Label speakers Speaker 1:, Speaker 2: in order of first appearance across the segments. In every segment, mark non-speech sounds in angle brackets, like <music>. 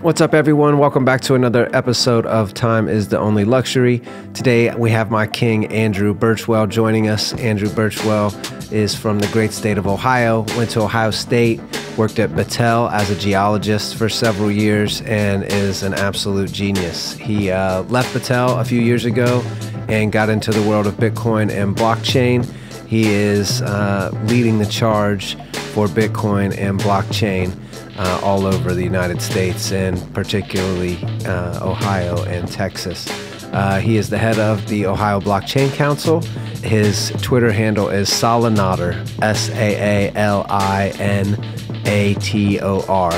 Speaker 1: What's up, everyone? Welcome back to another episode of Time is the Only Luxury. Today, we have my king, Andrew Burchwell, joining us. Andrew Burchwell is from the great state of Ohio, went to Ohio State, worked at Battelle as a geologist for several years, and is an absolute genius. He uh, left Battelle a few years ago and got into the world of Bitcoin and blockchain. He is uh, leading the charge for Bitcoin and blockchain uh, all over the United States and particularly uh, Ohio and Texas. Uh, he is the head of the Ohio Blockchain Council. His Twitter handle is Salinator, S A A L I N A T O R.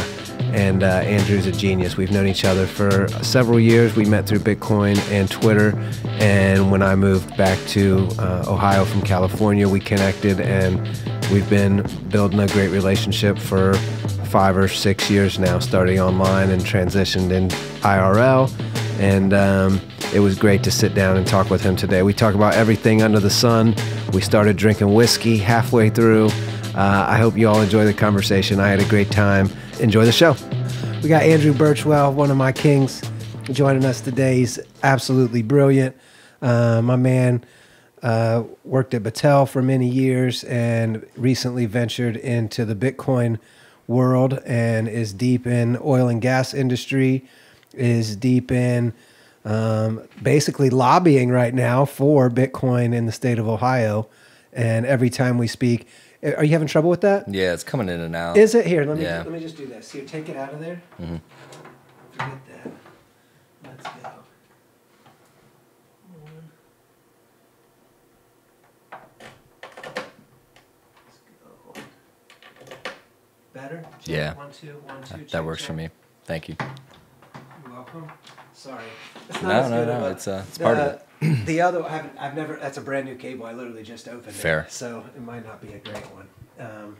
Speaker 1: And uh, Andrew's a genius. We've known each other for several years. We met through Bitcoin and Twitter. And when I moved back to uh, Ohio from California, we connected and we've been building a great relationship for five or six years now, starting online and transitioned in IRL. And um, it was great to sit down and talk with him today. We talk about everything under the sun. We started drinking whiskey halfway through. Uh, I hope you all enjoy the conversation. I had a great time. Enjoy the show. We got Andrew Burchwell, one of my kings, joining us today. He's absolutely brilliant. Uh, my man uh, worked at Battelle for many years and recently ventured into the Bitcoin world and is deep in oil and gas industry, is deep in um, basically lobbying right now for Bitcoin in the state of Ohio. And every time we speak, are you having trouble with that?
Speaker 2: Yeah, it's coming in and out.
Speaker 1: Is it here? Let me
Speaker 2: Yeah.
Speaker 1: let me just do this. Here, take it out of there.
Speaker 2: Mhm.
Speaker 1: Forget that. Let's go. One. Let's go. Better. Check.
Speaker 2: Yeah.
Speaker 1: One two one two.
Speaker 2: that
Speaker 1: check,
Speaker 2: works for me. Thank you.
Speaker 1: You're welcome. Sorry. It's
Speaker 2: No, no, no, it's, uh, it's part of
Speaker 1: it. <clears throat> The other, I haven't, I've never. That's a brand new cable. I literally just opened
Speaker 2: Fair.
Speaker 1: it, so it might not be a great one. Um,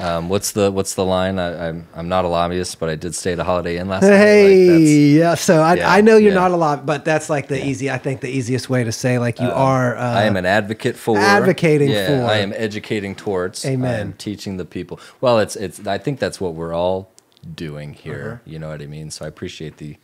Speaker 2: Um, what's the what's the line? I, I'm I'm not a lobbyist, but I did stay at a Holiday Inn last night.
Speaker 1: Hey,
Speaker 2: Like,
Speaker 1: yeah. So I,
Speaker 2: yeah,
Speaker 1: I know you're
Speaker 2: yeah.
Speaker 1: not a lot, but that's like the easy. I think the easiest way to say like you are. Uh,
Speaker 2: I am an advocate for
Speaker 1: advocating
Speaker 2: yeah,
Speaker 1: for.
Speaker 2: I am educating towards.
Speaker 1: Amen.
Speaker 2: I am teaching the people. Well, it's it's. I think that's what we're all doing here.
Speaker 1: Uh-huh.
Speaker 2: You know what I mean? So I appreciate the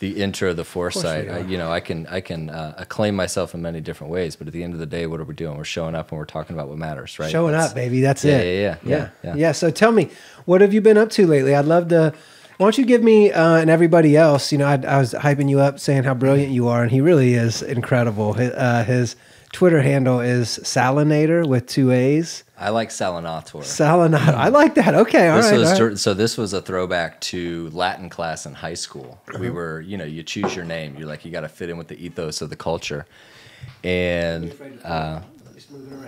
Speaker 2: the intro, the foresight. I, you know, I can I can uh, acclaim myself in many different ways, but at the end of the day, what are we doing? We're showing up and we're talking about what matters, right?
Speaker 1: showing
Speaker 2: That's-
Speaker 1: up, baby. That's
Speaker 2: Yeah,
Speaker 1: it.
Speaker 2: yeah, yeah,
Speaker 1: yeah,
Speaker 2: yeah,
Speaker 1: yeah.
Speaker 2: yeah.
Speaker 1: So tell me, what have you been up to lately? I'd love to. Why don't you give me uh, and everybody else? You know, I, I was hyping you up, saying how brilliant you are, and he really is incredible. His, uh, his Twitter handle is Salinator with two A's.
Speaker 2: I like Salinator.
Speaker 1: Salinator. I like that. Okay, all
Speaker 2: this
Speaker 1: right.
Speaker 2: was
Speaker 1: all right.
Speaker 2: so this was a throwback to Latin class in high school.
Speaker 1: Uh-huh.
Speaker 2: We were, you know, you choose your name. You're like, you got to fit in with the ethos of the culture. And uh,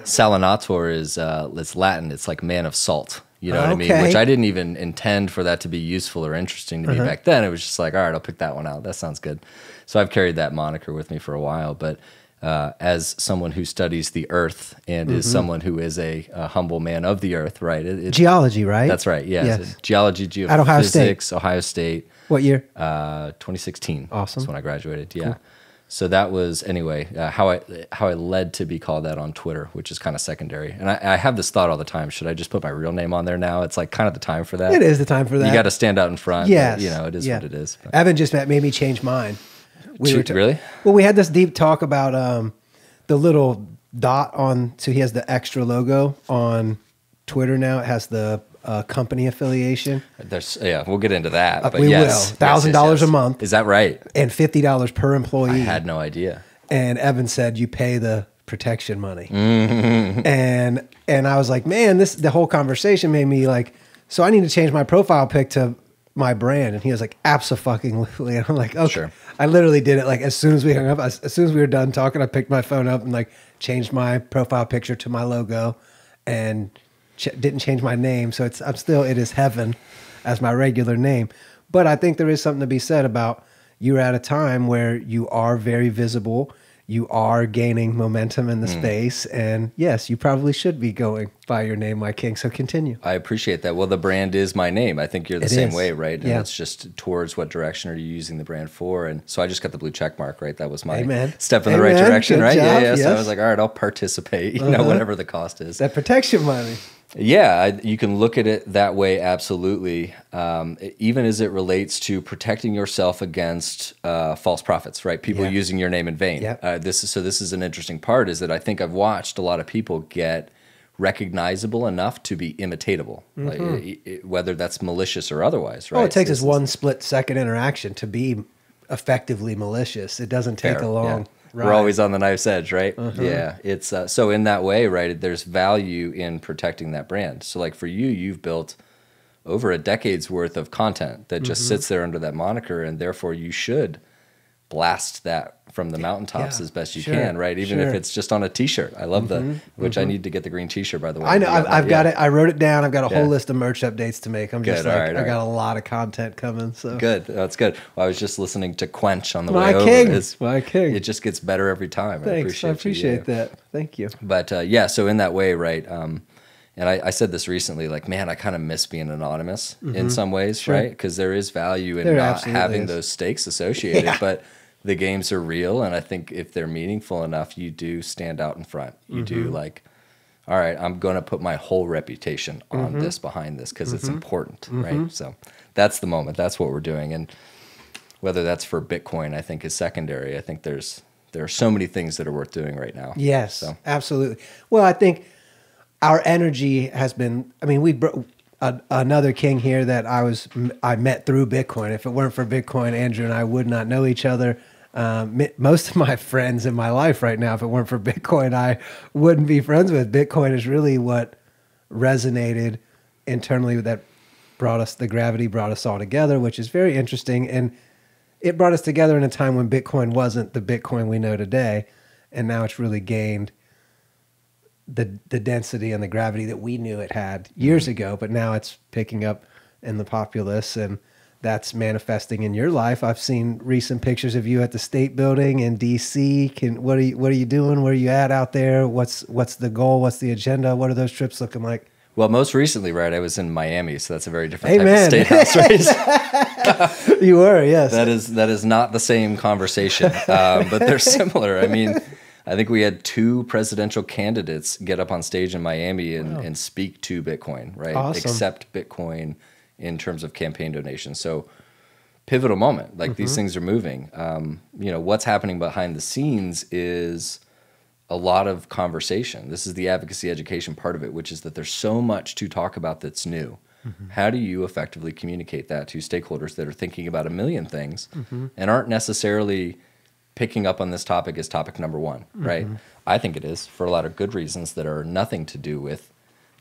Speaker 2: Salinator is uh, it's Latin. It's like man of salt. You know what I mean? Which I didn't even intend for that to be useful or interesting to me
Speaker 1: Uh-huh.
Speaker 2: back then. It was just like, all right, I'll pick that one out. That sounds good. So I've carried that moniker with me for a while. But uh, as someone who studies the earth and
Speaker 1: Mm-hmm.
Speaker 2: is someone who is a, a humble man of the earth, right? It, it,
Speaker 1: Geology, right?
Speaker 2: that's right. Yes.
Speaker 1: Yes.
Speaker 2: Geology,
Speaker 1: At Ohio State.
Speaker 2: Ohio State,
Speaker 1: What year?
Speaker 2: uh, 2016.
Speaker 1: Awesome.
Speaker 2: That's when I graduated. Yeah. So that was anyway uh, how I how I led to be called that on Twitter, which is kind of secondary. And I, I have this thought all the time: should I just put my real name on there now? It's like kind of the time for that.
Speaker 1: It is the time for that.
Speaker 2: You got to stand out in front. but, you know, it is
Speaker 1: Yeah.
Speaker 2: what it is. But-
Speaker 1: Evan just made me change mine.
Speaker 2: Shoot,
Speaker 1: ta-
Speaker 2: really?
Speaker 1: Well, we had this deep talk about um, the little dot on. So he has the extra logo on Twitter now. It has the uh, company affiliation
Speaker 2: There's yeah, we'll get into that.
Speaker 1: Uh,
Speaker 2: but
Speaker 1: we
Speaker 2: yes,
Speaker 1: will. $1,000 a month.
Speaker 2: Is that right?
Speaker 1: and fifty dollars per employee.
Speaker 2: I had no idea.
Speaker 1: and Evan said you pay the protection money. <laughs>
Speaker 2: Mm-hmm.
Speaker 1: And and I was like, man, this the whole conversation made me like, so I need to change my profile pic to my brand. And he was like, absolutely. And <laughs> I'm like, okay.
Speaker 2: Sure.
Speaker 1: I literally did it like as soon as we hung up, as, as soon as we were done talking, I picked my phone up and like changed my profile picture to my logo, and ch- didn't change my name. So it's I'm still it is heaven as my regular name. But I think there is something to be said about you're at a time where you are very visible. You are gaining momentum in the space. And yes, you probably should be going by your name, my king. So continue.
Speaker 2: I appreciate that. Well, the brand is my name. I think you're the
Speaker 1: It
Speaker 2: same
Speaker 1: is.
Speaker 2: way, right? And
Speaker 1: Yeah.
Speaker 2: it's just towards what direction are you using the brand for? And so I just got the blue check mark, right? That was my
Speaker 1: Amen.
Speaker 2: step in the right direction,
Speaker 1: Good
Speaker 2: right?
Speaker 1: job.
Speaker 2: Yeah, yeah. So I was like, all right, I'll participate, <laughs> you know,
Speaker 1: Uh-huh.
Speaker 2: whatever the cost is.
Speaker 1: That protection money.
Speaker 2: Yeah, you can look at it that way, absolutely. Um, even as it relates to protecting yourself against uh, false prophets, right? People
Speaker 1: Yeah.
Speaker 2: using your name in vain.
Speaker 1: Yep.
Speaker 2: Uh, this is so. This is an interesting part. Is that I think I've watched a lot of people get recognizable enough to be imitatable, like, i- i- whether that's malicious or otherwise. Right?
Speaker 1: Oh, it takes us
Speaker 2: is-
Speaker 1: one split second interaction to be effectively malicious. It doesn't take
Speaker 2: Fair,
Speaker 1: a
Speaker 2: yeah.
Speaker 1: Long.
Speaker 2: We're always on the knife's edge, right? Yeah, it's uh, so in that way, right? There's value in protecting that brand. So, like for you, you've built over a decade's worth of content that just sits there under that moniker, and therefore you should blast that from the mountaintops
Speaker 1: Yeah,
Speaker 2: as best you
Speaker 1: sure,
Speaker 2: can, right? Even if it's just on a T-shirt. I love the, which I need to get the green T-shirt by the way.
Speaker 1: I know. I've, I've got it. I wrote it down. I've got a whole
Speaker 2: Yeah.
Speaker 1: list of merch updates to make. I'm just like,
Speaker 2: right,
Speaker 1: I got
Speaker 2: right.
Speaker 1: a lot of content coming. So
Speaker 2: Good. That's good. Well, I was just listening to Quench on the
Speaker 1: My
Speaker 2: way
Speaker 1: king.
Speaker 2: over. It's-
Speaker 1: My king.
Speaker 2: It just gets better every time. I
Speaker 1: thanks.
Speaker 2: appreciate,
Speaker 1: I appreciate that. Thank you.
Speaker 2: But uh, yeah, so in that way, right? Um, and I, I said this recently, like, man, I kind of miss being anonymous in some ways,
Speaker 1: Mm-hmm. Sure.
Speaker 2: right? Because there is value in
Speaker 1: There
Speaker 2: not having
Speaker 1: is.
Speaker 2: those stakes associated. <laughs>
Speaker 1: Yeah.
Speaker 2: But the games are real, and I think if they're meaningful enough, you do stand out in front. You do
Speaker 1: Mm-hmm.
Speaker 2: like, all right, I'm going to put my whole reputation on
Speaker 1: Mm-hmm.
Speaker 2: this behind this because it's important, right? So that's the moment. That's what we're doing, and whether that's for Bitcoin, I think is secondary. I think there's there are so many things that are worth doing right now.
Speaker 1: Yes,
Speaker 2: So
Speaker 1: absolutely. Well, I think our energy has been. I mean, we bro- a, another king here that I was I met through Bitcoin. If it weren't for Bitcoin, Andrew and I would not know each other. Um, most of my <laughs> friends in my life right now, if it weren't for Bitcoin, I wouldn't be friends with. Bitcoin is really what resonated internally that brought us the gravity brought us all together, which is very interesting and it brought us together in a time when Bitcoin wasn't the Bitcoin we know today, and now it's really gained the the density and the gravity that we knew it had years
Speaker 2: Mm-hmm.
Speaker 1: ago. But now it's picking up in the populace, and that's manifesting in your life. I've seen recent pictures of you at the State Building in D.C. Can what are you what are you doing? Where are you at out there? What's what's the goal? What's the agenda? What are those trips looking like?
Speaker 2: Well, most recently, right, I was in Miami, so that's a very different
Speaker 1: Amen.
Speaker 2: type of state house, right? <laughs> <laughs>
Speaker 1: You were yes.
Speaker 2: that is that is not the same conversation, <laughs> um, but they're similar. I mean, I think we had two presidential candidates get up on stage in Miami and, and speak to Bitcoin, right?
Speaker 1: Awesome.
Speaker 2: Accept Bitcoin in terms of campaign donations. So pivotal moment. Like these mm-hmm. things are moving. Um, you know, what's happening behind the scenes is a lot of conversation. This is the advocacy education part of it, which is that there's so much to talk about that's new. Mm-hmm. How do you effectively communicate that to stakeholders that are thinking about a million things mm-hmm. and aren't necessarily picking up on this topic as topic number one, right? I think it is for a lot of good reasons that are nothing to do with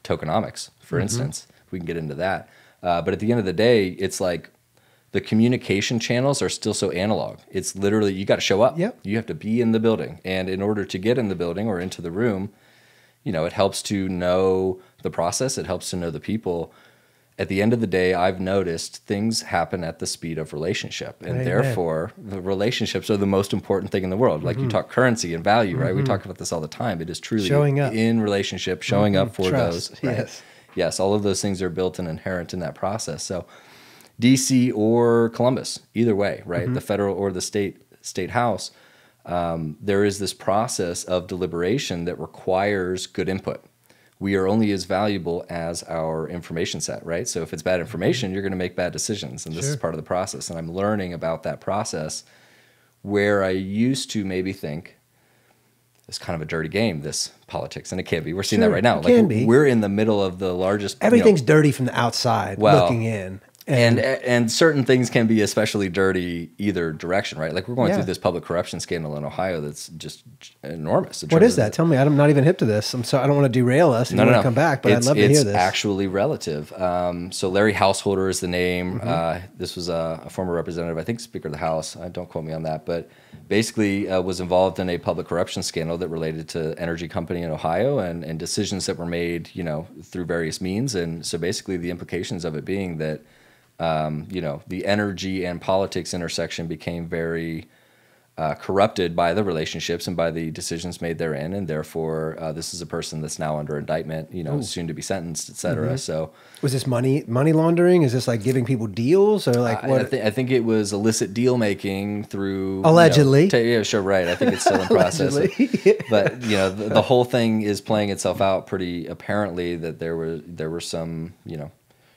Speaker 2: tokenomics, for instance. We can get into that. Uh, but at the end of the day, it's like the communication channels are still so analog. It's literally you got to show up.
Speaker 1: Yep.
Speaker 2: You have to be in the building, and in order to get in the building or into the room, you know, it helps to know the process. It helps to know the people. At the end of the day, I've noticed things happen at the speed of relationship, and
Speaker 1: Amen.
Speaker 2: therefore the relationships are the most important thing in the world. Like you talk currency and value, right? We talk about this all the time. It is truly
Speaker 1: Mm-hmm. Showing up. Mm-hmm.
Speaker 2: in relationship, showing up for
Speaker 1: Trust,
Speaker 2: those. Right?
Speaker 1: yes.
Speaker 2: Yes, all of those things are built and inherent in that process. So, DC or Columbus, either way, right?
Speaker 1: Mm-hmm.
Speaker 2: The federal or the state state house, um, there is this process of deliberation that requires good input. We are only as valuable as our information set, right? So if it's bad information, you're going to make bad decisions, and this is part of the process. And I'm learning about that process where I used to maybe think it's kind of a dirty game, this politics, and it can be. We're seeing
Speaker 1: Sure,
Speaker 2: that right now.
Speaker 1: it
Speaker 2: Like
Speaker 1: can be.
Speaker 2: we're in the middle of the largest. you know,
Speaker 1: Everything's dirty from the outside,
Speaker 2: Well,
Speaker 1: looking in.
Speaker 2: And and certain things can be especially dirty either direction, right? Like we're going
Speaker 1: Yeah.
Speaker 2: through this public corruption scandal in Ohio that's just enormous.
Speaker 1: What is that? Tell me. I'm not even hip to this. I'm sorry. I don't want to derail us. And
Speaker 2: No, no,
Speaker 1: want
Speaker 2: no.
Speaker 1: to come back, but
Speaker 2: it's,
Speaker 1: I'd love to hear this.
Speaker 2: Actually relative. Um, so Larry Householder is the name. Uh, this was a, a former representative, I think Speaker of the House. Uh, don't quote me on that, but basically uh, was involved in a public corruption scandal that related to energy company in Ohio and, and decisions that were made, you know, through various means. And so basically the implications of it being that, um, you know, the energy and politics intersection became very uh, corrupted by the relationships and by the decisions made therein, and therefore uh, this is a person that's now under indictment, you know, soon to be sentenced, et cetera.
Speaker 1: Mm-hmm.
Speaker 2: So
Speaker 1: Was this money money laundering? Is this like giving people deals or like
Speaker 2: I,
Speaker 1: what?
Speaker 2: I, thi- I think it was illicit deal making through you know,
Speaker 1: Allegedly.
Speaker 2: ta- yeah, sure, right. I think it's still in <laughs> process.
Speaker 1: Allegedly.
Speaker 2: but you know, the, the whole thing is playing itself out pretty apparently. That there were there were some you know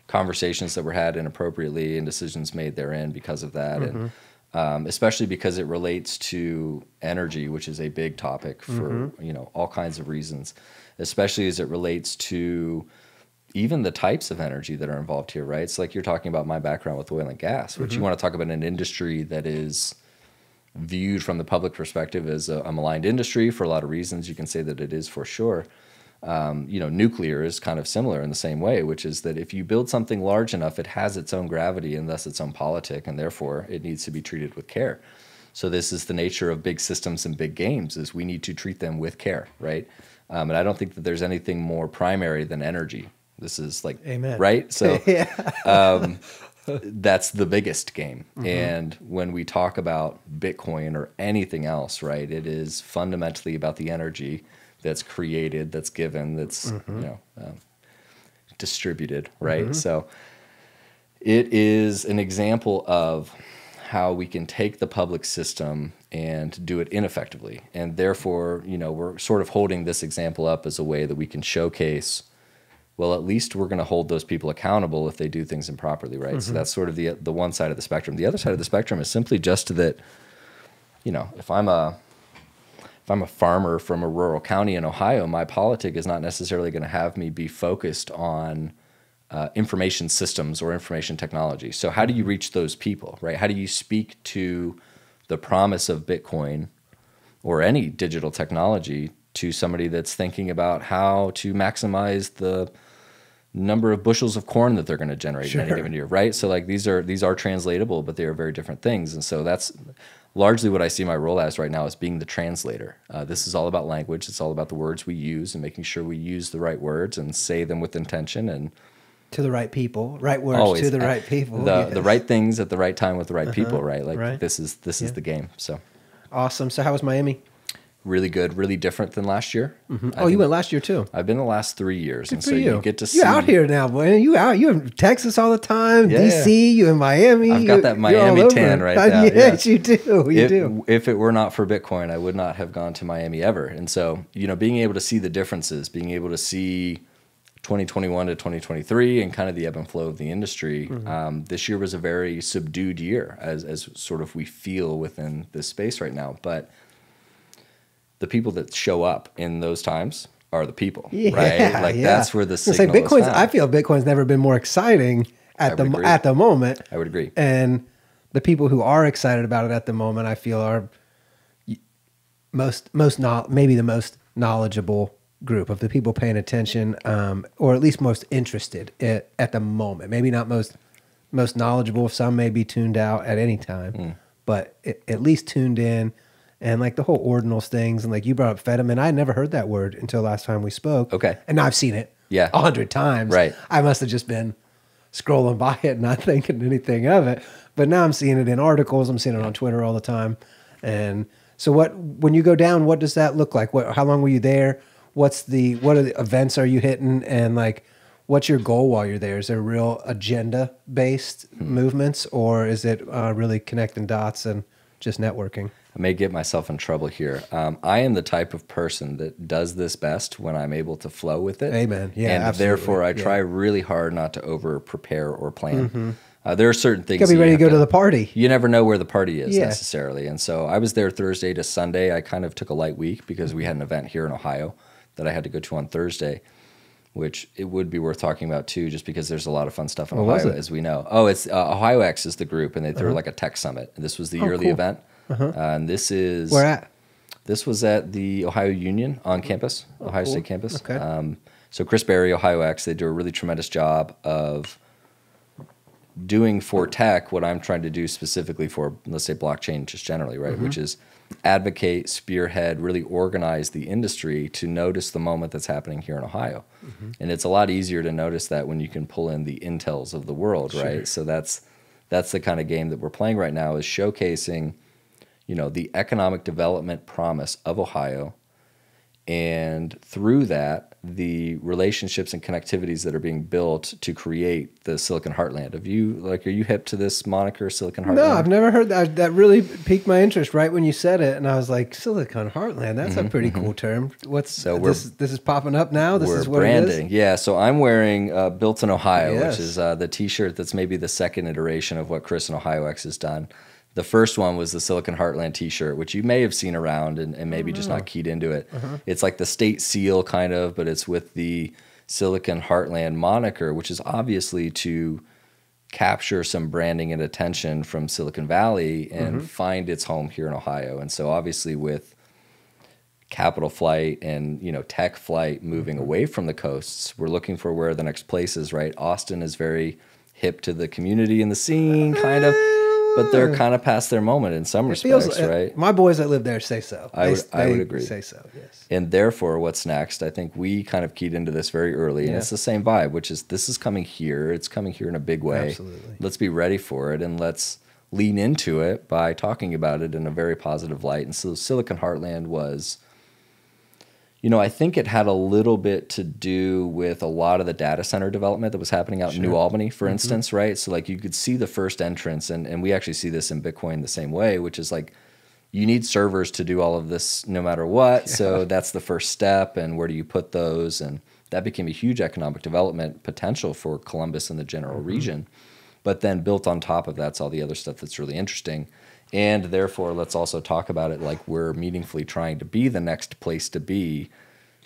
Speaker 2: conversations that were had inappropriately and decisions made therein because of that, and mm-hmm. um, especially because it relates to energy, which is a big topic for mm-hmm. you know all kinds of reasons, especially as it relates to even the types of energy that are involved here, right? It's like you're talking about my background with oil and gas, which you mm-hmm. want to talk about an industry that is viewed from the public perspective as a, a maligned industry for a lot of reasons. You can say that it is for sure. Um, you know, nuclear is kind of similar in the same way, which is that if you build something large enough, it has its own gravity and thus its own politic, and therefore it needs to be treated with care. So this is the nature of big systems and big games: is we need to treat them with care, right? Um, and I don't think that there's anything more primary than energy. This is like
Speaker 1: Amen.
Speaker 2: right. So <laughs>
Speaker 1: yeah. <laughs>
Speaker 2: that's the biggest game.
Speaker 1: Mm-hmm.
Speaker 2: And when we talk about Bitcoin or anything else, right, it is fundamentally about the energy that's created, that's given, that's
Speaker 1: Mm-hmm.
Speaker 2: you know um, distributed, right? So it is an example of how we can take the public system and do it ineffectively. And therefore, you know, we're sort of holding this example up as a way that we can showcase well, at least we're going to hold those people accountable if they do things improperly, right? So that's sort of the the one side of the spectrum. The other side of the spectrum is simply just that, you know, if I'm a if I'm a farmer from a rural county in Ohio, my politic is not necessarily going to have me be focused on uh, information systems or information technology. So how do you reach those people, right? How do you speak to the promise of Bitcoin or any digital technology to somebody that's thinking about how to maximize the number of bushels of corn that they're going to generate in any given year, right? So like these are these are translatable, but they are very different things, and so that's largely what I see my role as right now is being the translator. Uh, this is all about language. It's all about the words we use and making sure we use the right words and say them with intention and
Speaker 1: to the right people, right words
Speaker 2: always
Speaker 1: to the
Speaker 2: uh,
Speaker 1: right people.
Speaker 2: the
Speaker 1: yeah. Uh-huh.
Speaker 2: the right things at the right time with the right people, right? Like
Speaker 1: right.
Speaker 2: this is this is the game. So
Speaker 1: Awesome. So how was Miami?
Speaker 2: Really good, really different than last year. I
Speaker 1: Oh, you went last year too.
Speaker 2: I've been the last three years, and
Speaker 1: For
Speaker 2: so
Speaker 1: you.
Speaker 2: you get to see
Speaker 1: you out here now, boy. You out. You in Texas all the time.
Speaker 2: Yeah.
Speaker 1: DC. You in Miami.
Speaker 2: I've got that
Speaker 1: you're
Speaker 2: Miami
Speaker 1: over.
Speaker 2: tan right <laughs> now,
Speaker 1: Yes,
Speaker 2: yeah.
Speaker 1: you do. You
Speaker 2: if,
Speaker 1: do.
Speaker 2: if it were not for Bitcoin, I would not have gone to Miami ever. And so, you know, being able to see the differences, being able to see 2021 to 2023 and kind of the ebb and flow of the industry,
Speaker 1: Mm-hmm.
Speaker 2: um, this year was a very subdued year, as, as sort of we feel within this space right now. But the people that show up in those times are the people, <laughs>
Speaker 1: Yeah,
Speaker 2: right? Like
Speaker 1: yeah.
Speaker 2: that's where the
Speaker 1: I was gonna
Speaker 2: signal
Speaker 1: say
Speaker 2: is
Speaker 1: Bitcoin's. I feel Bitcoin's never been more exciting at the
Speaker 2: agree.
Speaker 1: at the moment.
Speaker 2: I would agree.
Speaker 1: And the people who are excited about it at the moment, I feel are most most not maybe the most knowledgeable group of the people paying attention, um, or at least most interested at, at the moment. Maybe not most most knowledgeable. Some may be tuned out at any time,
Speaker 2: Hmm.
Speaker 1: but it, at least tuned in. And like the whole ordinals things, and like you brought up Fetterman, I had never heard that word until last time we spoke.
Speaker 2: Okay.
Speaker 1: and now I've seen it,
Speaker 2: Yeah.
Speaker 1: a hundred times.
Speaker 2: Right.
Speaker 1: I must have just been scrolling by it, not <laughs> thinking anything of it. But now I'm seeing it in articles. I'm seeing it on Twitter all the time. And so, what when you go down, what does that look like? What? How long were you there? What's the what are the events are you hitting? And like, what's your goal while you're there? Is there real agenda based
Speaker 2: Hmm.
Speaker 1: movements, or is it uh, really connecting dots and just networking?
Speaker 2: I may get myself in trouble here. Um, I am the type of person that does this best when I'm able to flow with it.
Speaker 1: Amen. Yeah,
Speaker 2: and
Speaker 1: absolutely.
Speaker 2: therefore I
Speaker 1: Yeah.
Speaker 2: Try really hard not to over prepare or plan. Uh, there are certain things.
Speaker 1: You gotta be ready to go to the party.
Speaker 2: You never know where the party is
Speaker 1: Yeah.
Speaker 2: necessarily, and so I was there Thursday to Sunday. I kind of took a light week because we had an event here in Ohio that I had to go to on Thursday. Which it would be worth talking about too, just because there's a lot of fun stuff in
Speaker 1: What
Speaker 2: Ohio, as we know. Oh, it's uh, OhioX is the group, and they threw like a tech summit. And this was the
Speaker 1: Oh,
Speaker 2: yearly
Speaker 1: cool.
Speaker 2: event, uh, and this is
Speaker 1: Where at?
Speaker 2: this was at the Ohio Union on campus, Ohio
Speaker 1: Oh, cool.
Speaker 2: State campus.
Speaker 1: Okay.
Speaker 2: Um, so Chris Berry, OhioX, they do a really tremendous job of doing for tech what I'm trying to do specifically for, let's say, blockchain just generally, right?
Speaker 1: Mm-hmm.
Speaker 2: Which is advocate, spearhead, really organize the industry to notice the moment that's happening here in Ohio.
Speaker 1: Mm-hmm.
Speaker 2: And it's a lot easier to notice that when you can pull in the intels of the world, right? So that's that's the kind of game that we're playing right now is showcasing you know, the economic development promise of Ohio and through that the relationships and connectivities that are being built to create the silicon heartland have you like are you hip to this moniker silicon heartland
Speaker 1: No, I've never heard that. That really piqued my interest right when you said it, and I was like, Silicon Heartland. That's a pretty cool term. What's
Speaker 2: So we're-
Speaker 1: this? This is popping up now. This
Speaker 2: we're
Speaker 1: is what
Speaker 2: branding
Speaker 1: it is.
Speaker 2: yeah so i'm wearing uh, built in ohio
Speaker 1: Yes.
Speaker 2: which is uh, the t-shirt that's maybe the second iteration of what chris and OhioX has done the first one was the silicon heartland t-shirt which you may have seen around and, and maybe just not mm-hmm. keyed into it. Mm-hmm. It's like the state seal kind of but it's with the silicon heartland moniker which is obviously to capture some branding and attention from silicon valley and mm-hmm. find its home here in ohio. And so obviously with capital flight and you know tech flight moving
Speaker 1: Mm-hmm.
Speaker 2: away from the coasts we're looking for where the next place is right? Austin is very hip to the community and the scene kind of eh, but they're kind of past their moment in some
Speaker 1: It
Speaker 2: respects
Speaker 1: feels
Speaker 2: right
Speaker 1: My boys that live there say so.
Speaker 2: I
Speaker 1: They-
Speaker 2: would- I would agree.
Speaker 1: Say so. Yes.
Speaker 2: and therefore what's next i think we kind of keyed into this very early and it's the same vibe which is this is coming here it's coming here in a big way
Speaker 1: Absolutely.
Speaker 2: let's be ready for it and let's lean into it by talking about it in a very positive light and so silicon heartland was you know i think it had a little bit to do with a lot of the data center development that was happening out in new albany for mm-hmm. instance right so like you could see the first entrance and, and we actually see this in bitcoin the same way which is like you need servers to do all of this no matter what. So that's the first step. And where do you put those? And that became a huge economic development potential for Columbus and the general mm-hmm. region. But then built on top of that's all the other stuff that's really interesting. And therefore, let's also talk about it like we're meaningfully trying to be the next place to be.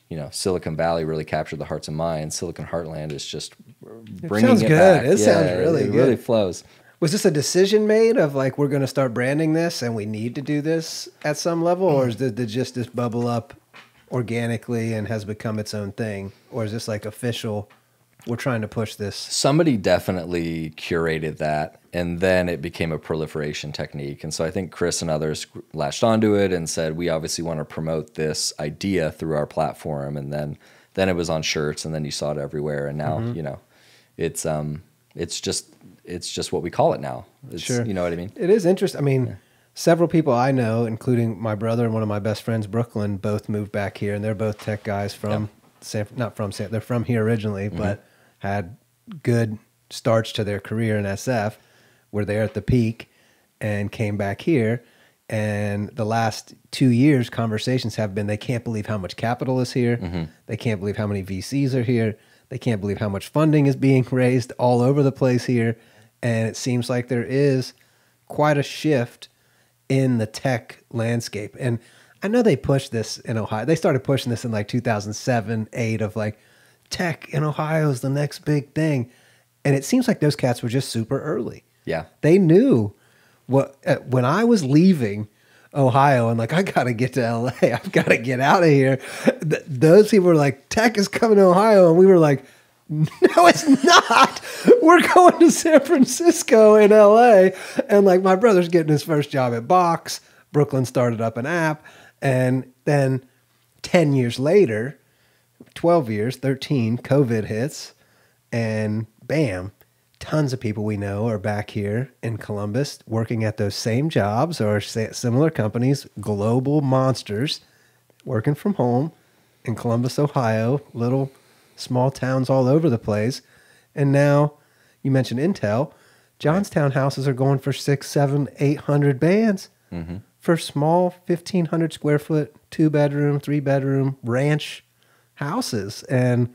Speaker 2: You know, Silicon Valley really captured the hearts and minds. Silicon Heartland is just bringing it
Speaker 1: sounds
Speaker 2: it
Speaker 1: good.
Speaker 2: back.
Speaker 1: It sounds really
Speaker 2: it
Speaker 1: good.
Speaker 2: really flows.
Speaker 1: Was this a decision made of like we're going to start branding this and we need to do this at some level, or is it did just this bubble up organically and has become its own thing, or is this like official? We're trying to push this.
Speaker 2: somebody definitely curated that and then it became a proliferation technique and so i think chris and others latched onto it and said we obviously want to promote this idea through our platform and then then it was on shirts and then you saw it everywhere and now
Speaker 1: Mm-hmm.
Speaker 2: you know it's um it's just it's just what we call it now it's,
Speaker 1: Sure.
Speaker 2: you know what i mean
Speaker 1: It is interesting. I mean, several people I know, including my brother and one of my best friends, Brooklyn, both moved back here, and they're both tech guys from San, not from San, they're from here originally, but had good starts to their career in SF. Were there at the peak, and came back here. And the last two years, conversations have been they can't believe how much capital is here. Mm-hmm. They can't believe how many VCs are here. They can't believe how much funding is being <laughs> raised all over the place here. And it seems like there is quite a shift in the tech landscape. And I know they pushed this in Ohio. They started pushing this in like 2007, 8 of like tech in Ohio is the next big thing. And it seems like those cats were just super early.
Speaker 2: yeah
Speaker 1: They knew what uh, when I was leaving Ohio and like I got to get to LA. <laughs> I've got to get out of here. Th- those people were like tech is coming to Ohio and we were like <laughs> no, it's not. We're going to San Francisco in LA. And like my brother's getting his first job at Box. Brooklyn started up an app. And then 10 years later, 12 years, 13, COVID hits. And bam, tons of people we know are back here in Columbus working at those same jobs or similar companies, global monsters, working from home in Columbus, Ohio, little small towns all over the place. And now you mentioned Intel. Johnstown houses are going for six, seven, eight hundred bands mm-hmm. for small, fifteen hundred square foot, two bedroom, three bedroom ranch houses. And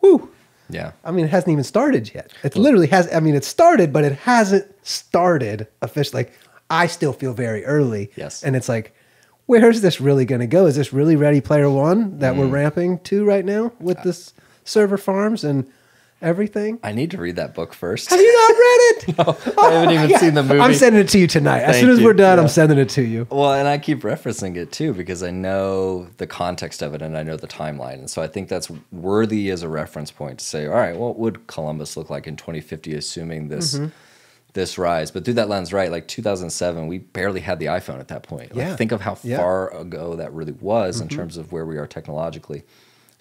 Speaker 1: whoo,
Speaker 2: yeah
Speaker 1: I mean, it hasn't even started yet. It literally has. I mean, it started, but it hasn't started officially. Like, I still feel very early.
Speaker 2: Yes.
Speaker 1: And it's like, where's this really going to go? Is this really Ready Player One that
Speaker 2: Mm.
Speaker 1: we're ramping to right now with this server farms and everything?
Speaker 2: i need to read that book first
Speaker 1: Have you not read it? <laughs>
Speaker 2: no, i haven't even seen the movie
Speaker 1: I'm sending it to you tonight. As soon as
Speaker 2: you.
Speaker 1: we're done, I'm sending it to you.
Speaker 2: Well, and I keep referencing it too because I know the context of it and I know the timeline. And so I think that's worthy as a reference point to say, all right, what would Columbus look like in 2050, assuming this
Speaker 1: Mm-hmm.
Speaker 2: this rise? But through that lens, right, like 2007, we barely had the iPhone at that point. Like,
Speaker 1: Yeah.
Speaker 2: think of how
Speaker 1: Yeah.
Speaker 2: far ago that really was in terms of where we are technologically.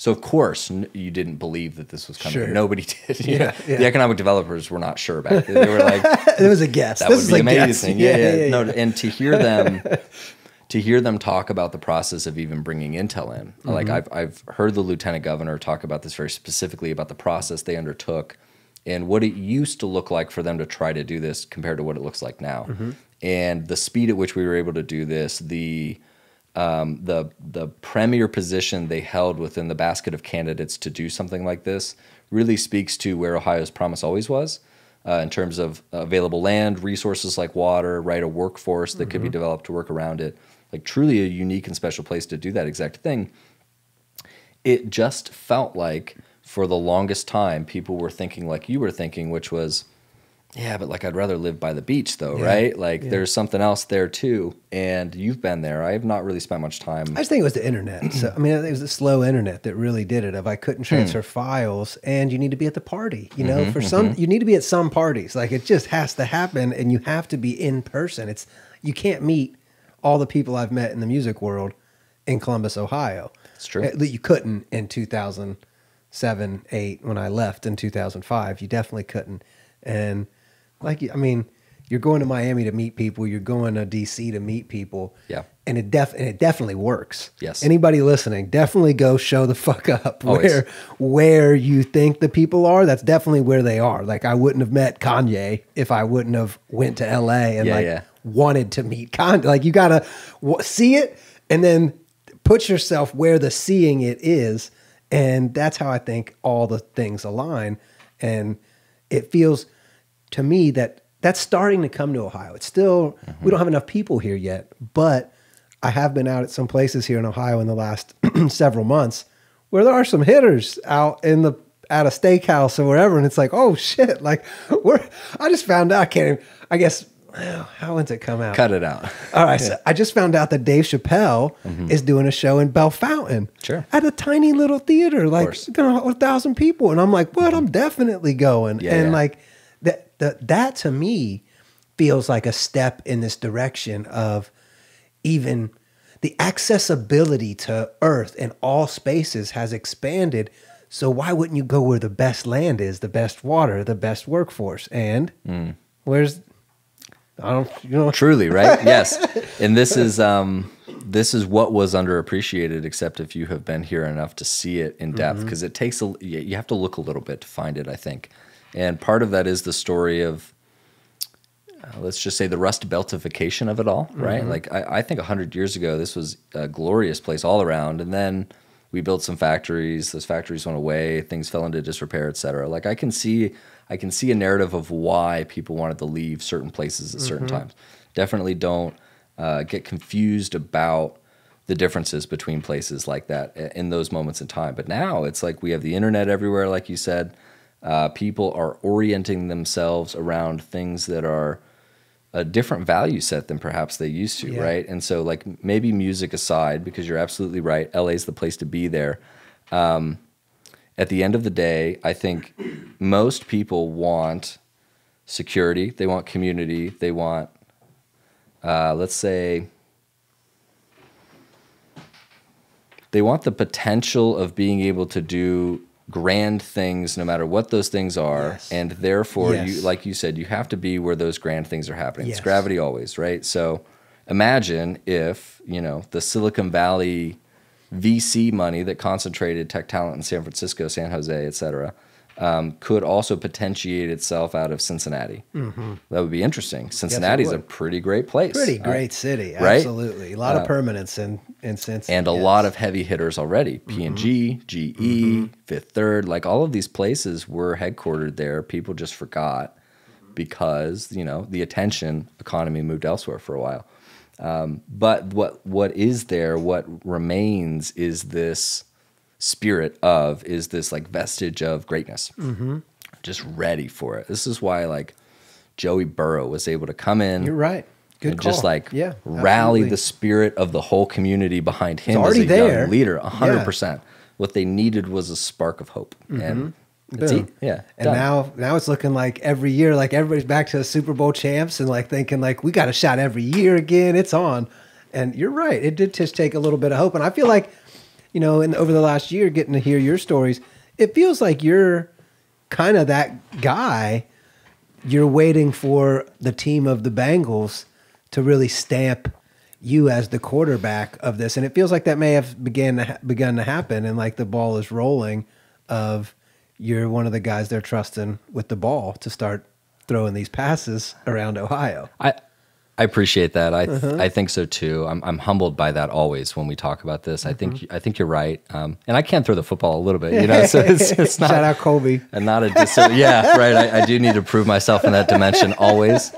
Speaker 2: So of course n- you didn't believe that this was coming.
Speaker 1: Sure.
Speaker 2: Nobody <laughs> did.
Speaker 1: Yeah, yeah.
Speaker 2: The economic developers were not sure back then. They were like, <laughs>
Speaker 1: it was a guess.
Speaker 2: that
Speaker 1: this
Speaker 2: would be amazing. Yeah, yeah, No, and to hear them, <laughs> to hear them talk about the process of even bringing Intel in, like
Speaker 1: Mm-hmm.
Speaker 2: I've I've heard the lieutenant governor talk about this very specifically about the process they undertook and what it used to look like for them to try to do this compared to what it looks like now,
Speaker 1: Mm-hmm.
Speaker 2: and the speed at which we were able to do this, the um, the the premier position they held within the basket of candidates to do something like this really speaks to where Ohio's promise always was. Uh, in terms of available land, resources like water, right, a workforce that could be developed to work around it, like truly a unique and special place to do that exact thing. It just felt like for the longest time people were thinking like you were thinking, which was, yeah, but like I'd rather live by the beach though,
Speaker 1: Yeah.
Speaker 2: right? Like
Speaker 1: Yeah.
Speaker 2: there's something else there too. And you've been there. I have not really spent much time.
Speaker 1: I just think it was the internet. <clears throat> So I mean, it was the slow internet that really did it. Of I couldn't transfer
Speaker 2: Hmm.
Speaker 1: files, and you need to be at the party. You know,
Speaker 2: Mm-hmm,
Speaker 1: for some, you need to be at some parties. Like it just has to happen, and you have to be in person. It's you can't meet all the people I've met in the music world in Columbus, Ohio.
Speaker 2: It's true.
Speaker 1: That you couldn't in two thousand seven, eight when I left in two thousand five. You definitely couldn't. And like I mean, you're going to Miami to meet people. You're going to DC to meet people.
Speaker 2: Yeah.
Speaker 1: And it def and it definitely works.
Speaker 2: Yes.
Speaker 1: Anybody listening, definitely go show the fuck up
Speaker 2: Always.
Speaker 1: where where you think the people are. That's definitely where they are. Like I wouldn't have met Kanye if I wouldn't have went to LA and
Speaker 2: Yeah,
Speaker 1: like
Speaker 2: yeah.
Speaker 1: wanted to meet Kanye. Like you gotta w- see it and then put yourself where the seeing it is, and that's how I think all the things align. And it feels to me that that's starting to come to Ohio. It's still we don't have enough people here yet, but I have been out at some places here in Ohio in the last <clears throat> several months where there are some hitters out in the at a steakhouse or wherever, and it's like, oh shit, like <laughs> we're. I just found out. I can't. Even, I guess how when's it come out?
Speaker 2: Cut it out. <laughs>
Speaker 1: All right, so I just found out that Dave Chappelle mm-hmm. is doing a show in
Speaker 2: Bellefontaine. Sure.
Speaker 1: At a tiny little theater, like
Speaker 2: course.
Speaker 1: gonna hold a thousand people. And I'm like, what? I'm definitely going.
Speaker 2: Yeah,
Speaker 1: and
Speaker 2: yeah.
Speaker 1: like that that that to me feels like a step in this direction of even the accessibility to earth and all spaces has expanded. So why wouldn't you go where the best land is, the best water, the best workforce? And
Speaker 2: Mm.
Speaker 1: where's I don't you know
Speaker 2: Truly, right? <laughs> yes. And this is um this is what was underappreciated except if you have been here enough to see it in depth
Speaker 1: Mm-hmm.
Speaker 2: because it takes a you have to look a little bit to find it, I think. And part of that is the story of uh, let's just say the rust beltification of it all, right?
Speaker 1: Mm-hmm.
Speaker 2: Like I, I think 100 years ago this was a glorious place all around and then we built some factories those factories went away things fell into disrepair et cetera like i can see i can see a narrative of why people wanted to leave certain places at certain
Speaker 1: Mm-hmm.
Speaker 2: times definitely don't uh, get confused about the differences between places like that in those moments in time but now it's like we have the internet everywhere like you said uh, people are orienting themselves around things that are a different value set than perhaps they used to,
Speaker 1: Yeah.
Speaker 2: right? And so, like maybe music aside, because you're absolutely right, LA is the place to be there. Um, at the end of the day, I think most people want security, they want community, they want, uh, let's say, they want the potential of being able to do grand things no matter what those things are
Speaker 1: Yes.
Speaker 2: and therefore you like you said you have to be where those grand things are happening
Speaker 1: Yes.
Speaker 2: it's gravity always right so imagine if you know the silicon valley vc money that concentrated tech talent in san francisco san jose et cetera um, could also potentiate itself out of cincinnati that would be interesting cincinnati's a pretty great place
Speaker 1: Pretty
Speaker 2: Uh,
Speaker 1: great city,
Speaker 2: right?
Speaker 1: absolutely. A lot of permanence in in sense,
Speaker 2: and a
Speaker 1: yes.
Speaker 2: lot of heavy hitters already. P and G, GE, Fifth Third, like all of these places were headquartered there. People just forgot because you know the attention economy moved elsewhere for a while. Um, but what what is there? What remains is this spirit of is this like vestige of greatness. Just ready for it. This is why like Joey Burrow was able to come in
Speaker 1: You're right. Good
Speaker 2: and
Speaker 1: call.
Speaker 2: just like
Speaker 1: yeah,
Speaker 2: rally
Speaker 1: absolutely.
Speaker 2: the spirit of the whole community behind him as
Speaker 1: already
Speaker 2: a
Speaker 1: there.
Speaker 2: young leader. hundred percent. What they needed was a spark of hope, and
Speaker 1: Mm-hmm. Boom.
Speaker 2: Yeah,
Speaker 1: And
Speaker 2: done.
Speaker 1: now, now it's looking like every year, like everybody's back to the Super Bowl champs, and like thinking like we got a shot every year again. It's on, and you're right. It did just take a little bit of hope, and I feel like you know, and over the last year, getting to hear your stories, it feels like you're kind of that guy. You're waiting for the team of the Bengals to really stamp you as the quarterback of this, and it feels like that may have began to ha- begun to happen, and like the ball is rolling. Of you're one of the guys they're trusting with the ball to start throwing these passes around Ohio.
Speaker 2: I I appreciate that. I th- I think so too. I'm I'm humbled by that always when we talk about this. I think I think you're right. Um, and I can throw the football a little bit, you <laughs> know. So it's, it's not
Speaker 1: Shout out Colby.
Speaker 2: and not a dis- yeah right. I, I do need to prove myself in that dimension always.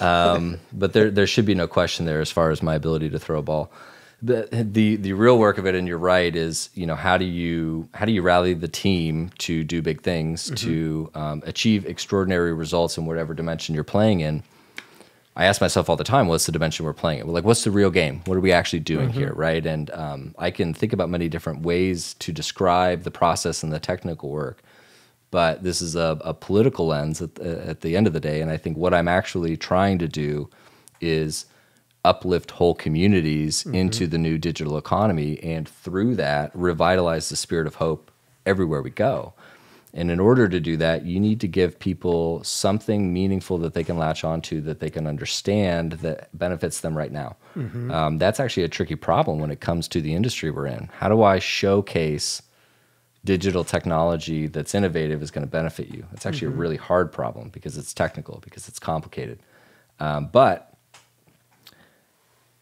Speaker 2: Um, but there there should be no question there as far as my ability to throw a ball. The, the the real work of it, and you're right, is you know how do you how do you rally the team to do big things to um, achieve extraordinary results in whatever dimension you're playing in. I ask myself all the time, what's the dimension we're playing in? Like, what's the real game? What are we actually doing here, right? And um, I can think about many different ways to describe the process and the technical work, but this is a, a political lens at the, at the end of the day. And I think what I'm actually trying to do is uplift whole communities into the new digital economy, and through that, revitalize the spirit of hope everywhere we go. And in order to do that, you need to give people something meaningful that they can latch onto, that they can understand that benefits them right now. Um, that's actually a tricky problem when it comes to the industry we're in. How do I showcase digital technology that's innovative is going to benefit you? It's actually a really hard problem because it's technical, because it's complicated. Um, but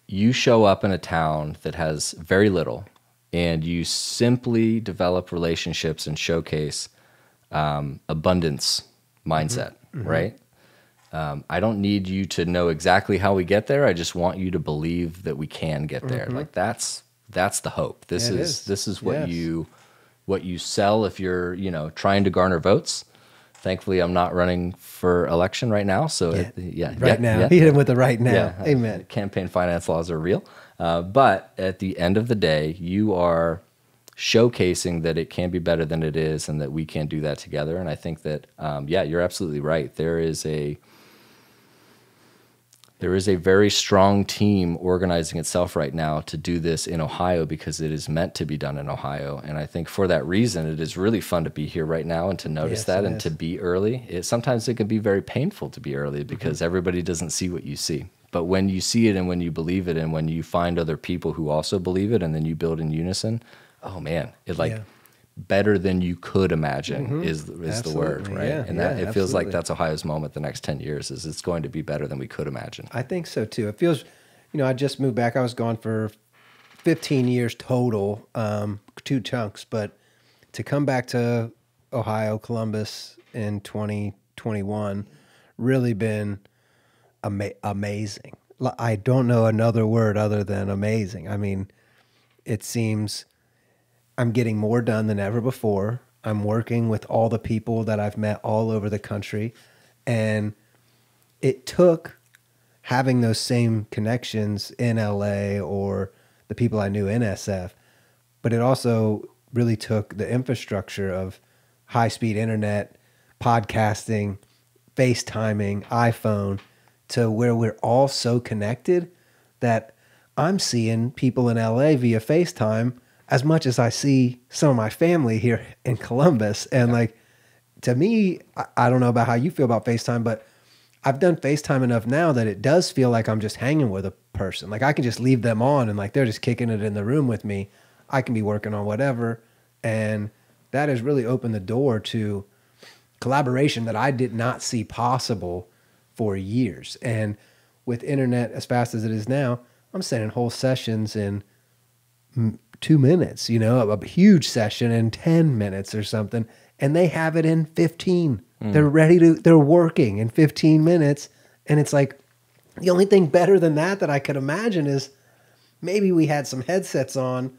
Speaker 2: you show up in a town that has very little and you simply develop relationships and showcase um, abundance mindset, right? Um, I don't need you to know exactly how we get there. I just want you to believe that we can get there. Like that's that's the hope. This
Speaker 1: Yeah,
Speaker 2: is,
Speaker 1: is.
Speaker 2: this is what
Speaker 1: Yes.
Speaker 2: you what you sell if you're you know trying to garner votes. Thankfully, I'm not running for election right now, so it, yeah,
Speaker 1: Right
Speaker 2: yeah,
Speaker 1: now,
Speaker 2: yeah. <laughs>
Speaker 1: hit him with the right now.
Speaker 2: Yeah,
Speaker 1: Amen.
Speaker 2: Campaign finance laws are real, uh, but at the end of the day, you are showcasing that it can be better than it is, and that we can do that together. And I think that, um, yeah, you're absolutely right. There is a there is a very strong team organizing itself right now to do this in Ohio because it is meant to be done in Ohio. And I think for that reason, it is really fun to be here right now and to notice
Speaker 1: Yes,
Speaker 2: that and
Speaker 1: is.
Speaker 2: to be early. It, sometimes it can be very painful to be early because
Speaker 1: Mm-hmm.
Speaker 2: everybody doesn't see what you see. But when you see it and when you believe it and when you find other people who also believe it and then you build in unison, oh man, it like
Speaker 1: Yeah.
Speaker 2: better than you could imagine is is the word, right?
Speaker 1: Yeah,
Speaker 2: and that
Speaker 1: yeah,
Speaker 2: it feels like that's Ohio's moment the next 10 years is it's going to be better than we could imagine.
Speaker 1: I think so too. It feels, you know, I just moved back. I was gone for 15 years total, um, two chunks, but to come back to Ohio, Columbus in 2021, really been ama- amazing. I don't know another word other than amazing. I mean, it seems I'm getting more done than ever before. I'm working with all the people that I've met all over the country. And it took having those same connections in LA or the people I knew in SF, but it also really took the infrastructure of high speed internet, podcasting, FaceTiming, iPhone to where we're all so connected that I'm seeing people in LA via FaceTime as much as I see some of my family here in Columbus. And like, to me, I, I don't know about how you feel about FaceTime, but I've done FaceTime enough now that it does feel like I'm just hanging with a person. Like I can just leave them on and like they're just kicking it in the room with me. I can be working on whatever. And that has really opened the door to collaboration that I did not see possible for years. And with internet as fast as it is now, I'm sending whole sessions in two minutes, you know, a, a huge session in 10 minutes or something. And they have it in 15. Hmm. They're ready to, they're working in 15 minutes. And it's like, the only thing better than that that I could imagine is maybe we had some headsets on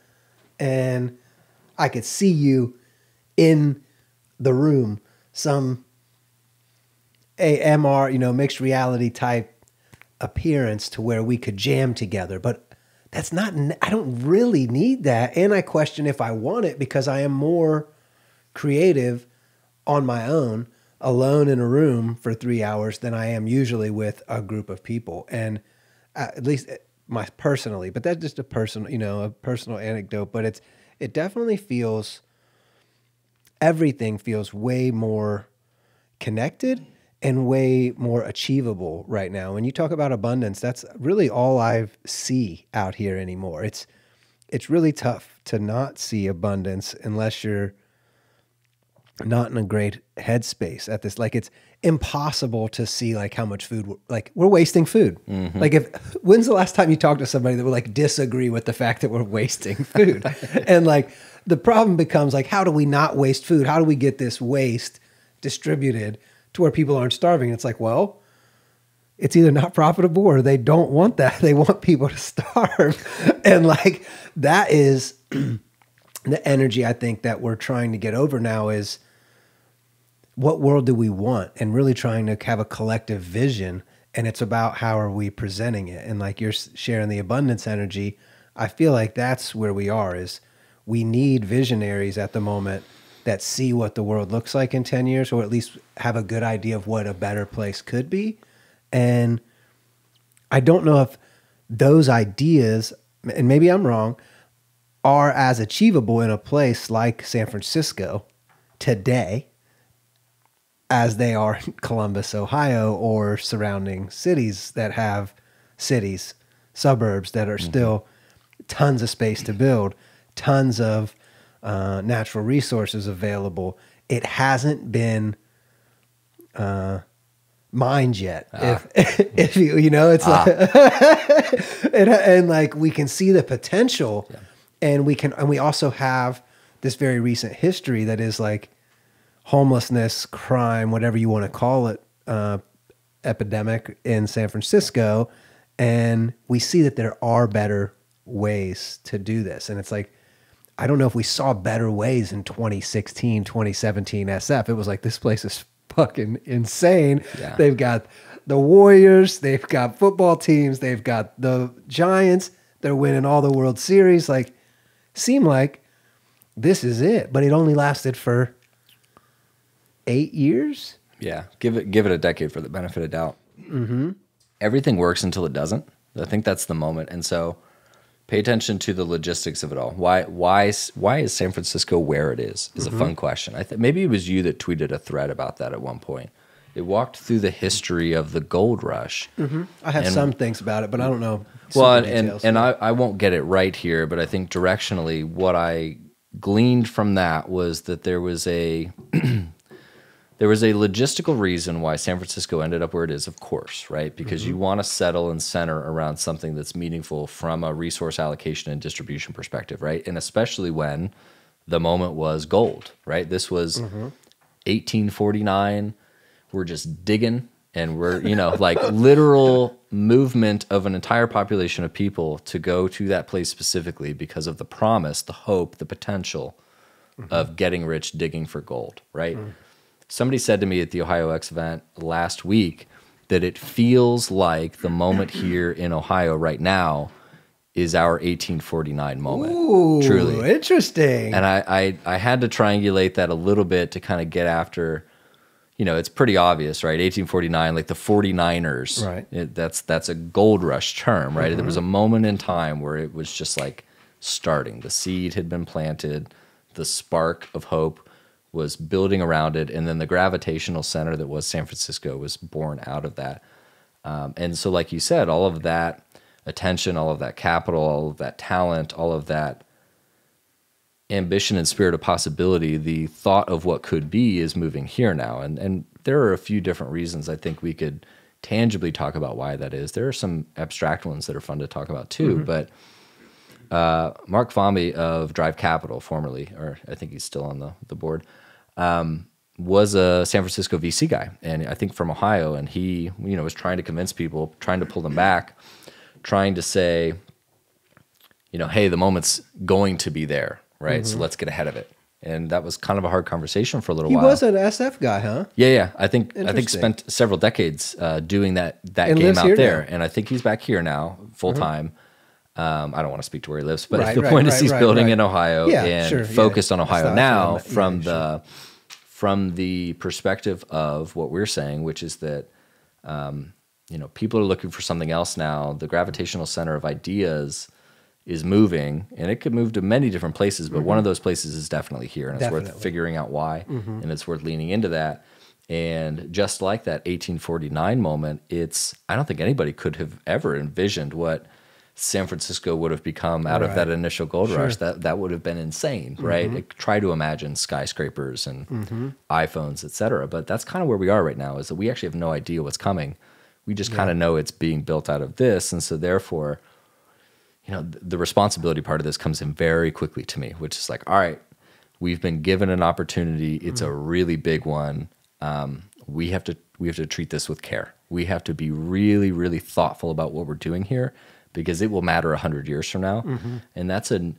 Speaker 1: and I could see you in the room, some AMR, you know, mixed reality type appearance to where we could jam together. But that's not, I don't really need that. And I question if I want it because I am more creative on my own, alone in a room for three hours than I am usually with a group of people. And uh, at least my personally, but that's just a personal, you know, a personal anecdote. But it's it definitely feels everything feels way more connected and way more achievable right now. When you talk about abundance, that's really all I see out here anymore. It's it's really tough to not see abundance unless you're not in a great headspace at this. Like it's impossible to see like how much food we're, like we're wasting food. Mm-hmm. Like if when's the last time you talked to somebody that would like disagree with the fact that we're wasting <laughs> food? and like the problem becomes like how do we not waste food? How do we get this waste distributed to where people aren't starving? It's like, well, it's either not profitable or they don't want that. <laughs> They want people to starve. <laughs> and like that is <clears throat> the energy I think that we're trying to get over now is what world do we want and really trying to have a collective vision and it's about how are we presenting it and like you're sharing the abundance energy i feel like that's where we are is we need visionaries at the moment that see what the world looks like in 10 years or at least have a good idea of what a better place could be. And i don't know if those ideas and maybe i'm wrong are as achievable in a place like san francisco today as they are in <laughs> Columbus, Ohio, or surrounding cities that have cities, suburbs that are mm-hmm. still tons of space to build, tons of uh, natural resources available. It hasn't been uh, mined yet. If <laughs> if you you know, it's like, <laughs> and, and like we can see the potential, and we can and we also have this very recent history that is like homelessness, crime, whatever you want to call it, uh, epidemic in San Francisco. And we see that there are better ways to do this. And it's like, I don't know if we saw better ways in 2016, 2017 SF. It was like, this place is fucking insane.
Speaker 2: Yeah.
Speaker 1: They've got the Warriors, they've got football teams, they've got the Giants, they're winning all the World Series. Like, seem like this is it. But it only lasted for eight years.
Speaker 2: Yeah, give it give it a decade for the benefit of doubt. Mm-hmm. Everything works until it doesn't. I think that's the moment, and so pay attention to the logistics of it all. Why why is- why is San Francisco where it is? Is a mm-hmm. fun question. I think maybe it was you that tweeted a thread about that at one point. It walked through the history of the gold rush. Mm-hmm.
Speaker 1: I have
Speaker 2: And-
Speaker 1: some things about it, but I don't know.
Speaker 2: Well, and and,
Speaker 1: details.
Speaker 2: and I, I won't get it right here, but I think directionally, what I gleaned from that was that there was a <clears throat> there was a logistical reason why San Francisco ended up where it is, of course, right? Because you mm-hmm. want to settle and center around something that's meaningful from a resource allocation and distribution perspective, right? And especially when the moment was gold, right? This was mm-hmm. 1849. We're just digging and we're, you know, like literal movement of an entire population of people to go to that place specifically because of the promise, the hope, the potential mm-hmm. of getting rich digging for gold, right? Somebody said to me at the OhioX event last week that it feels like the moment <clears throat> here in Ohio right now is our 1849 moment.
Speaker 1: Ooh,
Speaker 2: truly.
Speaker 1: interesting.
Speaker 2: And I, I, I had to triangulate that a little bit to kind of get after, you know, it's pretty obvious, right? 1849, like the 49ers.
Speaker 1: Right.
Speaker 2: It, that's that's a gold rush term, right? There was mm-hmm. a moment in time where it was just like starting. The seed had been planted, the spark of hope was building around it, and then the gravitational center that was San Francisco was born out of that. Um, and so, like you said, all of that attention, all of that capital, all of that talent, all of that ambition and spirit of possibility, the thought of what could be is moving here now. And and there are a few different reasons I think we could tangibly talk about why that is. There are some abstract ones that are fun to talk about too, but uh, Mark Kvamme of Drive Capital, formerly, or I think he's still on the, the board, um, was a San Francisco VC guy, and I think from Ohio, and he you know was trying to convince people, trying to pull them back, trying to say, you know, hey, the moment's going to be there, right? So let's get ahead of it. And that was kind of a hard conversation for a little
Speaker 1: he
Speaker 2: while.
Speaker 1: He was an SF guy, huh?
Speaker 2: Yeah, yeah. I think I think spent several decades uh, doing that that
Speaker 1: And
Speaker 2: game out there,
Speaker 1: now. Mm-hmm.
Speaker 2: and I think he's back here now, full time. Um, I don't want to speak to where he lives, but
Speaker 1: Right,
Speaker 2: the
Speaker 1: right,
Speaker 2: point is he's
Speaker 1: right,
Speaker 2: building
Speaker 1: right.
Speaker 2: in Ohio
Speaker 1: Yeah,
Speaker 2: and
Speaker 1: sure, yeah.
Speaker 2: focused on Ohio now from
Speaker 1: yeah,
Speaker 2: the from the perspective of what we're saying, which is that um, you know people are looking for something else now. The gravitational center of ideas is moving, and it could move to many different places, but one of those places is definitely here, and it's worth figuring out why, and it's worth leaning into that. And just like that 1849 moment, it's I don't think anybody could have ever envisioned what San Francisco would have become out of that initial gold
Speaker 1: Sure.
Speaker 2: rush. That that would have been insane, mm-hmm. right? Like, try to imagine skyscrapers and mm-hmm. iPhones, et cetera. But that's kind of where we are right now. Is that we actually have no idea what's coming. We just kind of know it's being built out of this, and so therefore, you know, th- the responsibility part of this comes in very quickly to me, which is like, all right, we've been given an opportunity. It's a mm. really big one. Um, we have to we have to treat this with care. We have to be really really thoughtful about what we're doing here because it will matter a hundred years from now, and that's an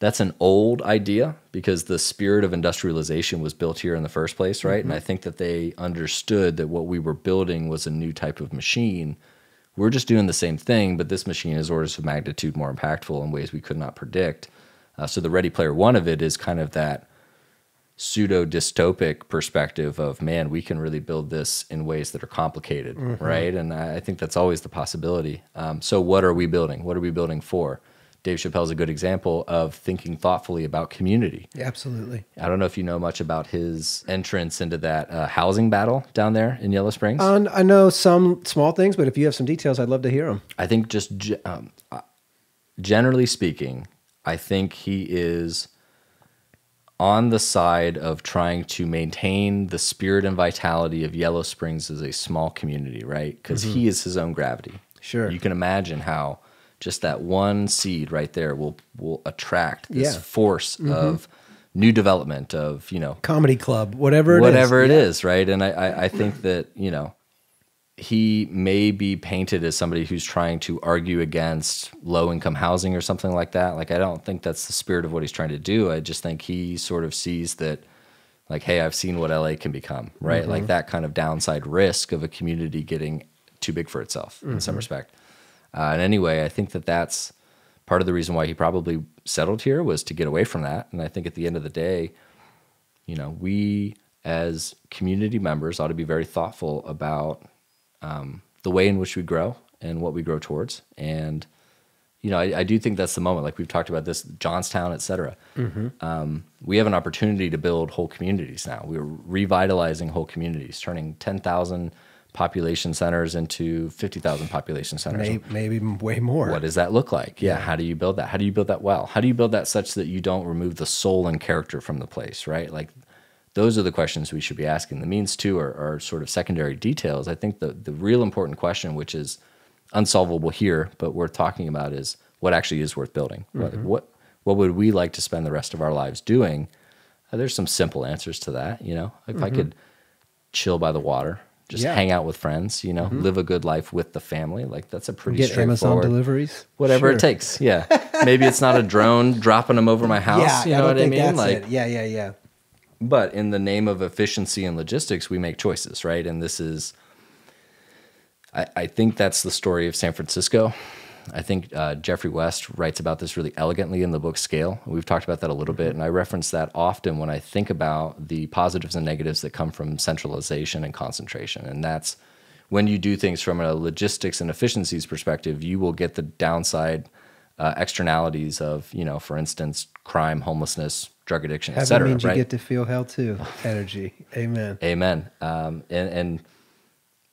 Speaker 2: that's an old idea because the spirit of industrialization was built here in the first place, right? And I think that they understood that what we were building was a new type of machine. We're just doing the same thing, but this machine is orders of magnitude more impactful in ways we could not predict. Uh, so the Ready Player One of it is kind of that pseudo dystopic perspective of man, we can really build this in ways that are complicated, right? And I think that's always the possibility. Um, so what are we building? What are we building for? Dave Chappelle's a good example of thinking thoughtfully about community.
Speaker 1: Absolutely.
Speaker 2: I don't know if you know much about his entrance into that uh, housing battle down there in Yellow Springs.
Speaker 1: Um, I know some small things, but if you have some details, I'd love to hear them.
Speaker 2: I think just um, uh, generally speaking, I think he is on the side of trying to maintain the spirit and vitality of Yellow Springs as a small community, right? Because he mm-hmm. is his own gravity.
Speaker 1: Sure.
Speaker 2: You can imagine how just that one seed right there will will attract this
Speaker 1: Yeah.
Speaker 2: force mm-hmm. of new development of you know
Speaker 1: Comedy club, whatever it is.
Speaker 2: whatever it is, right? And I, I, I think that you know he may be painted as somebody who's trying to argue against low income housing or something like that. Like I don't think that's the spirit of what he's trying to do. I just think he sort of sees that like, hey, I've seen what LA can become, right? Like that kind of downside risk of a community getting too big for itself in some respect. Uh, and anyway, I think that that's part of the reason why he probably settled here was to get away from that. And I think at the end of the day, you know, we as community members ought to be very thoughtful about um, the way in which we grow and what we grow towards. And, you know, I, I do think that's the moment. Like we've talked about this, Johnstown, et cetera. Um, we have an opportunity to build whole communities now. We're revitalizing whole communities, turning 10,000 population centers into 50,000 population centers.
Speaker 1: Maybe, maybe way more.
Speaker 2: What does that look like? Yeah. How do you build that? How do you build that well? How do you build that such that you don't remove the soul and character from the place, right? Like those are the questions we should be asking. The means to are, are sort of secondary details. I think the, the real important question, which is unsolvable here, but worth talking about is what actually is worth building. What, mm-hmm. what, what would we like to spend the rest of our lives doing? Uh, there's some simple answers to that. You know, if I mm-hmm. could chill by the water, just
Speaker 1: Yeah.
Speaker 2: hang out with friends, you know, mm-hmm. live a good life with the family. Like that's a pretty
Speaker 1: Get Amazon
Speaker 2: straightforward
Speaker 1: deliveries.
Speaker 2: whatever
Speaker 1: Sure.
Speaker 2: it takes. Yeah, <laughs> maybe it's not a drone dropping them over my house.
Speaker 1: Yeah,
Speaker 2: you know
Speaker 1: I
Speaker 2: what I mean?
Speaker 1: that's
Speaker 2: Like,
Speaker 1: it. Yeah, yeah, yeah.
Speaker 2: But in the name of efficiency and logistics, we make choices, right? And this is, I, I think that's the story of San Francisco. I think uh, Geoffrey West writes about this really elegantly in the book Scale. We've talked about that a little bit, and I reference that often when I think about the positives and negatives that come from centralization and concentration. And that's when you do things from a logistics and efficiencies perspective, you will get the downside uh, externalities of, you know, for instance, crime, homelessness, drug addiction, et
Speaker 1: Heaven
Speaker 2: cetera.
Speaker 1: means you
Speaker 2: right?
Speaker 1: get to feel hell too. <laughs> Energy. Amen.
Speaker 2: Amen. Um, and, and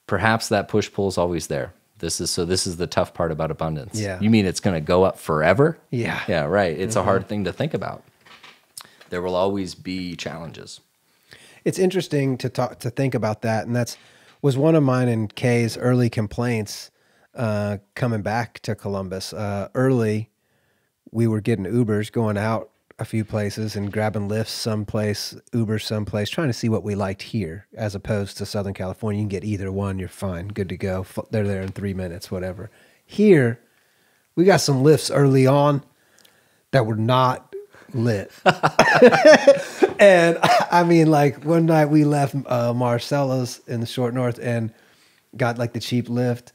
Speaker 2: perhaps that push pull is always there. This is so. This is the tough part about abundance.
Speaker 1: Yeah.
Speaker 2: You mean it's going to go up forever?
Speaker 1: Yeah. Mm-hmm.
Speaker 2: Yeah. Right. It's a hard thing to think about. There will always be challenges.
Speaker 1: It's interesting to talk to think about that, and that's was one of mine and Kay's early complaints uh, coming back to Columbus. Uh, early, we were getting Ubers, going out a few places and grabbing Lyfts someplace, Ubers someplace, trying to see what we liked here, as opposed to Southern California. You can get either one, you're fine, good to go. They're there in three minutes, whatever. Here, we got some Lyfts early on that were not lit. <laughs> and I mean, like one night we left uh, Marcella's in the short north and got like the cheap Lyft,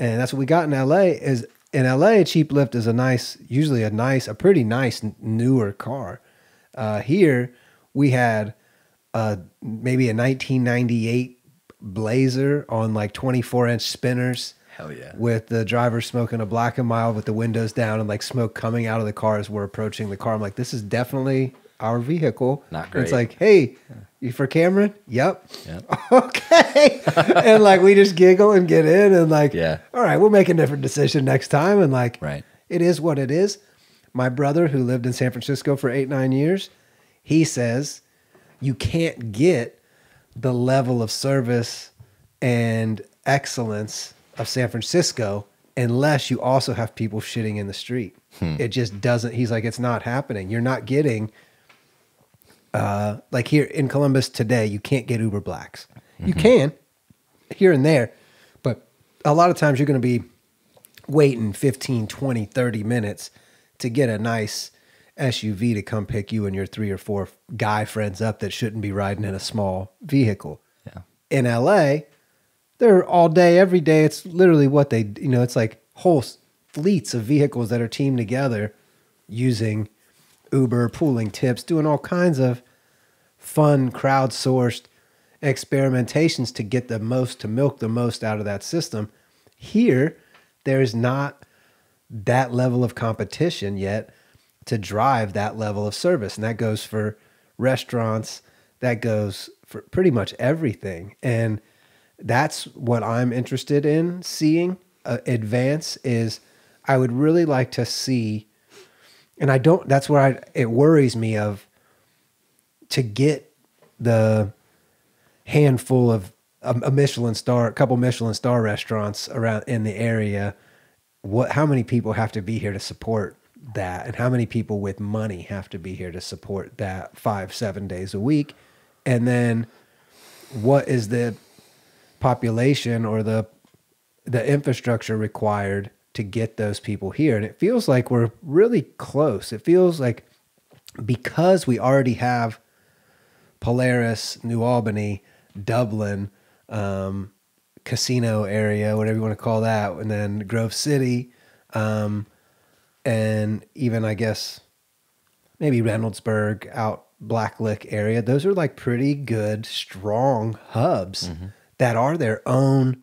Speaker 1: and that's what we got in L.A. Is in L.A. a cheap Lyft is a nice, usually a nice, a pretty nice newer car. Uh, here we had uh, maybe a 1998 Blazer on like 24 inch spinners.
Speaker 2: Hell yeah.
Speaker 1: with the driver smoking a black and mild with the windows down and like smoke coming out of the car as we're approaching the car. I'm like, this is definitely our vehicle.
Speaker 2: Not
Speaker 1: And It's like, hey, you for Cameron? Yep.
Speaker 2: Yeah. <laughs>
Speaker 1: okay. <laughs> and like we just giggle and get in and like,
Speaker 2: Yeah.
Speaker 1: all right, we'll make a different decision next time. And like,
Speaker 2: Right.
Speaker 1: it is what it is. My brother, who lived in San Francisco for eight, nine years, he says you can't get the level of service and excellence of San Francisco unless you also have people shitting in the street. Hmm. It just doesn't. He's like, it's not happening. You're not getting, uh, like here in Columbus today, you can't get Uber Blacks. You can here and there, but a lot of times you're going to be waiting 15, 20, 30 minutes to get a nice SUV to come pick you and your three or four guy friends up that shouldn't be riding in a small vehicle.
Speaker 2: Yeah.
Speaker 1: In LA, they're all day, every day. It's literally what they, you know, it's like whole fleets of vehicles that are teamed together using Uber, pooling tips, doing all kinds of fun, crowdsourced experimentations to get the most, to milk the most out of that system. Here, there's not that level of competition yet to drive that level of service. And that goes for restaurants, that goes for pretty much everything. And that's what I'm interested in seeing uh, advance is I would really like to see and I don't that's where I it worries me of to get the handful of a, a Michelin star, a couple Michelin star restaurants around in the area. What? How many people have to be here to support that, and how many people with money have to be here to support that five, seven days a week? And then, what is the population or the the infrastructure required to get those people here? And it feels like we're really close. It feels like because we already have Polaris, New Albany, Dublin, um, casino area, whatever you want to call that, and then Grove City, um, and even I guess maybe Reynoldsburg out Blacklick area. Those are like pretty good, strong hubs that are their own.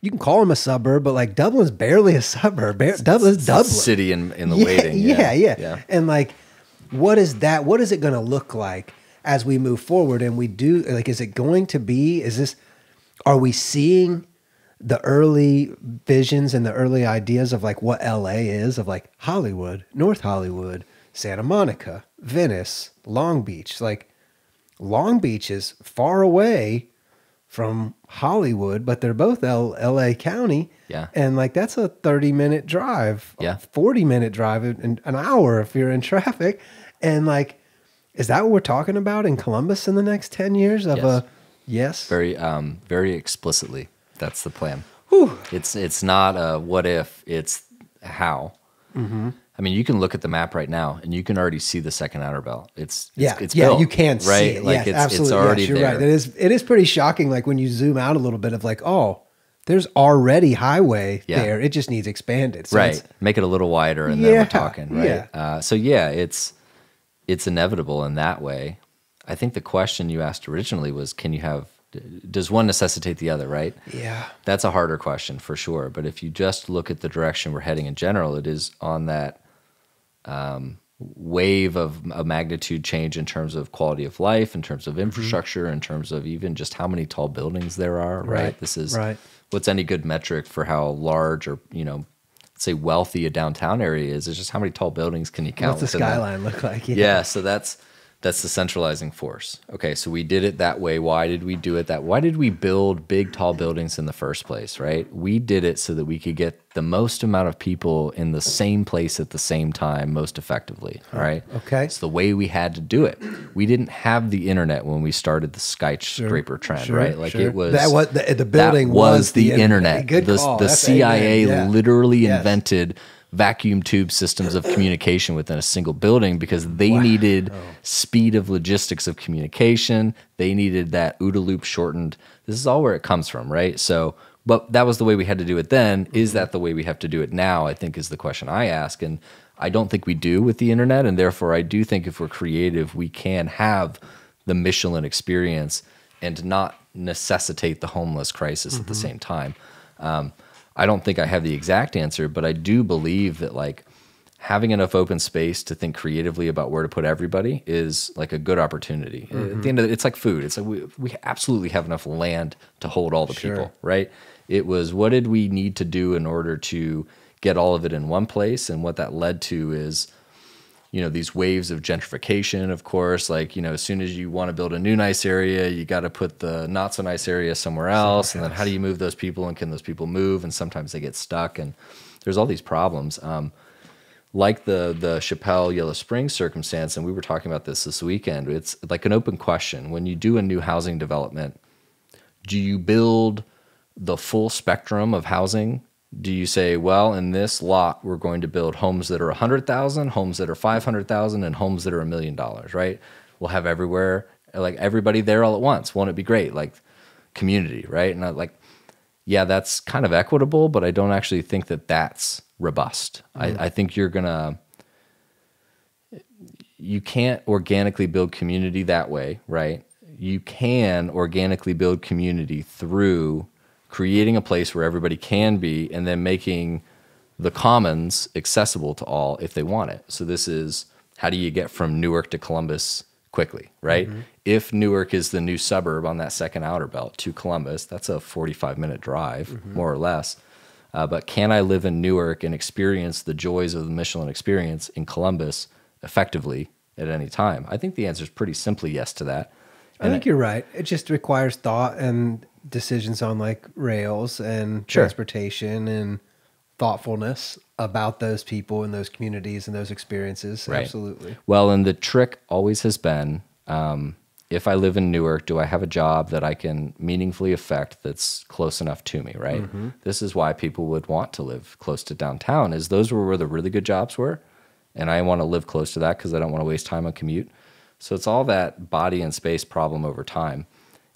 Speaker 1: You can call them a suburb, but like Dublin's barely a <laughs> suburb. Bar- Dublin's Dublin
Speaker 2: City in, in the
Speaker 1: yeah,
Speaker 2: waiting.
Speaker 1: Yeah, yeah,
Speaker 2: yeah.
Speaker 1: And like, what is that? What is it going to look like as we move forward? And we do like, is it going to be? Is this? Are we seeing the early visions and the early ideas of like what LA is of like Hollywood, North Hollywood, Santa Monica, Venice, Long Beach? Like, Long Beach is far away from Hollywood, but they're both L- LA County.
Speaker 2: Yeah.
Speaker 1: And like that's a 30 minute drive.
Speaker 2: Yeah.
Speaker 1: 40 minute drive in an hour if you're in <laughs> traffic. And like, is that what we're talking about in Columbus in the next 10 years of
Speaker 2: Yes.
Speaker 1: a yes?
Speaker 2: Very um very explicitly. That's the plan. It's it's not a what if, it's how.
Speaker 1: Mm-hmm.
Speaker 2: I mean, you can look at the map right now, and you can already see the second outer belt. It's, it's
Speaker 1: yeah,
Speaker 2: it's
Speaker 1: yeah,
Speaker 2: built,
Speaker 1: you can
Speaker 2: right?
Speaker 1: see it.
Speaker 2: Like
Speaker 1: yes,
Speaker 2: it's
Speaker 1: absolutely.
Speaker 2: it's already
Speaker 1: yes, you're
Speaker 2: there.
Speaker 1: right. It is. It is pretty shocking. Like when you zoom out a little bit of like, oh, there's already highway
Speaker 2: Yeah.
Speaker 1: there. It just needs expanded. So
Speaker 2: right. Make it a little wider, and then
Speaker 1: Yeah,
Speaker 2: we're talking, right?
Speaker 1: yeah.
Speaker 2: Uh, so yeah, it's it's inevitable in that way. I think the question you asked originally was, can you have? Does one necessitate the other? Right.
Speaker 1: Yeah.
Speaker 2: That's a harder question for sure. But if you just look at the direction we're heading in general, it is on that um, wave of a magnitude change in terms of quality of life, in terms of
Speaker 1: Mm-hmm.
Speaker 2: infrastructure, in terms of even just how many tall buildings there are. Right.
Speaker 1: Right,
Speaker 2: This is
Speaker 1: right.
Speaker 2: what's any good metric for how large or you know, say wealthy a downtown area is. Is just how many tall buildings can you count?
Speaker 1: What's the
Speaker 2: within that?
Speaker 1: skyline look like? <laughs>
Speaker 2: Yeah. so that's that's the centralizing force. Okay, so we did it that way. Why did we do it that? Why did we build big tall buildings in the first place, right? We did it so that we could get the most amount of people in the same place at the same time most effectively, all right?
Speaker 1: okay.
Speaker 2: It's the way we had to do it. We didn't have the internet when we started the skyscraper trend,
Speaker 1: sure,
Speaker 2: right? Like
Speaker 1: sure.
Speaker 2: it was
Speaker 1: That was- the- the building was
Speaker 2: was
Speaker 1: the internet.
Speaker 2: internet.
Speaker 1: Good
Speaker 2: the
Speaker 1: call.
Speaker 2: the CIA.
Speaker 1: Yeah.
Speaker 2: literally
Speaker 1: Yes.
Speaker 2: invented vacuum tube systems of communication within a single building because they needed speed of logistics of communication. They needed that OODA loop shortened. This is all where it comes from, right? So, but that was the way we had to do it then. Is that the way we have to do it now? I think is the question I ask. And I don't think we do with the internet. And therefore, I do think if we're creative, we can have the Michelin experience and not necessitate the homeless crisis at the same time. Um, I don't think I have the exact answer, but I do believe that like having enough open space to think creatively about where to put everybody is like a good opportunity. At the mm-hmm. end of it, it's like food. It's like we, we absolutely have enough land to hold all the
Speaker 1: Sure.
Speaker 2: people, right? It was what did we need to do in order to get all of it in one place? And what that led to is, you know, these waves of gentrification, of course. Like, you know, as soon as you want to build a new nice area, you got to put the not so nice area somewhere else. and then how do you move those people? And can those people move? And sometimes they get stuck. And there's all these problems. Um, like the the Chappelle Yellow Springs circumstance, and we were talking about this this weekend. It's like an open question. When you do a new housing development, do you build the full spectrum of housing? Do you say, well, in this lot, we're going to build homes that are 100,000, homes that are 500,000, and homes that are a million dollars, right? We'll have everywhere, like everybody there all at once. Won't it be great? Like community, right? And I like, yeah, that's kind of equitable, but I don't actually think that that's robust. I, mm-hmm. I think you're gonna, you can't organically build community that way, right? You can organically build community through creating a place where everybody can be and then making the commons accessible to all if they want it. So this is how do you get from Newark to Columbus quickly, right? If Newark is the new suburb on that second outer belt to Columbus, that's a 45 minute drive, more or less. Uh, but can I live in Newark and experience the joys of the Michelin experience in Columbus effectively at any time? I think the answer is pretty simply yes to that.
Speaker 1: I think you're right. It just requires thought and decisions on like rails and
Speaker 2: Sure.
Speaker 1: transportation and thoughtfulness about those people and those communities and those experiences.
Speaker 2: Right.
Speaker 1: Absolutely.
Speaker 2: Well, and the trick always has been um, if I live in Newark, do I have a job that I can meaningfully affect that's close enough to me, right? This is why people would want to live close to downtown is those were where the really good jobs were. And I want to live close to that because I don't want to waste time on commute. So it's all that body and space problem over time.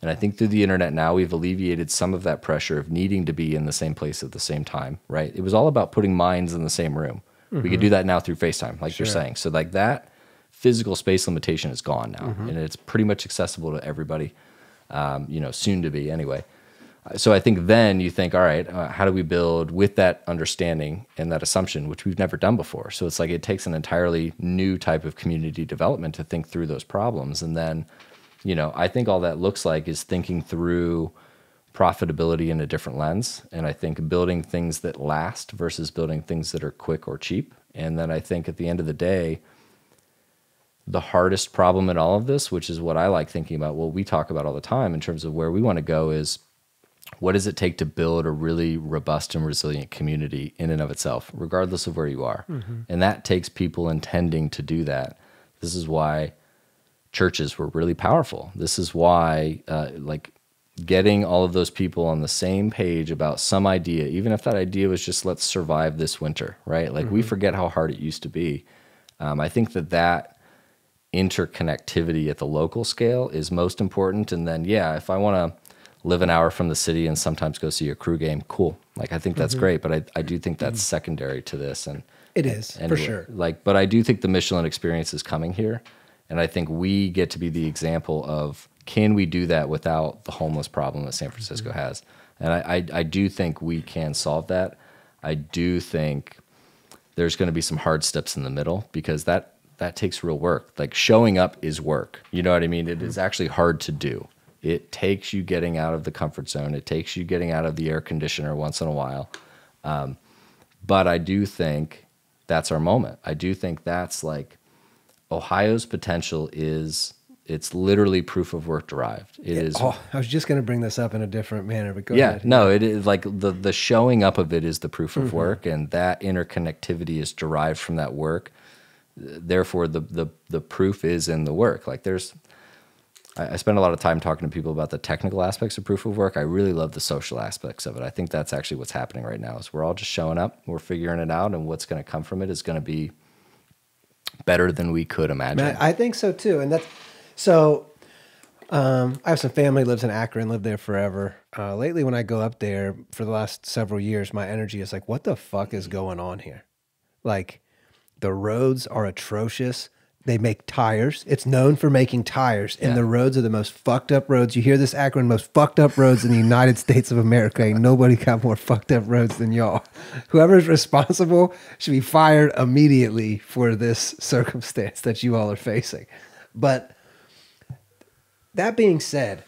Speaker 2: And I think through the internet now, we've alleviated some of that pressure of needing to be in the same place at the same time, right? It was all about putting minds in the same room. We could do that now through FaceTime, like you're saying. So, like that physical space limitation is gone now, and it's pretty much accessible to everybody, um, you know, soon to be anyway. Uh, So I think then you think, all right, uh, how do we build with that understanding and that assumption, which we've never done before? So it's like it takes an entirely new type of community development to think through those problems. And then, you know, I think all that looks like is thinking through profitability in a different lens. And I think building things that last versus building things that are quick or cheap. And then I think at the end of the day, the hardest problem in all of this, which is what I like thinking about, what we talk about all the time in terms of where we want to go, is what does it take to build a really robust and resilient community in and of itself, regardless of where you are? Mm-hmm. And that takes people intending to do that. This is why churches were really powerful. This is why, uh, like, getting all of those people on the same page about some idea, even if that idea was just let's survive this winter, right? Like, we forget how hard it used to be. Um, I think that that interconnectivity at the local scale is most important. And then, yeah, if I want to live an hour from the city and sometimes go see a crew game, cool. Like, I think that's great. But I, I do think that's secondary to this. And
Speaker 1: It is, and,
Speaker 2: for
Speaker 1: sure.
Speaker 2: Like, but I do think the Michelin experience is coming here, and I think we get to be the example of can we do that without the homeless problem that San Francisco
Speaker 1: Mm-hmm.
Speaker 2: has, and I, I I do think we can solve that. I do think there's going to be some hard steps in the middle because that that takes real work. Like showing up is work. You know what I mean? It is actually hard to do. It takes you getting out of the comfort zone. It takes you getting out of the air conditioner once in a while. Um, but I do think that's our moment. I do think that's like Ohio's potential is it's literally proof of work derived. It is
Speaker 1: Oh, I was just going to bring this up in a different manner, but go
Speaker 2: yeah,
Speaker 1: ahead.
Speaker 2: no, it is like the the showing up of it is the proof of mm-hmm. work, and that interconnectivity is derived from that work. Therefore, the the the proof is in the work. Like there's, I, I spend a lot of time talking to people about the technical aspects of proof of work. I really love the social aspects of it. I think that's actually what's happening right now. Is we're all just showing up, we're figuring it out, and what's going to come from it is going to be better than we could imagine.
Speaker 1: Man, I think so too. And that's so. Um, I have some family lives in Akron, lived there forever. Uh, lately, when I go up there for the last several years, my energy is like, what the fuck is going on here? Like, the roads are atrocious. They make tires. It's known for making tires, and
Speaker 2: Yeah.
Speaker 1: the roads are the most fucked up roads. You hear this acronym, most fucked up roads in the United States of America. Ain't nobody got more fucked up roads than y'all. Whoever's responsible should be fired immediately for this circumstance that you all are facing. But that being said,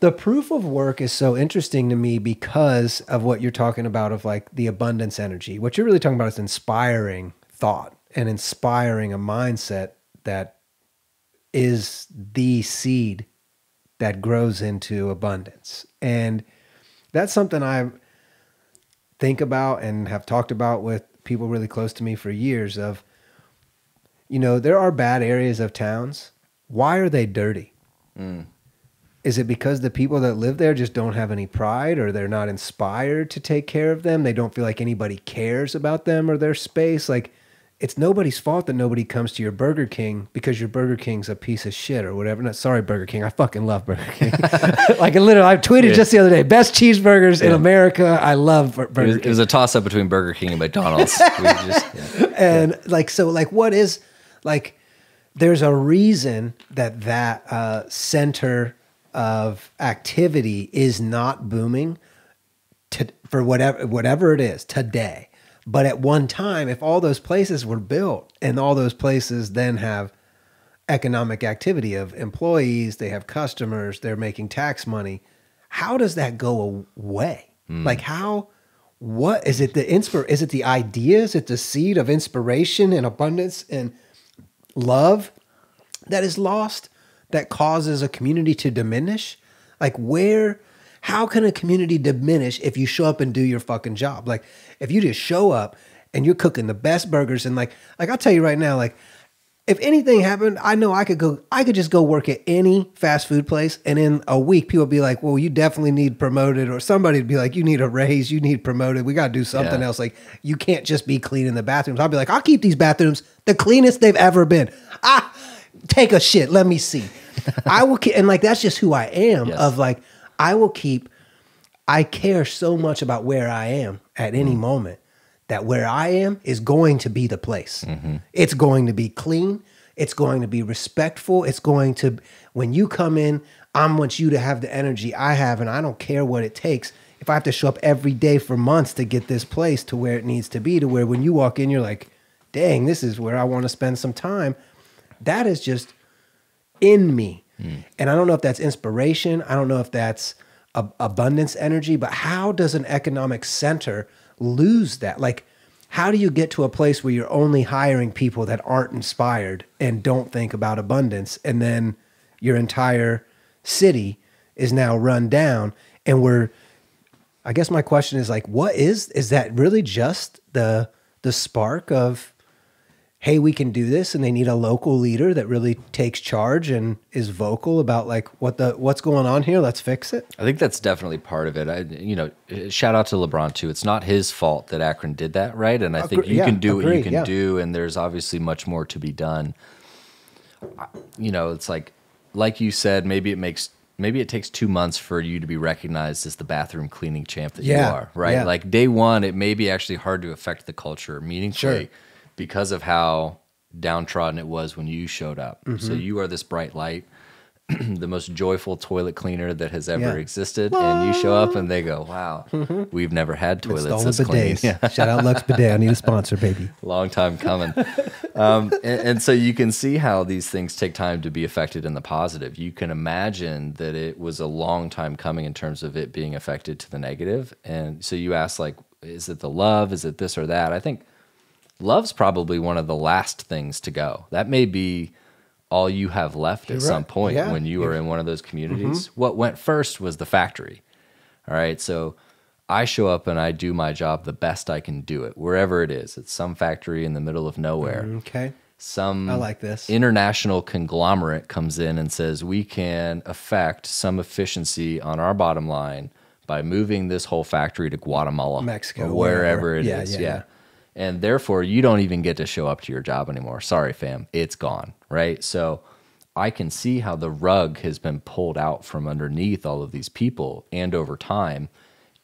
Speaker 1: the proof of work is so interesting to me because of what you're talking about of like the abundance energy. What you're really talking about is inspiring thought and inspiring a mindset that is the seed that grows into abundance. And that's something I think about and have talked about with people really close to me for years of you know, there are bad areas of towns. Why are they dirty? Mm. Is it because the people that live there just don't have any pride or they're not inspired to take care of them? They don't feel like anybody cares about them or their space? Like, it's nobody's fault that nobody comes to your Burger King because your Burger King's a piece of shit or whatever. Not sorry, Burger King. I fucking love Burger King. <laughs> <laughs> like, literally, I tweeted
Speaker 2: Yeah.
Speaker 1: just the other day best cheeseburgers in America. I love Bur-
Speaker 2: It
Speaker 1: Burger
Speaker 2: was,
Speaker 1: King
Speaker 2: it was a toss up between Burger King and McDonald's. <laughs> we just, yeah.
Speaker 1: and like so like what is like there's a reason that that uh, center of activity is not booming to, for whatever whatever it is today but at one time if all those places were built and all those places then have economic activity of employees they have customers they're making tax money how does that go away? Hmm. Like how what is it the inspir is it the idea is it the seed of inspiration and abundance and love that is lost that causes a community to diminish? Like where how can a community diminish if you show up and do your fucking job? Like if you just show up and you're cooking the best burgers and like like i'll tell you right now like if anything happened i know i could go i could just go work at any fast food place and in a week people would be like well you definitely need promoted or somebody would be like you need a raise you need promoted we got to do something
Speaker 2: Yeah.
Speaker 1: else. Like you can't just be cleaning the bathrooms. I'll be like i'll keep these bathrooms the cleanest they've ever been. Ah take a shit let me see. I will keep and like that's just who i am
Speaker 2: Yes.
Speaker 1: of like i will keep i care so much about where i am at any mm. moment that where i am is going to be the place. Mm-hmm. It's going to be clean. It's going to be respectful. It's going to when you come in i want you to have the energy i have and i don't care what it takes. If i have to show up every day for months to get this place to where it needs to be to where when you walk in you're like dang this is where i want to spend some time. That is just in me. Mm. And I don't know if that's inspiration. I don't know if that's a, abundance energy, but how does an economic center lose that? Like, how do you get to a place where you're only hiring people that aren't inspired and don't think about abundance? And then your entire city is now run down. And we're, I guess my question is like, what is, is that really just the, the spark of, hey, we can do this, and they need a local leader that really takes charge and is vocal about like what the what's going on here. Let's fix it.
Speaker 2: I think that's definitely part of it. I, you know, shout out to LeBron too. It's not his fault that Akron did that, right? And I think
Speaker 1: Agree-
Speaker 2: you
Speaker 1: yeah,
Speaker 2: can do what you can
Speaker 1: yeah.
Speaker 2: do, and there's obviously much more to be done. You know, it's like, like you said, maybe it makes, maybe it takes two months for you to be recognized as the bathroom cleaning champ that
Speaker 1: Yeah,
Speaker 2: you are, right? Like day one, it may be actually hard to affect the culture meaningfully
Speaker 1: Sure.
Speaker 2: Because of how downtrodden it was when you showed up.
Speaker 1: Mm-hmm.
Speaker 2: So you are this bright light. <clears throat> the most joyful toilet cleaner that has ever
Speaker 1: Yeah.
Speaker 2: existed, and you show up and they go, "Wow, <laughs> we've never had toilets this clean." Yeah,
Speaker 1: Shout out Luxe Bidet. I need a sponsor, baby. <laughs>
Speaker 2: long time coming. um, and, and so you can see how these things take time to be affected in the positive. You can imagine that it was a long time coming in terms of it being affected to the negative. And so you ask, like, is it the love? Is it this or that? I think love's probably one of the last things to go. That may be all you have left at
Speaker 1: You're
Speaker 2: some
Speaker 1: right.
Speaker 2: point
Speaker 1: Yeah.
Speaker 2: when you are in one of those communities. Mm-hmm. What went first was the factory. All right. So I show up and I do my job the best I can do it, wherever it is. It's some factory in the middle of nowhere.
Speaker 1: Mm, okay.
Speaker 2: Some
Speaker 1: I like this.
Speaker 2: international conglomerate comes in and says we can affect some efficiency on our bottom line by moving this whole factory to Guatemala,
Speaker 1: Mexico,
Speaker 2: wherever
Speaker 1: wherever.
Speaker 2: it
Speaker 1: Yeah,
Speaker 2: is.
Speaker 1: yeah,
Speaker 2: Yeah,
Speaker 1: yeah.
Speaker 2: And therefore, you don't even get to show up to your job anymore. Sorry, fam, it's gone. Right. So I can see how the rug has been pulled out from underneath all of these people and over time.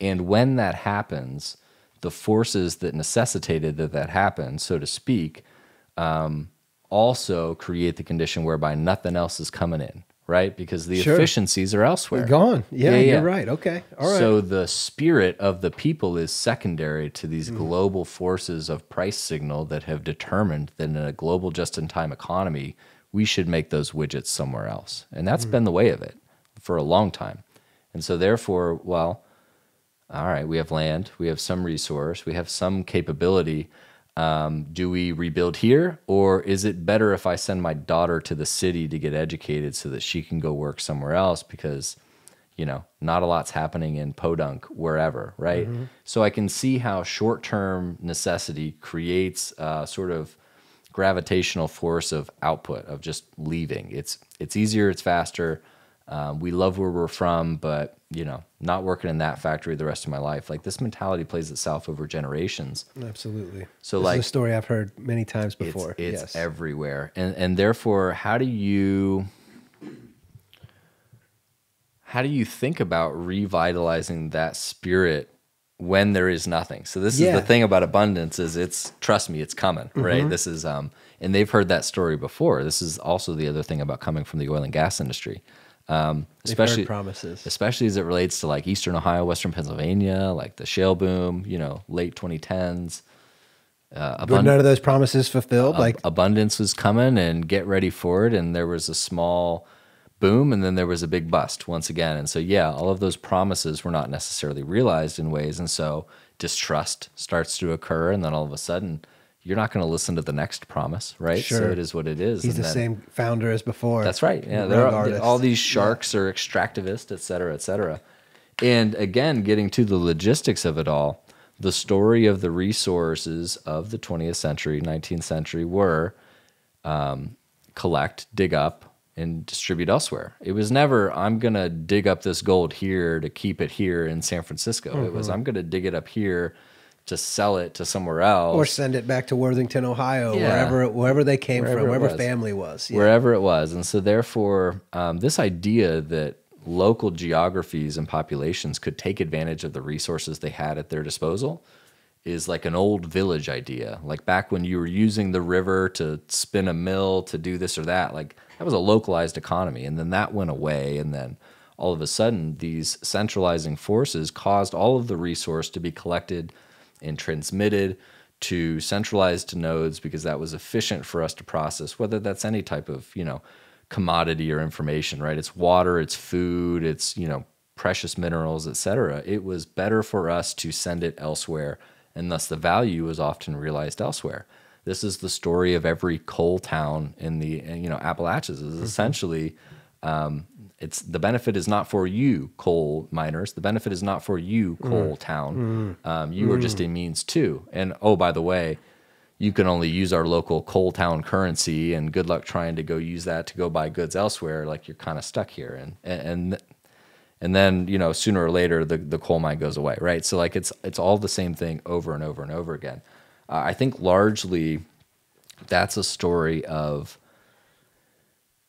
Speaker 2: And when that happens, the forces that necessitated that that happen, so to speak, um, also create the condition whereby nothing else is coming in, right? Because the
Speaker 1: Sure.
Speaker 2: efficiencies are elsewhere.
Speaker 1: Gone. Yeah,
Speaker 2: Yeah, yeah.
Speaker 1: you're right. Okay. All right.
Speaker 2: So the spirit of the people is secondary to these
Speaker 1: Mm.
Speaker 2: global forces of price signal that have determined that in a global just-in-time economy, we should make those widgets somewhere else. And that's
Speaker 1: Mm.
Speaker 2: been the way of it for a long time. And so therefore, well, all right, we have land, we have some resource, we have some capability. Um, do we rebuild here, or is it better if I send my daughter to the city to get educated so that she can go work somewhere else? Because, you know, not a lot's happening in Podunk, wherever, right? So I can see how short term necessity creates a sort of gravitational force of output of just leaving. It's it's easier, it's faster. Um, we love where we're from, but you know, not working in that factory the rest of my life. Like this mentality plays itself over generations.
Speaker 1: Absolutely.
Speaker 2: So,
Speaker 1: This
Speaker 2: like-
Speaker 1: is a story I've heard many times before.
Speaker 2: it's
Speaker 1: yes.
Speaker 2: everywhere, and and therefore, how do you how do you think about revitalizing that spirit when there is nothing? So this is the thing about abundance is it's trust me, it's coming, right? This is um, and they've heard that story before. This is also the other thing about coming from the oil and gas industry. Um, especially
Speaker 1: promises.
Speaker 2: especially as it relates to like Eastern Ohio, Western Pennsylvania, like the shale boom, you know, late 2010s. Uh,
Speaker 1: But none of those promises fulfilled.
Speaker 2: ab-
Speaker 1: like
Speaker 2: abundance was coming and get ready for it and there was a small boom and then there was a big bust once again and so yeah all of those promises were not necessarily realized in ways and so distrust starts to occur and then all of a sudden you're not going to listen to the next promise right so
Speaker 1: Sure.
Speaker 2: it is what it is
Speaker 1: he's
Speaker 2: and
Speaker 1: the
Speaker 2: then-
Speaker 1: same founder as before.
Speaker 2: that's right. Yeah, there are, all these sharks are extractivist, et cetera, et cetera. And again, getting to the logistics of it all, the story of the resources of the 20th century, 19th century were um, collect, dig up, and distribute elsewhere. It was never, I'm going to dig up this gold here to keep it here in San Francisco. It
Speaker 1: Mm-hmm.
Speaker 2: was, I'm going to dig it up here to sell it to somewhere else.
Speaker 1: or send it back to Worthington, Ohio,
Speaker 2: Yeah.
Speaker 1: wherever wherever they came
Speaker 2: Wherever
Speaker 1: from, wherever
Speaker 2: was.
Speaker 1: family was. Yeah.
Speaker 2: wherever it was. And so, therefore, um, this idea that local geographies and populations could take advantage of the resources they had at their disposal is like an old village idea. Like back when you were using the river to spin a mill to do this or that, like that was a localized economy. And then that went away. And then all of a sudden, these centralizing forces caused all of the resource to be collected and transmitted to centralized nodes because that was efficient for us to process, whether that's any type of, you know, commodity or information, right? It's water, it's food, it's, you know, precious minerals, et cetera. It was better for us to send it elsewhere, and thus the value was often realized elsewhere. This is the story of every coal town in the, you know, Appalachians is essentially um, it's the benefit is not for you coal miners. The benefit is not for you coal town. Um, you are just a means too. And oh by the way you can only use our local coal town currency and good luck trying to go use that to go buy goods elsewhere. Like you're kind of stuck here. And and and then you know sooner or later the, the coal mine goes away right? So like it's it's all the same thing over and over and over again. Uh, i think largely that's a story of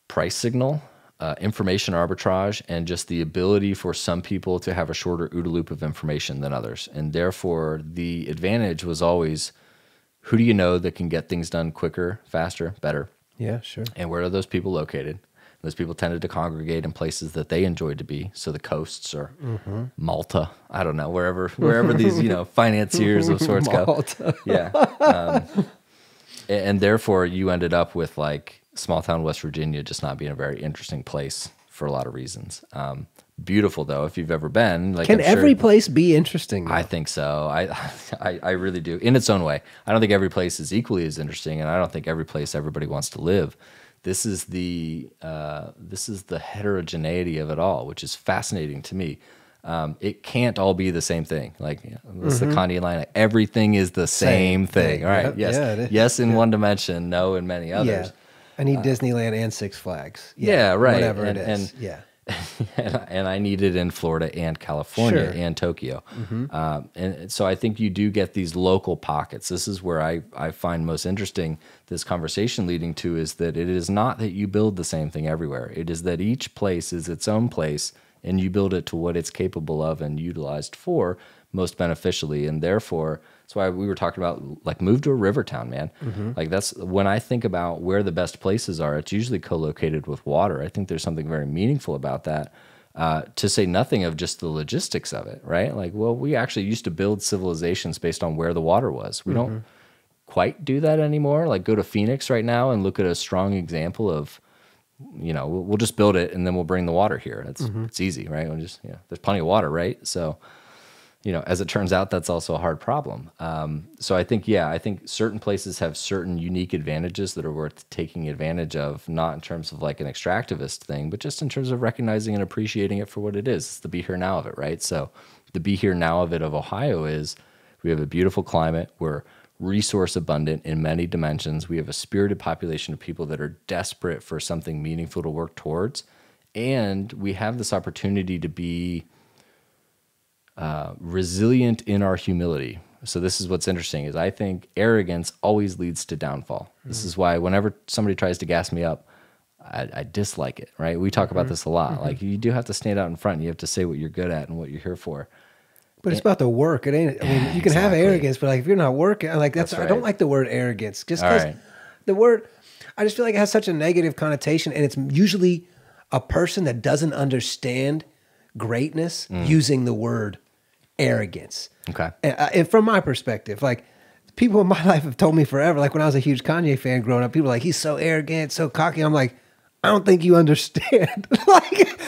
Speaker 2: price signal, uh, information arbitrage, and just the ability for some people to have a shorter OODA loop of information than others. And therefore, the advantage was always who do you know that can get things done quicker, faster, better?
Speaker 1: Yeah, sure.
Speaker 2: And where are those people located? Those people tended to congregate in places that they enjoyed to be. So the coasts or Malta, I don't know, wherever wherever these you know <laughs> financiers of sorts go. Yeah. Um, and therefore, you ended up with like small town West Virginia just not being a very interesting place for a lot of reasons. Um, beautiful though, if you've ever been. Like,
Speaker 1: Can
Speaker 2: I'm sure-
Speaker 1: every place be interesting? though?
Speaker 2: I think so. I, <laughs> I I really do. In its own way. I don't think every place is equally as interesting, and I don't think every place everybody wants to live. This is the uh, this is the heterogeneity of it all, which is fascinating to me. Um, it can't all be the same thing. Like you know, that's the Kanye line. Like, everything is the same,
Speaker 1: Same
Speaker 2: thing.
Speaker 1: thing.
Speaker 2: All right.
Speaker 1: Yep.
Speaker 2: Yes.
Speaker 1: Yeah,
Speaker 2: yes, in one dimension. No, in many
Speaker 1: yeah. I need Disneyland and Six Flags.
Speaker 2: Yeah, right.
Speaker 1: Whatever
Speaker 2: And-
Speaker 1: it is.
Speaker 2: and-
Speaker 1: yeah. <laughs>
Speaker 2: and, I- and I need it in Florida and California
Speaker 1: Sure.
Speaker 2: and Tokyo. Um, and so I think you do get these local pockets. This is where I, I find most interesting this conversation leading to is that it is not that you build the same thing everywhere. It is that each place is its own place and you build it to what it's capable of and utilized for. most beneficially, and therefore that's why we were talking about like move to a river town, man. Mm-hmm. Like that's when I think about where the best places are. It's usually co-located with water. I think there's something very meaningful about that. Uh, to say nothing of just the logistics of it, right? Like, well, we actually used to build civilizations based on where the water was. We don't mm-hmm. quite do that anymore. Like, go to Phoenix right now and look at a strong example of, you know, we'll, we'll just build it and then we'll bring the water here. It's mm-hmm. it's easy, right? We'll just yeah, there's plenty of water, right? So, you know, as it turns out, that's also a hard problem. Um, so I think, yeah, I think certain places have certain unique advantages that are worth taking advantage of, not in terms of like an extractivist thing, but just in terms of recognizing and appreciating it for what it is. It's the be here now of it, right? So the be here now of it of Ohio is we have a beautiful climate. We're resource abundant in many dimensions. We have a spirited population of people that are desperate for something meaningful to work towards. And we have this opportunity to be uh, resilient in our humility. So this is what's interesting is I think arrogance always leads to downfall. This is why whenever somebody tries to gas me up, I, I dislike it. Right? We talk about this a lot. Like you do have to stand out in front. And you have to say what you're good at and what you're here for.
Speaker 1: But it's about the work. It ain't. I mean, you can have arrogance, but like if you're not working, like that's.
Speaker 2: That's
Speaker 1: I don't like the word arrogance, just because
Speaker 2: right.
Speaker 1: the word. I just feel like it has such a negative connotation, and it's usually a person that doesn't understand greatness
Speaker 2: Mm.
Speaker 1: using the word arrogance.
Speaker 2: Okay.
Speaker 1: And, uh, and from my perspective, like people in my <laughs> life have told me forever, like when I was a huge Kanye fan growing up, people were like, he's so arrogant, so cocky. I'm like, I don't think you understand. <laughs> like,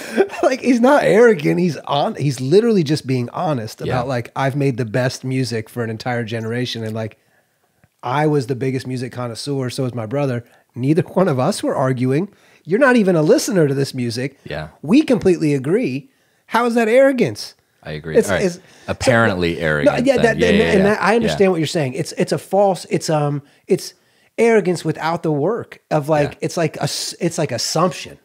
Speaker 1: like he's not arrogant. He's on. He's literally just being honest
Speaker 2: Yeah.
Speaker 1: about like I've made the best music for an entire generation, and like I was the biggest music connoisseur. So was my brother. Neither <laughs> one of us were arguing. You're not even a listener to this music.
Speaker 2: Yeah.
Speaker 1: we completely agree. How is that arrogance?
Speaker 2: I agree.
Speaker 1: It's-
Speaker 2: right.
Speaker 1: it's-
Speaker 2: Apparently arrogant.
Speaker 1: No, yeah, that,
Speaker 2: yeah,
Speaker 1: and,
Speaker 2: yeah,
Speaker 1: and
Speaker 2: yeah.
Speaker 1: that, I understand what you're saying. It's it's a false. It's um it's arrogance without the work of like.
Speaker 2: Mm.
Speaker 1: it's like a it's like assumption.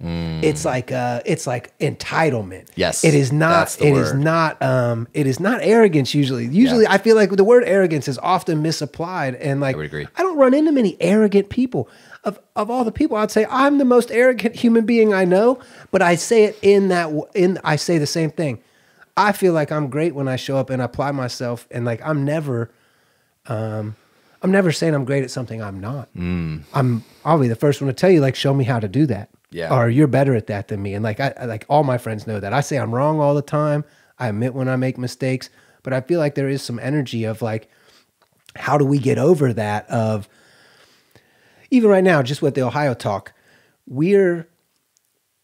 Speaker 1: It's like uh it's like entitlement.
Speaker 2: Yes,
Speaker 1: it is not. It is
Speaker 2: word.
Speaker 1: not. Um, it is not arrogance. Usually, usually. I feel like the word arrogance is often misapplied, and like
Speaker 2: agree.
Speaker 1: I don't run into many arrogant people. Of, of all the people, I'd say I'm the most arrogant human being I know. But I say it in that in I say the same thing. I feel like I'm great when I show up and apply myself, and like I'm never, um, I'm never saying I'm great at something I'm not. I'm I'll be the first one to tell you like show me how to do that.
Speaker 2: Yeah.
Speaker 1: Or you're better at that than me. And like I I- like all my friends know that. I say I'm wrong all the time. I admit when I make mistakes, but I feel like there is some energy of like how do we get over that of even right now just with the Ohio talk, we're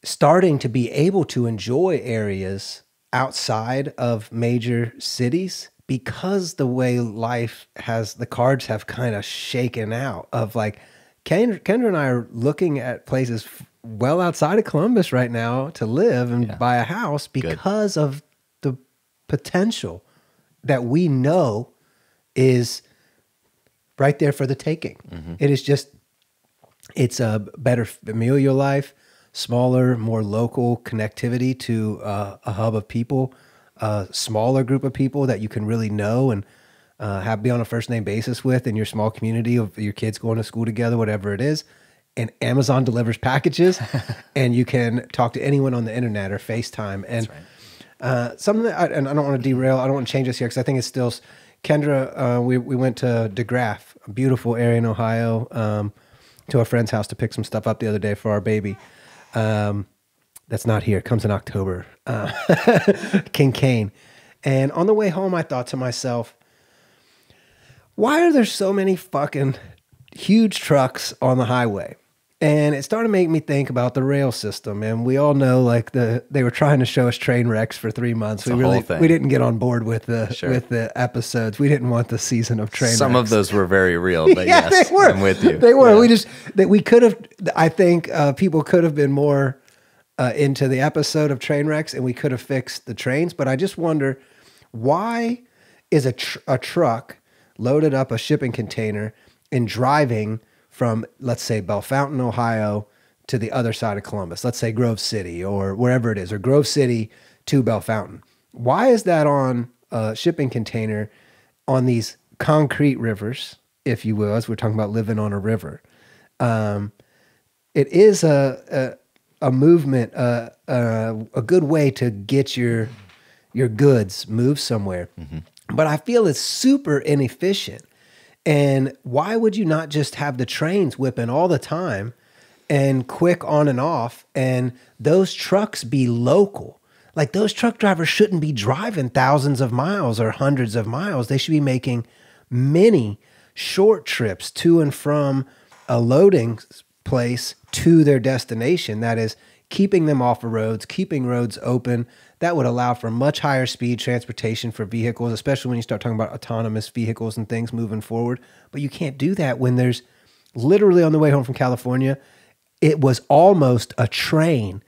Speaker 1: starting to be able to enjoy areas outside of major cities because the way life has the cards have kind of shaken out of like Kendra, Kendra and I are looking at places f- well outside of Columbus right now to live and
Speaker 2: Yeah.
Speaker 1: buy a house because of the potential that we know is right there for the taking. Mm-hmm. It is just it's a better familial life, smaller, more local connectivity to uh, a hub of people, a smaller group of people that you can really know and uh, have be on a first name basis with in your small community of your kids going to school together, whatever it is. And Amazon delivers packages, <laughs> and you can talk to anyone on the internet or FaceTime. And uh, something that, I, and I don't want to derail, I don't want to change this here because I think it's still Kendra. Uh, we we went to DeGraff, a beautiful area in Ohio, um, to a friend's house to pick some stuff up the other day for our baby. Um, that's not here. Comes in October. Uh, <laughs> King Kane. And on the way home, I thought to myself, why are there so many fucking huge trucks on the highway? And it started to make me think about the rail system. And we all know, like the they were trying to show us train wrecks for three months. we really we didn't get on board with the
Speaker 2: Sure.
Speaker 1: with the episodes. We didn't want the season of train. Wrecks.
Speaker 2: Some
Speaker 1: wrecks.
Speaker 2: of those were very real, <laughs> but
Speaker 1: yeah,
Speaker 2: yes,
Speaker 1: they were.
Speaker 2: I'm with you.
Speaker 1: They were.
Speaker 2: Yeah.
Speaker 1: We just that we could have. I think uh, people could have been more uh, into the episode of train wrecks, and we could have fixed the trains. But I just wonder why is a tr- a truck loaded up a shipping container and driving from let's say Bellefontaine, Ohio, to the other side of Columbus. Let's say Grove City or wherever it is, or Grove City to Bellefontaine. Why is that on a shipping container on these concrete rivers, if you will, as we're talking about living on a river? Um, it is a a, a movement, uh, uh, a good way to get your your goods moved somewhere. but I feel it's super inefficient. And why would you not just have the trains whipping all the time and quick on and off and those trucks be local? Like those truck drivers shouldn't be driving thousands of miles or hundreds of miles. They should be making many short trips to and from a loading place to their destination. That is keeping them off of roads, keeping roads open. That would allow for much higher speed transportation for vehicles, especially when you start talking about autonomous vehicles and things moving forward. But you can't do that when there's literally on the way home from California, it was almost a train,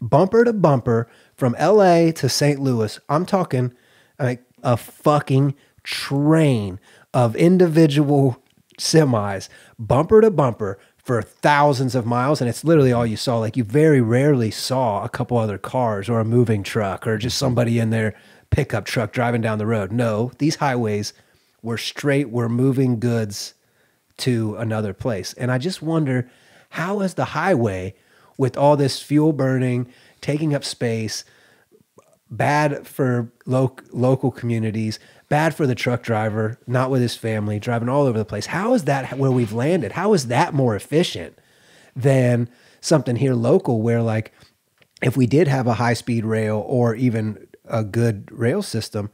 Speaker 1: bumper to bumper from LA to St. Louis. I'm talking like a fucking train of individual semis, bumper to bumper for thousands of miles. And it's literally all you saw. Like you very rarely saw a couple other cars or a moving truck or just somebody in their pickup truck driving down the road. No, these highways were straight, were moving goods to another place. And I just wonder how is the highway with all this fuel burning, taking up space, bad for lo- local communities, bad for the truck driver, not with his family, driving all over the place. How is that where we've landed? How is that more efficient than something here local where, like, if we did have a high speed rail or even a good rail system,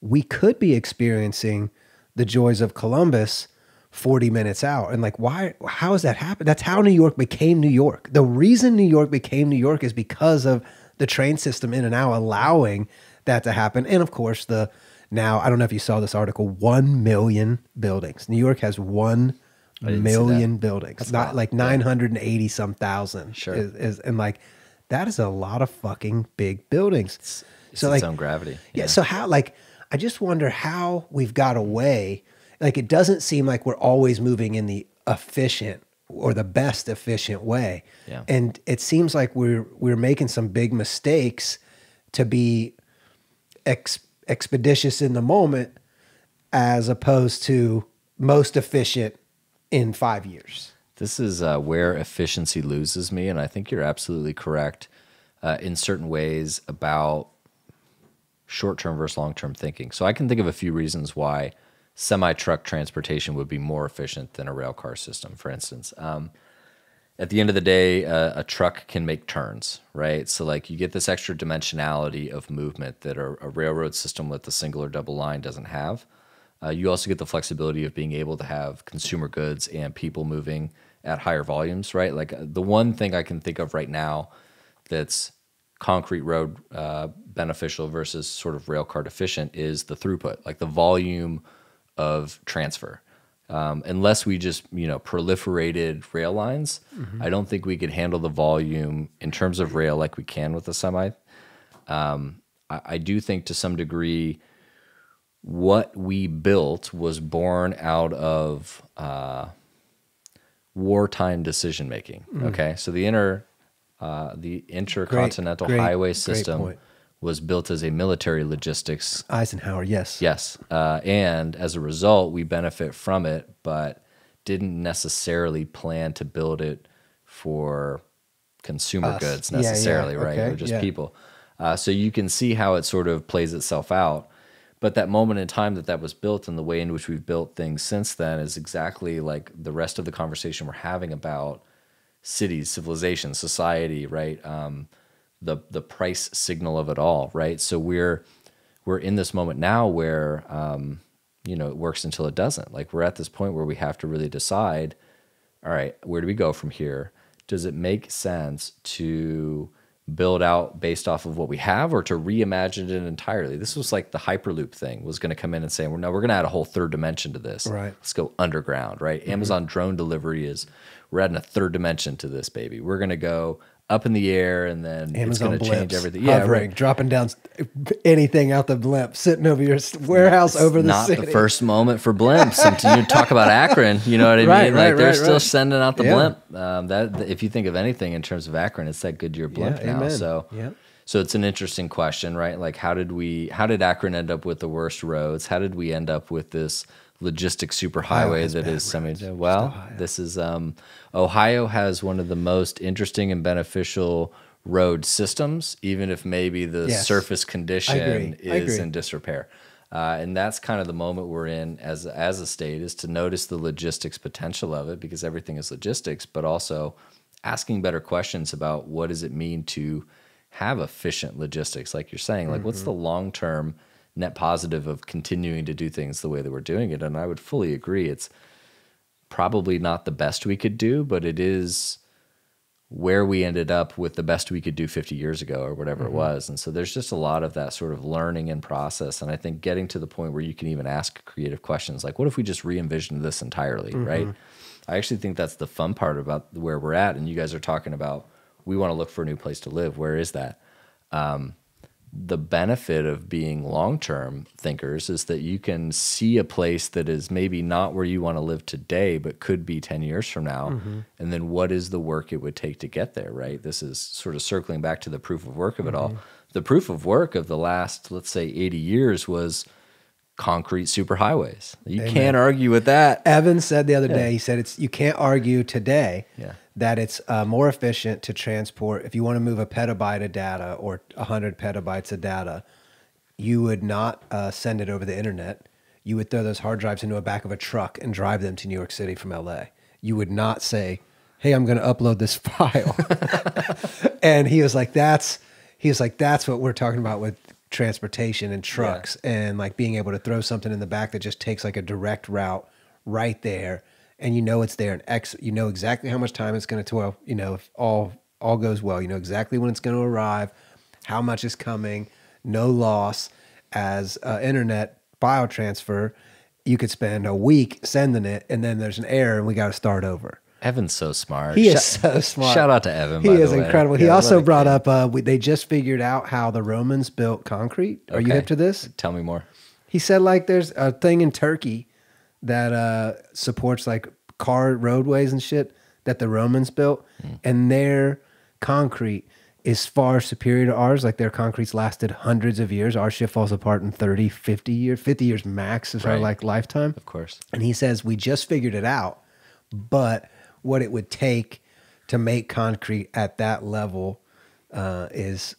Speaker 1: we could be experiencing the joys of Columbus 40 minutes out. And like, why, how has that happened? That's how New York became New York. The reason New York became New York is because of the train system in and out allowing that to happen. And of course, the now, I don't know if you saw this article, 1 million buildings. New York has 1 million buildings, That's not like 980 some thousand.
Speaker 2: Sure.
Speaker 1: Is, is, and like, that is a lot of fucking big buildings.
Speaker 2: It's, it's so its like, own gravity.
Speaker 1: Yeah. yeah. So how, like, I just wonder how we've got away. Like, it doesn't seem like we're always moving in the efficient or the best efficient way.
Speaker 2: Yeah.
Speaker 1: And it seems like we're we're making some big mistakes to be ex, expeditious in the moment as opposed to most efficient in 5 years.
Speaker 2: This is uh, where efficiency loses me and I think you're absolutely correct uh, in certain ways about short-term versus long-term thinking. So I can think of a few reasons why semi truck transportation would be more efficient than a rail car system, for instance. Um, at the end of the day, uh, a truck can make turns, right? So, like, you get this extra dimensionality of movement that a, a railroad system with a single or double line doesn't have. Uh, you also get the flexibility of being able to have consumer goods and people moving at higher volumes, right? Like, uh, the one thing I can think of right now that's concrete road uh, beneficial versus sort of rail car deficient is the throughput, like the volume of transfer. Um, unless we just you know proliferated rail lines, mm-hmm. I don't think we could handle the volume in terms of rail like we can with the semi. Um, I, I, do think to some degree what we built was born out of uh, wartime decision making. Mm. Okay, so the inter uh, the intercontinental great, great, highway system was built as a military logistics.
Speaker 1: Eisenhower, yes.
Speaker 2: Yes. Uh, and as a result, we benefit from it, but didn't necessarily plan to build it for consumer Us. goods necessarily, yeah, yeah. right? Okay. Or just yeah. people. Uh, so you can see how it sort of plays itself out. But that moment in time that that was built and the way in which we've built things since then is exactly like the rest of the conversation we're having about cities, civilization, society, right? Um, the the price signal of it all, right? So we're we're in this moment now where um, you know it works until it doesn't. Like we're at this point where we have to really decide, all right, where do we go from here? Does it make sense to build out based off of what we have or to reimagine it entirely. This was like the Hyperloop thing was going to come in and say, well, no, we're going to add a whole third dimension to this.
Speaker 1: Right.
Speaker 2: Let's go underground, right? Mm-hmm. Amazon drone delivery is, we're adding a third dimension to this baby. We're going to go up in the air, and then Amazon it's going to change everything.
Speaker 1: Yeah, hovering, right. dropping down anything out the blimp, sitting over your warehouse
Speaker 2: it's
Speaker 1: over the
Speaker 2: not
Speaker 1: city.
Speaker 2: the first moment for blimps. Until you talk about Akron, you know what I <laughs>
Speaker 1: right,
Speaker 2: mean?
Speaker 1: Right,
Speaker 2: like they're still sending out the yeah. blimp. Um, that if you think of anything in terms of Akron, it's that Goodyear blimp
Speaker 1: yeah,
Speaker 2: now.
Speaker 1: Amen.
Speaker 2: So
Speaker 1: yeah.
Speaker 2: So it's an interesting question, right? Like how did we how did Akron end up with the worst roads? How did we end up with this logistic superhighway that is semi well, this is um, Ohio has one of the most interesting and beneficial road systems, even if maybe the
Speaker 1: yes.
Speaker 2: surface condition is in disrepair. Uh, and that's kind of the moment we're in as as a state is to notice the logistics potential of it because everything is logistics, but also asking better questions about what does it mean to have efficient logistics, like you're saying, like what's the long term net positive of continuing to do things the way that we're doing it? And I would fully agree, it's probably not the best we could do, but it is where we ended up with the best we could do 50 years ago or whatever
Speaker 1: Mm-hmm.
Speaker 2: it was. And so there's just a lot of that sort of learning and process. And I think getting to the point where you can even ask creative questions like, what if we just re envisioned this entirely?
Speaker 1: Mm-hmm.
Speaker 2: Right. I actually think that's the fun part about where we're at. And you guys are talking about, we want to look for a new place to live. Where is that? The benefit of being long term thinkers is that you can see a place that is maybe not where you want to live today, but could be 10 years from now.
Speaker 1: Mm-hmm.
Speaker 2: And then what is the work it would take to get there, right? This is sort of circling back to the proof of work of it all.
Speaker 1: Mm-hmm.
Speaker 2: The proof of work of the last, let's say, 80 years was concrete superhighways. You can't argue with that.
Speaker 1: Evan said the other day, he said it's you can't argue today
Speaker 2: Yeah.
Speaker 1: that it's uh, more efficient to transport if you want to move a petabyte of data or 100 petabytes of data, you would not uh, send it over the internet. You would throw those hard drives into a back of a truck and drive them to New York City from LA. You would not say, "Hey, I'm going to upload this <laughs> file." <laughs> and he was like, "That's," he was like, "That's what we're talking about with transportation and trucks and like being able to throw something in the back that just takes like a direct route right there, and you know it's there and X, you know exactly how much time it's going to well, you know, if all all goes well, you know exactly when it's going to arrive, how much is coming, no loss. As uh, internet file transfer, you could spend a week sending it, and then there's an error, and we got to start over.
Speaker 2: Evan's so smart.
Speaker 1: He is
Speaker 2: Shout-
Speaker 1: so <laughs> smart.
Speaker 2: Shout out to Evan.
Speaker 1: He
Speaker 2: by the
Speaker 1: is incredible. He also brought up uh, we, they just figured out how the Romans built concrete. Are you
Speaker 2: Okay.
Speaker 1: hip to this?
Speaker 2: Tell me more.
Speaker 1: He said like there's a thing in Turkey that uh, supports like car roadways and shit that the Romans built,
Speaker 2: Hmm.
Speaker 1: and their concrete is far superior to ours. Like their concrete's lasted hundreds of years. Our shit falls apart in 30, 50 years. 50 years max is our like lifetime.
Speaker 2: Of course.
Speaker 1: And he says, We just figured it out, but what it would take to make concrete at that level uh, is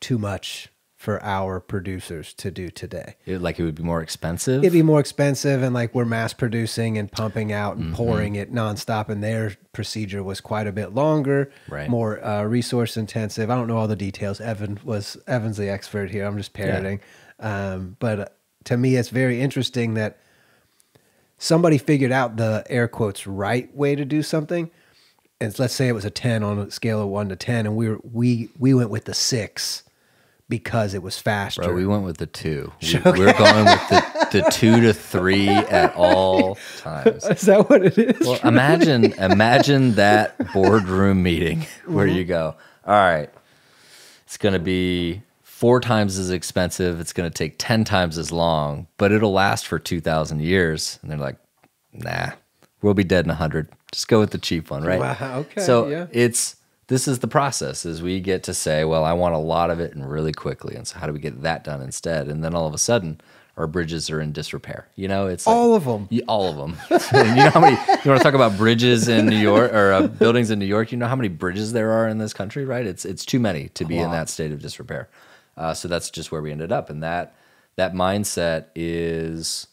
Speaker 1: too much for our producers to do today.
Speaker 2: It, like it would be more expensive.
Speaker 1: It'd be more expensive, and like we're mass producing and pumping out and pouring it nonstop, and their procedure was quite a bit longer,
Speaker 2: Right.
Speaker 1: more uh, resource intensive. I don't know all the details. Evan was Evan's the expert here. I'm just parroting, um, but uh, to me, it's very interesting that somebody figured out the air quotes right way to do something. And let's say it was a 10 on a scale of 1 to 10 and we were, we we went with the 6 because it was faster.
Speaker 2: Bro, we went with the two. We, <laughs> We're going with the, the two to three at all times. <laughs>
Speaker 1: Is that what it is?
Speaker 2: Well, imagine imagine that boardroom meeting <laughs> where mm-hmm. you go, all right, it's going to be four times as expensive. It's going to take 10 times as long, but it'll last for 2,000 years. And they're like, nah, we'll be dead in 100. Just go with the cheap one, right?
Speaker 1: Wow, okay,
Speaker 2: So
Speaker 1: yeah.
Speaker 2: it's, this is the process is we get to say, well, I want a lot of it and really quickly. And so how do we get that done instead? And then all of a sudden, our bridges are in disrepair. You know, it's like-
Speaker 1: All of 'em.
Speaker 2: Yeah, all of them. <laughs> you know how many? You want to talk about bridges in New York or uh, buildings in New York? You know how many bridges there are in this country, right? It's it's too many to be in that state of disrepair. Uh, so that's just where we ended up, and that that mindset is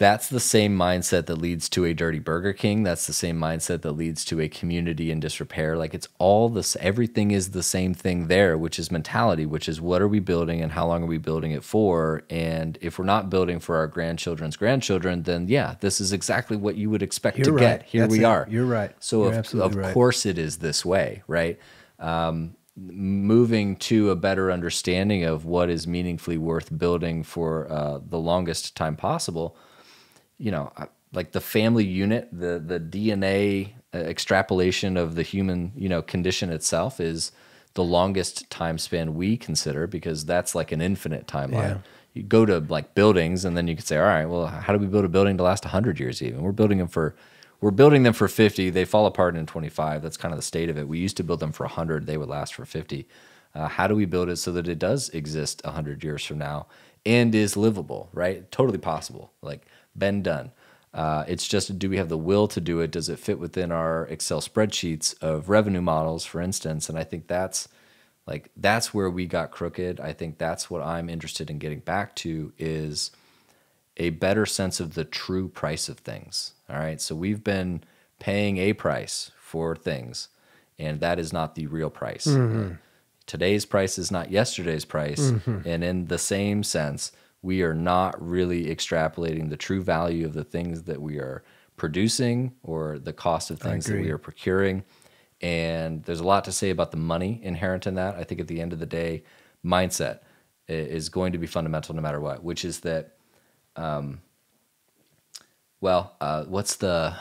Speaker 2: that's the same mindset that leads to a dirty Burger King. That's the same mindset that leads to a community in disrepair. Like it's all this, everything is the same thing there, which is mentality, which is what are we building and how long are we building it for? And if we're not building for our grandchildren's grandchildren, then yeah, this is exactly what you would expect
Speaker 1: You're
Speaker 2: to
Speaker 1: right.
Speaker 2: get. Here
Speaker 1: That's
Speaker 2: we
Speaker 1: it.
Speaker 2: are.
Speaker 1: You're right.
Speaker 2: So
Speaker 1: You're
Speaker 2: of, of
Speaker 1: right.
Speaker 2: course it is this way, right? Um, moving to a better understanding of what is meaningfully worth building for uh, the longest time possible you know, like the family unit, the the DNA uh, extrapolation of the human, you know, condition itself is the longest time span we consider because that's like an infinite timeline.
Speaker 1: Yeah.
Speaker 2: You go to like buildings and then you could say, all right, well, how do we build a building to last 100 years even? We're building them for we're building them for 50. They fall apart in 25. That's kind of the state of it. We used to build them for 100. They would last for 50. Uh, how do we build it so that it does exist 100 years from now and is livable, right? Totally possible. Like, been done. Uh, it's just do we have the will to do it? Does it fit within our Excel spreadsheets of revenue models, for instance? And I think that's Like that's where we got crooked. I think that's what I'm interested in getting back to is a better sense of the true price of things. All right. So we've been paying a price for things, and that is not the real price.
Speaker 1: Mm-hmm.
Speaker 2: Today's price is not yesterday's price.
Speaker 1: Mm-hmm.
Speaker 2: And in the same sense, we are not really extrapolating the true value of the things that we are producing or the cost of things that we are procuring. And there's a lot to say about the money inherent in that. I think at the end of the day, mindset is going to be fundamental no matter what, which is that, um, well, uh, what's the,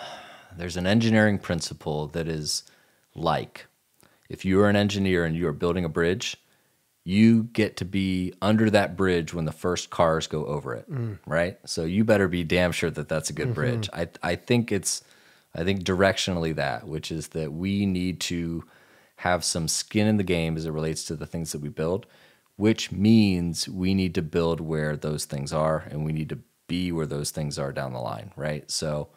Speaker 2: there's an engineering principle that is like if you are an engineer and you are building a bridge, you get to be under that bridge when the first cars go over it, right? So you better be damn sure that that's a good bridge. I I think it's I think directionally that, which is that we need to have some skin in the game as it relates to the things that we build, which means we need to build where those things are and we need to be where those things are down the line, right? So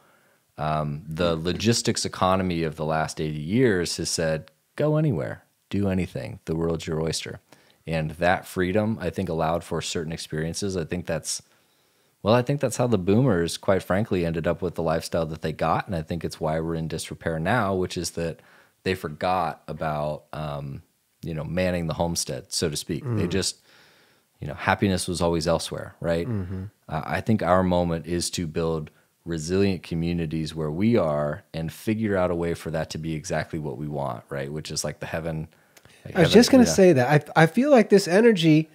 Speaker 2: um, the logistics economy of the last 80 years has said go anywhere, do anything. The world's your oyster. And that freedom, I think, allowed for certain experiences. I think that's, well, I think that's how the boomers, quite frankly, ended up with the lifestyle that they got. And I think it's why we're in disrepair now, which is that they forgot about, um, you know, manning the homestead, so to speak. They just, you know, happiness was always elsewhere, right? Uh, I think our moment is to build resilient communities where we are and figure out a way for that to be exactly what we want, right? Which is like the heaven. like
Speaker 1: I was
Speaker 2: heaven-
Speaker 1: just going to
Speaker 2: yeah.
Speaker 1: say that. I, I feel like this energy,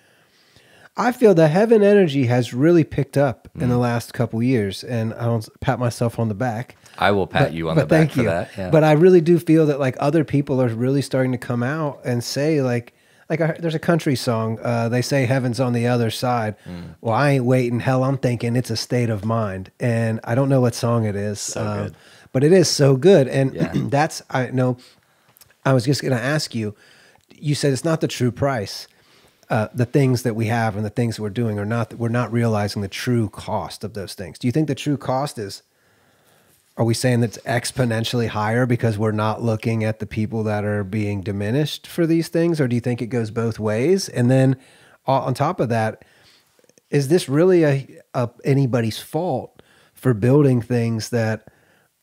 Speaker 1: I feel the heaven energy has really picked up in
Speaker 2: Mm.
Speaker 1: the last couple years. And I don't pat myself on the back.
Speaker 2: I will pat you on the back for that. Yeah.
Speaker 1: But I really do feel that like other people are really starting to come out and say like, like I, there's a country song. Uh, they say heaven's on the other side.
Speaker 2: Mm.
Speaker 1: Well, I ain't waiting. Hell, I'm thinking it's a state of mind, and I don't know what song it is. um,
Speaker 2: good.
Speaker 1: But it is so good, and
Speaker 2: Yeah. <clears throat>
Speaker 1: that's I know. I was just going to ask you. You said it's not the true price. Uh, the things that we have and the things that we're doing are not. We're not realizing the true cost of those things. Do you think the true cost is? Are we saying that's exponentially higher because we're not looking at the people that are being diminished for these things, or do you think it goes both ways? And then, on top of that, is this really a, a anybody's fault for building things that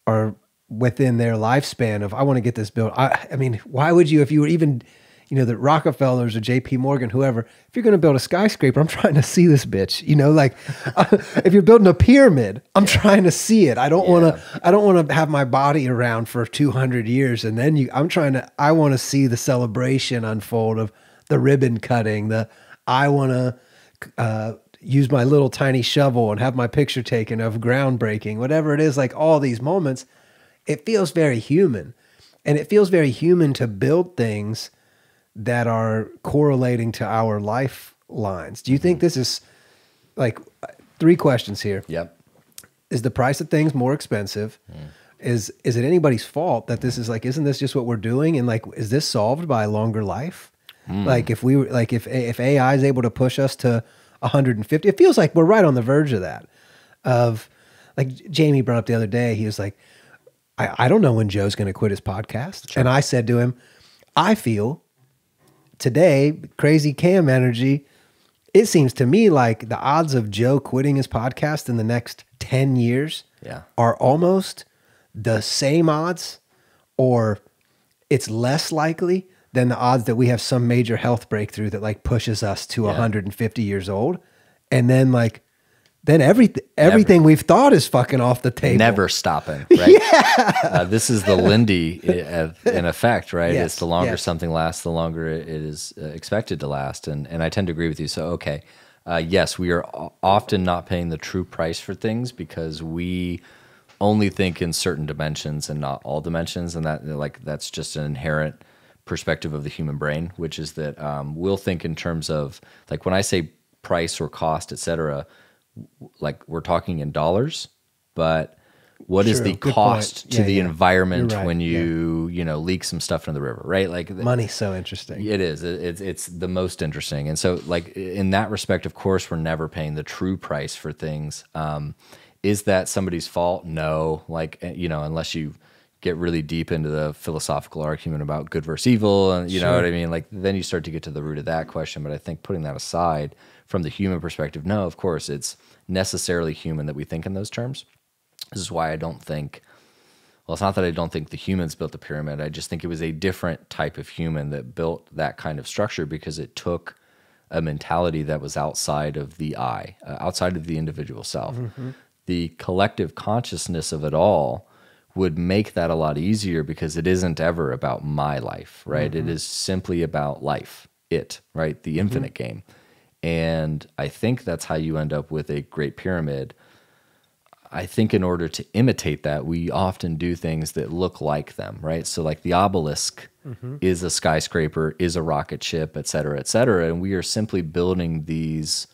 Speaker 1: are within their lifespan of I want to get this built. I, I mean, why would you if you were even you know the Rockefellers or J.P. Morgan, whoever, if you're going to build a skyscraper, I'm trying to see this bitch. You know, like uh, <laughs> if you're building a pyramid, I'm trying to see it. I don't want to. I don't want to have my body around for 200 years and then you. I'm trying to. I want to see the celebration unfold of the ribbon cutting. The I want to. Uh, use my little tiny shovel and have my picture taken of groundbreaking, whatever it is, like all these moments, it feels very human. And it feels very human to build things that are correlating to our lifelines. Do you think mm-hmm. this is like three questions here?
Speaker 2: Yep.
Speaker 1: Is the price of things more expensive? Mm. Is is it anybody's fault that this is like isn't this just what we're doing and like is this solved by longer life? Mm. Like if we like if if AI is able to push us to 150, it feels like we're right on the verge of that. Of like Jamie brought up the other day, he was like, I, I don't know when Joe's going to quit his podcast, and I said to him, I feel today crazy cam energy. It seems to me like the odds of Joe quitting his podcast in the next 10 years
Speaker 2: Yeah.
Speaker 1: are almost the same odds, or it's less likely than the odds that we have some major health breakthrough that like pushes us to 150 years old. And then like, then everything everything we've thought is fucking off the table.
Speaker 2: Never stopping, <laughs> right? Uh, this is the Lindy in effect, right?
Speaker 1: Yes,
Speaker 2: it's the longer
Speaker 1: yes.
Speaker 2: something lasts, the longer it is uh, expected to last, and and I tend to agree with you. So okay, uh, yes, we are often not paying the true price for things because we only think in certain dimensions and not all dimensions, and that like that's just an inherent perspective of the human brain, which is that um, we'll think in terms of like when I say price or cost, et cetera, like we're talking in dollars, but what is
Speaker 1: True.
Speaker 2: the
Speaker 1: Good
Speaker 2: cost to
Speaker 1: Yeah,
Speaker 2: the
Speaker 1: yeah.
Speaker 2: environment
Speaker 1: right.
Speaker 2: when you you know leak some stuff into the river, right? Like
Speaker 1: Money's so interesting.
Speaker 2: it is. It- It's it's the most interesting, and so like in that respect, of course, we're never paying the true price for things. Um, is that somebody's fault? No. Like eh, you know, unless you get really deep into the philosophical argument about good versus evil and you know what I mean like then you start to get to the root of that question but I think putting that aside from the human perspective no of course it's necessarily human that we think in those terms this is why I don't think well it's not that I don't think the humans built the pyramid I just think it was a different type of human that built that kind of structure because it took a mentality that was outside of the I, uh, outside of the individual self. Mm-hmm. The collective consciousness of it all would make that a lot easier because it isn't ever about my life, right? It mm-hmm. is simply about life, it, right? The infinite mm-hmm. game. And I think that's how you end up with a great pyramid. I think in order to imitate that, we often do things that look like them, right? So, like the obelisk is a skyscraper, is a rocket ship, et cetera, et cetera. And we are simply building these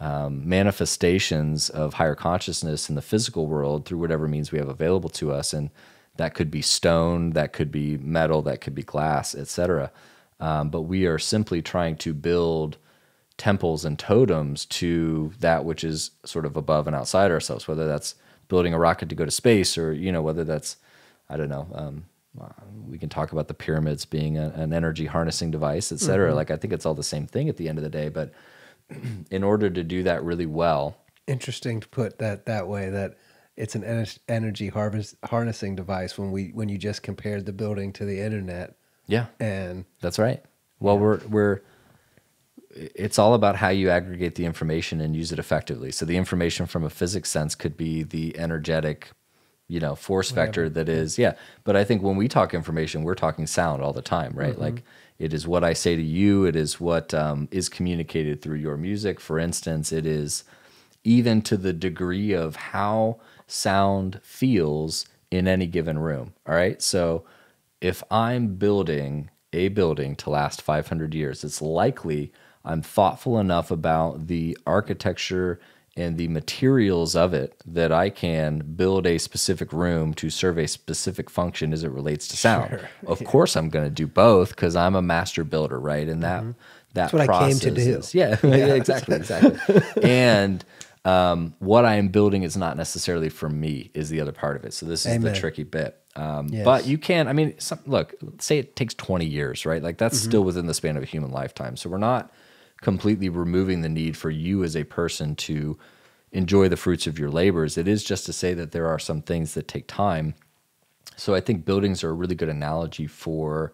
Speaker 2: um, manifestations of higher consciousness in the physical world through whatever means we have available to us. And that could be stone, that could be metal, that could be glass, et cetera. Um, but we are simply trying to build temples and totems to that which is sort of above and outside ourselves, whether that's building a rocket to go to space or, you know, whether that's, I don't know, um, we can talk about the pyramids being a, an energy harnessing device, et cetera. Like, I think it's all the same thing at the end of the day. But <clears throat> in order to do that really well,
Speaker 1: Interesting to put that that way. That it's an ener- energy harvest harnessing device. When we when you just compared the building to the internet,
Speaker 2: yeah,
Speaker 1: and
Speaker 2: That's right. Well, we're we're it's all about how you aggregate the information and use it effectively. So the information from a physics sense could be the energetic, you know, force vector that is, yeah. But I think when we talk information, we're talking sound all the time, right? Like it is what I say to you. It is what um, is communicated through your music. For instance, it is even to the degree of how sound feels in any given room. All right. So if I'm building a building to last 500 years, it's likely I'm thoughtful enough about the architecture and the materials of it that I can build a specific room to serve a specific function as it relates to sound. Of course, I'm going to do both because I'm a master builder, right? And that that
Speaker 1: That's what I came to do.
Speaker 2: is- <laughs> yeah, yeah, exactly, exactly. and um, what I am building is not necessarily for me is the other part of it. So this is
Speaker 1: Amen.
Speaker 2: the tricky bit. Um,
Speaker 1: Yes.
Speaker 2: But you can, I mean, some, look, say it takes 20 years, right? Like that's
Speaker 1: Mm-hmm.
Speaker 2: still within the span of a human lifetime. So we're not completely removing the need for you as a person to enjoy the fruits of your labors. It is just to say that there are some things that take time. So I think buildings are a really good analogy for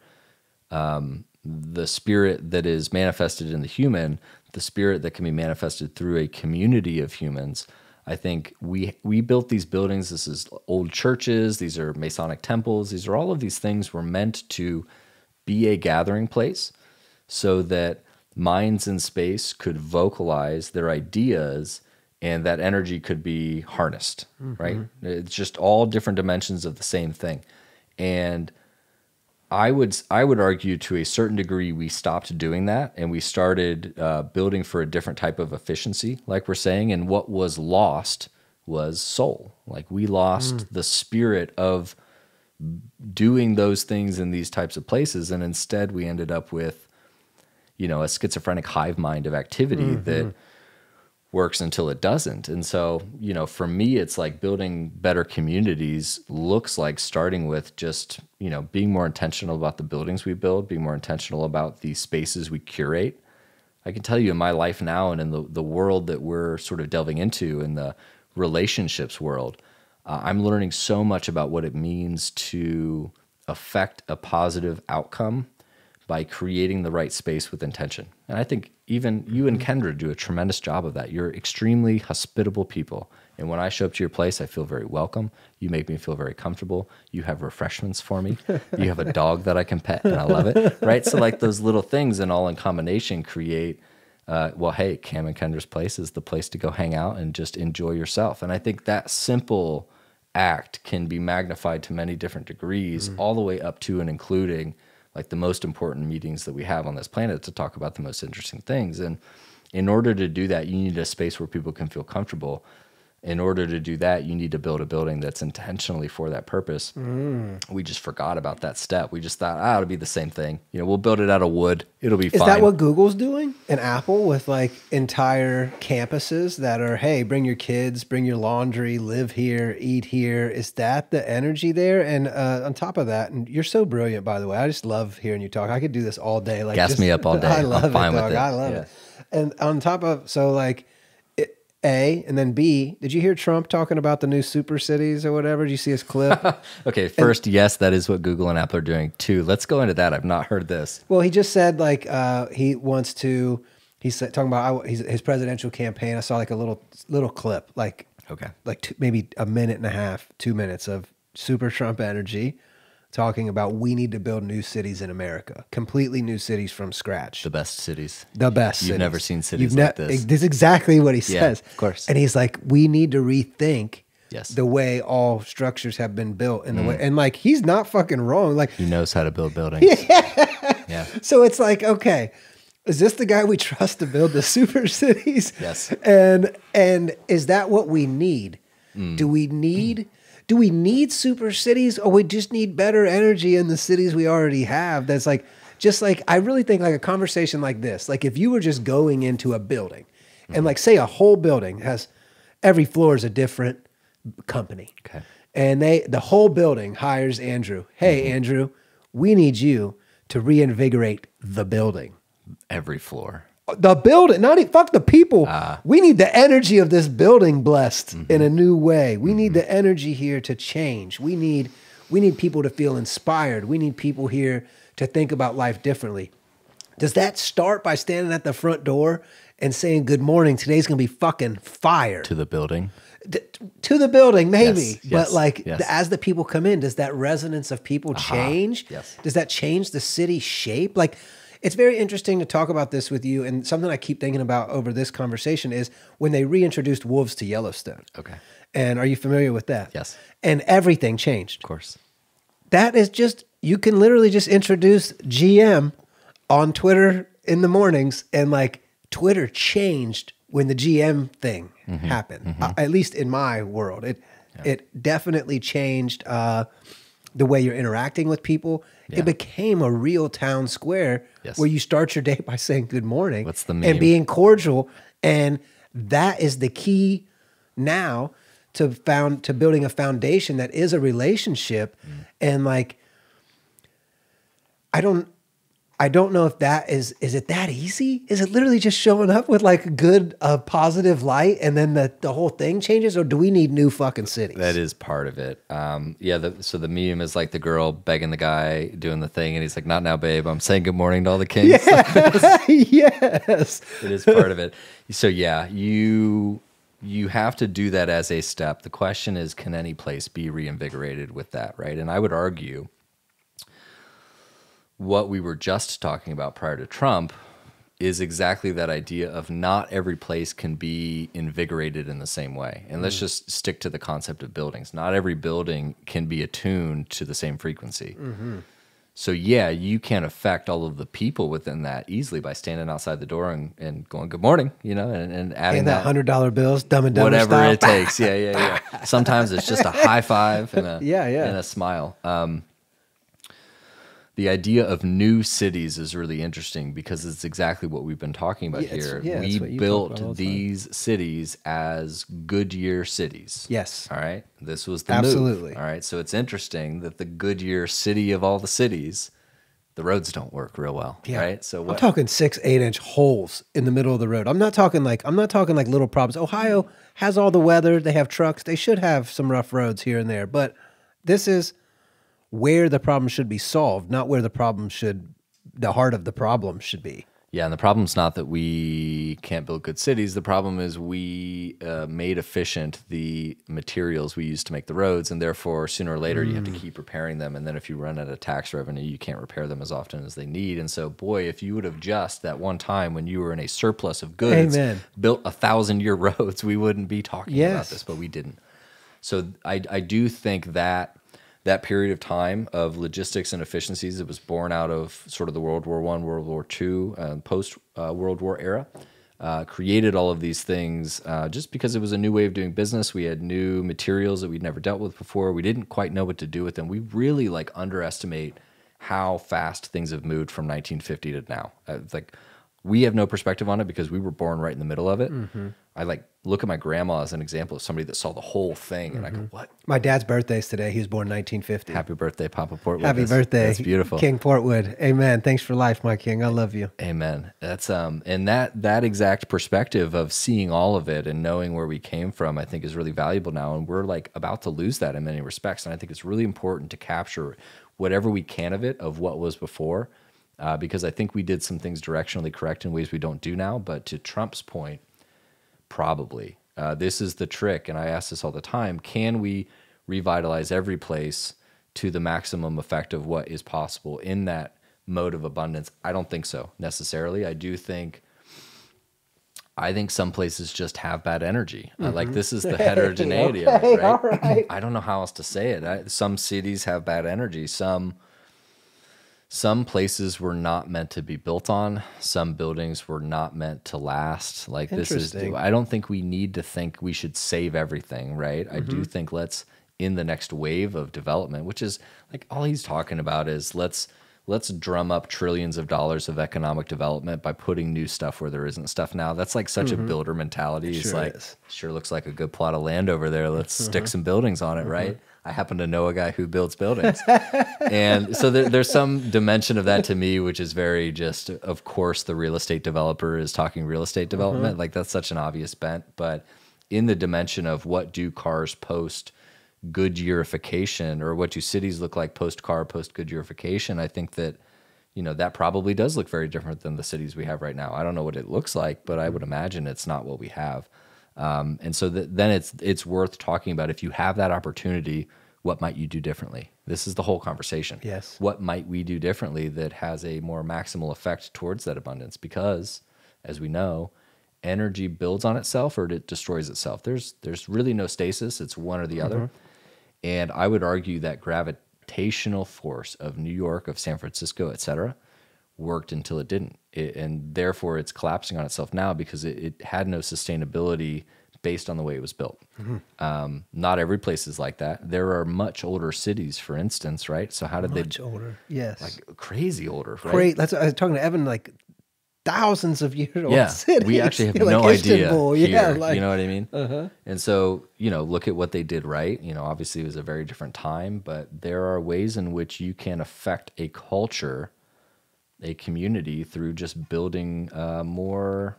Speaker 2: um, the spirit that is manifested in the human, the spirit that can be manifested through a community of humans. I think we we built these buildings. This is old churches. These are Masonic temples. These are all of these things were meant to be a gathering place, so that minds in space could vocalize their ideas, and that energy could be harnessed. Right? It's just all different dimensions of the same thing, and I would I would argue to a certain degree we stopped doing that and we started uh, building for a different type of efficiency, like we're saying. And what was lost was soul. Like we lost the spirit of doing those things in these types of places, and instead we ended up with, you know, a schizophrenic hive mind of activity that works until it doesn't. And so, you know, for me, it's like building better communities looks like starting with just, you know, being more intentional about the buildings we build, being more intentional about the spaces we curate. I can tell you in my life now and in the, the world that we're sort of delving into in the relationships world, uh, I'm learning so much about what it means to affect a positive outcome by creating the right space with intention. And I think even you and Kendra do a tremendous job of that. You're extremely hospitable people. And when I show up to your place, I feel very welcome. You make me feel very comfortable. You have refreshments for me. You have a <laughs> dog that I can pet, and I love it. Right? So, like those little things and all in combination create, uh, well, hey, Cam and Kendra's place is the place to go hang out and just enjoy yourself. And I think that simple act can be magnified to many different degrees, all the way up to and including like the most important meetings that we have on this planet to talk about the most interesting things. And in order to do that, you need a space where people can feel comfortable. In order to do that, you need to build a building that's intentionally for that purpose. We just forgot about that step. We just thought, ah, it'll be the same thing. You know, we'll build it out of wood. It'll be fine.
Speaker 1: Is
Speaker 2: fine.
Speaker 1: that what Google's doing and Apple with like entire campuses that are, hey, bring your kids, bring your laundry, live here, eat here? Is that the energy there? And uh, on top of that, and you're so brilliant, by the way. I just love hearing you talk. I could do this all day. Like,
Speaker 2: Gas
Speaker 1: just-
Speaker 2: me up all <laughs> day.
Speaker 1: I
Speaker 2: I'm
Speaker 1: love
Speaker 2: fine
Speaker 1: it, dog.
Speaker 2: it.
Speaker 1: I love
Speaker 2: Yeah.
Speaker 1: it. And on top of, so like, A, and then B, did you hear Trump talking about the new super cities or whatever? Did you see his clip? <laughs>
Speaker 2: Okay, first, yes, that is what Google and Apple are doing. Two, let's go into that. I've not heard this.
Speaker 1: Well, he just said like uh, he wants to. He's talking about I, his presidential campaign. I saw like a little little clip, like
Speaker 2: Okay.
Speaker 1: like two, maybe a minute and a half, two minutes of super Trump energy, talking about we need to build new cities in America, completely new cities from scratch,
Speaker 2: The best cities.
Speaker 1: the best.
Speaker 2: You've
Speaker 1: cities.
Speaker 2: never seen cities
Speaker 1: You've
Speaker 2: like this.
Speaker 1: This is exactly what he
Speaker 2: Yeah,
Speaker 1: says.
Speaker 2: of course.
Speaker 1: And he's like, we need to rethink.
Speaker 2: Yes. Mm.
Speaker 1: The way all structures have been built, and the way, and like he's not fucking wrong. Like
Speaker 2: He knows how to build buildings. <laughs> yeah.
Speaker 1: so it's like, okay, is this the guy we trust to build the <laughs> super cities?
Speaker 2: Yes.
Speaker 1: And and is that what we need?
Speaker 2: Mm.
Speaker 1: Do we need do we need super cities or we just need better energy in the cities we already have? That's like just like I really think like a conversation like this, like if you were just going into a building
Speaker 2: Mm-hmm.
Speaker 1: and like say a whole building has every floor is a different company.
Speaker 2: Okay.
Speaker 1: And they the whole building hires Andrew. Hey
Speaker 2: Mm-hmm.
Speaker 1: Andrew, we need you to reinvigorate the building.
Speaker 2: Every floor.
Speaker 1: The building, not even fuck the people.
Speaker 2: Ah.
Speaker 1: we need the energy of this building blessed
Speaker 2: Mm-hmm.
Speaker 1: in a new way. We need the energy here to change. We need we need people to feel inspired. We need people here to think about life differently. Does that start by standing at the front door and saying good morning? Today's gonna be fucking fire
Speaker 2: To the building.
Speaker 1: D- to the building, maybe.
Speaker 2: Yes,
Speaker 1: but like
Speaker 2: yes.
Speaker 1: the- as the people come in, does that resonance of people change?
Speaker 2: yes.
Speaker 1: Does that change the city shape? Like it's very interesting to talk about this with you. And something I keep thinking about over this conversation is when they reintroduced wolves to Yellowstone.
Speaker 2: Okay.
Speaker 1: And are you familiar with that?
Speaker 2: Yes.
Speaker 1: And everything changed.
Speaker 2: Of course.
Speaker 1: That is just you can literally just introduce GM on Twitter in the mornings and like Twitter changed when the GM thing
Speaker 2: Mm-hmm.
Speaker 1: happened. Uh, at least in my world, it it definitely changed uh, the way you're interacting with people.
Speaker 2: Yeah.
Speaker 1: It became a real town square
Speaker 2: Yes.
Speaker 1: where you start your day <laughs> by saying good morning.
Speaker 2: What's the
Speaker 1: and being cordial, and that is the key now to found to building a foundation that is a relationship
Speaker 2: Mm.
Speaker 1: and like i don't i don't know if that is is it that easy is it literally just showing up with like good uh, positive light and then the, the whole thing changes or do we need new fucking cities
Speaker 2: That is part of it. Um, yeah. The, so the meme is like the girl begging the guy doing the thing, and he's like, "Not now, babe. I'm saying good morning to all the kings." <laughs> <laughs>
Speaker 1: yes
Speaker 2: it is part of it. So yeah, you you have to do that as a step. The question is, can any place be reinvigorated with that, right? And I would argue what we were just talking about prior to Trump is exactly that idea of not every place can be invigorated in the same way. And let's just stick to the concept of buildings. Not every building can be attuned to the same frequency. So yeah, you can affect all of the people within that easily by standing outside the door and, and going good morning, you know, and, and adding
Speaker 1: and that
Speaker 2: that,
Speaker 1: hundred dollar bills dumb and dumber
Speaker 2: whatever
Speaker 1: style.
Speaker 2: it takes. Yeah, yeah, yeah. <laughs> Sometimes it's just a high five and a <laughs>
Speaker 1: Yeah, yeah.
Speaker 2: and a smile. Um, the idea of new cities is really interesting because it's exactly what we've been talking about
Speaker 1: Yeah,
Speaker 2: here.
Speaker 1: yeah,
Speaker 2: we
Speaker 1: what you talk about all
Speaker 2: built
Speaker 1: the time.
Speaker 2: these cities as Goodyear cities.
Speaker 1: yes
Speaker 2: All right. This was the move.
Speaker 1: Absolutely.
Speaker 2: All right. So it's interesting that the Goodyear city of all the cities, the roads don't work real well. Yeah. Right. So
Speaker 1: I'm talking six, eight inch holes in the middle of the road. I'm not talking like I'm not talking like little problems. Ohio has all the weather. They have trucks. They should have some rough roads here and there. But this is where the problem should be solved, not where the problem should the heart of the problem should be.
Speaker 2: yeah. And the problem's not that we can't build good cities. The problem is we uh, made efficient the materials we use to make the roads. And therefore, sooner or later, you have to
Speaker 1: Mm.
Speaker 2: keep repairing them. And then if you run out of tax revenue, you can't repair them as often as they need. And so, boy, if you would have just that one time when you were in a surplus of goods,
Speaker 1: Amen.
Speaker 2: built a thousand year <laughs> roads, we wouldn't be talking about this, but we didn't. So I, I do think that that period of time of logistics and efficiencies it was born out of sort of the World War One, World War Two, and post uh, World War era. uh, created all of these things uh, just because it was a new way of doing business. We had new materials that we'd never dealt with before. We didn't quite know what to do with them. We really like underestimate how fast things have moved from 1950 to now. Uh, like we have no perspective on it because we were born right in the middle of it. Mm-hmm. I like look at my grandma as an example of somebody that saw the whole thing, and I go, mm-hmm. "What?"
Speaker 1: My dad's birthday's today. He was born 1950.
Speaker 2: Happy birthday, Papa Portwood.
Speaker 1: Happy birthday,
Speaker 2: That's beautiful,
Speaker 1: King Portwood. Amen. Thanks for life, my king. I love you.
Speaker 2: Amen. That's um, and that that exact perspective of seeing all of it and knowing where we came from, I think, is really valuable now, and we're like about to lose that in many respects, and I think it's really important to capture whatever we can of it of what was before. Uh, because I think we did some things directionally correct in ways we don't do now. But to Trump's point, probably uh, this is the trick, and I ask this all the time can we revitalize every place to the maximum effect of what is possible in that mode of abundance? I don't think so necessarily. I do think. I think some places just have bad energy. Mm-hmm. Uh, like mm-hmm. this is the <laughs> heterogeneity okay, of it, right? right? <laughs> I don't know how else to say it. I, some cities have bad energy. Some some places were not meant to be built on some buildings were not meant to last like this is i don't think we need to think we should save everything right mm-hmm. i do mm-hmm. think let's in the next wave of development which is like all he's talking about is let's let's drum up trillions of dollars of economic development by putting new stuff where there isn't stuff now that's like such mm-hmm. a builder mentality it's sure like is. sure looks like a good plot of land over there let's mm-hmm. stick some buildings on it mm-hmm. right I happen to know a guy who builds buildings. and so there, there's some dimension of that to me, which is very just, of course, the real estate developer is talking real estate development. Mm-hmm. Like that's such an obvious bent. But in the dimension of what do cars post good Goodyearification or what do cities look like post car, post good Goodyearification, I think that, you know, that probably does look very different than the cities we have right now. I don't know what it looks like, but I would imagine it's not what we have. Um, and so th- then it's it's worth talking about if you have that opportunity, what might you do differently? This is the whole conversation.
Speaker 1: Yes.
Speaker 2: What might we do differently that has a more maximal effect towards that abundance? Because, as we know, energy builds on itself or it destroys itself. There's there's really no stasis. It's one or the other. Mm-hmm. And I would argue that gravitational force of New York, of San Francisco, et cetera, worked until it didn't. It, and therefore, it's collapsing on itself now because it, it, had no sustainability based on the way it was built. Mm-hmm. Um, not every place is like that. There are much older cities, for instance, right? So how did
Speaker 1: much
Speaker 2: they?
Speaker 1: Much older, yes,
Speaker 2: like crazy older. Right?
Speaker 1: Great. That's I was talking to Evan like thousands of years old
Speaker 2: yeah,
Speaker 1: cities.
Speaker 2: We actually have <laughs> no idea. Here, yeah, like, you know what I mean? Uh-huh. And so, you know, look at what they did right. You know, obviously it was a very different time, but there are ways in which you can affect a culture a community through just building uh, more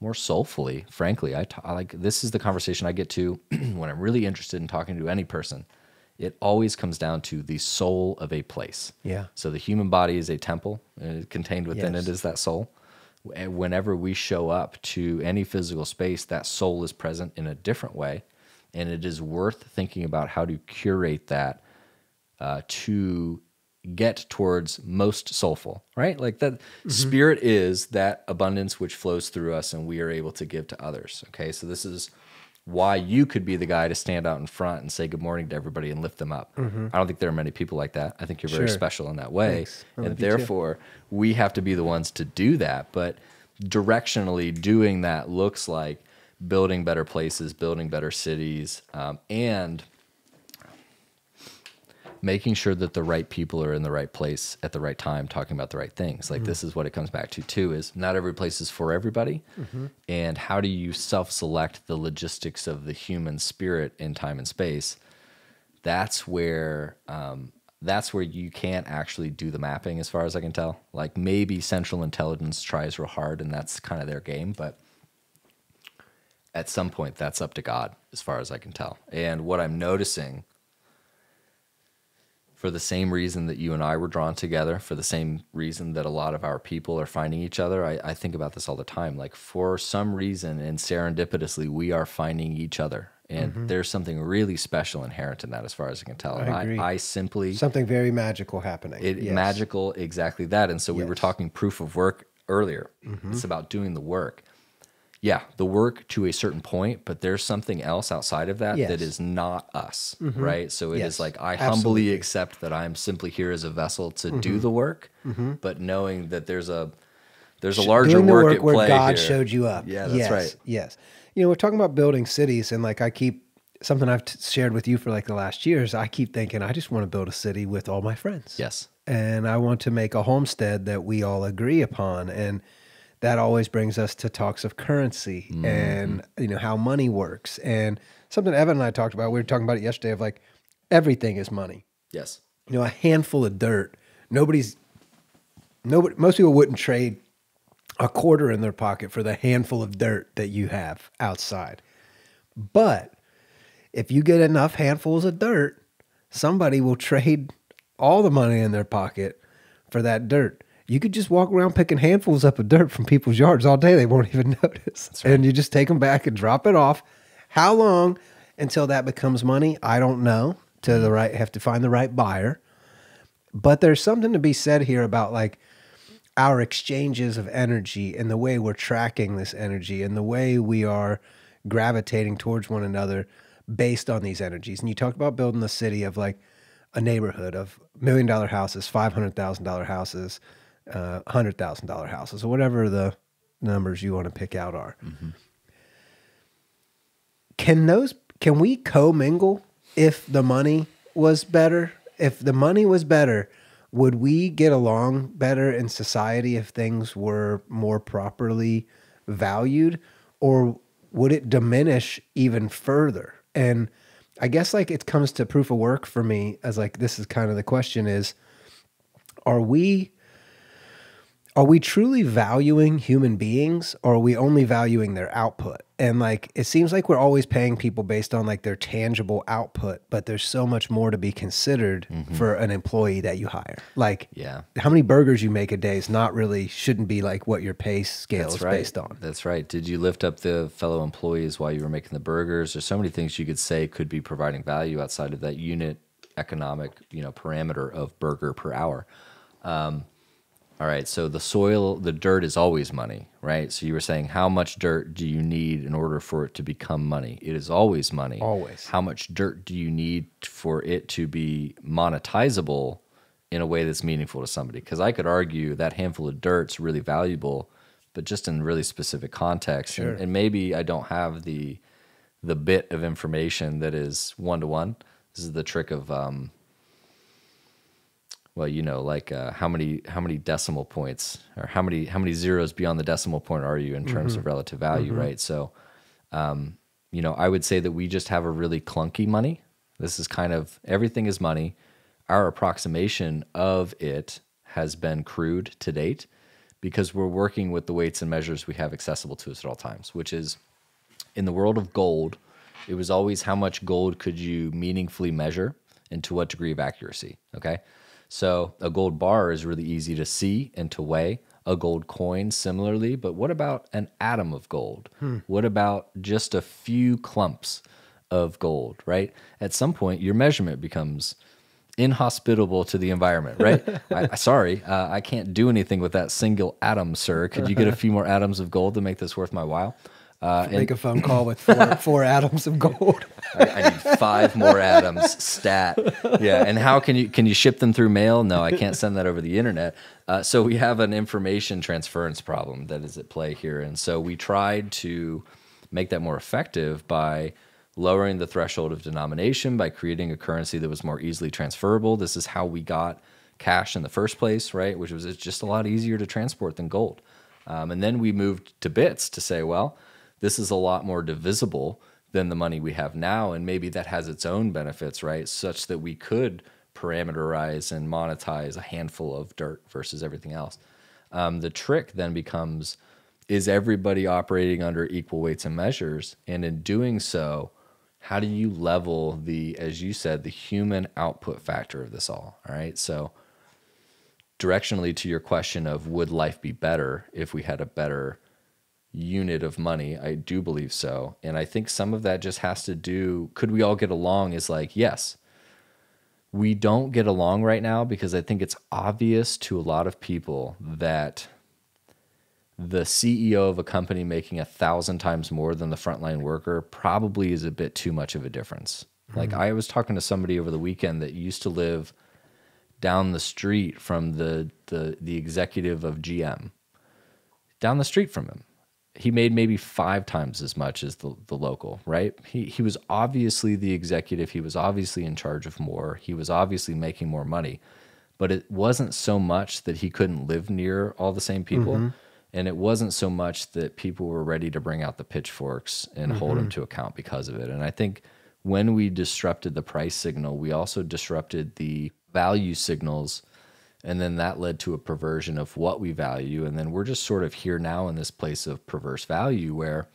Speaker 2: more soulfully frankly. I, like this is the conversation i get to <clears throat> when i'm really interested in talking to any person. It always comes down to the soul of a place.
Speaker 1: Yeah.
Speaker 2: So the human body is a temple and contained within yes. it is that soul. And whenever we show up to any physical space that soul is present in a different way and it is worth thinking about how to curate that uh, to get towards most soulful, right? Like that mm-hmm. spirit is that abundance which flows through us and we are able to give to others. Okay. So this is why you could be the guy to stand out in front and say good morning to everybody and lift them up. Mm-hmm. I don't think there are many people like that. I think you're very sure. special in that way. And therefore, we have to be the ones to do that. But directionally, doing that looks like building better places, building better cities, um, and making sure that the right people are in the right place at the right time talking about the right things like mm-hmm. this is what it comes back to too is not every place is for everybody mm-hmm. and how do you self-select the logistics of the human spirit in time and space that's where um, that's where you can't actually do the mapping as far as i can tell like maybe central intelligence tries real hard and that's kind of their game but at some point that's up to god as far as i can tell and what i'm noticing for the same reason that you and I were drawn together, for the same reason that a lot of our people are finding each other. I, I, think about this all the time. Like, for some reason and serendipitously, we are finding each other. And mm-hmm. there's something really special inherent in that, as far as I can tell. I, agree. I, I simply.
Speaker 1: Something very magical happening.
Speaker 2: It, yes. Magical, exactly that. And so yes. we were talking proof of work earlier. Mm-hmm. It's about doing the work yeah, the work to a certain point, but there's something else outside of that yes. that is not us, mm-hmm. right? So it yes. is like I Absolutely. humbly accept that I'm simply here as a vessel to mm-hmm. do the work, mm-hmm. but knowing that there's a there's a larger
Speaker 1: doing the
Speaker 2: work,
Speaker 1: work
Speaker 2: at
Speaker 1: where
Speaker 2: play
Speaker 1: God
Speaker 2: here.
Speaker 1: showed you up.
Speaker 2: Yeah, that's
Speaker 1: yes,
Speaker 2: right.
Speaker 1: Yes. You know, we're talking about building cities, and like I keep something I've t- shared with you for like the last years. I keep thinking I just want to build a city with all my friends.
Speaker 2: Yes.
Speaker 1: and I want to make a homestead that we all agree upon, and that always brings us to talks of currency
Speaker 2: Mm-hmm.
Speaker 1: and you know how money works and something Evan and I talked about. We were talking about it yesterday of like everything is money
Speaker 2: Yes.
Speaker 1: you know, a handful of dirt. Nobody's nobody most people wouldn't trade a quarter in their pocket for the handful of dirt that you have outside. But if you get enough handfuls of dirt, somebody will <laughs> trade all the money in their pocket for that dirt. You could just walk around picking handfuls up of dirt from people's yards all day. They won't <laughs> even notice. And you just take them back and drop it off. How long until that becomes money? I don't know. To the right, have to find the right buyer. But there's something to be said here about like our exchanges of energy and the way we're tracking this energy and the way we are gravitating towards one another based on these energies. And you talked about building the city of like a neighborhood of million dollar houses, five hundred thousand dollar houses, uh, hundred thousand dollar houses, or whatever the numbers you want to pick out are. Can those? Can we commingle if the money was better? If the money was better, would we get along better in society if things were more properly valued, or would it diminish even further? And I guess like it comes to proof of work for me as like this is kind of the question is are we are we truly valuing human beings or are we only valuing their output and like it seems like we're always paying people based on like their tangible output but there's so much more to be considered for an employee that you hire like
Speaker 2: Yeah.
Speaker 1: how many burgers you make a day is not really shouldn't be like what your pay scale
Speaker 2: That's
Speaker 1: is
Speaker 2: right.
Speaker 1: based on
Speaker 2: That's right. Did you lift up the fellow employees while you were making the burgers? There's so many things you could say could be providing value outside of that unit economic, you know, parameter of burger per hour. Um, all right. So the soil, the dirt is always money, right? So you were saying how much dirt do you need in order for it to become money? It is always money.
Speaker 1: Always.
Speaker 2: How much dirt do you need for it to be monetizable in a way that's meaningful to somebody? Because I could argue that handful of dirt's really valuable, but just in really specific context.
Speaker 1: Sure.
Speaker 2: And, and maybe I don't have the the bit of information that is one to one. This is the trick of um, well, you know, like uh, how many how many decimal points or how many how many zeros beyond the decimal point are you in terms of relative value, right? So, um, you know, I would say that we just have a really clunky money. This is kind of everything is money. Our approximation of it has been crude to date because we're working with the weights and measures we have accessible to us at all times, which is in the world of gold, it was always how much gold could you meaningfully measure and to what degree of accuracy. Okay. So a gold bar is really easy to see and to weigh. A gold coin, similarly. But what about an atom of gold? What about just a few clumps of gold, right? At some point, your measurement becomes inhospitable to the environment, right? <laughs> I, I- sorry, uh, I can't do anything with that single atom, sir. Could you get a <laughs> few more atoms of gold to make this worth my while? Uh,
Speaker 1: make a phone call with four, <laughs> four atoms of gold
Speaker 2: I, I need five more atoms. Stat. Yeah. And how can you can you ship them through mail? No, I can't send that over the internet. Uh, so we have an information transference problem that is at play here, and so we tried to make that more effective by lowering the threshold of denomination by creating a currency that was more easily transferable. This is how we got cash in the first place, right? Which was it's just a lot easier to transport than gold. Um, and then we moved to bits to say, well, this is a lot more divisible than the money we have now. And maybe that has its own benefits, right? Such that we could parameterize and monetize a handful of dirt versus everything else. Um, the trick then becomes is everybody operating under equal weights and measures? And in doing so, how do you level the, as you said, the human output factor of this all? All right. So, directionally to your question of would life be better if we had a better unit of money i do believe so and i think some of that just has to do could we all get along is like yes we don't get along right now because i think it's obvious to a lot of people that the ceo of a company making a thousand times more than the frontline worker probably is a bit too much of a difference like mm-hmm. i was talking to somebody over the weekend that used to live down the street from the the the executive of GM. down the street from him. He made maybe five times as much as the, the local, right? He, he was obviously the executive. He was obviously in charge of more. He was obviously making more money. But it wasn't so much that he couldn't live near all the same people.
Speaker 1: Mm-hmm.
Speaker 2: And it wasn't so much that people were ready to bring out the pitchforks and hold
Speaker 1: Mm-hmm.
Speaker 2: him to account because of it. And I think when we disrupted the price signal, we also disrupted the value signals. And then that led to a perversion of what we value. And then we're just sort of here now in this place of perverse value where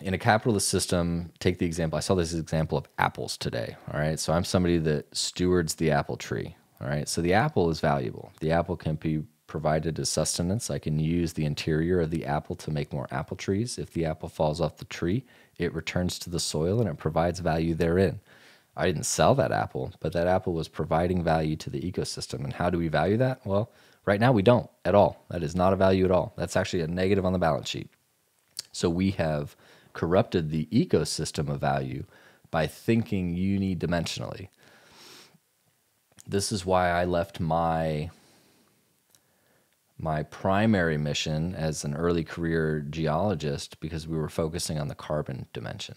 Speaker 2: in a capitalist system, take the example. I saw this example of apples today. All right. So I'm somebody that stewards the apple tree. All right. So the apple is valuable. The apple can be provided as sustenance. I can use the interior of the apple to make more apple trees. If the apple falls off the tree, it returns to the soil and it provides value therein. I didn't sell that apple, but that apple was providing value to the ecosystem. And how do we value that? Well, right now we don't at all. That is not a value at all. That's actually a negative on the balance sheet. So we have corrupted the ecosystem of value by thinking unidimensionally. This is why I left my my primary mission as an early career geologist because we were focusing on the carbon dimension.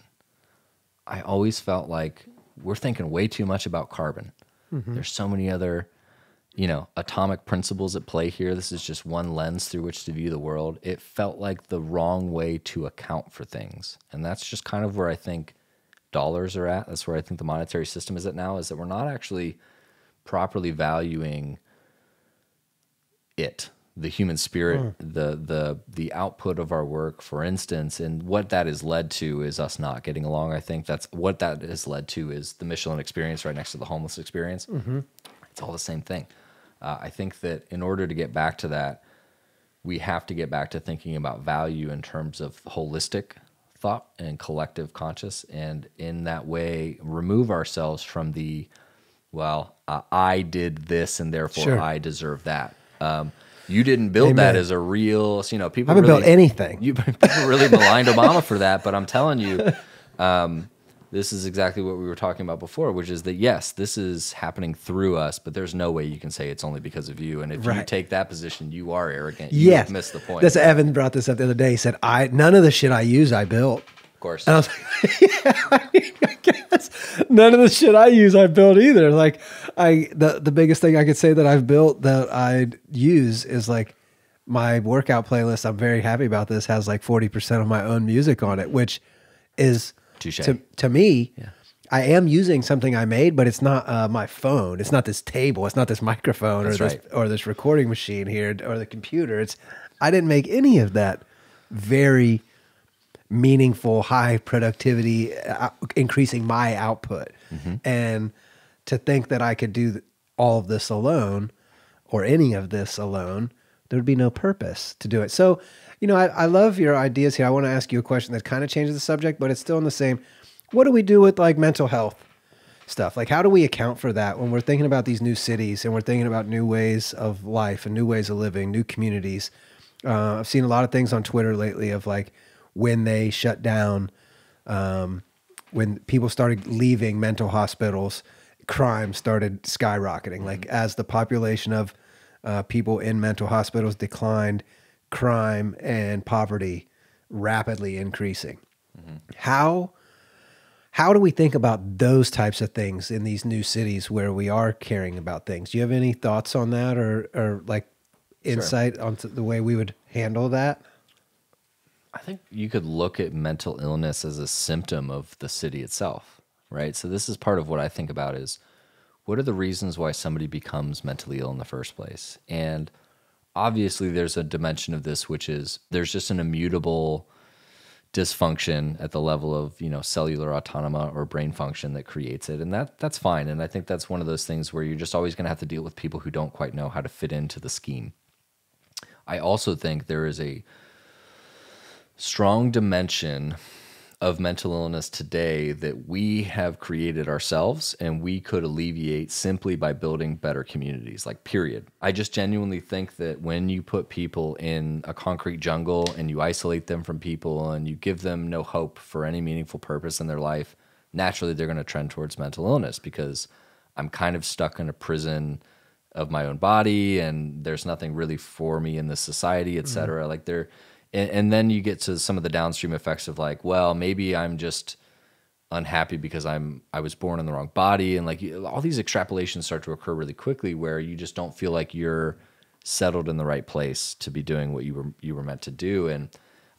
Speaker 2: I always felt like we're thinking way too much about carbon. Mm-hmm. There's so many other, you know, atomic principles at play here. This is just one lens through which to view the world. It felt like the wrong way to account for things. And that's just kind of where I think dollars are at. That's where I think the monetary system is at now is that we're not actually properly valuing it the human spirit the the the output of our work for instance and what that has led to is us not getting along i think. That's what that has led to is the michelin experience right next to the homeless experience. It's all the same thing. Uh, i think that in order to get back to that we have to get back to thinking about value in terms of holistic thought and collective conscious and in that way remove ourselves from the well uh, i did this and therefore
Speaker 1: Sure.
Speaker 2: i deserve that. Um, you didn't build that as a real you know people
Speaker 1: I haven't
Speaker 2: really,
Speaker 1: built anything.
Speaker 2: you <laughs> people really <laughs> maligned obama for that but i'm telling you um, this is exactly what we were talking about before which is that yes this is happening through us but there's no way you can say it's only because of you and if you take that position you are arrogant you
Speaker 1: yes,
Speaker 2: missed the point
Speaker 1: That's Evan brought this up the other day. He said, "I none of the shit I use I built."
Speaker 2: Of course
Speaker 1: And I was like, <laughs> yeah, I, mean, I guess none of the shit I use I built either. Like I the the biggest thing I could say that I've built that I use is like my workout playlist. I'm very happy about this has like 40% of my own music on it, which is
Speaker 2: Touche.
Speaker 1: to to me I am using something I made, but it's not uh, my phone. It's not this table. It's not this microphone
Speaker 2: That's
Speaker 1: or this
Speaker 2: right.
Speaker 1: or this recording machine here or the computer. It's I didn't make any of that very meaningful, high productivity, uh, increasing my output. And to think that I could do all of this alone or any of this alone, there would be no purpose to do it. So, you know, I, I love your ideas here. I want to ask you a question that kind of changes the subject, but it's still in the same. What do we do with like mental health? stuff. Like, how do we account for that when we're thinking about these new cities and we're thinking about new ways of life and new ways of living, new communities? Uh, I've seen a lot of things on Twitter lately of like when they shut down, um, when people started leaving mental hospitals, crime started skyrocketing. Like, as the population of uh, people in mental hospitals declined, crime and poverty rapidly increasing. How how do we think about those types of things in these new cities where we are caring about things? Do you have any thoughts on that or, or like insight onto the way we would handle that?
Speaker 2: I think you could look at mental illness as a symptom of the city itself, right? So this is part of what I think about is what are the reasons why somebody becomes mentally ill in the first place? And obviously there's a dimension of this which is there's just an immutable dysfunction at the level of, you know, cellular autonoma or brain function that creates it. And that that's fine. And I think that's one of those things where you're just always going to have to deal with people who don't quite know how to fit into the scheme. I also think there is a strong dimension of mental illness today that we have created ourselves and we could alleviate simply by building better communities like period i just genuinely think that when you put people in a concrete jungle and you isolate them from people and you give them no hope for any meaningful purpose in their life naturally they're going to trend towards mental illness because i'm kind of stuck in a prison of my own body and there's nothing really for me in this society, et mm-hmm. cetera. Like there, and, and then you get to some of the downstream effects of like, well, maybe I'm just unhappy because I'm I was born in the wrong body. And like all these extrapolations start to occur really quickly where you just don't feel like you're settled in the right place to be doing what you were you were meant to do. And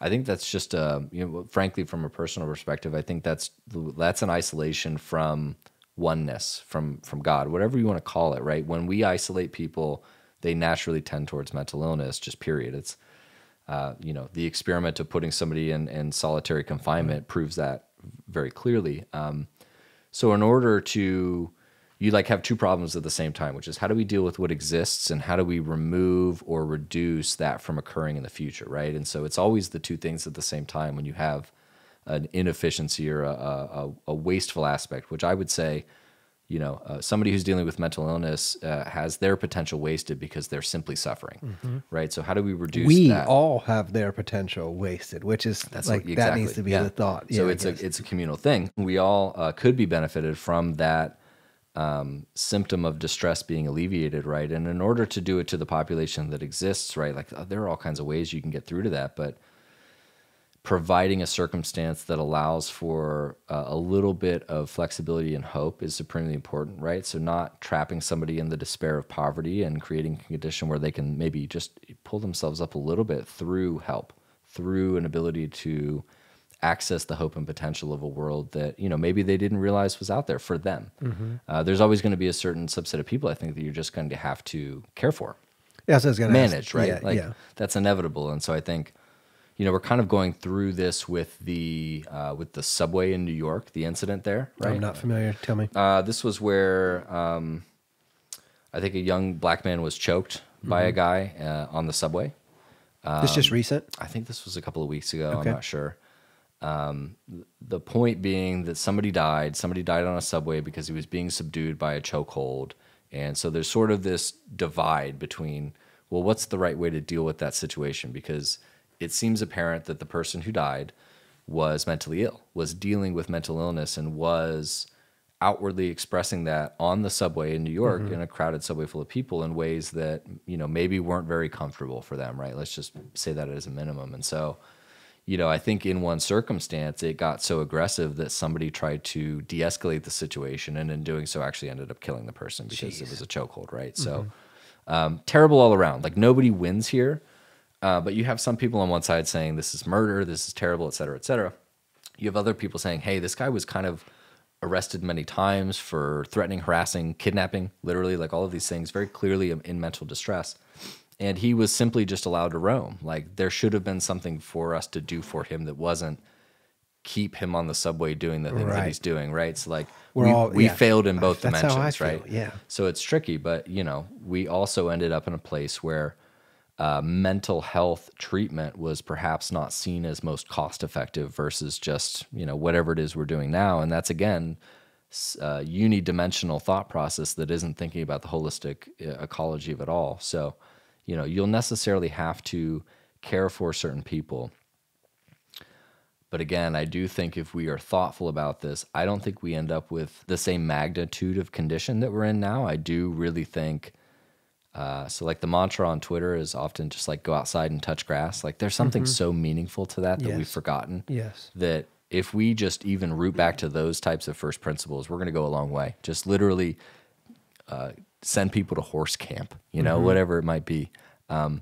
Speaker 2: I think that's just uh you know frankly from a personal perspective I think that's that's an isolation from oneness from from God whatever you want to call it right? When we isolate people they naturally tend towards mental illness just period. It's uh, you know, the experiment of putting somebody in, in solitary confinement proves that very clearly. Um, so in order to, you like have two problems at the same time, which is how do we deal with what exists and how do we remove or reduce that from occurring in the future, right? And so it's always the two things at the same time when you have an inefficiency or a, a, a wasteful aspect, which I would say, you know, uh, somebody who's dealing with mental illness uh, has their potential wasted because they're simply suffering, right? So how do we reduce
Speaker 1: we
Speaker 2: that?
Speaker 1: all have their potential wasted, which is
Speaker 2: That's
Speaker 1: like
Speaker 2: what-
Speaker 1: that needs to be
Speaker 2: yeah.
Speaker 1: the thought.
Speaker 2: So
Speaker 1: Yeah,
Speaker 2: it's a it's a communal thing. We all uh, could be benefited from that um, symptom of distress being alleviated, right? And in order to do it to the population that exists, right? Like uh, there are all kinds of ways you can get through to that, but providing a circumstance that allows for uh, a little bit of flexibility and hope is supremely important, right? So not trapping somebody in the despair of poverty and creating a condition where they can maybe just pull themselves up a little bit through help, through an ability to access the hope and potential of a world that you know maybe they didn't realize was out there for them. Uh, there's always going to be a certain subset of people I think that you're just going to have to care for
Speaker 1: yeah, what I was gonna ask.
Speaker 2: manage, right?
Speaker 1: Yeah,
Speaker 2: like
Speaker 1: yeah.
Speaker 2: that's inevitable. And so I think, you know, we're kind of going through this with the uh, with the subway in New York, the incident there, right?
Speaker 1: I'm not familiar. Tell me.
Speaker 2: Uh, this was where um, I think a young black man was choked by
Speaker 1: Mm-hmm.
Speaker 2: a guy uh, on the subway.
Speaker 1: this just recent.
Speaker 2: I think this was a couple of weeks ago.
Speaker 1: Okay.
Speaker 2: I'm not sure. Um, th- the point being that somebody died. Somebody died on a subway because he was being subdued by a chokehold, and so there's sort of this divide between, well, what's the right way to deal with that situation? Because it seems apparent that the person who died was mentally ill, was dealing with mental illness, and was outwardly expressing that on the subway in New York in a crowded subway full of people in ways that you know maybe weren't very comfortable for them right? Let's just say that as a minimum. And so you know I think in one circumstance it got so aggressive that somebody tried to de-escalate the situation and in doing so actually ended up killing the person because it was a chokehold right? So um, terrible all around. Like nobody wins here uh, but you have some people on one side saying this is murder this is terrible et cetera et cetera you have other people saying, hey, this guy was kind of arrested many times for threatening, harassing, kidnapping, literally, like all of these things, very clearly in mental distress. And he was simply just allowed to roam. Like there should have been something for us to do for him that wasn't keep him on the subway doing the things that he's doing, right? So like
Speaker 1: We're
Speaker 2: we,
Speaker 1: all-
Speaker 2: we
Speaker 1: yeah.
Speaker 2: failed in both
Speaker 1: That's
Speaker 2: dimensions, right?
Speaker 1: yeah.
Speaker 2: So it's tricky, but you know, we also ended up in a place where uh, mental health treatment was perhaps not seen as most cost effective versus just you know whatever it is we're doing now, and that's again uh, unidimensional thought process that isn't thinking about the holistic uh, ecology of it all. So you know you'll necessarily have to care for certain people. But again, I do think if we are thoughtful about this, I don't think we end up with the same magnitude of condition that we're in now. I do really think uh, so like the mantra on Twitter is often just like go outside and touch grass. Like there's something so meaningful to that that we've forgotten.
Speaker 1: Yes.
Speaker 2: That if we just even root back to those types of first principles, we're going to go a long way. Just literally uh, send people to horse camp, you know, whatever it might be. Um,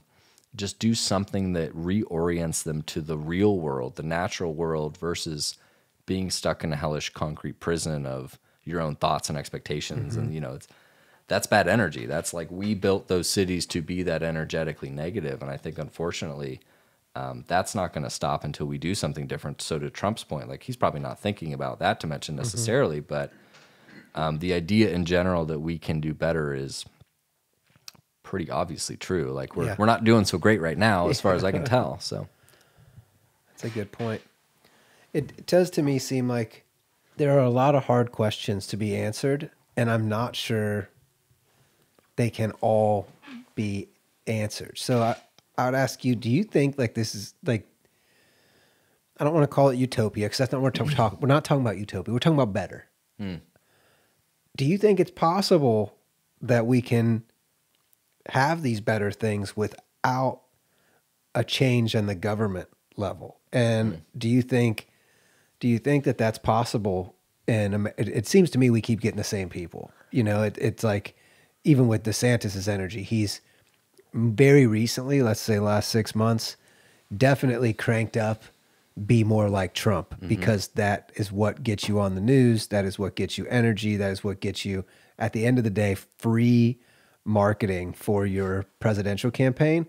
Speaker 2: just do something that reorients them to the real world, the natural world, versus being stuck in a hellish concrete prison of your own thoughts and expectations. And you know, it's that's bad energy. That's like we built those cities to be that energetically negative. and I think unfortunately. Um, that's not going to stop until we do something different. So to Trump's point, like he's probably not thinking about that dimension necessarily, but um, the idea in general that we can do better is pretty obviously true. Like we're
Speaker 1: Yeah.
Speaker 2: we're not doing so great right now, as far as I can tell. So
Speaker 1: That's a good point. It, it does to me seem like there are a lot of hard questions to be answered, and I'm not sure they can all be answered. So I, I would ask you: Do you think like this is like? I don't want to call it utopia because that's not what we're talking. We're not talking about utopia. We're talking about better. Do you think it's possible that we can have these better things without a change in the government level. And
Speaker 2: Hmm.
Speaker 1: do you think do you think that that's possible? And it, it seems to me we keep getting the same people. You know, it, it's like even with DeSantis's energy, he's very recently, let's say last six months, definitely cranked up. Be more like Trump mm-hmm. because that is what gets you on the news. That is what gets you energy. That is what gets you, at the end of the day, free marketing for your presidential campaign.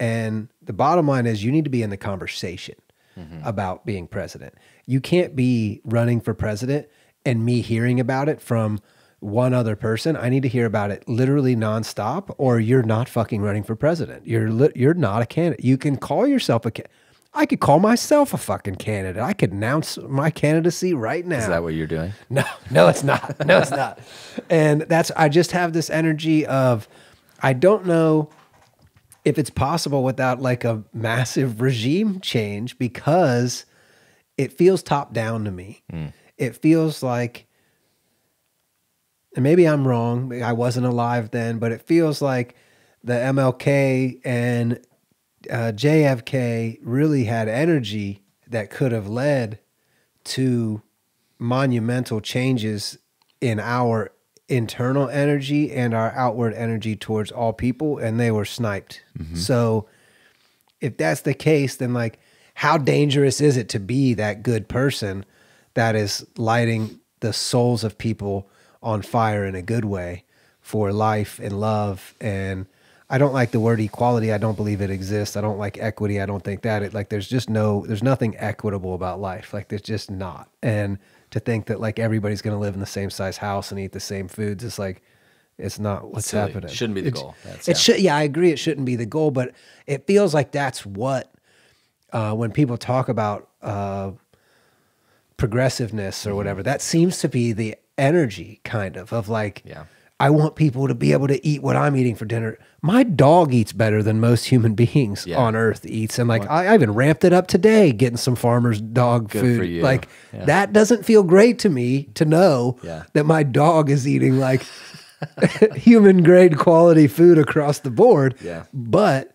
Speaker 1: And the bottom line is you need to be in the conversation mm-hmm. about being president. You can't be running for president and me hearing about it from one other person. I need to hear about it literally nonstop, or you're not fucking running for president. You're li- you're not a candidate. You can call yourself a. Ca- I could call myself a fucking candidate. I could announce my candidacy right now.
Speaker 2: Is that what you're doing? <laughs>
Speaker 1: No, no, it's not. No, it's not. And that's I just have this energy of I don't know if it's possible without like a massive regime change because it feels top down to me. Mm. It feels like and maybe I'm wrong. I wasn't alive then, but it feels like the MLK and uh, JFK really had energy that could have led to monumental changes in our internal energy and our outward energy towards all people, and they were sniped. So, if that's the case, then like, how dangerous is it to be that good person that is lighting the souls of people on fire in a good way for life and love and I don't like the word equality. I don't believe it exists. I don't like equity. I don't think that it like there's just no there's nothing equitable about life. Like there's just not. And to think that like everybody's going to live in the same size house and eat the same foods is like it's not what's
Speaker 2: Silly.
Speaker 1: happening.
Speaker 2: Shouldn't be the
Speaker 1: It's-
Speaker 2: goal. That's-
Speaker 1: it
Speaker 2: yeah.
Speaker 1: should yeah, I agree it shouldn't be the goal, but it feels like that's what uh, when people talk about uh, progressiveness
Speaker 2: Mm-hmm.
Speaker 1: or whatever, that seems to be the energy kind of of like
Speaker 2: Yeah.
Speaker 1: I want people to be able to eat what I'm eating for dinner. My dog eats better than most human <laughs> beings
Speaker 2: Yeah.
Speaker 1: on earth eats. And like I, I even ramped it up today getting some farmer's dog
Speaker 2: Good
Speaker 1: food. Like
Speaker 2: Yeah.
Speaker 1: that doesn't feel great to me to know
Speaker 2: Yeah.
Speaker 1: that my dog is eating like <laughs> human grade quality food across the board.
Speaker 2: Yeah.
Speaker 1: But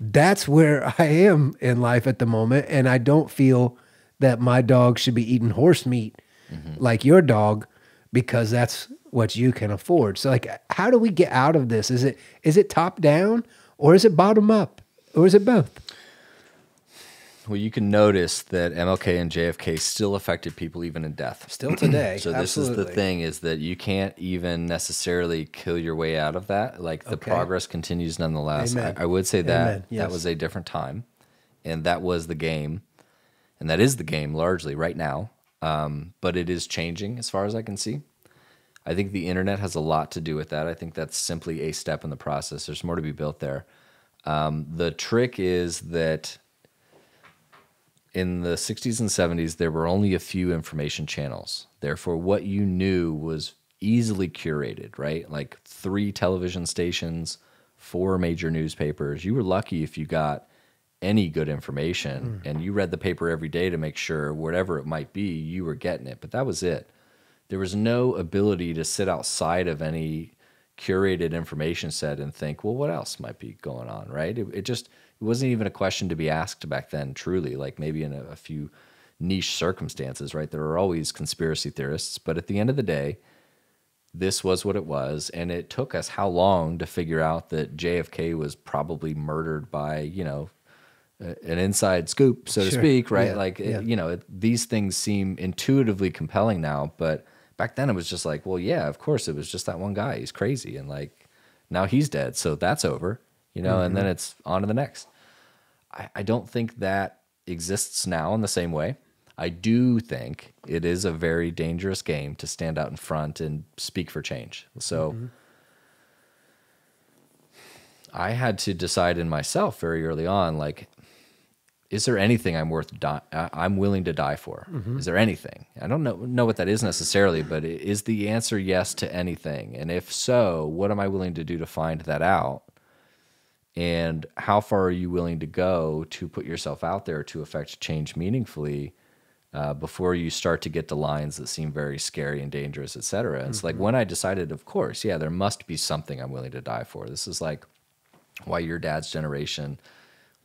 Speaker 1: that's where I am in life at the moment. And I don't feel that my dog should be eating horse meat like your dog because that's what you can afford. So like how do we get out of this? Is it is it top down or is it bottom up? Or is it both?
Speaker 2: Well, you can notice that MLK and JFK still affected people even in death. <clears throat>
Speaker 1: Still today.
Speaker 2: So this is the thing is that you can't even necessarily kill your way out of that. Like the
Speaker 1: Okay.
Speaker 2: progress continues nonetheless. I. I would say that
Speaker 1: Yes.
Speaker 2: that was a different time, and that was the game, and that is the game largely right now. Um, but it is changing as far as I can see. I think the internet has a lot to do with that. I think that's simply a step in the process. There's more to be built there. Um, the trick is that in the 60s and 70s, there were only a few information channels. Therefore, what you knew was easily curated, right? Like three television stations, four major newspapers. You were lucky if you got any good information hmm. and you read the paper every day to make sure, whatever it might be, you were getting it. But that was it. There was no ability to sit outside of any curated information set and think, well, what else might be going on, right? It, it just it wasn't even a question to be asked back then. Truly, like maybe in a, a few niche circumstances, right? There are always conspiracy theorists, but at the end of the day, this was what it was, and it took us how long to figure out that JFK was probably murdered by you know an inside scoop, so to speak, right?
Speaker 1: Yeah,
Speaker 2: Like it-
Speaker 1: yeah.
Speaker 2: you know, it, these things seem intuitively compelling now, but back then it was just like, well, yeah, of course, it was just that one guy. He's crazy, and like now he's dead, so that's over, you know, and
Speaker 1: Mm-hmm.
Speaker 2: then it's on to the next. I, I don't think that exists now in the same way. I do think it is a very dangerous game to stand out in front and speak for change. So I had to decide in myself very early on, like, is there anything I'm worth di- I- I'm willing to die for? Mm-hmm. Is there anything? I don't know know what that is necessarily, but is the answer yes to anything? And if so, what am I willing to do to find that out? And how far are you willing to go to put yourself out there to affect change meaningfully uh, before you start to get to lines that seem very scary and dangerous, et cetera? It's like mm-hmm. when I decided, of course, yeah, there must be something I'm willing to die for. This is like why your dad's generation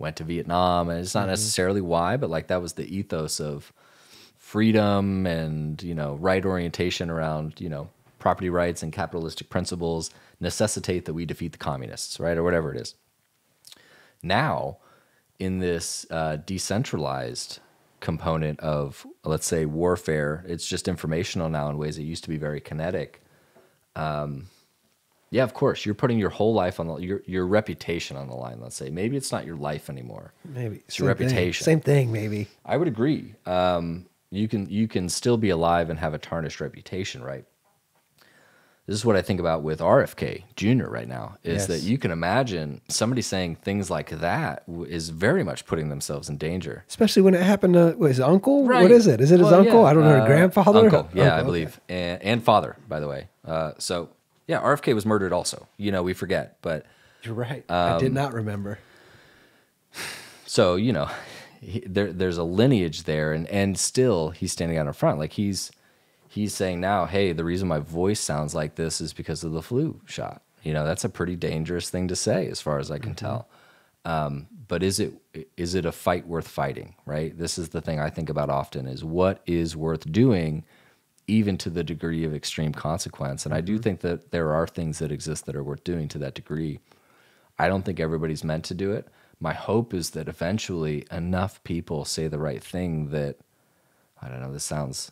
Speaker 2: went to Vietnam. And it's not necessarily why, but like that was the ethos of freedom and, you know, right orientation around, you know, property rights and capitalistic principles necessitate that we defeat the communists, right? Or whatever it is. Now, in this uh, decentralized component of, let's say, warfare, it's just informational now in ways it used to be very kinetic. Um, yeah, of course, you're putting your whole life on the your your reputation on the line. Let's say maybe it's not your life anymore.
Speaker 1: Maybe
Speaker 2: it's your
Speaker 1: Same thing.
Speaker 2: reputation.
Speaker 1: Same thing, maybe.
Speaker 2: I would agree. Um, you can you can still be alive and have a tarnished reputation, right? This is what I think about with RFK Jr. right now is
Speaker 1: Yes.
Speaker 2: that you can imagine somebody saying things like that is very much putting themselves in danger.
Speaker 1: Especially when it happened to his uncle.
Speaker 2: Right.
Speaker 1: What is it? Is it his
Speaker 2: Well,
Speaker 1: uncle?
Speaker 2: yeah.
Speaker 1: I don't know.
Speaker 2: Uh,
Speaker 1: grandfather.
Speaker 2: Uncle, yeah,
Speaker 1: Uncle,
Speaker 2: I
Speaker 1: okay.
Speaker 2: believe, and, and father, by the way. Uh, so yeah, RFK was murdered also. You know, we forget, but
Speaker 1: You're right. I
Speaker 2: Um,
Speaker 1: did not remember.
Speaker 2: so you know, he, there there's a lineage there, and and still he's standing out in front, like he's he's saying now, hey, the reason my voice sounds like this is because of the flu shot. You know, that's a pretty dangerous thing to say, as far as I can tell. Um, but is it is it a fight worth fighting? Right. This is the thing I think about often: is what is worth doing, even to the degree of extreme consequence. And I do think that there are things that exist that are worth doing to that degree. I don't think everybody's meant to do it. My hope is that eventually enough people say the right thing that I don't know. This sounds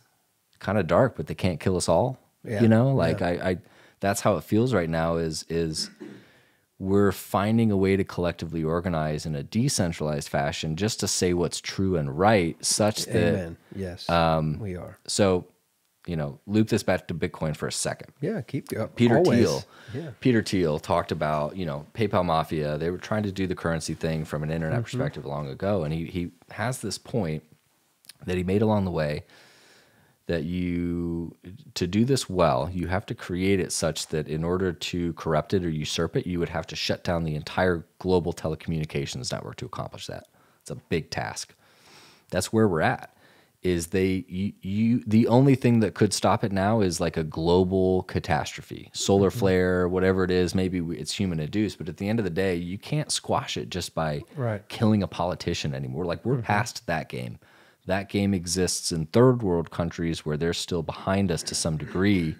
Speaker 2: kind of dark, but they can't kill us all.
Speaker 1: Yeah,
Speaker 2: You know, like I, I, that's how it feels right now. Is is we're finding a way to collectively organize in a decentralized fashion just to say what's true and right, such that
Speaker 1: Amen. Yes,
Speaker 2: um,
Speaker 1: we are.
Speaker 2: so, you know, loop this back to Bitcoin for a second.
Speaker 1: Yeah, keep going.
Speaker 2: Peter
Speaker 1: Always.
Speaker 2: Thiel.
Speaker 1: Yeah.
Speaker 2: Peter Thiel talked about, you know, PayPal Mafia. They were trying to do the currency thing from an internet mm-hmm. perspective long ago. And he, he has this point that he made along the way that you, to do this well, you have to create it such that in order to corrupt it or usurp it, you would have to shut down the entire global telecommunications network to accomplish that. It's a big task that's where we're at is they you, you the only thing that could stop it now is like a global catastrophe solar
Speaker 1: Mm-hmm.
Speaker 2: flare whatever it is maybe it's human induced but at the end of the day you can't squash it just by
Speaker 1: Right.
Speaker 2: killing a politician anymore like we're past that game that game exists in third world countries where they're still behind us to some degree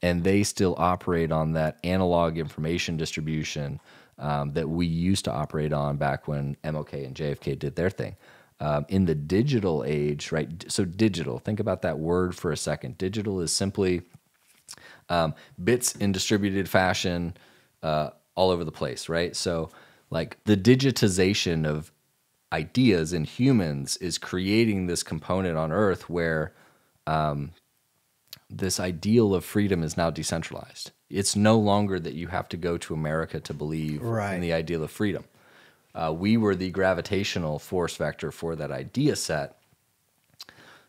Speaker 2: and they still operate on that analog information distribution um, that we used to operate on back when MLK and JFK did their thing. Um, in the digital age, right? So, digital, think about that word for a second. Digital is simply um, bits in distributed fashion uh, all over the place, right? So, like the digitization of ideas in humans is creating this component on Earth where um, this ideal of freedom is now decentralized. It's no longer that you have to go to America to believe
Speaker 1: Right.
Speaker 2: in the ideal of freedom. Uh, we were the gravitational force vector for that idea set.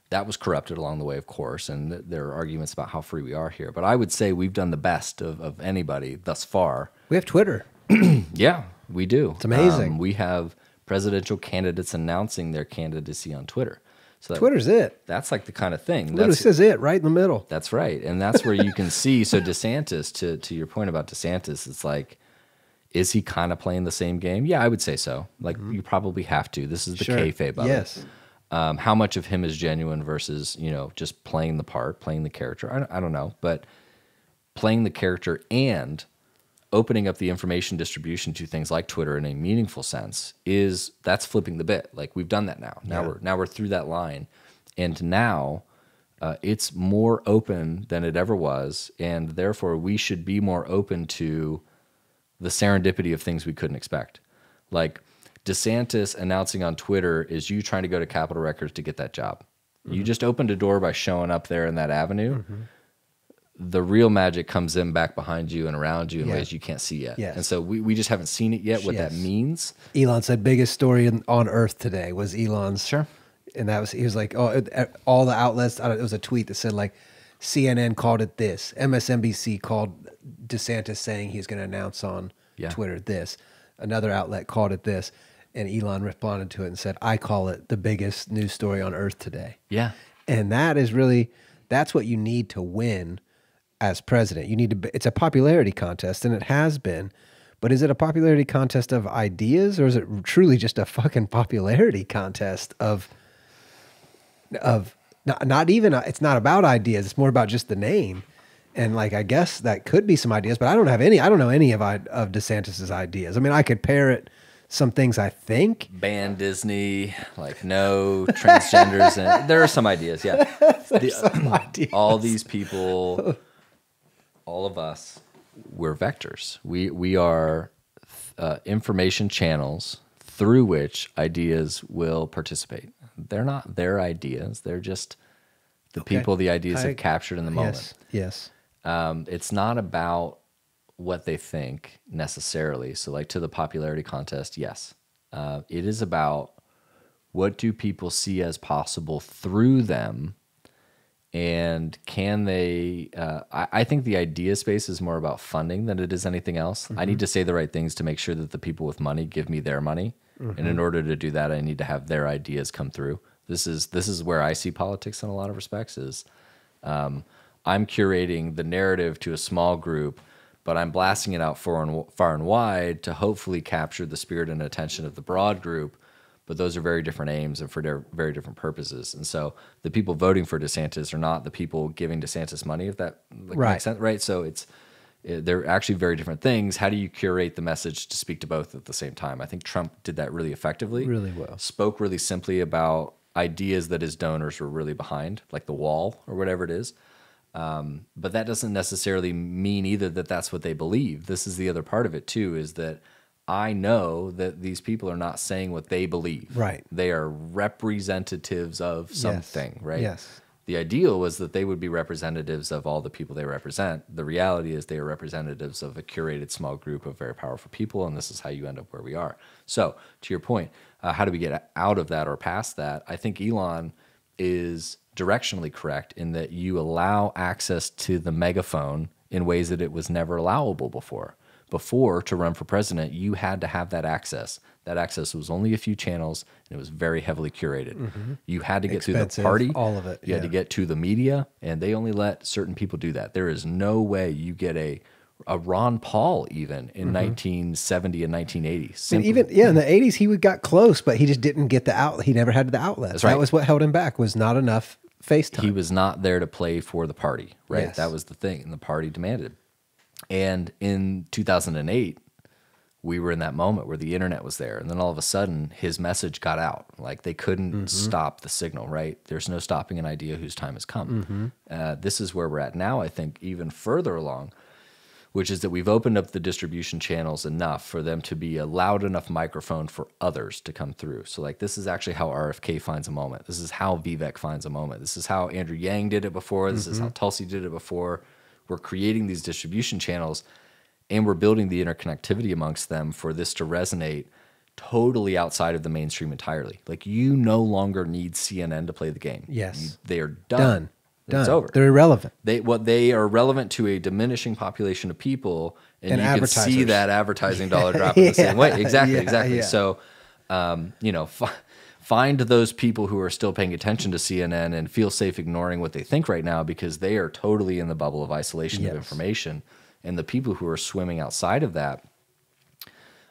Speaker 2: That was corrupted along the way, of course, and th- there are arguments about how free we are here. But I would say we've done the best of, of anybody thus far.
Speaker 1: We have Twitter. <clears throat>
Speaker 2: Yeah, we do. It's
Speaker 1: amazing.
Speaker 2: we have presidential candidates announcing their candidacy on Twitter. So that,
Speaker 1: Twitter's it.
Speaker 2: that's like the kind of thing.
Speaker 1: Literally
Speaker 2: That's,
Speaker 1: says it right in the middle.
Speaker 2: that's right, and that's where you can see. So <laughs> DeSantis, to to your point about DeSantis, it's like, is he kind of playing the same game? Yeah, I would say so. Like you probably have to. This is the
Speaker 1: Sure.
Speaker 2: kayfabe of it.
Speaker 1: Yes.
Speaker 2: Um, how much of him is genuine versus you know just playing the part, playing the character? I don't, I don't know, but playing the character and opening up the information distribution to things like Twitter in a meaningful sense is that's flipping the bit. Like we've done that now. Now
Speaker 1: Yeah.
Speaker 2: we're now we're through that line, and now uh, it's more open than it ever was, and therefore we should be more open to the serendipity of things we couldn't expect. Like DeSantis announcing on Twitter is you trying to go to Capitol Records to get that job.
Speaker 1: Mm-hmm.
Speaker 2: You just opened a door by showing up there in that avenue. The real magic comes in back behind you and around you in
Speaker 1: Yeah.
Speaker 2: ways you can't see yet.
Speaker 1: Yes.
Speaker 2: And so we, we just haven't seen it yet, what that means.
Speaker 1: Elon said biggest story in, on earth today was Elon's.
Speaker 2: Sure.
Speaker 1: And that was he was like, oh, it- all the outlets. It was a tweet that said like, CNN called it this. MSNBC called DeSantis saying he's going to announce on
Speaker 2: Yeah.
Speaker 1: Twitter this. Another outlet called it this, and Elon responded to it and said, "I call it the biggest news story on earth today."
Speaker 2: Yeah.
Speaker 1: and that is really that's what you need to win as president you need to be, it's a popularity contest and it has been But is it a popularity contest of ideas, or is it truly just a fucking popularity contest of of not, not even it's not about ideas. It's more about just the name. And like I guess that could be some ideas, but I don't have any. I don't know any of I- of DeSantis's ideas. I mean, I could parrot some things I think.
Speaker 2: ban Disney, like no transgenders, and there are some ideas. Yeah, <laughs> The-
Speaker 1: Some <clears throat> ideas.
Speaker 2: all these people, all of us, we're vectors. We we are uh, information channels through which ideas will participate. They're not their ideas. They're just the
Speaker 1: Okay.
Speaker 2: people the ideas
Speaker 1: I-
Speaker 2: have captured in the moment.
Speaker 1: Yes. Yes.
Speaker 2: Um, it's not about what they think necessarily. So, like to the popularity contest, yes, uh, it is about what do people see as possible through them, and can they? Uh, I, I think the idea space is more about funding than it is anything else. I need to say the right things to make sure that the people with money give me their money, and in order to do that, I need to have their ideas come through. This is this is where I see politics in a lot of respects. Is um, I'm curating the narrative to a small group, but I'm blasting it out far and, far and wide to hopefully capture the spirit and attention of the broad group. But those are very different aims and for very different purposes. And so the people voting for DeSantis are not the people giving DeSantis money, if that like,
Speaker 1: Right.
Speaker 2: makes sense, right? So it's it- they're actually very different things. How do you curate the message to speak to both at the same time? I think Trump did that really effectively.
Speaker 1: Really well.
Speaker 2: Spoke really simply about ideas that his donors were really behind, like the wall or whatever it is. Um, but that doesn't necessarily mean either that that's what they believe. This is the other part of it too, is that I know that these people are not saying what they believe.
Speaker 1: Right.
Speaker 2: They are representatives of something, right?
Speaker 1: Yes.
Speaker 2: The ideal was that they would be representatives of all the people they represent. The reality is they are representatives of a curated small group of very powerful people, and this is how you end up where we are. So, to your point, uh, how do we get out of that or past that? I think Elon is directionally correct in that you allow access to the megaphone in ways that it was never allowable before. Before, to run for president, you had to have that access. That access was only a few channels, and it was very heavily curated. You had to get through the party,
Speaker 1: all of it,
Speaker 2: You had to get to the media, and they only let certain people do that. There is no way you get a a Ron Paul even in 1970 and 1980.
Speaker 1: Mm-hmm. I mean,
Speaker 2: Simply-
Speaker 1: even yeah, in the '80s, he would got close, but he just didn't get the out. He never had the outlet.
Speaker 2: That's
Speaker 1: That was what held him back. Was not enough FaceTime.
Speaker 2: he was not there to play for the party, right?
Speaker 1: Yes.
Speaker 2: That was the thing, and the party demanded. And in 2008, we were in that moment where the internet was there, and then all of a sudden, his message got out. Like they couldn't
Speaker 1: Mm-hmm.
Speaker 2: stop the signal, right? There's no stopping an idea whose time has come.
Speaker 1: Mm-hmm.
Speaker 2: Uh, this is where we're at now. I think even further along, which is that we've opened up the distribution channels enough for them to be a loud enough microphone for others to come through. So, like, this is actually how RFK finds a moment. This is how Vivek finds a moment. This is how Andrew Yang did it before. This is how Tulsi did it before. We're creating these distribution channels and we're building the interconnectivity amongst them for this to resonate totally outside of the mainstream entirely. Like, you no longer need CNN to play the game.
Speaker 1: Yes.
Speaker 2: You- they are done.
Speaker 1: done. Done.
Speaker 2: It's over
Speaker 1: They're irrelevant.
Speaker 2: they what they are relevant to a diminishing population of people and,
Speaker 1: And
Speaker 2: you can see that advertising dollar <laughs> drop in the same way exactly
Speaker 1: Yeah,
Speaker 2: exactly
Speaker 1: yeah.
Speaker 2: so um, you know <laughs> find those people who are still paying attention to cnn and feel safe ignoring what they think right now because they are totally in the bubble of isolation
Speaker 1: Yes.
Speaker 2: of information and the people who are swimming outside of that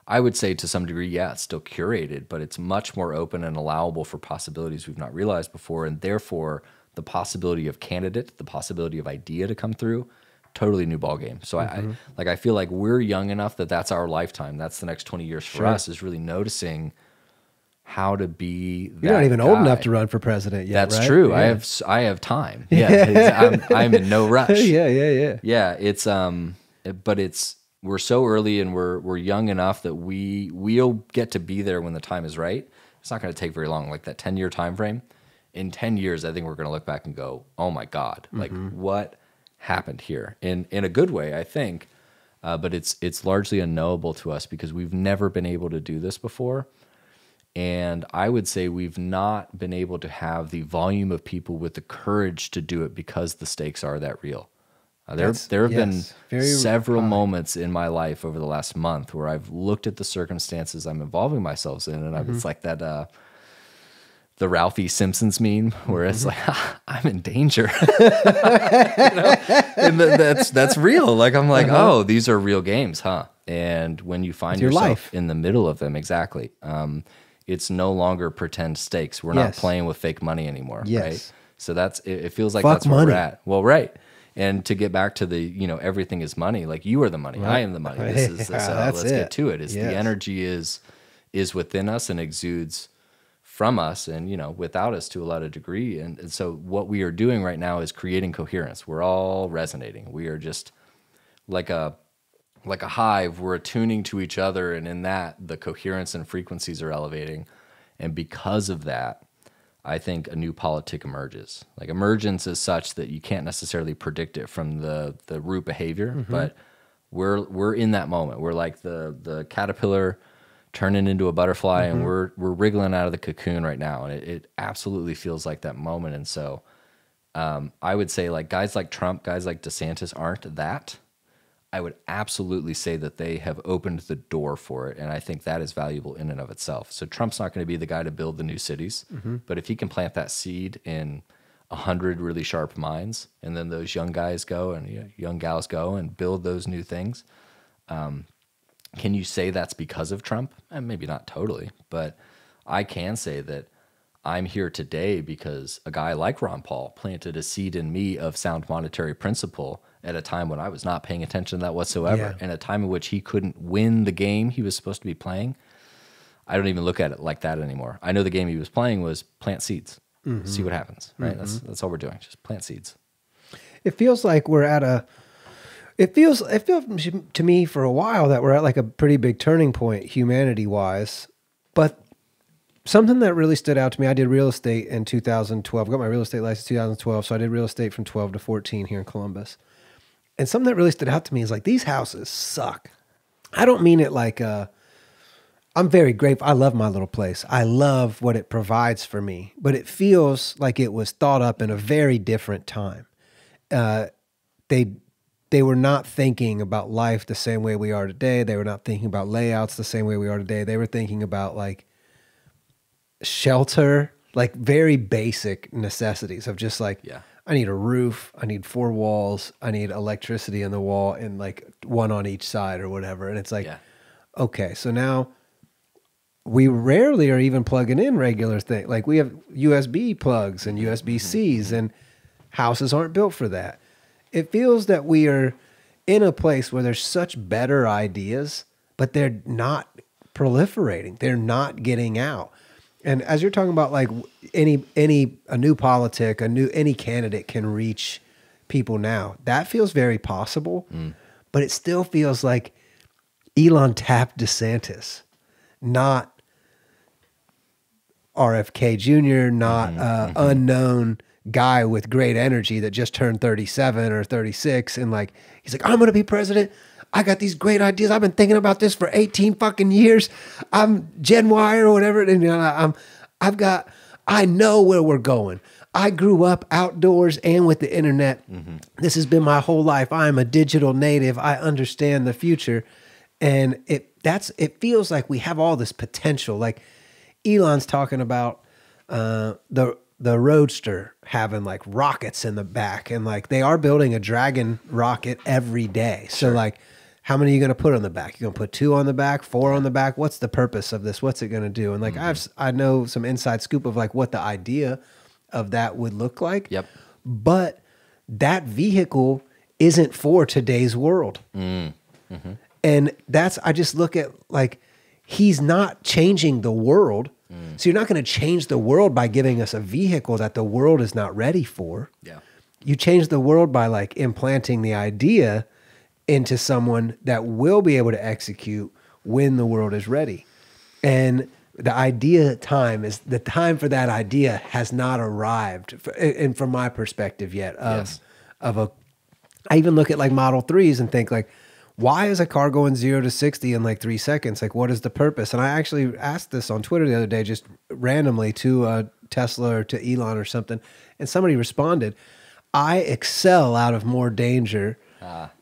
Speaker 2: I would say to some degree, yeah, it's still curated, but it's much more open and allowable for possibilities we've not realized before. And therefore, the possibility of candidate, the possibility of idea to come through, totally new ballgame. So I,
Speaker 1: Mm-hmm.
Speaker 2: I like I feel like we're young enough that that's our lifetime. That's the next 20 years for
Speaker 1: Sure.
Speaker 2: us is really noticing how to be
Speaker 1: You're not even old enough to run for president yet.
Speaker 2: That's
Speaker 1: right?
Speaker 2: true. I have I have time. <laughs> Yeah, I'm, I'm in no <laughs> rush
Speaker 1: yeah, yeah, yeah.
Speaker 2: yeah it's um but it's we're so early and we're we're young enough that we we'll get to be there when the time is right it's not going to take very long like that 10 year time frame in 10 years i think we're going to look back and go oh my god like what happened here in in a good way i think uh, but it's it's largely unknowable to us because we've never been able to do this before and I would say we've not been able to have the volume of people with the courage to do it because the stakes are that real. Uh, there,
Speaker 1: That's-
Speaker 2: there have
Speaker 1: yes,
Speaker 2: been
Speaker 1: very
Speaker 2: several moments in my life over the last month where I've looked at the circumstances I'm involving myself in, and
Speaker 1: Mm-hmm.
Speaker 2: it's like that uh, the Ralphie Simpsons meme where it's
Speaker 1: Mm-hmm.
Speaker 2: like I'm in danger, <laughs> <laughs> you know? and th- that's that's real. Like I'm like,
Speaker 1: Uh-huh.
Speaker 2: oh, these are real games, huh? And when you find
Speaker 1: your
Speaker 2: yourself
Speaker 1: life.
Speaker 2: in the middle of them, exactly, um, it's no longer pretend stakes. We're not playing with fake money anymore,
Speaker 1: Yes.
Speaker 2: right? So that's it, it feels like
Speaker 1: Fuck
Speaker 2: that's where we're at. Well, right. And to get back to the, you know, everything is money. Like you are the money. I am the money. <laughs> This is, so <laughs>
Speaker 1: that's
Speaker 2: let's
Speaker 1: it.
Speaker 2: get to it. Is
Speaker 1: Yes.
Speaker 2: the energy is is within us and exudes from us and you know without us to a lot of degree and, and so what we are doing right now is creating coherence we're all resonating we are just like a like a hive we're attuning to each other and in that the coherence and frequencies are elevating. And because of that i think a new politic emerges. Like emergence is such that you can't necessarily predict it from the the root behavior but we're we're in that moment. We're like the the caterpillar turning into a butterfly and we're we're wriggling out of the cocoon right now and it, it absolutely feels like that moment. And so um, i would say like guys like trump guys like desantis aren't that i would absolutely say that they have opened the door for it and i think that is valuable in and of itself so trump's not going to be the guy to build the new cities mm-hmm. but if he can plant that seed in a hundred really sharp minds and then those young guys go and you know, young gals go and build those new things um, can you say that's because of Trump? And maybe not totally, but I can say that I'm here today because a guy like Ron Paul planted a seed in me of sound monetary principle at a time when I was not paying attention to that whatsoever,
Speaker 1: Yeah.
Speaker 2: and a time in which he couldn't win the game he was supposed to be playing. I don't even look at it like that anymore. I know the game he was playing was plant seeds, mm-hmm. see what happens. Right? That's mm-hmm. that's all we're doing. Just plant seeds.
Speaker 1: It feels like we're at a. It feels it feels to me for a while that we're at like a pretty big turning point humanity wise, but something that really stood out to me. I did real estate in 2012. Got my real estate license 2012, so I did real estate from 12 to 14 here in Columbus. And something that really stood out to me is like these houses suck. I don't mean it like uh I'm very grateful. I love my little place. I love what it provides for me, but it feels like it was thought up in a very different time. Uh, they they were not thinking about life the same way we are today. They were not thinking about layouts the same way we are today. They were thinking about like shelter, like very basic necessities of just like
Speaker 2: Yeah.
Speaker 1: I need a roof, I need four walls, I need electricity in the wall and like one on each side or whatever. And it's like
Speaker 2: Yeah.
Speaker 1: okay, so now we rarely are even plugging in regular things. Like we have USB plugs and mm-hmm. USB Cs, mm-hmm. Mm-hmm. and houses aren't built for that. It feels that we are in a place where there's such better ideas, but they're not proliferating. They're not getting out. And as you're talking about, like any any a new politic, a new any candidate can reach people now. That feels very possible, but it still feels like Elon tapped DeSantis, not RFK Jr., not uh, unknown guy with great energy that just turned 37 or 36 and like he's like I'm going to be president. I got these great ideas. I've been thinking about this for 18 fucking years. I'm Gen Y or whatever and I'm I've got I know where we're going. I grew up outdoors and with the internet. This has been my whole life. I am a digital native. I understand the future. And it that's it feels like we have all this potential. Like Elon's talking about uh, the the Roadster having like rockets in the back, and like they are building a Dragon rocket every day. So like, how many are you going to put on the back? You're going to put two on the back, four on the back. What's the purpose of this? What's it going to do? And like I've mm-hmm. I know some inside scoop of like what the idea of that would look like.
Speaker 2: Yep.
Speaker 1: But that vehicle isn't for today's world. Mm. Mm-hmm. And that's I just look at like he's not changing the world. Mm. So you're not going to change the world by giving us a vehicle that the world is not ready for.
Speaker 2: Yeah.
Speaker 1: You change the world by like implanting the idea into someone that will be able to execute when the world is ready. And the idea time is the time for that idea has not arrived, f- and from my perspective yet. Of,
Speaker 2: Yes.
Speaker 1: of a, I even look at like Model Threes and think like, why is a car going zero to sixty in like three seconds? Like, what is the purpose? And I actually asked this on Twitter the other day, just randomly to uh, Tesla or to Elon or something, and somebody responded, "I excel out of more danger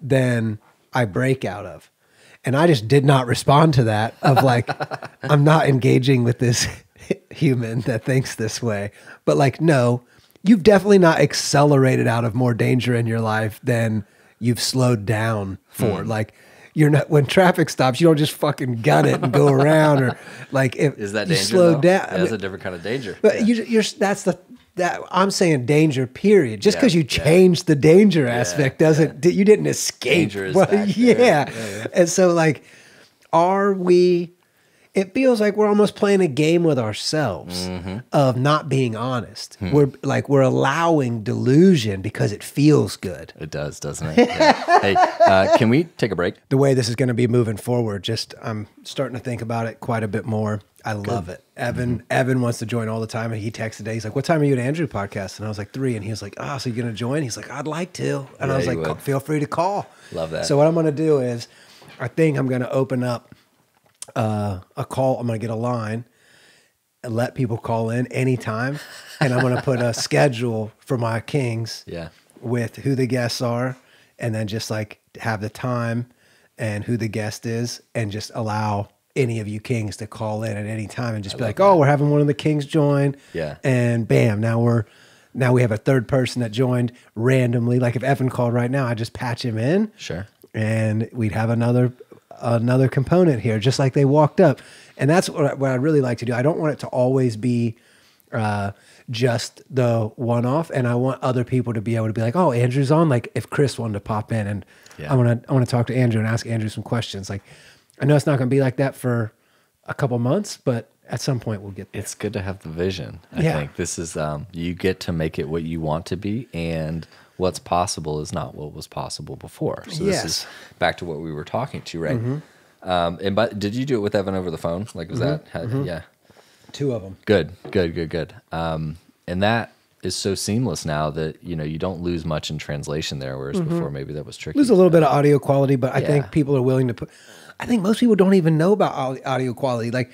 Speaker 1: than I break out of." And I just did not respond to that of like, <laughs> I'm not engaging with this human that thinks this way. But like, no, you've definitely not accelerated out of more danger in your life than you've slowed down for. Hmm. Like, you're not when traffic stops. You don't just fucking gun it and go around or like if
Speaker 2: Is that
Speaker 1: you
Speaker 2: danger?
Speaker 1: slow
Speaker 2: though?
Speaker 1: down.
Speaker 2: Yeah, that's a different kind of danger.
Speaker 1: But
Speaker 2: Yeah.
Speaker 1: you, you're that's the that I'm saying danger. Period. Just
Speaker 2: Yeah,
Speaker 1: because you
Speaker 2: yeah.
Speaker 1: changed the danger aspect doesn't you didn't escape.
Speaker 2: Danger
Speaker 1: Well, <laughs> yeah. and so like, are we? It feels like we're almost playing a game with ourselves
Speaker 2: Mm-hmm.
Speaker 1: of not being honest.
Speaker 2: Hmm.
Speaker 1: We're like we're allowing delusion because it feels good.
Speaker 2: It does, doesn't it? Yeah. <laughs> hey, uh, can we take a break?
Speaker 1: the way this is going to be moving forward. Just I'm starting to think about it quite a bit more. I love it. Evan
Speaker 2: Mm-hmm. Evan
Speaker 1: wants to join all the time. And he texted today. He's like, "What time are you at Andrew podcast?" And I was like, three. And he was like, "Oh, so you're going to join?" He's like, "I'd like to." And
Speaker 2: Yeah,
Speaker 1: I was like,
Speaker 2: would.
Speaker 1: "Feel free to call."
Speaker 2: Love that.
Speaker 1: So what I'm going to do is, I think I'm going to open up uh, a call. I'm going to get a line and let people call in anytime, and I'm going to put a <laughs> schedule for my Kings
Speaker 2: Yeah.
Speaker 1: with who the guests are and then just like have the time and who the guest is and just allow any of you kings to call in at any time and just be like oh we're having one of the kings join
Speaker 2: Yeah.
Speaker 1: and bam now we're now we have a third person that joined randomly like if evan called right now i just patch him in
Speaker 2: Sure.
Speaker 1: and we'd have another another component here, just like they walked up. And that's what I, what I really like to do. I don't want it to always be uh, just the one off, and I want other people to be able to be like, "Oh, Andrew's on." Like if Chris wanted to pop in, and
Speaker 2: Yeah.
Speaker 1: I want to I want to talk to Andrew and ask Andrew some questions. Like I know it's not going to be like that for a couple months, but at some point we'll get there.
Speaker 2: It's good to have the vision. I
Speaker 1: Yeah.
Speaker 2: think this is um, you get to make it what you want to be, and what's possible is not what was possible before. So this
Speaker 1: Yes.
Speaker 2: is back to what we were talking to, right? Um, and but did you do it with Evan over the phone? Like was that how, yeah?
Speaker 1: Two of them.
Speaker 2: Good, good, good, good. Um, and that is so seamless now that you know you don't lose much in translation there, whereas before maybe that was tricky.
Speaker 1: Lose a little bit of audio quality, but I
Speaker 2: Yeah.
Speaker 1: think people are willing to put. I think most people don't even know about audio quality. Like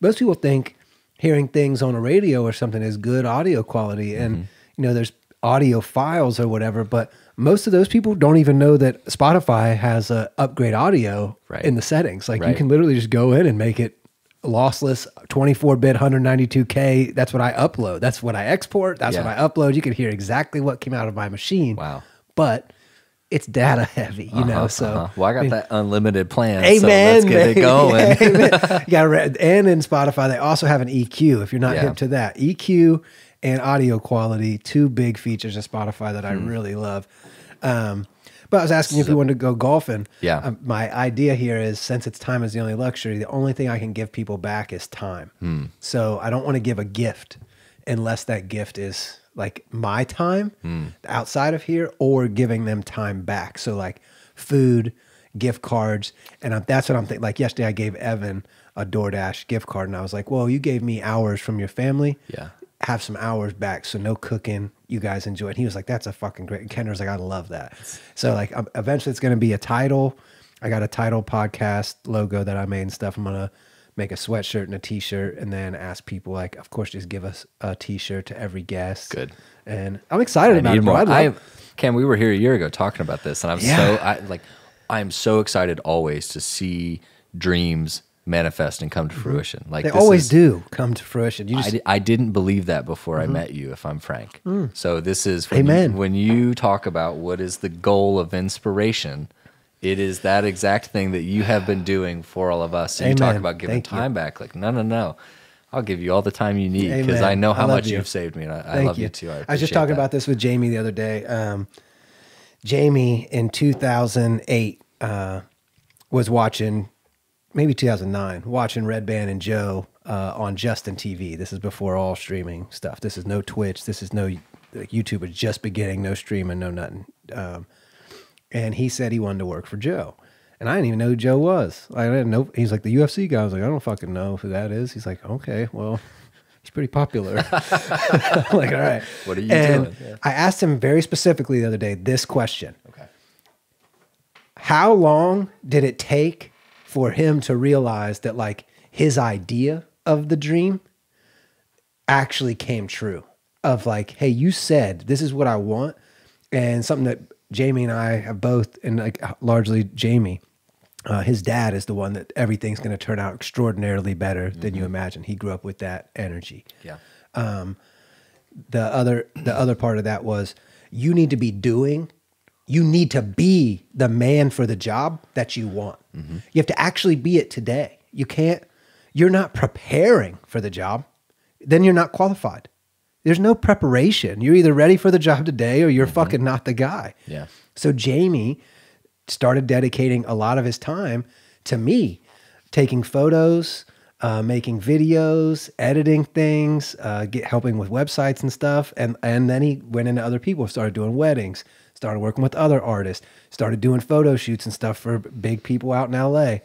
Speaker 1: most people think hearing things on a radio or something is good audio quality, and
Speaker 2: Mm-hmm.
Speaker 1: you know there's audiophiles or whatever. But most of those people don't even know that Spotify has a upgrade audio
Speaker 2: Right.
Speaker 1: in the settings. Like you can literally just go in and make it lossless 24 bit 192k that's what i upload that's what i export that's
Speaker 2: Yeah.
Speaker 1: what i upload you can hear exactly what came out of my machine
Speaker 2: Wow.
Speaker 1: but it's data heavy, you know.
Speaker 2: Uh-huh,
Speaker 1: So,
Speaker 2: uh-huh. well, I got that unlimited plan.
Speaker 1: amen.
Speaker 2: so let's get
Speaker 1: baby.
Speaker 2: it <laughs> going.
Speaker 1: Amen. <laughs> you got and in Spotify they also have an EQ. If you're not
Speaker 2: Yeah.
Speaker 1: hip to that, EQ and audio quality, two big features of Spotify that I
Speaker 2: Hmm.
Speaker 1: really love. Um, but I was asking if you wanted to go golfing.
Speaker 2: Yeah.
Speaker 1: Um, my idea here is since it's time is the only luxury, the only thing I can give people back is time.
Speaker 2: Hmm.
Speaker 1: So I don't want to give a gift unless that gift is like my time
Speaker 2: Hmm.
Speaker 1: outside of here or giving them time back. So like food, gift cards, and I'm, that's what I'm thinking. Like yesterday, I gave Evan a DoorDash gift card, and I was like, "Well, you gave me hours from your family.
Speaker 2: Yeah.
Speaker 1: have some hours back, so no cooking. You guys enjoy." And he was like, "That's a fucking great." And Kendra was like, "I love that." So like, um, eventually, it's going to be a title. I got a TITOL podcast logo that I made and stuff. I'm gonna make a sweatshirt and a t-shirt and then ask people like of course just give us a t-shirt to every guest
Speaker 2: Good.
Speaker 1: and i'm excited
Speaker 2: I
Speaker 1: about
Speaker 2: need
Speaker 1: it
Speaker 2: more.
Speaker 1: I
Speaker 2: I, Cam, we were here a year ago talking about this, and I'm
Speaker 1: Yeah.
Speaker 2: so I like I'm so excited always to see dreams manifest and come to fruition. Like
Speaker 1: Mm-hmm. they always
Speaker 2: is-
Speaker 1: do come to fruition you
Speaker 2: I,
Speaker 1: just
Speaker 2: di- I didn't believe that before I met you, if I'm frank. So this is when
Speaker 1: Mm. Amen.
Speaker 2: You, when you talk about what is the goal of inspiration, it is that exact thing that you have been doing for all of us. And you talk about giving
Speaker 1: Thank you.
Speaker 2: time back. Like, no, no, no. I'll give you all the time you need because I know how
Speaker 1: love
Speaker 2: much
Speaker 1: you.
Speaker 2: you've saved me. And I, I love you, too. I,
Speaker 1: I was just talking
Speaker 2: that.
Speaker 1: about this with Jamie the other day. Um, Jamie in 2008 uh, was watching, maybe 2009, watching Redban and Joe uh, on Justin TV. This is before all streaming stuff. This is no Twitch. This is no like, YouTube was just beginning. No streaming. No nothing. Um, and he said he wanted to work for Joe. And I didn't even know who Joe was. I didn't know. He's like the UFC guy. I was like, I don't fucking know who that is. He's like, okay, well, he's pretty popular. <laughs> Like, all right.
Speaker 2: What are you
Speaker 1: And
Speaker 2: doing? Yeah.
Speaker 1: I asked him very specifically the other day this question
Speaker 2: Okay.
Speaker 1: How long did it take for him to realize that, like, his idea of the dream actually came true? Of like, hey, you said this is what I want. And something that Jamie and I have both, and like largely Jamie, uh, his dad is the one that everything's going to turn out extraordinarily better than you mm-hmm. imagine. He grew up with that energy
Speaker 2: Yeah.
Speaker 1: Um, the other the other part of that was you need to be doing you need to be the man for the job that you want. Mm-hmm. You have to actually be it today. You can't, you're not preparing for the job, then you're not qualified. There's no preparation. You're either ready for the job today or you're fucking not the guy.
Speaker 2: Yeah.
Speaker 1: So Jamie started dedicating a lot of his time to me, taking photos, uh, making videos, editing things, uh, get helping with websites and stuff, and and then he went into other people, started doing weddings, started working with other artists, started doing photo shoots and stuff for big people out in L.A.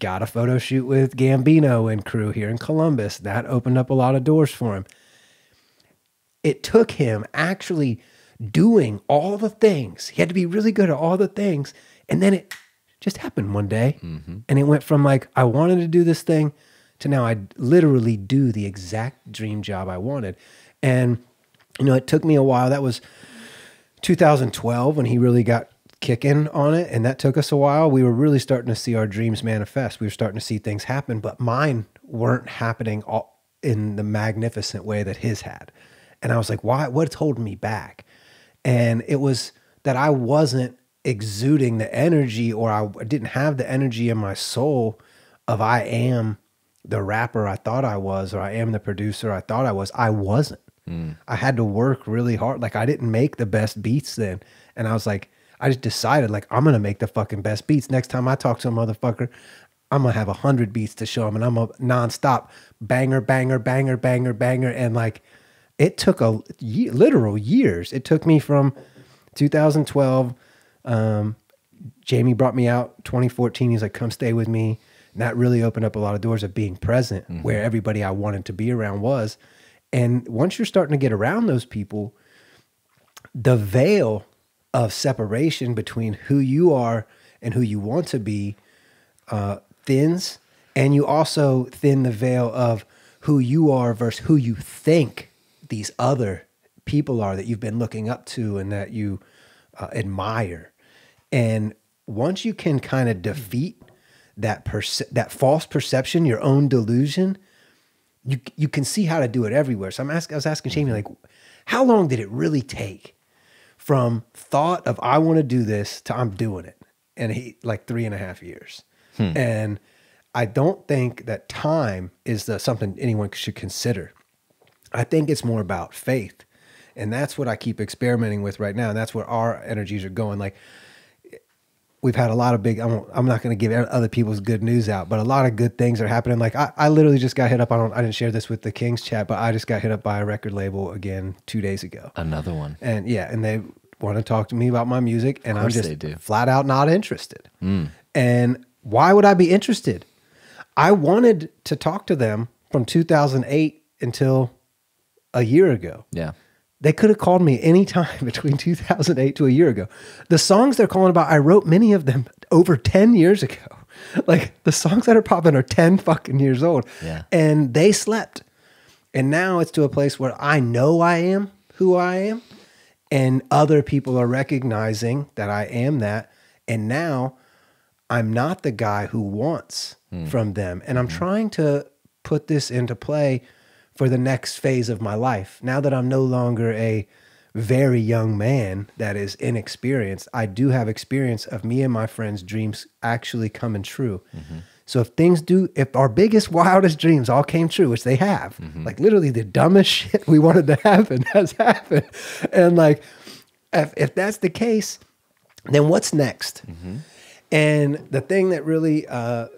Speaker 1: Got a photo shoot with Gambino and crew here in Columbus. That opened up a lot of doors for him it took him actually doing all the things. He had to be really good at all the things. And then it just happened one day. Mm-hmm. And it went from like, I wanted to do this thing to now I literally do the exact dream job I wanted. And, you know, it took me a while. That was 2012 when he really got kicking on it. And that took us a while. We were really starting to see our dreams manifest. We were starting to see things happen, but mine weren't happening all in the magnificent way that his had. And I was like, why? What's holding me back? And it was that I wasn't exuding the energy or I didn't have the energy in my soul of I am the rapper I thought I was or I am the producer I thought I was. I wasn't. Mm. I had to work really hard. Like I didn't make the best beats then. And I was like, I just decided like I'm gonna make the fucking best beats. Next time I talk to a motherfucker, I'm gonna have a hundred beats to show him, and I'm a nonstop banger, banger, banger, banger, banger, and like it took a ye- literal years. It took me from 2012. Um, Jamie brought me out 2014. He's like, come stay with me. And that really opened up a lot of doors of being present where everybody I wanted to be around was. And once you're starting to get around those people, the veil of separation between who you are and who you want to be uh, thins, and you also thin the veil of who you are versus who you think these other people are that you've been looking up to and that you uh, admire. And once you can kind of defeat that perce- that false perception, your own delusion, you you can see how to do it everywhere. So I'm asking, I was asking Jamie like, how long did it really take from thought of I want to do this to I'm doing it, and he like three and a half years, and I don't think that time is the, something anyone should consider. I think it's more about faith. And that's what I keep experimenting with right now. And that's where our energies are going. Like, we've had a lot of big, I won't, I'm not going to give other people's good news out, but a lot of good things are happening. Like, I, I literally just got hit up. I don't, I didn't share this with the Kings chat, but I just got hit up by a record label again two days ago.
Speaker 2: Another one.
Speaker 1: And yeah, and they want to talk to me about my music, and I'm just flat out not interested. Hmm. And why would I be interested? I wanted to talk to them from 2008 until a year ago.
Speaker 2: Yeah.
Speaker 1: They could have called me anytime <laughs> between 2008 to a year ago. The songs they're calling about, I wrote many of them over 10 years ago. <laughs> Like the songs that are popping are 10 fucking years old.
Speaker 2: Yeah.
Speaker 1: And they slept. And now it's to a place where I know I am who I am. And other people are recognizing that I am that. And now I'm not the guy who wants hmm. from them. And I'm hmm. trying to put this into play for the next phase of my life. Now that I'm no longer a very young man that is inexperienced, I do have experience of me and my friends' dreams actually coming true. Mm-hmm. So if things do, if our biggest, wildest dreams all came true, which they have, mm-hmm. like literally the dumbest <laughs> shit we wanted to happen <laughs> has happened. And like, if, if that's the case, then what's next? Mm-hmm. And the thing that really, uh,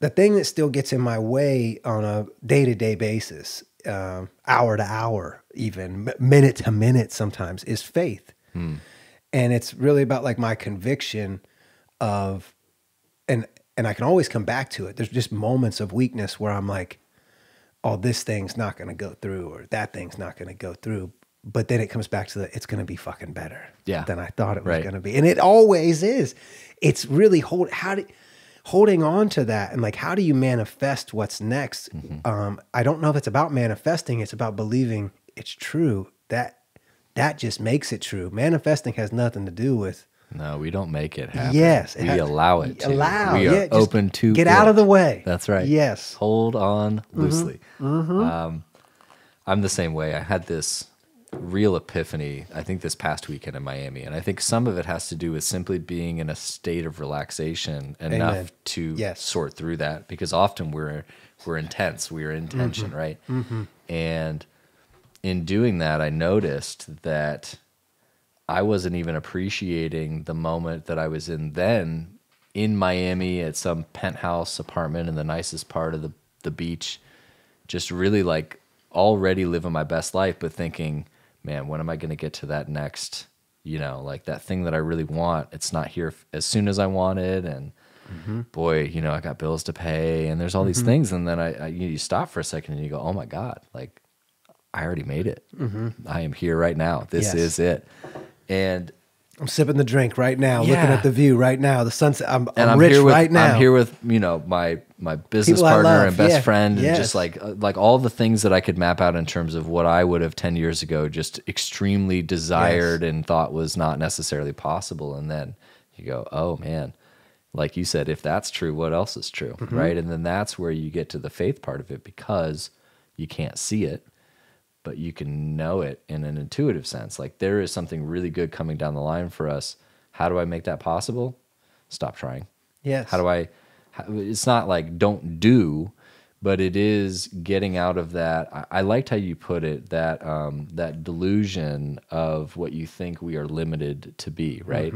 Speaker 1: the thing that still gets in my way on a day to day basis, um, hour to hour, even minute to minute, sometimes is faith. And it's really about like my conviction of, and and I can always come back to it. There's just moments of weakness where I'm like, oh, this thing's not going to go through, or that thing's not going to go through. But then it comes back to the, it's going to be fucking better
Speaker 2: Yeah.
Speaker 1: than I thought it was
Speaker 2: Right.
Speaker 1: going to be, and it always is. It's really hold how do holding on to that and like how do you manifest what's next? Um, I don't know if it's about manifesting. It's about believing it's true. That that just makes it true. Manifesting has nothing to do with
Speaker 2: No, we don't make it happen.
Speaker 1: Yes, it
Speaker 2: we
Speaker 1: ha-
Speaker 2: allow it. To.
Speaker 1: allow,
Speaker 2: We are
Speaker 1: yeah,
Speaker 2: open to
Speaker 1: get out of the way.
Speaker 2: That's right.
Speaker 1: Yes.
Speaker 2: Hold on
Speaker 1: Mm-hmm.
Speaker 2: loosely. Um, I'm the same way. I had this real epiphany, I think, this past weekend in Miami. And I think some of it has to do with simply being in a state of relaxation enough
Speaker 1: Amen.
Speaker 2: to
Speaker 1: Yes.
Speaker 2: sort through that because often we're we're intense, we're in tension,
Speaker 1: Mm-hmm.
Speaker 2: right? And in doing that, I noticed that I wasn't even appreciating the moment that I was in then in Miami at some penthouse apartment in the nicest part of the, the beach, just really like already living my best life, but thinking, man, when am I going to get to that next, you know, like that thing that I really want? It's not here as soon as I want it. And mm-hmm. boy, you know, I got bills to pay and there's all these mm-hmm. things. And then I, I you, you stop for a second and you go, oh my God, like I already made it. Mm-hmm. I am here right now. This
Speaker 1: Yes.
Speaker 2: is it. And
Speaker 1: I'm sipping the drink right now, looking at the view right now, the sunset. I'm,
Speaker 2: and
Speaker 1: I'm,
Speaker 2: I'm
Speaker 1: rich
Speaker 2: here with
Speaker 1: right now.
Speaker 2: I'm here with you know my my business
Speaker 1: People
Speaker 2: partner and best
Speaker 1: yeah,
Speaker 2: friend, and just like uh, like all the things that I could map out in terms of what I would have ten years ago just extremely desired and thought was not necessarily possible, and then you go, oh man, like you said, if that's true, what else is true,
Speaker 1: Mm-hmm.
Speaker 2: right? And then that's where you get to the faith part of it because you can't see it, but you can know it in an intuitive sense. Like there is something really good coming down the line for us. How do I make that possible? Stop trying.
Speaker 1: Yes.
Speaker 2: How do I? How, it's not like don't do, but it is getting out of that. I, I liked how you put it that um, that delusion of what you think we are limited to be, right?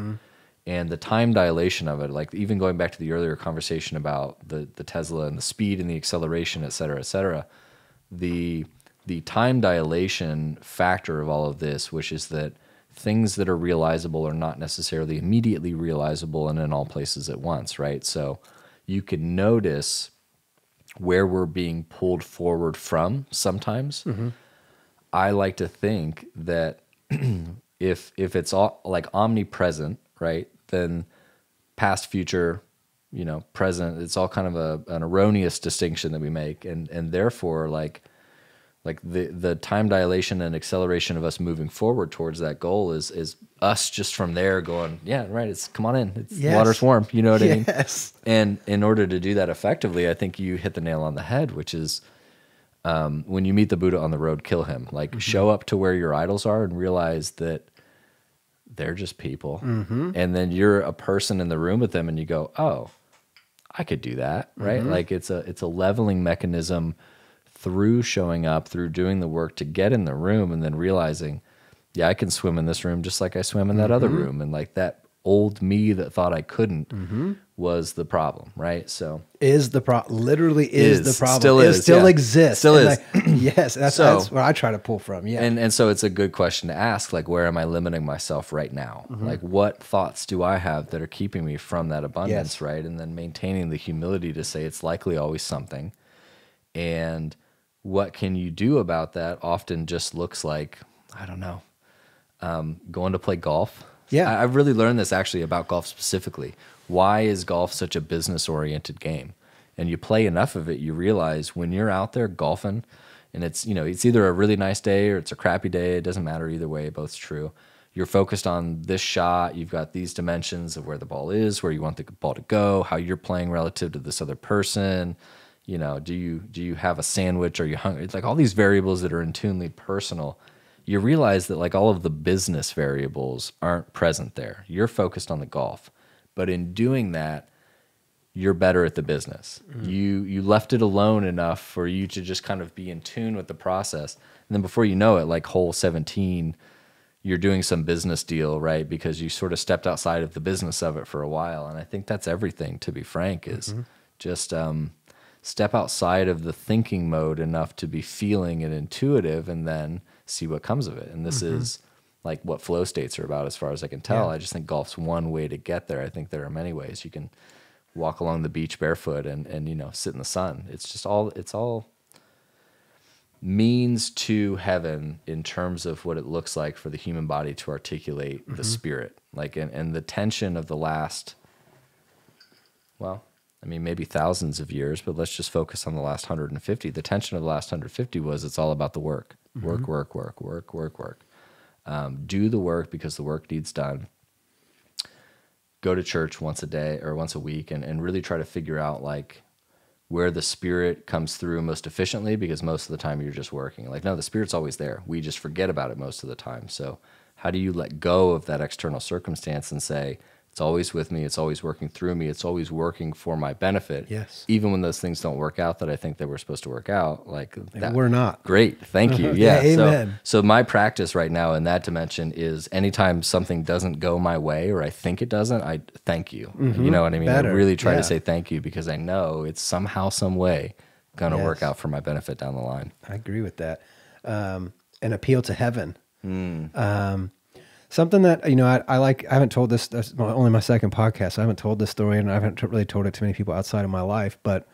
Speaker 2: And the time dilation of it, like even going back to the earlier conversation about the the Tesla and the speed and the acceleration, et cetera, et cetera. The the time dilation factor of all of this, which is that things that are realizable are not necessarily immediately realizable and in all places at once, right? So you can notice where we're being pulled forward from sometimes. Mm-hmm. I like to think that <clears throat> if if it's all like omnipresent, right, then past, future, you know, present, it's all kind of a, an erroneous distinction that we make, and and therefore like like the the time dilation and acceleration of us moving forward towards that goal is is us just from there going, yeah, right, it's come on in, it's
Speaker 1: Yes.
Speaker 2: water's warm, you know what I mean?
Speaker 1: Yes.
Speaker 2: And in order to do that effectively, I think you hit the nail on the head, which is um, when you meet the Buddha on the road, kill him. Like mm-hmm. show up to where your idols are and realize that they're just people. Mm-hmm. And then you're a person in the room with them, and you go, "Oh, I could do that." Right? Mm-hmm. Like it's a it's a leveling mechanism through showing up, through doing the work to get in the room, and then realizing, yeah, I can swim in this room just like I swam in that other room, and like that old me that thought I couldn't was the problem, right? So
Speaker 1: Is the problem literally is,
Speaker 2: Is,
Speaker 1: the problem.
Speaker 2: still
Speaker 1: it
Speaker 2: is,
Speaker 1: still
Speaker 2: yeah.
Speaker 1: exists.
Speaker 2: Still
Speaker 1: And
Speaker 2: is.
Speaker 1: like, <clears throat> yes, that's,
Speaker 2: So-
Speaker 1: that's where I try to pull from. Yeah.
Speaker 2: And and so it's a good question to ask like where am I limiting myself right now?
Speaker 1: Mm-hmm.
Speaker 2: Like what thoughts do I have that are keeping me from that abundance,
Speaker 1: Yes.
Speaker 2: right? And then maintaining the humility to say it's likely always something. And what can you do about that often just looks like I don't know. Um, going to play golf.
Speaker 1: Yeah.
Speaker 2: I, I've really learned this actually about golf specifically. Why is golf such a business oriented game? And you play enough of it, you realize when you're out there golfing, and it's you know it's either a really nice day or it's a crappy day. It doesn't matter either way. Both's true. You're focused on this shot. You've got these dimensions of where the ball is, where you want the ball to go, how you're playing relative to this other person. You know, do you do you have a sandwich? Are you hungry? It's like all these variables that are intunely personal you realize that like all of the business variables aren't present there. You're focused on the golf. But in doing that, you're better at the business. You you left it alone enough for you to just kind of be in tune with the process. And then before you know it, like hole 17, you're doing some business deal, right? Because you sort of stepped outside of the business of it for a while. And I think that's everything, to be frank, is just um, step outside of the thinking mode enough to be feeling and intuitive and then see what comes of it. And this mm-hmm. is like what flow states are about as far as I can tell.
Speaker 1: Yeah.
Speaker 2: I just think golf's one way to get there. I think there are many ways. You can walk along the beach barefoot and, and you know, sit in the sun. It's just all it's all means to heaven in terms of what it looks like for the human body to articulate the mm-hmm. spirit. Like and, and the tension of the last well, I mean, maybe thousands of years, but let's just focus on the last 150. The tension of the last 150 was it's all about the work, work, work, work, work, work, work. Um, do the work because the work needs done. Go to church once a day or once a week and, and really try to figure out like where the spirit comes through most efficiently because most of the time you're just working. Like, no, the spirit's always there. We just forget about it most of the time. So, how do you let go of that external circumstance and say, it's always with me, it's always working through me, it's always working for my benefit?
Speaker 1: Yes.
Speaker 2: Even when those things don't work out that I think they were supposed to work out, like that.
Speaker 1: we're not.
Speaker 2: Great. Thank you. <laughs>
Speaker 1: Yeah,
Speaker 2: Yeah.
Speaker 1: amen.
Speaker 2: So, so my practice right now in that dimension is anytime something doesn't go my way or I think it doesn't, I thank you. You know what I mean?
Speaker 1: Better.
Speaker 2: I really try
Speaker 1: Yeah.
Speaker 2: to say thank you because I know it's somehow, some way going to work out for my benefit down the line.
Speaker 1: I agree with that. Um, an appeal to heaven.
Speaker 2: Hmm.
Speaker 1: Um, something that you know, I, I like. I haven't told this. That's only my second podcast. So I haven't told this story, and I haven't t- really told it to many people outside of my life. But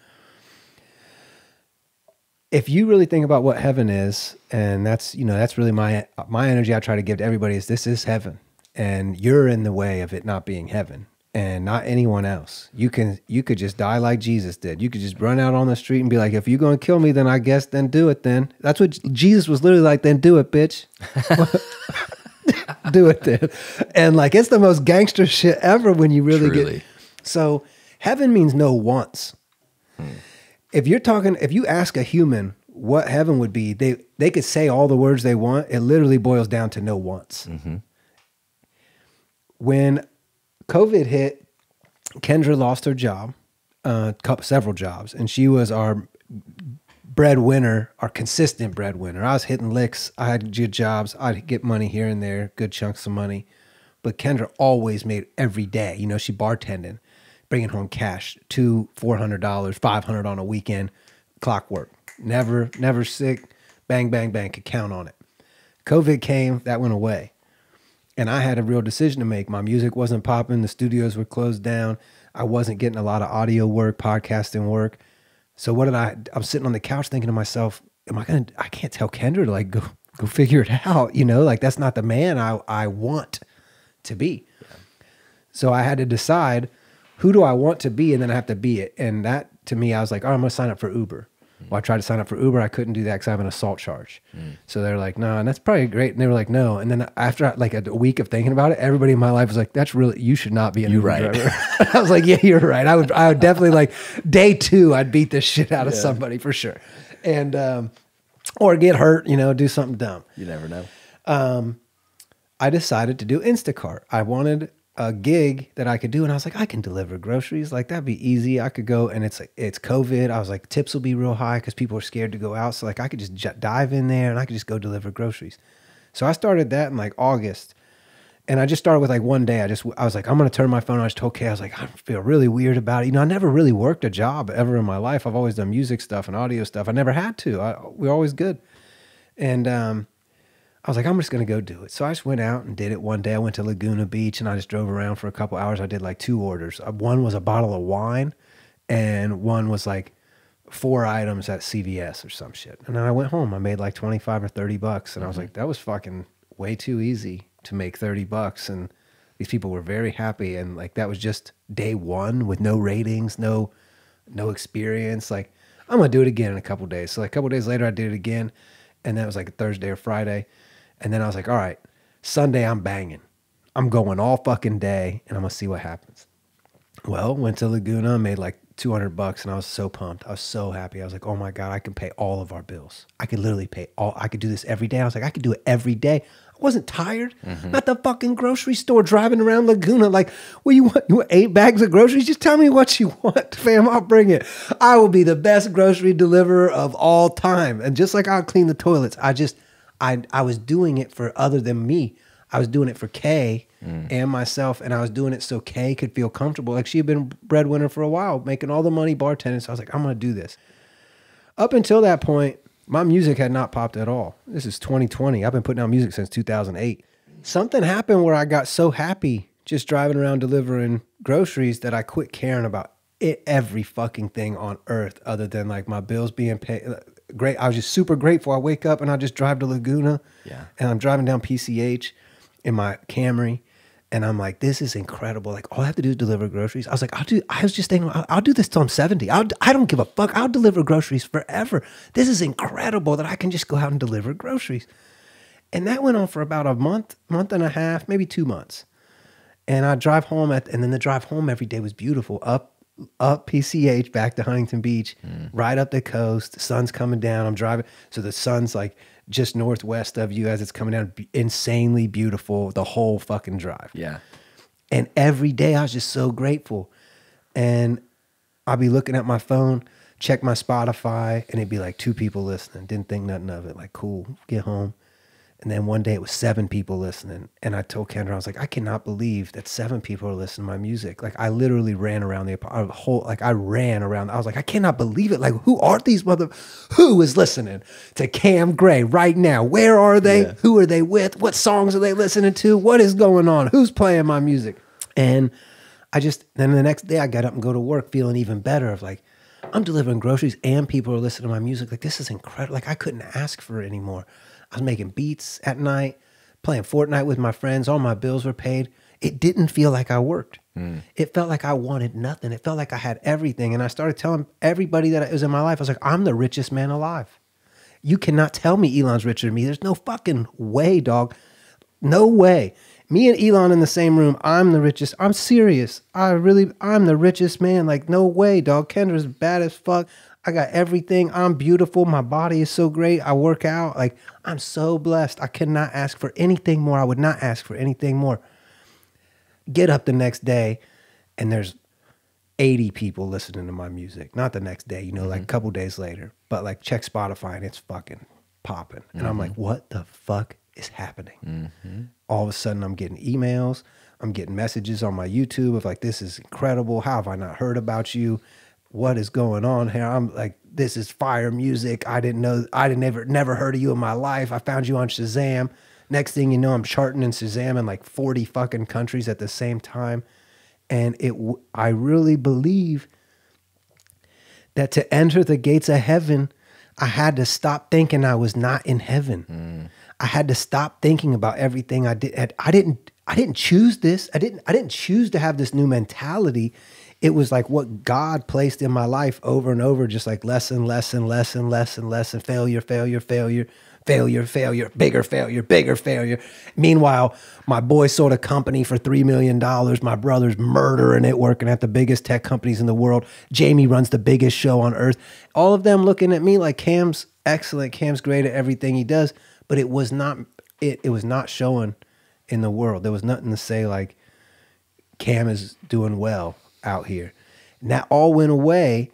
Speaker 1: if you really think about what heaven is, and that's you know, that's really my my energy. I try to give to everybody is this is heaven, and you're in the way of it not being heaven. And not anyone else. You can you could just die like Jesus did. You could just run out on the street and be like, "If you're gonna kill me, then I guess then do it." Then that's what Jesus was literally like. Then do it, bitch. <laughs> <laughs> <laughs> do it then. And like it's the most gangster shit ever when you really
Speaker 2: Truly.
Speaker 1: get. So heaven means no wants. If you're talking, if you ask a human what heaven would be, they they could say all the words they want. It literally boils down to no wants. When COVID hit, Kendra lost her job, uh, several jobs, and she was our breadwinner, our consistent breadwinner. I was hitting licks. I had good jobs. I'd get money here and there, good chunks of money. But Kendra always made every day. You know, she bartending, bringing home cash, two, four hundred dollars, five hundred on a weekend, clockwork. Never, never sick. Bang, bang, bang. Could count on it. COVID came, that went away and I had a real decision to make. My music wasn't popping, the studios were closed down. I wasn't getting a lot of audio work, podcasting work. So what did I I'm sitting on the couch thinking to myself, am I to I can't tell Kendra to like go go figure it out, you know? Like that's not the man I I want to be. So I had to decide who do I want to be and then I have to be it. And that to me I was like, "Oh, I'm going to sign up for Uber." Well, I tried to sign up for Uber. I couldn't do that because I have an assault charge. So they're like, no, and that's probably great. And they were like, no. And then after like a week of thinking about it, everybody in my life was like, that's really, you should not be an Uber
Speaker 2: right.
Speaker 1: driver. <laughs> I was like, yeah, you're right. I would, I would definitely like day two, I'd beat the shit out of somebody for sure. And, um, or get hurt, you know, do something dumb.
Speaker 2: You never know.
Speaker 1: I decided to do Instacart. I wanted a gig that I could do, and I was like, I can deliver groceries. Like that'd be easy. I could go, and it's like it's COVID. I was like, tips will be real high because people are scared to go out. So like I could just j- dive in there, and I could just go deliver groceries. So I started that in like August, and I just started with like one day. I just I was like, I'm gonna turn my phone. on. I just told Kay, I was like, I feel really weird about it. You know, I never really worked a job ever in my life. I've always done music stuff and audio stuff. I never had to. I, we're always good, and um, I was like, I'm just gonna go do it. So I just went out and did it one day. I went to Laguna Beach and I just drove around for a couple hours. I did like two orders. Uh, One was a bottle of wine, and one was like four items at CVS or some shit. And then I went home. I made like 25 or 30 bucks, and I was like, that was fucking way too easy to make 30 bucks. And these people were very happy, and like that was just day one with no ratings, no no experience. Like I'm gonna do it again in a couple days. So like a couple days later, I did it again, and that was like a Thursday or Friday, and then I was like, all right, Sunday I'm banging. I'm going all fucking day, and I'm gonna see what happens. Well, went to Laguna, made like 200 bucks, and I was so pumped. I was so happy. I was like, oh my god, I can pay all of our bills. I could literally pay all. I could do this every day. I was like, I could do it every day. I wasn't tired. Mm-hmm. I'm at the fucking grocery store driving around Laguna. Like, what you want? You want eight bags of groceries? Just tell me what you <laughs> want, fam. I'll bring it. I will be the best grocery deliverer of all time. And just like I'll clean the toilets, I just, I, I was doing it for other than me. I was doing it for Kay mm. and myself, and I was doing it so Kay could feel comfortable. Like she had been breadwinner for a while, making all the money bartending. So I was like, I'm gonna do this. Up until that point, my music had not popped at all. This is 2020. I've been putting out music since 2008. Something happened where I got so happy just driving around delivering groceries that I quit caring about it, every fucking thing on earth other than like my bills being paid. Great. I was just super grateful. I wake up and I just drive to Laguna.
Speaker 2: Yeah.
Speaker 1: And I'm driving down PCH in my Camry. And I'm like, this is incredible. Like, all I have to do is deliver groceries. I was like, I'll do, I was just thinking, I'll, I'll do this till I'm 70. I'll, I don't give a fuck. I'll deliver groceries forever. This is incredible that I can just go out and deliver groceries. And that went on for about a month, month and a half, maybe two months. And I drive home at, and then the drive home every day was beautiful. Up up PCH back to Huntington Beach, hmm. right up the coast. The sun's coming down. I'm driving, so the sun's like just northwest of you as it's coming down. Insanely beautiful the whole fucking drive.
Speaker 2: Yeah.
Speaker 1: And every day I was just so grateful. And I'll be looking at my phone, check my Spotify, and it'd be like two people listening. Didn't think nothing of it. Like, cool, get home. And then one day it was seven people listening. And I told Kendra, I was like, I cannot believe that seven people are listening to my music. Like, I literally ran around the whole, like, I ran around. I was like, I cannot believe it. Like, who are these mother, who is listening to Cam Grey right now? Where are they?
Speaker 2: Yeah.
Speaker 1: Who are they with? What songs are they listening to? What is going on? Who's playing my music? And I just then the next day I got up and go to work feeling even better of like I'm delivering groceries and people are listening to my music. Like this is incredible. Like I couldn't ask for it anymore. I was making beats at night, playing Fortnite with my friends. All my bills were paid. It didn't feel like I worked. Hmm. It felt like I wanted nothing. It felt like I had everything. And I started telling everybody that it was in my life, I was like, I'm the richest man alive. You cannot tell me Elon's richer than me. There's no fucking way, dog. No way. Me and Elon in the same room. I'm the richest. I'm serious. I really, I'm the richest man. Like, no way, dog. Kendra's bad as fuck. I got everything. I'm beautiful. My body is so great. I work out. Like, I'm so blessed. I cannot ask for anything more. I would not ask for anything more. Get up the next day and there's 80 people listening to my music. Not the next day, you know, like a couple days later, but like check Spotify and it's fucking popping. And I'm like, mm-hmm. what the fuck is happening? Mm-hmm. All of a sudden, I'm getting emails. I'm getting messages on my YouTube of like, this is incredible. How have I not heard about you? What is going on here? I'm like, this is fire music. I didn't know, I didn't never, never heard of you in my life. I found you on Shazam. Next thing you know, I'm charting in Shazam in like 40 fucking countries at the same time. And it, I really believe that to enter the gates of heaven, I had to stop thinking I was not in heaven. Mm. I had to stop thinking about everything I did. I didn't. I didn't choose this. I didn't. I didn't choose to have this new mentality. It was like what God placed in my life over and over, just like lesson, lesson, lesson, lesson, lesson, failure, failure, failure, failure, failure, bigger failure, bigger failure. Meanwhile, my boy sold a company for $3 million. My brother's murdering it, working at the biggest tech companies in the world. Jamie runs the biggest show on earth. All of them looking at me like Cam's excellent. Cam's great at everything he does. But it was not it, it was not showing in the world. There was nothing to say like Cam is doing well out here. And that all went away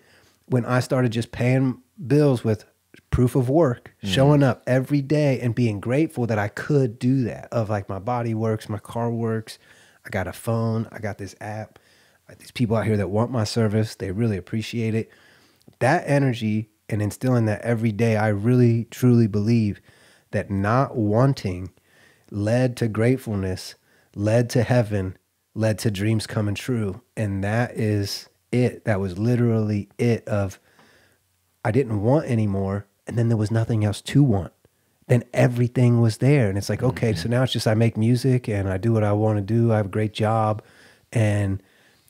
Speaker 1: when I started just paying bills with proof of work, mm. showing up every day and being grateful that I could do that. Of like my body works, my car works, I got a phone, I got this app. These people out here that want my service, they really appreciate it. That energy and instilling that every day, I really truly believe that not wanting led to gratefulness, led to heaven, led to dreams coming true. And that is it. That was literally it of I didn't want anymore. And then there was nothing else to want. Then everything was there. And it's like, okay, so now it's just I make music and I do what I want to do. I have a great job. And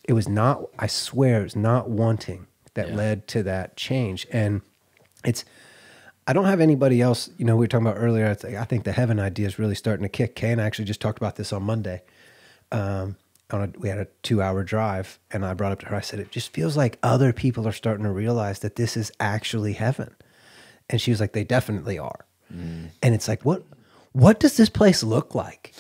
Speaker 1: it was not, I swear, it was not wanting that
Speaker 2: Yeah.
Speaker 1: led to that change. And it's, I don't have anybody else. You know, we were talking about earlier. I think, I think the heaven idea is really starting to kick. I actually just talked about this on Monday. Um, on a, we had a two-hour drive, and I brought up to her. I said, "It just feels like other people are starting to realize that this is actually heaven." And she was like, "They definitely are." Mm. And it's like, what? What does this place look like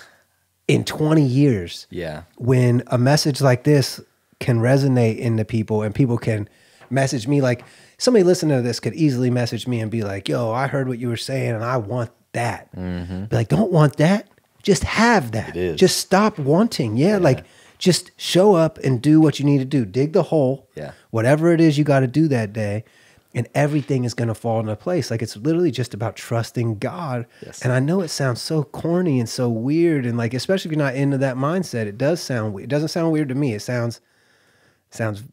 Speaker 1: in 20 years?
Speaker 2: Yeah.
Speaker 1: when a message like this can resonate into people and people can message me like somebody listening to this could easily message me and be like yo i heard what you were saying and i want that mm-hmm. be like don't want that just have that just stop wanting yeah, like just show up and do what you need to do dig the hole
Speaker 2: Yeah.
Speaker 1: whatever it is you got to do that day and everything is going to fall into place like it's literally just about trusting god
Speaker 2: Yes.
Speaker 1: and i know it sounds so corny and so weird and like especially if you're not into that mindset it does sound it doesn't sound weird to me it sounds sounds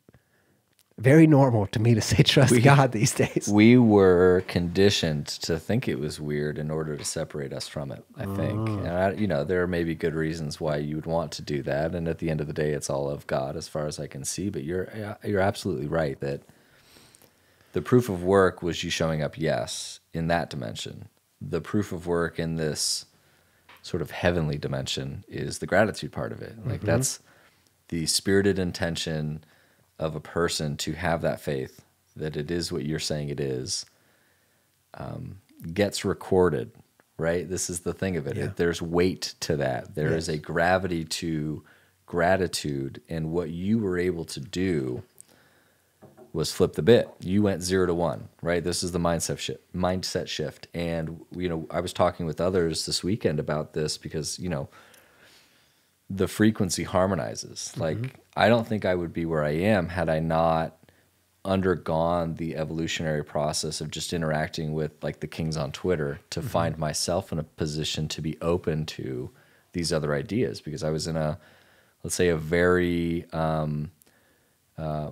Speaker 1: very normal to me to say trust god these days
Speaker 2: We were conditioned to think it was weird in order to separate us from it, I think.
Speaker 1: Mm.
Speaker 2: And, I, you know, there may be good reasons why you would want to do that. And at the end of the day, it's all of God as far as I can see. But you're, you're absolutely right that the proof of work was you showing up, yes, in that dimension. The proof of work in this sort of heavenly dimension is the gratitude part of it. Like that's the spirited intention of a person to have that faith that it is what you're saying it is um, gets recorded, right? This is the thing of it.
Speaker 1: Yeah.
Speaker 2: It- There's weight to that. There is
Speaker 1: Yes.
Speaker 2: a gravity to gratitude, and what you were able to do was flip the bit. You went zero to one, right? This is the mindset shift. Mindset shift, and you know, I was talking with others this weekend about this because you know, the frequency harmonizes. Like, I don't think I would be where I am had I not undergone the evolutionary process of just interacting with like the kings on Twitter to find myself in a position to be open to these other ideas because I was in a let's say a very um, uh,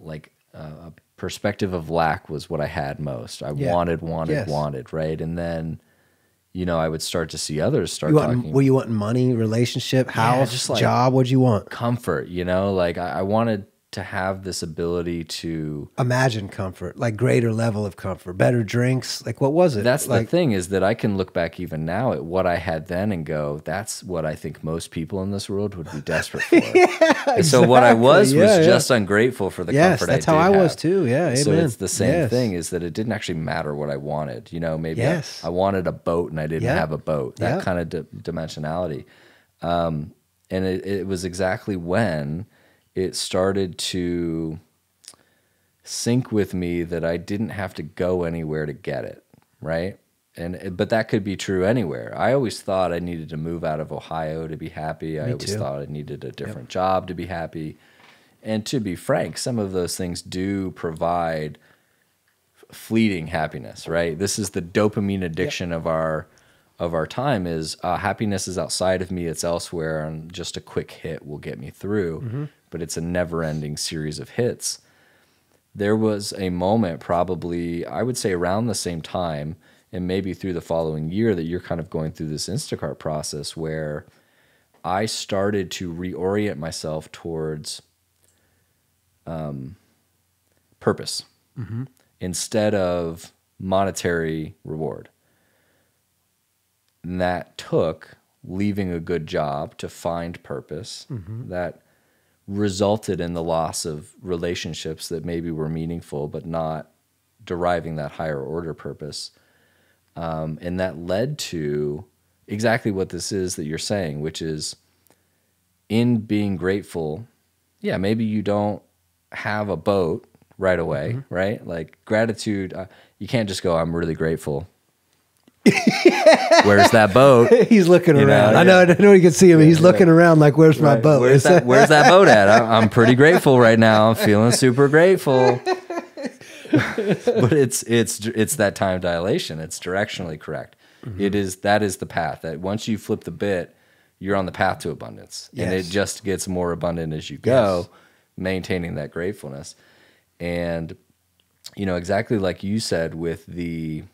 Speaker 2: like uh, a perspective of lack was what I had most. I
Speaker 1: Yeah.
Speaker 2: wanted, wanted,
Speaker 1: Yes.
Speaker 2: wanted, right? And then you know I would start to see others start
Speaker 1: You
Speaker 2: talking
Speaker 1: want, were you wanting money, relationship, house,
Speaker 2: just like-
Speaker 1: job? What'd you want?
Speaker 2: comfort, you know, like I, I wanted to have this ability to
Speaker 1: Imagine comfort, like greater level of comfort, better drinks. Like what was it?
Speaker 2: That's
Speaker 1: like,
Speaker 2: the thing is that I can look back even now at what I had then and go, that's what I think most people in this world would be desperate <laughs> for. And so what I was
Speaker 1: exactly.
Speaker 2: was
Speaker 1: Yeah, yeah.
Speaker 2: just ungrateful for the
Speaker 1: Yes,
Speaker 2: comfort
Speaker 1: that's
Speaker 2: I
Speaker 1: how I was
Speaker 2: have.
Speaker 1: too. Yeah,
Speaker 2: So
Speaker 1: amen.
Speaker 2: it's the same
Speaker 1: Yes.
Speaker 2: thing is that it didn't actually matter what I wanted. You know, maybe I-
Speaker 1: Yes.
Speaker 2: I, wanted a boat and I didn't
Speaker 1: Yeah.
Speaker 2: have a boat. That
Speaker 1: Yeah.
Speaker 2: kind of di- dimensionality. Um, and it, it was exactly when it started to sync with me that I didn't have to go anywhere to get it, right? And but that could be true anywhere. I always thought I needed to move out of Ohio to be happy. I always
Speaker 1: too.
Speaker 2: thought I needed a different job to be happy. And to be frank, some of those things do provide fleeting happiness, right? This is the dopamine addiction of our of our time is uh, happiness is outside of me, it's elsewhere, and just a quick hit will get me through.
Speaker 1: Mm-hmm.
Speaker 2: But it's a never-ending series of hits. There was a moment, probably I would say around the same time, and maybe through the following year, that you're kind of going through this Instacart process where I started to reorient myself towards um, purpose instead of monetary reward. And that took leaving a good job to find purpose. That resulted in the loss of relationships that maybe were meaningful, but not deriving that higher order purpose. Um, and that led to exactly what this is that you're saying, which is in being grateful. Yeah, maybe you don't have a boat right away, right? Like gratitude, uh, you can't just go, I'm really grateful. Where's that boat? <laughs>
Speaker 1: He's looking
Speaker 2: You know,
Speaker 1: around. I know. I know you can see him. He's looking around like, "Where's my boat?"
Speaker 2: Where's that, where's that boat at? I- I'm pretty grateful right now. I'm feeling super grateful. <laughs> but it's it's it's that time dilation. It's directionally correct.
Speaker 1: Mm-hmm.
Speaker 2: It is that is the path. That once you flip the bit, you're on the path to abundance, and it just gets more abundant as you go, maintaining that gratefulness. And you know exactly like you said with the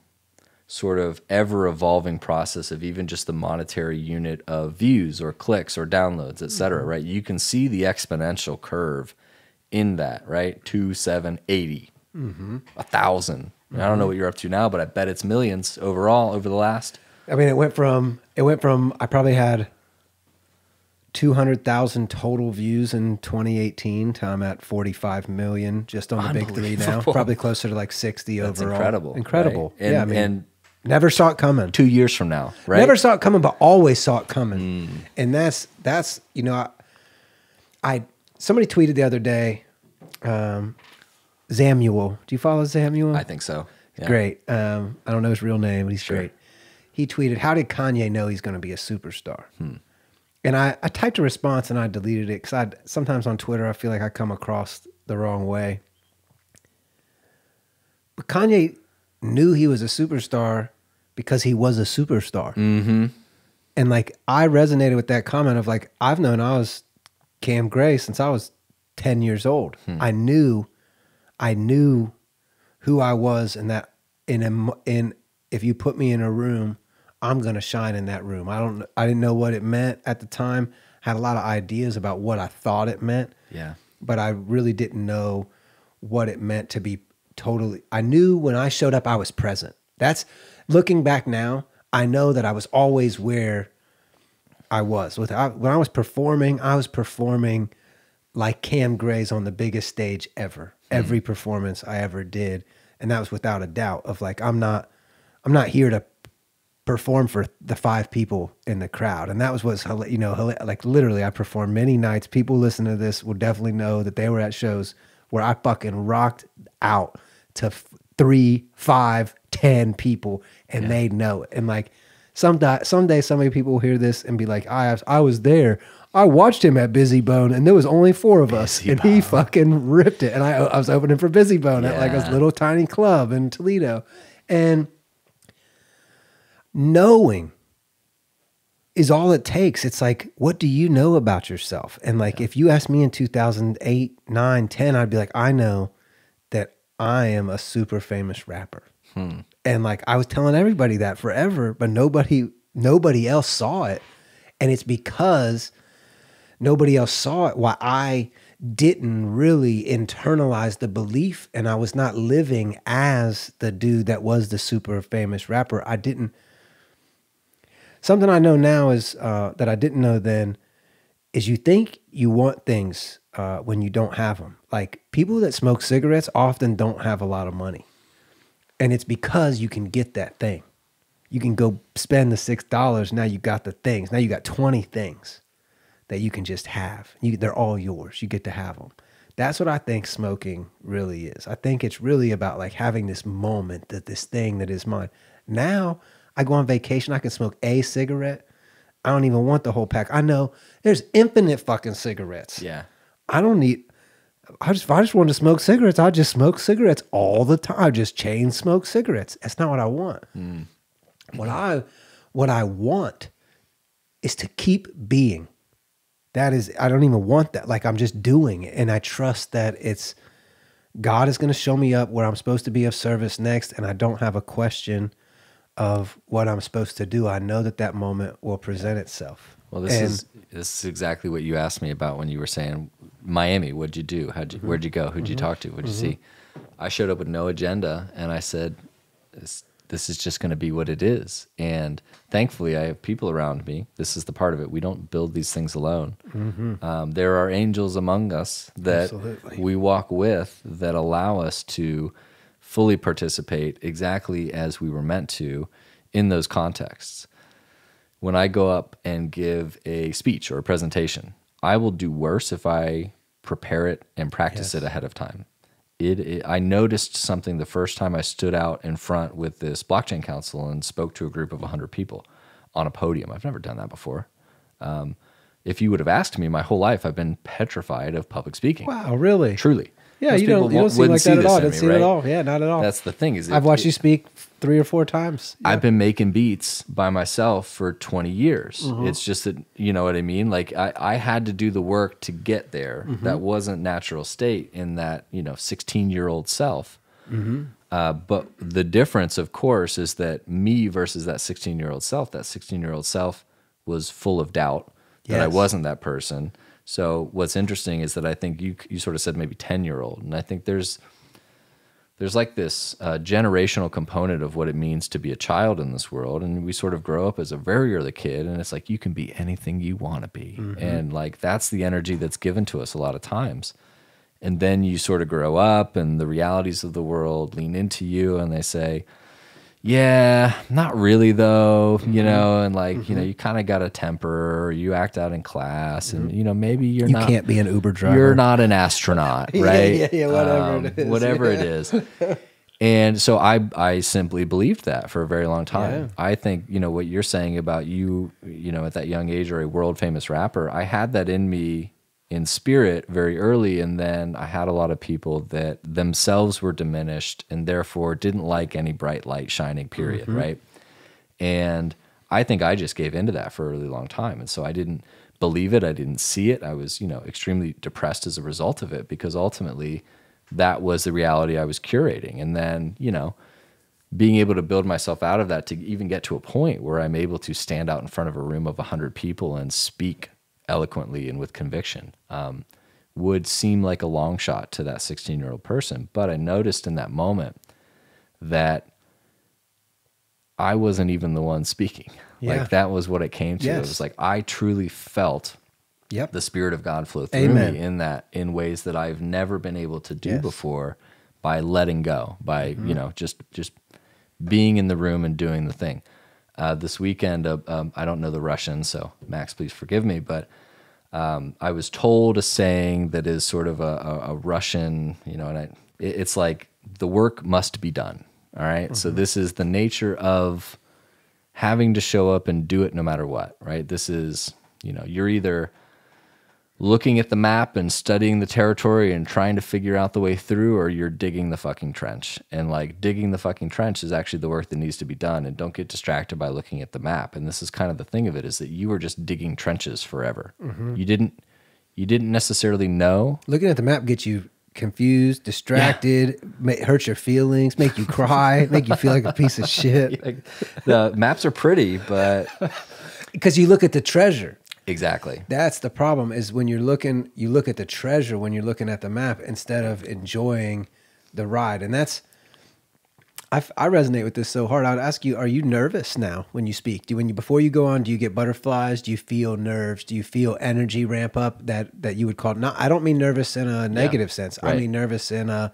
Speaker 2: sort of ever evolving process of even just the monetary unit of views or clicks or downloads, et cetera,
Speaker 1: Mm-hmm.
Speaker 2: right? You can see the exponential curve in that, right? Two, seven, 80,
Speaker 1: Mm-hmm.
Speaker 2: a thousand. I don't know what you're up to now, but I bet it's millions overall over the last.
Speaker 1: I mean, it went from it went from I probably had two hundred thousand total views in 2018 to I'm at 45 million just on the big three now. Probably closer to like 60
Speaker 2: That's
Speaker 1: overall.
Speaker 2: incredible.
Speaker 1: Incredible.
Speaker 2: right? And,
Speaker 1: yeah, I mean,
Speaker 2: and
Speaker 1: never saw it coming.
Speaker 2: two years from now, right?
Speaker 1: Never saw it coming, but always saw it coming.
Speaker 2: Mm.
Speaker 1: And that's that's you know, I, I somebody tweeted the other day, um, Zamuel. Do you follow Samuel?
Speaker 2: I think so. Yeah.
Speaker 1: Great. Um, I don't know his real name, but he's
Speaker 2: Sure.
Speaker 1: great. He tweeted, "How did Kanye know he's going to be a superstar?"
Speaker 2: Hmm.
Speaker 1: And I, I typed a response and I deleted it because I sometimes on Twitter I feel like I come across the wrong way. But Kanye knew he was a superstar because he was a superstar.
Speaker 2: Mm-hmm.
Speaker 1: And like I resonated with that comment of like I've known I was Cam Grey since I was 10 years old. I knew I knew who I was and that in a, in if you put me in a room, I'm going to shine in that room. I don't I didn't know what it meant at the time. Had a lot of ideas about what I thought it meant
Speaker 2: Yeah.
Speaker 1: but I really didn't know what it meant to be totally. I knew when I showed up, I was present. That's looking back now. I know that I was always where I was. With I, when I was performing, I was performing like Cam Grey's on the biggest stage ever. Hmm. Every performance I ever did, and that was without a doubt of like I'm not I'm not here to perform for the five people in the crowd, and that was what's you know like literally I performed many nights. People listen to this will definitely know that they were at shows where I fucking rocked out to three, five, ten people, and they know it. And like someday, someday, somebody people will hear this and be like, "I I was there." I watched him at Bizzy Bone, and there was only four of us,
Speaker 2: Bizzy
Speaker 1: and he fucking ripped it. And I, I was opening for Bizzy Bone at like a little tiny club in Toledo, and knowing is all it takes. It's like, what do you know about yourself? And like, if you asked me in 2008, 9, 10, I'd be like, I know I am a super famous rapper. And like, I was telling everybody that forever, but nobody, nobody else saw it. And it's because nobody else saw it why I didn't really internalize the belief and I was not living as the dude that was the super famous rapper. I didn't something I know now is uh, that I didn't know then is you think you want things uh, when you don't have them. Like people that smoke cigarettes often don't have a lot of money, and it's because you can get that thing. You can go spend the six dollars. Now you got the things. Now you got twenty things that you can just have. You, they're all yours. You get to have them. That's what I think smoking really is. I think it's really about like having this moment that this thing that is mine. Now I go on vacation, I can smoke a cigarette. I don't even want the whole pack. I know there's infinite fucking cigarettes.
Speaker 2: Yeah.
Speaker 1: I don't need. I just I just want to smoke cigarettes, I just smoke cigarettes all the time. I just chain smoke cigarettes. That's not what I want. Hmm. What I what I want is to keep being. That is, I don't even want that. Like I'm just doing it, and I trust that it's God is going to show me up where I'm supposed to be of service next, and I don't have a question of what I'm supposed to do. I know that that moment will present itself.
Speaker 2: Well, this
Speaker 1: And-
Speaker 2: is this is exactly what you asked me about when you were saying Miami. What'd you do? How'd you, mm-hmm. Where'd you go? Who'd you mm-hmm. talk to? What'd you mm-hmm. see? I showed up with no agenda, and I said, "This, this is just going to be what it is." And thankfully, I have people around me. This is the part of it. We don't build these things alone. Um, there are angels among us that
Speaker 1: Absolutely.
Speaker 2: we walk with that allow us to fully participate exactly as we were meant to in those contexts when I go up and give a speech or a presentation, I will do worse if I prepare it and practice
Speaker 1: Yes.
Speaker 2: it ahead of time. It, it, I noticed something the first time I stood out in front with this blockchain council and spoke to a group of 100 people on a podium. I've never done that before. Um, if you would have asked me my whole life, I've been petrified of public speaking.
Speaker 1: Wow, really?
Speaker 2: Truly.
Speaker 1: Yeah,
Speaker 2: Most
Speaker 1: you don't, you don't seem like
Speaker 2: see
Speaker 1: that at all. Didn't
Speaker 2: me,
Speaker 1: see it
Speaker 2: right?
Speaker 1: at all. Yeah, not at all.
Speaker 2: That's the thing. Is
Speaker 1: I've watched you speak three or four times.
Speaker 2: I've been making beats by myself for 20 years.
Speaker 1: Mm-hmm.
Speaker 2: It's just that, you know what I mean? Like, I, I had to do the work to get there.
Speaker 1: Mm-hmm.
Speaker 2: That wasn't natural state in that, you know, 16 year old self.
Speaker 1: Mm-hmm.
Speaker 2: Uh, but the difference, of course, is that me versus that 16 year old self, that 16 year old self was full of doubt that I wasn't that person. So, what's interesting is that I think you, you sort of said maybe 10 year old. And I think there's, there's like this uh, generational component of what it means to be a child in this world and we sort of grow up as a very early kid and it's like you can be anything you want to be and like that's the energy that's given to us a lot of times and then you sort of grow up and the realities of the world lean into you and they say yeah not really though you mm-hmm. know and like you know mm-hmm. you kind of got a temper or you act out in class and mm-hmm. you know maybe you're
Speaker 1: You
Speaker 2: not
Speaker 1: can't be an Uber driver.
Speaker 2: you're not an astronaut, <laughs> right?
Speaker 1: yeah, yeah, whatever
Speaker 2: Um,
Speaker 1: it is.
Speaker 2: Whatever it is. <laughs> And so I I simply believed that for a very long time.
Speaker 1: Yeah.
Speaker 2: I think, you know, what you're saying about you, you know, at that young age or a world famous rapper, I had that in me in spirit very early and then I had a lot of people that themselves were diminished and therefore didn't like any bright light shining period,
Speaker 1: Mm-hmm.
Speaker 2: right? And I think I just gave into that for a really long time. And so I didn't believe it. I didn't see it. I was, you know, extremely depressed as a result of it because ultimately that was the reality I was curating. And then, you know, being able to build myself out of that to even get to a point where I'm able to stand out in front of a room of 100 people and speak eloquently and with conviction um, would seem like a long shot to that 16 year old person. But I noticed in that moment that I wasn't even the one speaking. <laughs>
Speaker 1: Yeah.
Speaker 2: Like that was what it came to. It was like I truly felt
Speaker 1: Yep.
Speaker 2: the spirit of God flow through
Speaker 1: Amen.
Speaker 2: me in that in ways that I've never been able to do
Speaker 1: Yes.
Speaker 2: before by letting go, by
Speaker 1: Mm-hmm.
Speaker 2: you know just just being in the room and doing the thing. Uh, this weekend, uh, um, I don't know the Russian, so Max, please forgive me, but um, I was told a saying that is sort of a, a, a Russian, you know, and I, it, it's like the work must be done. All right? So this is the nature of having to show up and do it no matter what, right? This is, you know, you're either looking at the map and studying the territory and trying to figure out the way through, or you're digging the fucking trench. And like digging the fucking trench is actually the work that needs to be done. And don't get distracted by looking at the map. And this is kind of the thing of it is that you were just digging trenches forever. Mm-hmm. You didn't you didn't necessarily know
Speaker 1: Looking at the map gets you confused, distracted, ma- hurt your feelings, make you cry, <laughs> make you feel like a piece of shit. <laughs>
Speaker 2: the maps are pretty, but <laughs>
Speaker 1: Because you look at the treasure.
Speaker 2: Exactly.
Speaker 1: That's the problem is when you're looking, you look at the treasure when you're looking at the map instead of enjoying the ride. And that's, I resonate with this so hard. I'd ask you, are you nervous now when you speak? Do when you before you go on, do you get butterflies? Do you feel nerves? Do you feel energy ramp up that that you would call not? I don't mean nervous in a negative sense. I mean nervous in a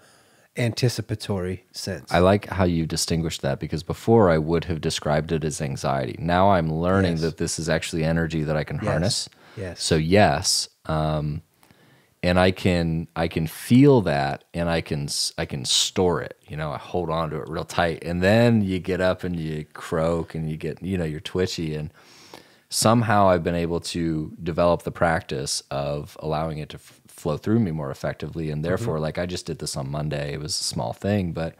Speaker 1: anticipatory sense.
Speaker 2: I like how you distinguished that because before I would have described it as anxiety. Now I'm learning
Speaker 1: Yes.
Speaker 2: that this is actually energy that I can harness.
Speaker 1: Yes.
Speaker 2: So yes, um, and I can I can feel that, and I can I can store it. You know, I hold on to it real tight, and then you get up and you croak, and you get you know you're twitchy, and somehow I've been able to develop the practice of allowing it to flow through me more effectively, and mm-hmm. therefore, like I just did this on Monday. It was a small thing, but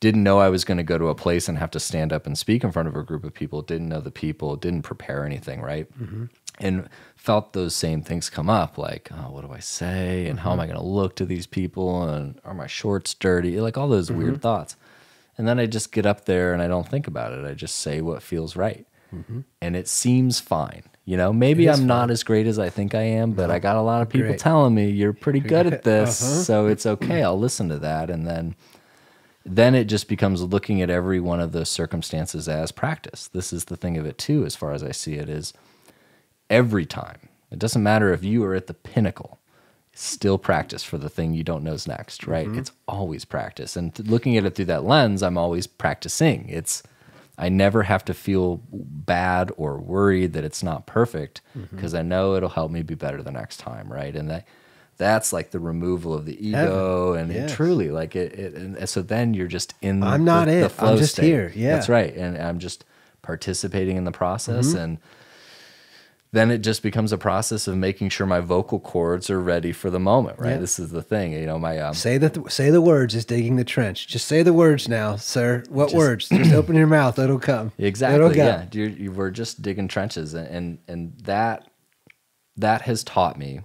Speaker 2: didn't know I was going to go to a place and have to stand up and speak in front of a group of people. Didn't know the people. Didn't prepare anything, right? Mm-hmm. And felt those same things come up, like, oh, what do I say, and how am I mm-hmm. going to look to these people, and are my shorts dirty? Like all those weird thoughts. And then I just get up there and I don't think about it. I just say what feels right, and it seems fine. You know, maybe I'm not as great as I think I am, but I got a lot of people
Speaker 1: Great.
Speaker 2: telling me you're pretty <laughs> good at this,
Speaker 1: Uh-huh.
Speaker 2: so it's okay. I'll listen to that, and then then it just becomes looking at every one of those circumstances as practice. This is the thing of it too, as far as I see it, is every time. It doesn't matter if you are at the pinnacle, still practice for the thing you don't know is next, right? It's always practice. And th- looking at it through that lens, I'm always practicing. It's I never have to feel bad or worried that it's not perfect because I know it'll help me be better the next time, right? And that that's like the removal of the ego and it truly like it, it and so then you're just in
Speaker 1: I'm not
Speaker 2: the, the
Speaker 1: it.
Speaker 2: flow
Speaker 1: I'm just
Speaker 2: state.
Speaker 1: here. Yeah.
Speaker 2: that's right and i'm just participating in the process
Speaker 1: Mm-hmm.
Speaker 2: and then it just becomes a process of making sure my vocal cords are ready for the moment right
Speaker 1: Yeah.
Speaker 2: this is the thing you know my um,
Speaker 1: Say the say the words is digging the trench. Just say the words now, sir. What words? Just <clears throat> open your mouth. It'll come.
Speaker 2: exactly
Speaker 1: It'll
Speaker 2: yeah you're, you we're just digging trenches and, and and that that has taught me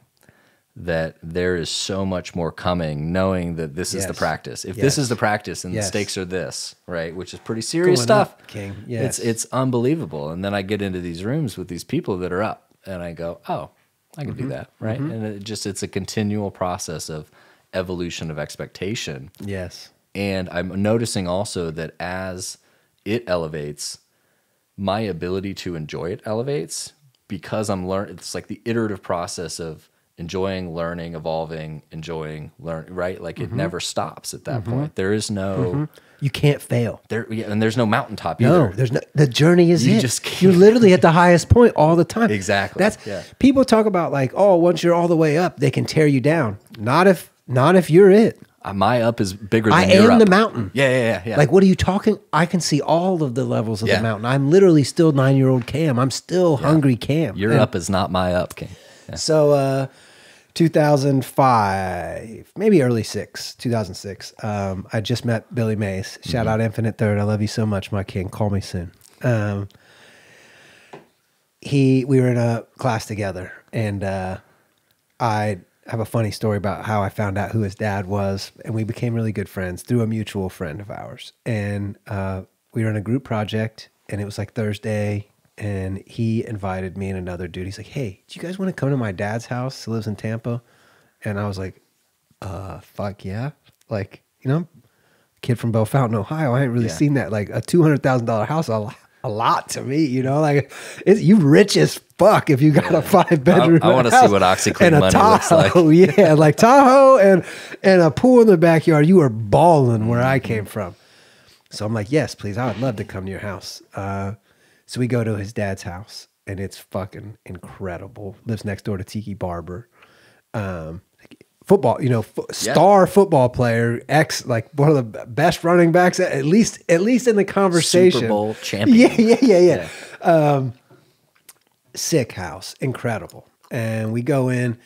Speaker 2: that there is so much more coming knowing that this is the practice if
Speaker 1: Yes.
Speaker 2: this is the practice and
Speaker 1: Yes.
Speaker 2: the stakes are this right which is pretty serious
Speaker 1: Going
Speaker 2: stuff
Speaker 1: up, King.
Speaker 2: it's
Speaker 1: Yes.
Speaker 2: it's unbelievable and then i get into these rooms with these people that are up and i go oh i can do
Speaker 1: Mm-hmm.
Speaker 2: that right and it just it's a continual process of evolution of expectation
Speaker 1: Yes.
Speaker 2: and i'm noticing also that as it elevates my ability to enjoy it elevates because i'm learning it's like the iterative process of enjoying learning evolving enjoying learn right like it never stops at that point there is no
Speaker 1: You can't fail.
Speaker 2: there yeah, and there's no mountaintop
Speaker 1: No,
Speaker 2: either
Speaker 1: there's no. The journey is
Speaker 2: You
Speaker 1: it.
Speaker 2: just can't-
Speaker 1: You're literally at the highest point all the time.
Speaker 2: Exactly,
Speaker 1: That's
Speaker 2: yeah.
Speaker 1: people talk about like, oh, once you're all the way up, they can tear you down. Not if, not if you're it.
Speaker 2: Uh, my up is bigger than
Speaker 1: I am
Speaker 2: up.
Speaker 1: the mountain.
Speaker 2: yeah yeah yeah, yeah.
Speaker 1: Like, what are you talking? I can see all of the levels of
Speaker 2: Yeah.
Speaker 1: the mountain. I'm literally still nine year old Cam. I'm still hungry Cam.
Speaker 2: your up is not my up yeah.
Speaker 1: So, uh, 2005, maybe early six, 2006. Um, I just met Billy Mays. Shout out Infinite Third. I love you so much, my king. Call me soon. Um, he, we were in a class together, and uh, I have a funny story about how I found out who his dad was, and we became really good friends through a mutual friend of ours. And uh, we were in a group project, and it was like Thursday, and he invited me and another dude. He's like, "Hey, do you guys want to come to my dad's house? He lives in Tampa." And I was like, "Uh, fuck yeah!" Like, you know, kid from Bellefontaine, Ohio. I ain't really
Speaker 2: Yeah.
Speaker 1: seen that. Like a two hundred thousand dollar house, a lot, a lot to me. You know, like it's you rich as fuck if you got a five bedroom.
Speaker 2: I wanna see what
Speaker 1: OxiClean
Speaker 2: money looks like.
Speaker 1: Tahoe. <laughs> yeah, <laughs> like Tahoe and and a pool in the backyard. You were balling where I came from. So I'm like, yes, please. I would love to come to your house. Uh, so we go to his dad's house, and it's fucking incredible. Lives next door to Tiki Barber. Um, football, you know, fo-
Speaker 2: Yeah.
Speaker 1: star football player, ex like one of the best running backs, at least at least in the conversation.
Speaker 2: Super Bowl champion. <laughs>
Speaker 1: Yeah, yeah, yeah, yeah. Um, sick house, incredible. And we go in.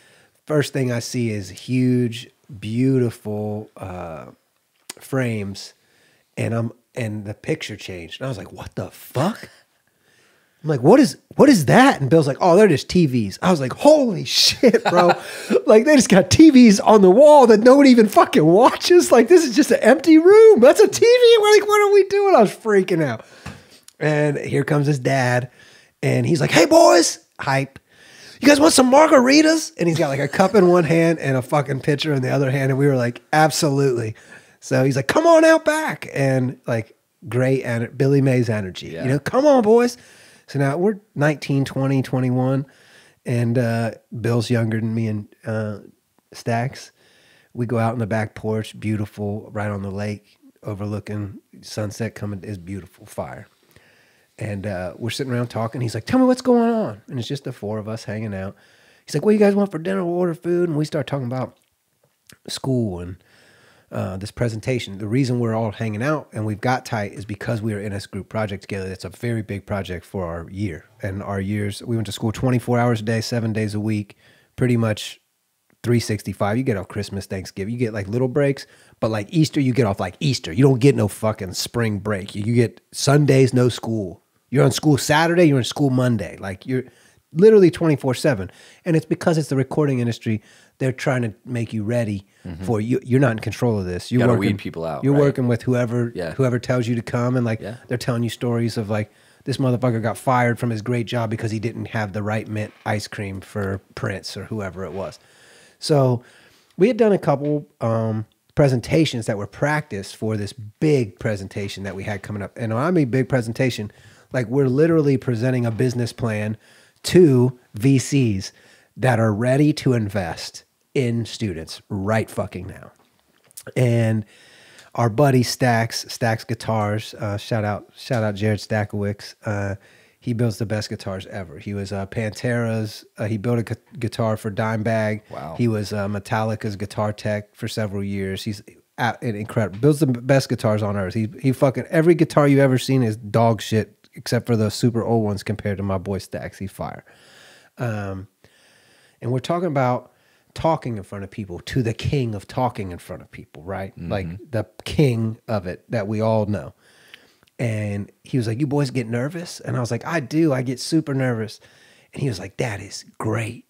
Speaker 1: First thing I see is huge, beautiful uh, frames, and I'm and the picture changed. And I was like, "What the fuck?" I'm like, "What is what is that?" And Bill's like, "Oh, they're just TVs." I was like, "Holy shit, bro! <laughs> like they just got TVs on the wall that nobody even fucking watches. Like this is just an empty room. That's a TV. We're like, what are we doing?" I was freaking out. And here comes his dad, and he's like, "Hey boys, hype! You guys want some margaritas?" And he's got like a cup in one hand and a fucking pitcher in the other hand, and we were like, "Absolutely!" So he's like, "Come on out back!" And like, great and Billy Mays energy,
Speaker 2: Yeah.
Speaker 1: you know, come on boys. So now we're 19, 20, 21, and uh, Bill's younger than me and uh, Stacks. We go out on the back porch, beautiful, right on the lake, overlooking sunset coming. is beautiful fire. And uh, we're sitting around talking. He's like, "Tell me what's going on." And it's just the four of us hanging out. He's like, "What do you guys want for dinner? We'll order food." And we start talking about school and uh, this presentation. The reason we're all hanging out and we've got tight is because we are in this group project together. It's a very big project for our year. And our years, we went to school 24 hours a day, seven days a week, pretty much 365. You get off Christmas, Thanksgiving. You get like little breaks, but like Easter, you get off like Easter. You don't get no fucking spring break. You, get Sundays, no school. You're on school Saturday, you're in school Monday. Like you're literally 24 7. And it's because it's the recording industry. They're trying to make you ready for you. You're not in control of this. You're
Speaker 2: Mm-hmm. Gotta
Speaker 1: working,
Speaker 2: weed people out,
Speaker 1: You're
Speaker 2: right?
Speaker 1: working with whoever
Speaker 2: Yeah.
Speaker 1: whoever tells you to come and like
Speaker 2: Yeah.
Speaker 1: they're telling you stories of like this motherfucker got fired from his great job because he didn't have the right mint ice cream for Prince or whoever it was. So we had done a couple um, presentations that were practiced for this big presentation that we had coming up. And when I mean big presentation, like we're literally presenting a business plan to VCs that are ready to invest in students right fucking now. And our buddy Stacks, Stacks Guitars, uh, shout out, shout out Jared Stackowicz. Uh, he builds the best guitars ever. He was uh, Pantera's. Uh, he built a gu- guitar for Dimebag.
Speaker 2: Wow.
Speaker 1: He was uh, Metallica's guitar tech for several years. He's a- an incredible. Builds the best guitars on earth. He he fucking every guitar you've ever seen is dog shit except for the super old ones compared to my boy Stacks. He's fire. Um, and we're talking about talking in front of people to the king of talking in front of people, right? Mm-hmm. Like the king of it that we all know. And he was like, You boys get nervous? And I was like, I do. I get super nervous. And he was like, That is great.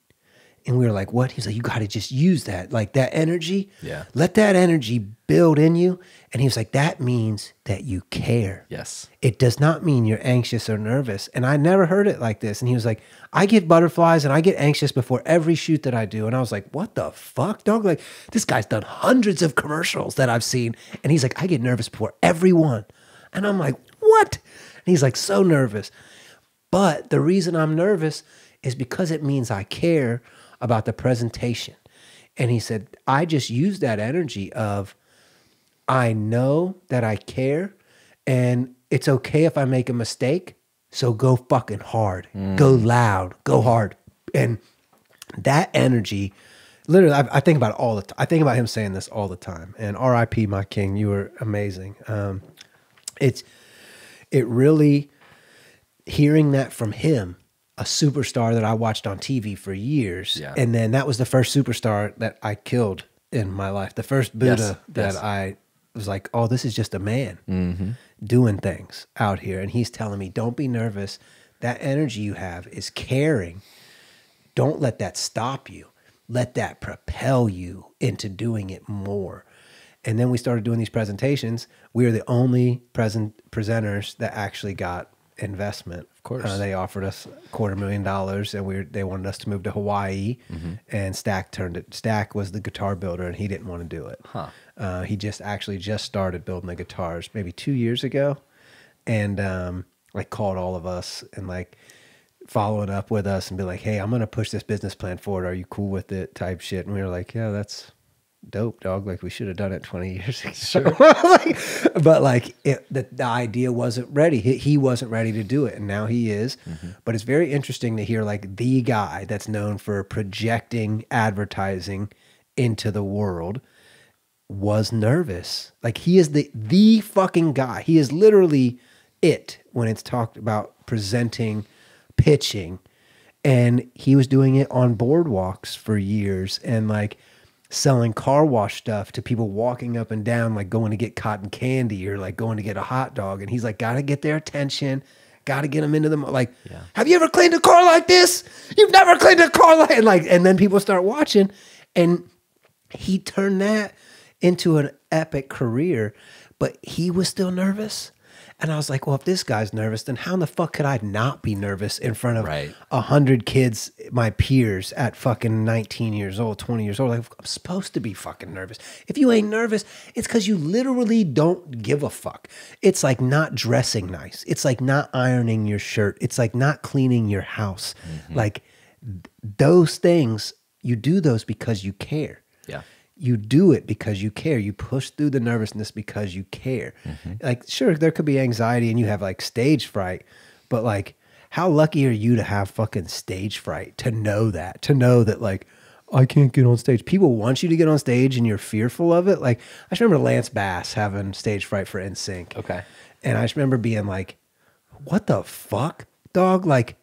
Speaker 1: And we were like, What? He's like, You got to just use that. Like that energy.
Speaker 2: Yeah.
Speaker 1: Let that energy build in you. And he was like, That means that you care
Speaker 2: Yes.
Speaker 1: it does not mean you're anxious or nervous. And I never heard it like this. And he was like, I get butterflies and I get anxious before every shoot that I do. And I was like, what the fuck, dog? Like, this guy's done hundreds of commercials that I've seen. And he's like, I get nervous before every one. And I'm like, what? And he's like, so nervous. But the reason I'm nervous is because it means I care about the presentation. And he said, I just use that energy of, I know that I care and it's okay if I make a mistake. So go fucking hard, go loud, go hard. And that energy, literally, I, I think about it all the time. I think about him saying this all the time. And RIP, my king, you were amazing. Um, it's, it really, hearing that from him, a superstar that I watched on TV for years.
Speaker 2: Yeah.
Speaker 1: And then that was the first superstar that I killed in my life. The first Buddha that
Speaker 2: yes.
Speaker 1: I was like, oh, this is just a man mm-hmm. doing things out here. And he's telling me, don't be nervous. That energy you have is caring. Don't let that stop you. Let that propel you into doing it more. And then we started doing these presentations. We are the only present presenters that actually got investment. Of
Speaker 2: course.
Speaker 1: they offered us a quarter million dollars, and we were, they wanted us to move to Hawaii. And Stack turned it. Stack was the guitar builder, and he didn't want to do it.
Speaker 2: Huh.
Speaker 1: Uh, he just actually just started building the guitars maybe two years ago, and um, like called all of us and like following up with us and be like, "Hey, I'm gonna push this business plan forward. Are you cool with it?" Type shit, and we were like, "Yeah, that's dope, dog. Like we should have done it 20 <laughs> years ago." <laughs> like, but like it, the, the idea wasn't ready. He, he wasn't ready to do it, and now he is. Mm-hmm. But it's very interesting to hear like the guy that's known for projecting advertising into the world was nervous. Like he is the the fucking guy. He is literally it when it's talked about presenting, pitching, and he was doing it on boardwalks for years and like selling car wash stuff to people walking up and down like going to get cotton candy or like going to get a hot dog. And he's like got to get their attention. Got to get them into the like have you ever cleaned a car like this? You've never cleaned a car like and like and then people start watching. And he turned that into an epic career, but he was still nervous. And I was like, well, if this guy's nervous, then how in the fuck could I not be nervous in front of a
Speaker 2: Right.
Speaker 1: hundred kids, my peers at fucking 19 years old, 20 years old? Like, I'm supposed to be fucking nervous. If you ain't nervous, it's because you literally don't give a fuck. It's like not dressing nice. It's like not ironing your shirt. It's like not cleaning your house. Mm-hmm. Like th- those things, you do those because you care
Speaker 2: Yeah.
Speaker 1: You do it because you care. You push through the nervousness because you care. Mm-hmm. Like, sure, there could be anxiety and you have like stage fright, but like, how lucky are you to have fucking stage fright to know that, to know that like, I can't get on stage. People want you to get on stage and you're fearful of it. Like, I just remember Lance Bass having stage fright for NSYNC.
Speaker 2: Okay.
Speaker 1: And I just remember being like, what the fuck, dog? Like,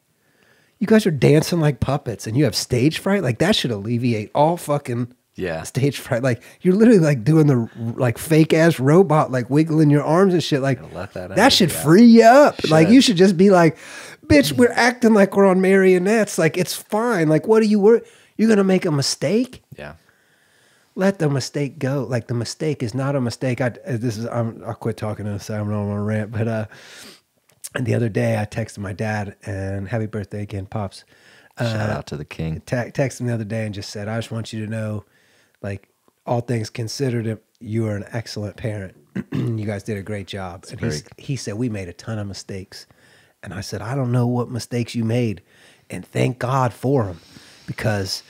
Speaker 1: you guys are dancing like puppets and you have stage fright? Like, that should alleviate all fucking
Speaker 2: Yeah.
Speaker 1: stage fright. Like you're literally like doing the like fake ass robot, like wiggling your arms and shit. Like
Speaker 2: that
Speaker 1: that should
Speaker 2: out.
Speaker 1: free you up. Like you should just be like, bitch, we're acting like we're on marionettes. Like it's fine. Like what are you worried? You're gonna make a mistake.
Speaker 2: Yeah.
Speaker 1: Let the mistake go. Like the mistake is not a mistake. I uh, this is I'm, I'll quit talking to this. I don't want to rant, but uh, and the other day I texted my dad and happy birthday again, pops.
Speaker 2: Shout out to the king.
Speaker 1: te- texted him the other day and just said, I just want you to know, like, all things considered, you are an excellent parent. <clears throat> you guys did a great job. and
Speaker 2: very-
Speaker 1: he said, We made a ton of mistakes. And I said, I don't know what mistakes you made. And thank God for them because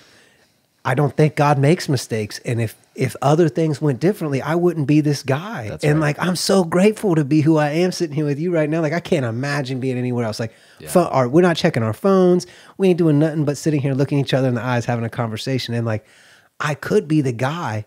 Speaker 1: I don't think God makes mistakes. And if, if other things went differently, I wouldn't be this guy.
Speaker 2: That's
Speaker 1: and
Speaker 2: right.
Speaker 1: like, I'm so grateful to be who I am sitting here with you right now. Like, I can't imagine being anywhere else. Like,
Speaker 2: Yeah.
Speaker 1: we're not checking our phones. We ain't doing nothing but sitting here looking each other in the eyes, having a conversation. And like, I could be the guy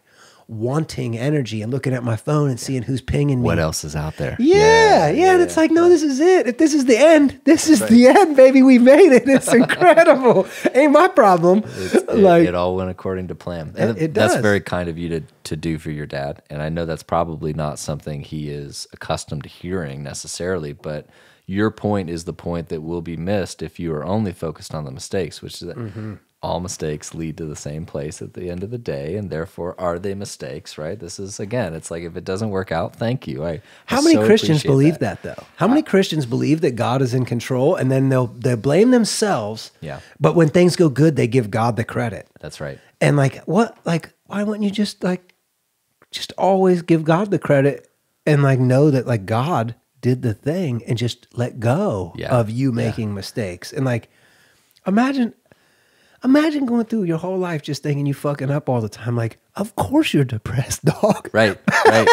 Speaker 1: wanting energy and looking at my phone and seeing who's pinging me.
Speaker 2: What else is out there?
Speaker 1: Yeah, yeah, and it's like, no, this is it. If this is the end, this is the end, baby. We made it. It's <laughs> incredible. Ain't my problem.
Speaker 2: It,
Speaker 1: like,
Speaker 2: it all went according to plan.
Speaker 1: It-
Speaker 2: And
Speaker 1: it
Speaker 2: That's
Speaker 1: does.
Speaker 2: very kind of you to, to do for your dad. And I know that's probably not something he is accustomed to hearing necessarily, but your point is the point that will be missed if you are only focused on the mistakes, which is that
Speaker 1: Mm-hmm.
Speaker 2: All mistakes lead to the same place at the end of the day. And therefore, are they mistakes, right? This is, again, it's like if it doesn't work out, thank you. I, I
Speaker 1: How many
Speaker 2: so
Speaker 1: Christians believe that. though? How many Christians believe that God is in control and then they'll they blame themselves.
Speaker 2: Yeah.
Speaker 1: But when things go good, they give God the credit.
Speaker 2: That's right.
Speaker 1: And like what like why wouldn't you just like just always give God the credit and like know that like God did the thing and just let go
Speaker 2: Yeah.
Speaker 1: of you
Speaker 2: Yeah.
Speaker 1: making mistakes. And like imagine imagine going through your whole life just thinking you fucking up all the time. Like, of course you're depressed, <laughs> dog.
Speaker 2: Right. <laughs> Right.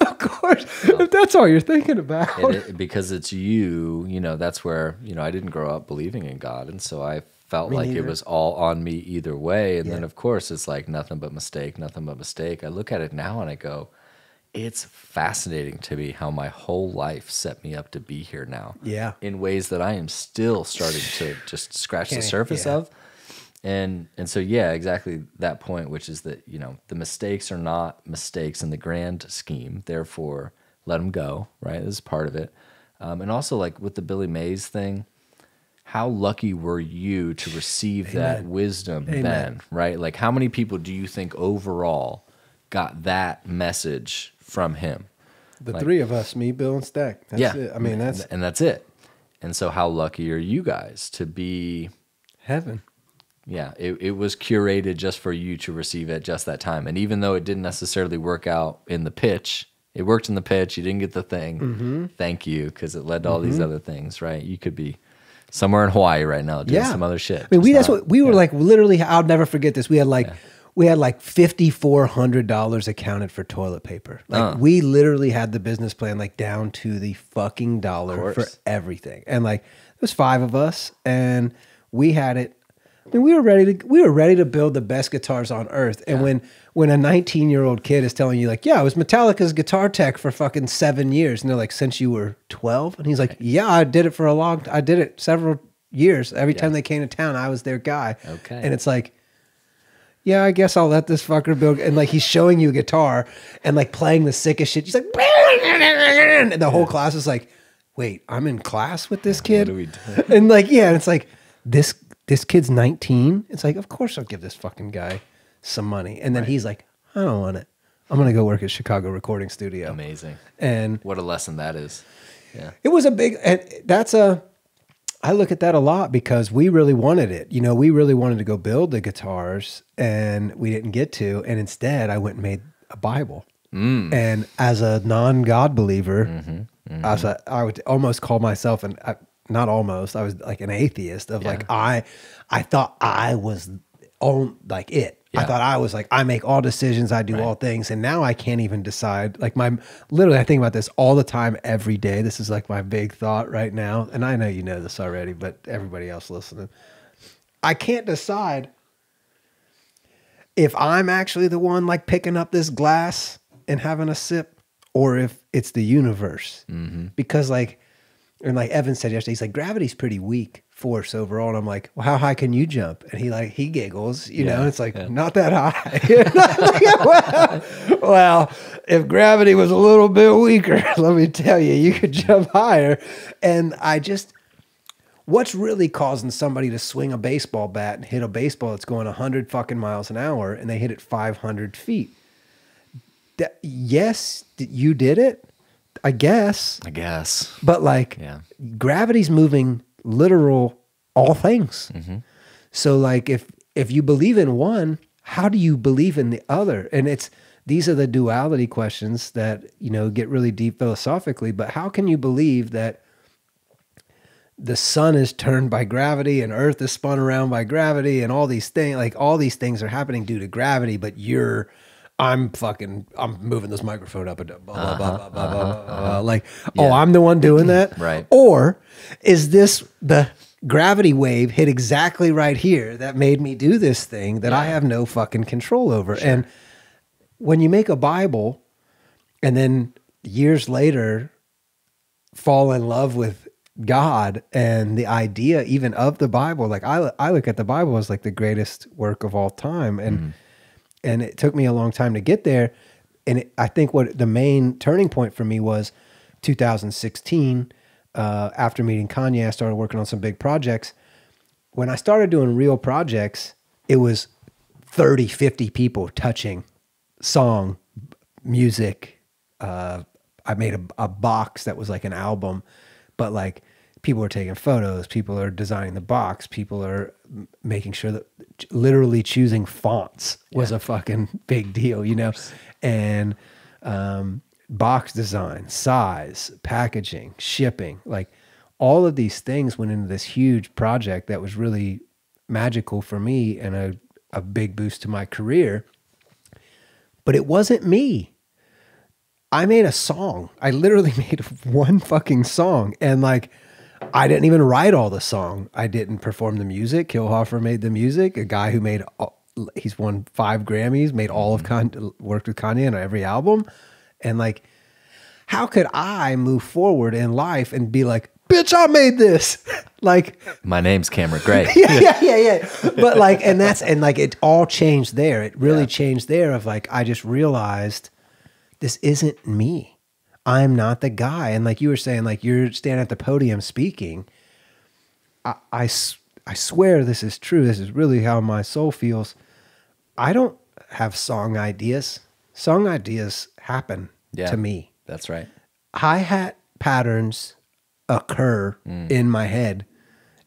Speaker 1: of course. If that's all you're thinking about.
Speaker 2: it, it- because it's you, you know, that's where, you know, I didn't grow up believing in God. And so I felt
Speaker 1: Me
Speaker 2: like
Speaker 1: neither.
Speaker 2: it was all on me either way. And then, of course, it's like nothing but mistake, nothing but mistake. I look at it now and I go, it's fascinating to me how my whole life set me up to be here now.
Speaker 1: Yeah.
Speaker 2: In ways that I am still starting to <sighs> just scratch the surface
Speaker 1: yeah.
Speaker 2: of. And and so yeah, exactly that point, which is that you know the mistakes are not mistakes in the grand scheme. Therefore, let them go. Right, this is part of it. Um, and also, like with the Billy Mays thing, how lucky were you to receive that wisdom
Speaker 1: Amen.
Speaker 2: then? Right, like how many people do you think overall got that message from him?
Speaker 1: The
Speaker 2: Like-
Speaker 1: three of us, me, Bill, and Stack. That's
Speaker 2: yeah,
Speaker 1: it. I mean, that's
Speaker 2: and that's it. And so, how lucky are you guys to be
Speaker 1: heaven.
Speaker 2: yeah, it, it was curated just for you to receive at just that time. And even though it didn't necessarily work out in the pitch, it worked in the pitch. You didn't get the thing.
Speaker 1: Mm-hmm.
Speaker 2: Thank you, because it led to all these other things, right? You could be somewhere in Hawaii right now doing
Speaker 1: Yeah.
Speaker 2: some other shit.
Speaker 1: I mean, we that's
Speaker 2: not-
Speaker 1: what we were like. Literally, I'll never forget this. We had like we had like fifty four hundred dollars accounted for toilet paper. Like
Speaker 2: Uh.
Speaker 1: we literally had the business plan like down to the fucking dollar for everything. And like there was five of us, and we had it. I mean, we were ready to we were ready to build the best guitars on earth. And when when a 19 year old kid is telling you like, yeah, I was Metallica's guitar tech for fucking seven years, and they're like, since you were 12, and he's like, yeah, I did it for a long, I did it several years. Every time they came to town, I was their guy.
Speaker 2: Okay.
Speaker 1: and it's like. Yeah, I guess I'll let this fucker build. And like he's showing you a guitar and like playing the sickest shit. He's like, and the whole class is like, wait, I'm in class with this kid.
Speaker 2: do we do? <laughs>
Speaker 1: And like, yeah, and it's like this this kid's 19. It's like, of course I'll give this fucking guy some money. And then he's like, I don't want it. I'm gonna go work at Chicago Recording Studio.
Speaker 2: amazing.
Speaker 1: And
Speaker 2: What a lesson that is. Yeah.
Speaker 1: it was a big and that's a I look at that a lot because we really wanted it. You know, we really wanted to go build the guitars and we didn't get to. And instead I went and made a Bible. Mm. And as a non-God believer, mm-hmm, mm-hmm. I was a, I would almost call myself an I, not almost, I was like an atheist of like I I thought I was on like it. I thought I was like I make all decisions, I do all things, and now I can't even decide. Like my literally, I think about this all the time, every day. This is like my big thought right now, and I know you know this already, but everybody else listening, I can't decide if I'm actually the one like picking up this glass and having a sip, or if it's the universe. Mm-hmm. Because like, and like Evan said yesterday, he's like gravity's pretty weak force overall, and I'm like, well, how high can you jump? And he like he giggles, you know,
Speaker 2: Yeah,
Speaker 1: and it's like
Speaker 2: yeah.
Speaker 1: not that high. well, <laughs> well, if gravity was a little bit weaker, <laughs> let me tell you, you could jump higher. And I just what's really causing somebody to swing a baseball bat and hit a baseball that's going 100 fucking miles an hour and they hit it 500 feet that, yes you did it i guess
Speaker 2: I guess.
Speaker 1: but like
Speaker 2: Yeah.
Speaker 1: gravity's moving literal all things. Mm-hmm. So like if if you believe in one how do you believe in the other? And it's these are the duality questions that you know get really deep philosophically but how can you believe that the sun is turned by gravity and earth is spun around by gravity and all these things like all these things are happening due to gravity but you're I'm fucking, I'm moving this microphone up and down, blah, blah, blah, uh-huh, blah, blah, uh-huh, blah, blah. Uh-huh. Like, oh, I'm the one doing that? <clears throat>
Speaker 2: Right.
Speaker 1: Or is this the gravity wave hit exactly right here that made me do this thing that I have no fucking control over? And when you make a Bible and then years later fall in love with God and the idea even of the Bible, like I, I look at the Bible as like the greatest work of all time. And, mm-hmm and it took me a long time to get there. And it, I think what the main turning point for me was 2016. Uh, after meeting Kanye, I started working on some big projects. When I started doing real projects, it was 30, 50 people touching song, music, uh, I made a, a box that was like an album, but like people are taking photos, people are designing the box, people are making sure that literally choosing fonts was a fucking <laughs> big deal, you know, and um, box design, size, packaging, shipping, like all of these things went into this huge project that was really magical for me and a, a big boost to my career. But it wasn't me. I made a song. I literally <laughs> made one fucking song. And like, I didn't even write all the song. I didn't perform the music. Kilhoffer made the music. A guy who made, all- he's won five Grammys, made all of Con, worked with Kanye on every album. And like, how could I move forward in life and be like, bitch, I made this? <laughs> like,
Speaker 2: My name's Cameron Grey. <laughs>
Speaker 1: yeah, yeah, yeah, yeah. But like, and that's and like, it all changed there. It really
Speaker 2: Yeah.
Speaker 1: changed there. Of like, I just realized this isn't me. I'm not the guy. And like you were saying, like you're standing at the podium speaking. I I swear this is true. This is really how my soul feels. I don't have song ideas. Song ideas happen
Speaker 2: Yeah.
Speaker 1: to me
Speaker 2: That's right.
Speaker 1: hi hat patterns occur mm. in my head.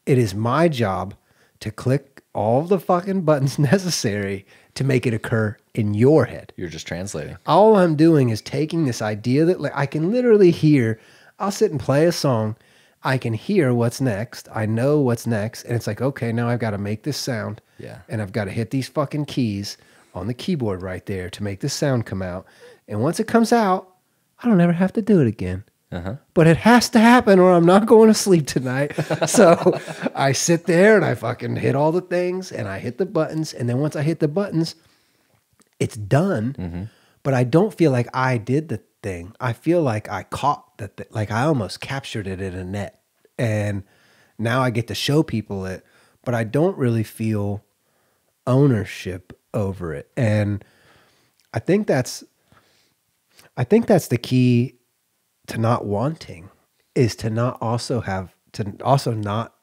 Speaker 1: It is my job to click all the fucking buttons <laughs> necessary to make it occur in your head.
Speaker 2: You're just translating.
Speaker 1: All I'm doing is taking this idea that like I can literally hear, I'll sit and play a song. I can hear what's next. I know what's next. And it's like, okay, now I've got to make this sound.
Speaker 2: Yeah.
Speaker 1: And I've got to hit these fucking keys on the keyboard right there to make this sound come out. And once it comes out, I don't ever have to do it again.
Speaker 2: Uh-huh.
Speaker 1: But it has to happen or I'm not going to sleep tonight. <laughs> so I sit there and I fucking hit all the things and I hit the buttons. And then once I hit the buttons, it's done. But I don't feel like I did the thing. I feel like I caught that, th- like I almost captured it in a net. And now I get to show people it, but I don't really feel ownership over it. And I think that's I think that's the key to not wanting is to not also have to also not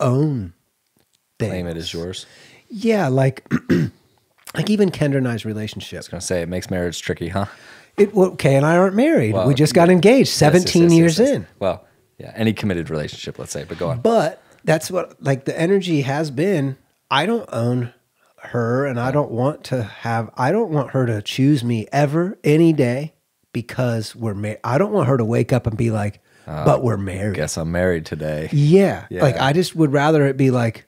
Speaker 1: own things.
Speaker 2: Claim it as yours.
Speaker 1: Yeah, like <clears throat> like even Kendra and I's relationship.
Speaker 2: I was gonna say it makes marriage tricky, huh?
Speaker 1: It well, Kay and I aren't married.
Speaker 2: Well,
Speaker 1: we just got engaged 17
Speaker 2: yes, yes,
Speaker 1: years
Speaker 2: yes.
Speaker 1: in.
Speaker 2: Well, yeah, any committed relationship, let's say, but go on.
Speaker 1: But that's what like the energy has been. I don't own her and I don't want to have I don't want her to choose me ever any day because we're married. I don't want her to wake up and be like, but we're uh, married.
Speaker 2: Guess I'm married today.
Speaker 1: Yeah. Like I just would rather it be like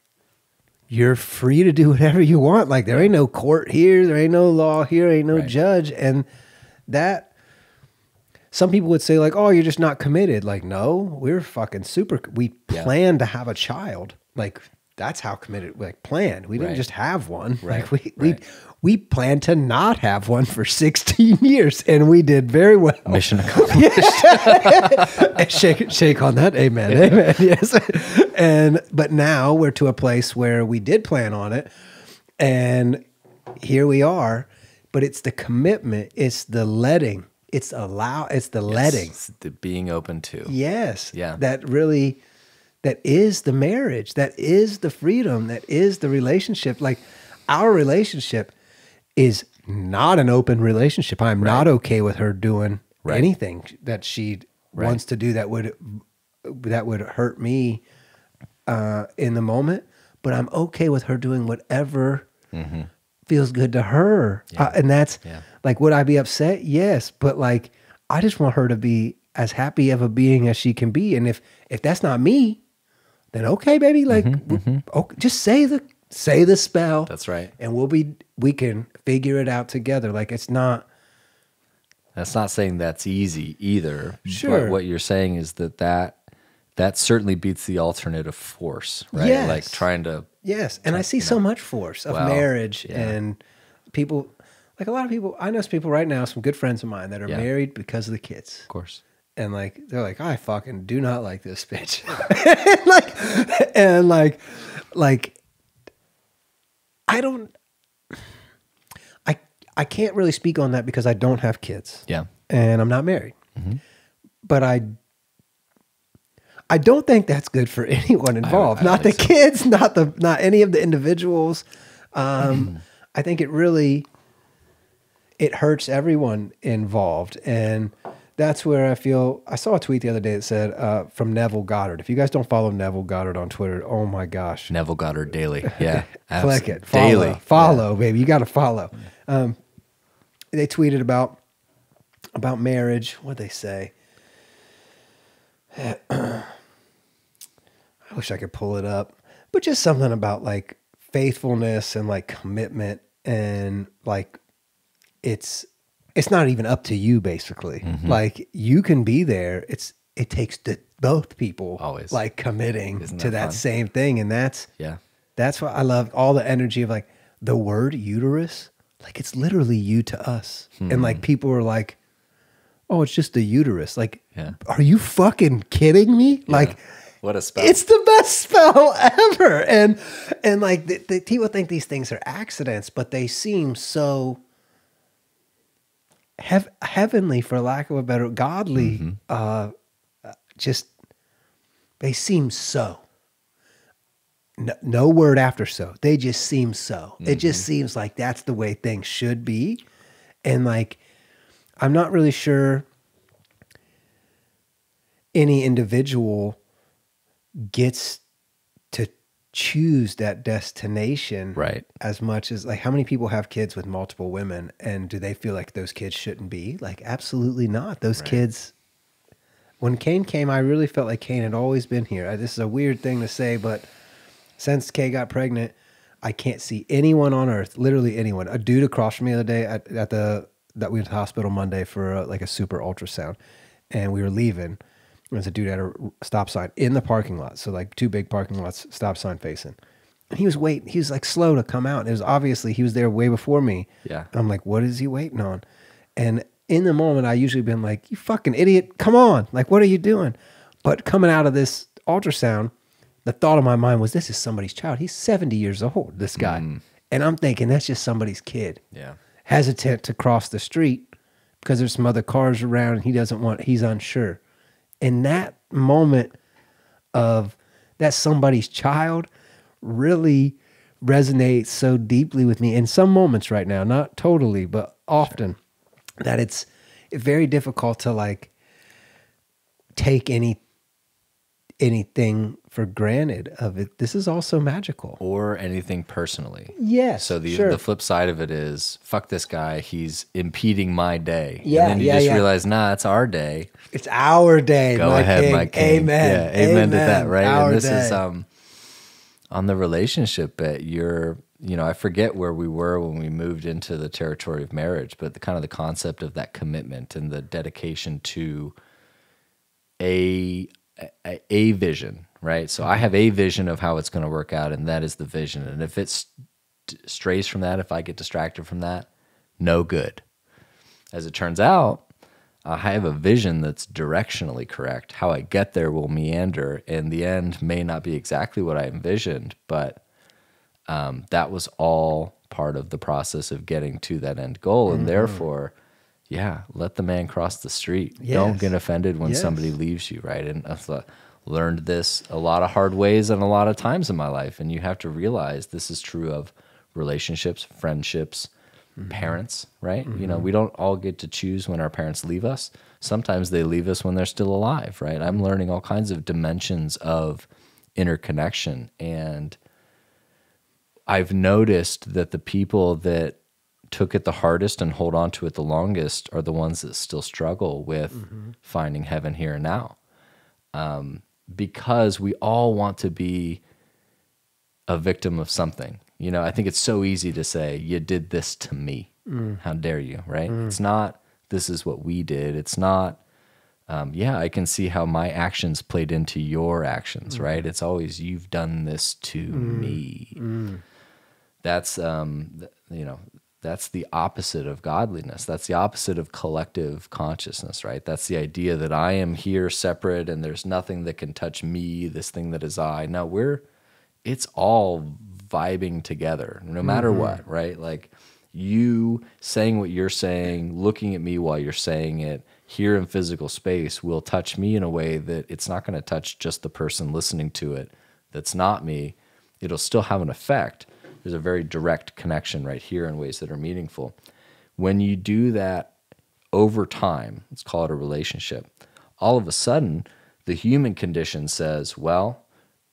Speaker 1: you're free to do whatever you want. Like there ain't no court here, there ain't no law here, ain't no
Speaker 2: Right.
Speaker 1: judge. And that some people would say like, "Oh, you're just not committed." Like, no, we're fucking super. We
Speaker 2: Yeah.
Speaker 1: planned to have a child. Like that's how committed. Like planned. We didn't
Speaker 2: Right.
Speaker 1: just have one. <laughs>
Speaker 2: Right,
Speaker 1: Like we we. We planned to not have one for 16 <laughs> years, and we did very well.
Speaker 2: Mission <laughs> accomplished. <laughs>
Speaker 1: shake shake on that. Amen. Amen. Yes. And but now we're to a place where we did plan on it and here we are but it's the commitment it's the letting it's allow it's the letting.
Speaker 2: It's the being open to.
Speaker 1: yes.
Speaker 2: Yeah.
Speaker 1: that really that is the marriage that is the freedom that is the relationship. Like our relationship is not an open relationship. I'm not okay with her doing
Speaker 2: Right.
Speaker 1: anything that she wants to do that would that would hurt me uh, in the moment but i'm okay with her doing whatever feels good to her. Uh, and that's
Speaker 2: Yeah.
Speaker 1: like would i be upset? Yes but like i just want her to be as happy of a being as she can be. And if if that's not me then okay baby like w- okay, just say the say the spell
Speaker 2: That's right.
Speaker 1: and we'll be we can figure it out together like it's not
Speaker 2: That's not saying that's easy either.
Speaker 1: Sure.
Speaker 2: But what you're saying is that that that certainly beats the alternative force, right?
Speaker 1: Yes.
Speaker 2: Like trying to
Speaker 1: Yes, and I see so much force of
Speaker 2: Wow.
Speaker 1: marriage
Speaker 2: Yeah.
Speaker 1: and people. Like a lot of people, I know some people right now, some good friends of mine that are
Speaker 2: Yeah.
Speaker 1: married because of the kids,
Speaker 2: of course.
Speaker 1: and like they're like, I fucking do not like this bitch, <laughs> and like, and like, like, I don't, I I can't really speak on that because I don't have kids,
Speaker 2: Yeah.
Speaker 1: and I'm not married,
Speaker 2: Mm-hmm.
Speaker 1: but I. I don't think that's good for <laughs> anyone involved.
Speaker 2: I don't
Speaker 1: the
Speaker 2: so.
Speaker 1: kids, not the not any of the individuals. Um, I think it really it hurts everyone involved, and that's where I feel. I saw a tweet the other day that said uh, from Neville Goddard. If you guys don't follow Neville Goddard on Twitter, oh my gosh,
Speaker 2: Neville Goddard daily. <laughs> Yeah.
Speaker 1: click it, follow,
Speaker 2: daily.
Speaker 1: follow, baby. You got to follow. Um, they tweeted about about marriage. What they say? <clears throat> I wish I could pull it up, but just something about like faithfulness and like commitment and like it's it's not even up to you basically.
Speaker 2: Mm-hmm.
Speaker 1: Like you can be there. It's it takes the, both people
Speaker 2: Always.
Speaker 1: like committing
Speaker 2: Isn't
Speaker 1: to
Speaker 2: that
Speaker 1: same thing and that's
Speaker 2: Yeah.
Speaker 1: that's why I love all the energy of like the word uterus. Like it's literally you to us. And
Speaker 2: Hmm.
Speaker 1: like people are like, oh, it's just the uterus. Like,
Speaker 2: Yeah.
Speaker 1: are you fucking kidding me? Like,
Speaker 2: What a spell.
Speaker 1: it's the best spell <laughs> ever. And and like the, the people think these things are accidents, but they seem so hev- heavenly, for lack of a better, godly.
Speaker 2: Mm-hmm.
Speaker 1: Uh, just they seem so. No, no word after so. They just seem so. It just seems like that's the way things should be, and like I'm not really sure any individual gets choose that destination
Speaker 2: Right.
Speaker 1: as much as like how many people have kids with multiple women and do they feel like those kids shouldn't be like absolutely not those kids when Kane came, I really felt like Kane had always been here. I, this is a weird thing to say, but since Kay got pregnant, I can't see anyone on earth, literally anyone. A dude across from me the other day at, at the that we went to the hospital Monday for a, like a super ultrasound, and we were leaving. There's a dude at a stop sign in the parking lot, so like two big parking lots, stop sign facing. And he was waiting. He was like slow to come out. And it was obviously he was there way before me.
Speaker 2: Yeah.
Speaker 1: And I'm like, what is he waiting on? And in the moment, I usually been like, you fucking idiot, come on. Like, what are you doing? But coming out of this ultrasound, the thought of my mind was, this is somebody's child. He's 70 years old, this guy. Mm. And I'm thinking, that's just somebody's kid.
Speaker 2: Yeah.
Speaker 1: Hesitant to cross the street because there's some other cars around and he doesn't want, he's unsure. And that moment of that somebody's child really resonates so deeply with me in some moments right now, not totally, but often that it's very difficult to like take any anything for granted of it. This is also magical.
Speaker 2: Or anything personally.
Speaker 1: Yes.
Speaker 2: So the
Speaker 1: sure.
Speaker 2: the flip side of it is fuck this guy. He's impeding my day.
Speaker 1: Yeah,
Speaker 2: And then you
Speaker 1: yeah,
Speaker 2: just
Speaker 1: yeah.
Speaker 2: realize, nah, it's our day.
Speaker 1: it's our day.
Speaker 2: Go
Speaker 1: my
Speaker 2: ahead,
Speaker 1: king.
Speaker 2: my king.
Speaker 1: Amen.
Speaker 2: Yeah, amen, to that, right?
Speaker 1: Our
Speaker 2: and this is um on the relationship bit, you're you know, I forget where we were when we moved into the territory of marriage, but the kind of the concept of that commitment and the dedication to a a, a vision, right? So I have a vision of how it's going to work out, and that is the vision. And if it st- strays from that, if I get distracted from that, no good. As it turns out, I have a vision that's directionally correct. How I get there will meander, and the end may not be exactly what I envisioned, but um, that was all part of the process of getting to that end goal. And therefore, yeah, let the man cross the street. Don't get offended when
Speaker 1: Yes.
Speaker 2: somebody leaves you, right? And I've uh, learned this a lot of hard ways and a lot of times in my life. And you have to realize this is true of relationships, friendships,
Speaker 1: Mm-hmm.
Speaker 2: parents, right? You know, we don't all get to choose when our parents leave us. Sometimes they leave us when they're still alive, right? I'm learning all kinds of dimensions of interconnection and I've noticed that the people that took it the hardest and hold on to it the longest are the ones that still struggle with finding heaven here and now. Um, because we all want to be a victim of something. You know, I think it's so easy to say, you did this to me. Mm. How dare you, right? Mm. It's not, this is what we did. It's not, um, yeah, I can see how my actions played into your actions, mm. right? It's always, you've done this to me that's um you know that's the opposite of godliness. That's the opposite of collective consciousness right? That's the idea that i am here separate and there's nothing that can touch me this thing that is i. No we're it's all vibing together no matter mm-hmm. what right? Like you saying what you're saying looking at me while you're saying it here in physical space will touch me in a way that it's not going to touch just the person listening to it that's not me. It'll still have an effect there's a very direct connection right here in ways that are meaningful. When you do that over time, let's call it a relationship, all of a sudden the human condition says, well,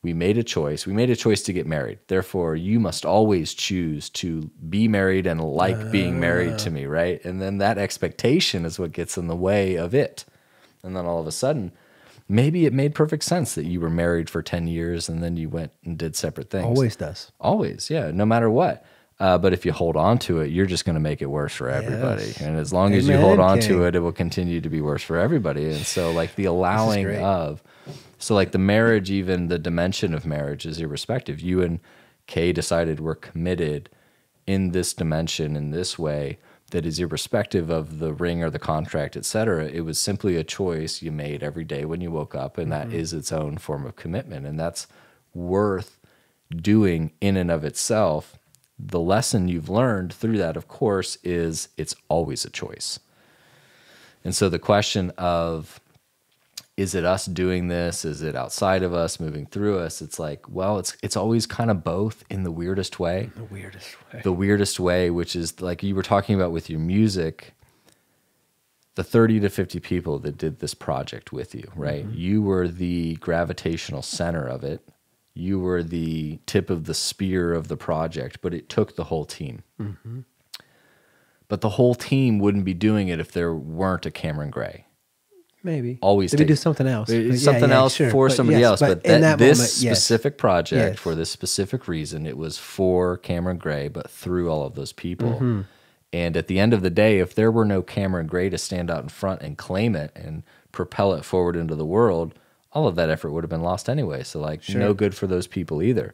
Speaker 2: we made a choice. We made a choice to get married. Therefore, you must always choose to be married and like being married to me, right? And then that expectation is what gets in the way of it. And then all of a sudden, maybe it made perfect sense that you were married for 10 years and then you went and did separate things.
Speaker 1: Always does.
Speaker 2: Always, yeah, no matter what. Uh, but if you hold on to it, you're just going to make it worse for everybody.
Speaker 1: Yes.
Speaker 2: And as long as you hold on
Speaker 1: King.
Speaker 2: to it, it will continue to be worse for everybody. And so, like the allowing of, so like the marriage, even the dimension of marriage is irrespective. You and Kay decided we're committed in this dimension in this way that is irrespective of the ring or the contract, et cetera. It was simply a choice you made every day when you woke up, and that mm-hmm. is its own form of commitment. And that's worth doing in and of itself. The lesson you've learned through that, of course, is it's always a choice. And so the question of is it us doing this? Is it outside of us, moving through us? It's like, well, it's it's always kind of both in the weirdest way
Speaker 1: The weirdest way.
Speaker 2: the weirdest way, which is like you were talking about with your music, the 30 to 50 people that did this project with you, right? Mm-hmm. You were the gravitational center of it. You were the tip of the spear of the project, but it took the whole team. Mm-hmm. But the whole team wouldn't be doing it if there weren't a Cameron Grey.
Speaker 1: Maybe
Speaker 2: always
Speaker 1: Maybe
Speaker 2: take-
Speaker 1: do something else. But
Speaker 2: something
Speaker 1: yeah,
Speaker 2: else
Speaker 1: sure.
Speaker 2: for
Speaker 1: But
Speaker 2: somebody
Speaker 1: yes,
Speaker 2: else. But,
Speaker 1: in
Speaker 2: that,
Speaker 1: that
Speaker 2: this
Speaker 1: moment, yes.
Speaker 2: specific project
Speaker 1: Yes.
Speaker 2: for this specific reason, it was for Cameron Grey, but through all of those people.
Speaker 1: Mm-hmm.
Speaker 2: And at the end of the day, if there were no Cameron Grey to stand out in front and claim it and propel it forward into the world, all of that effort would have been lost anyway. So like no good for those people either.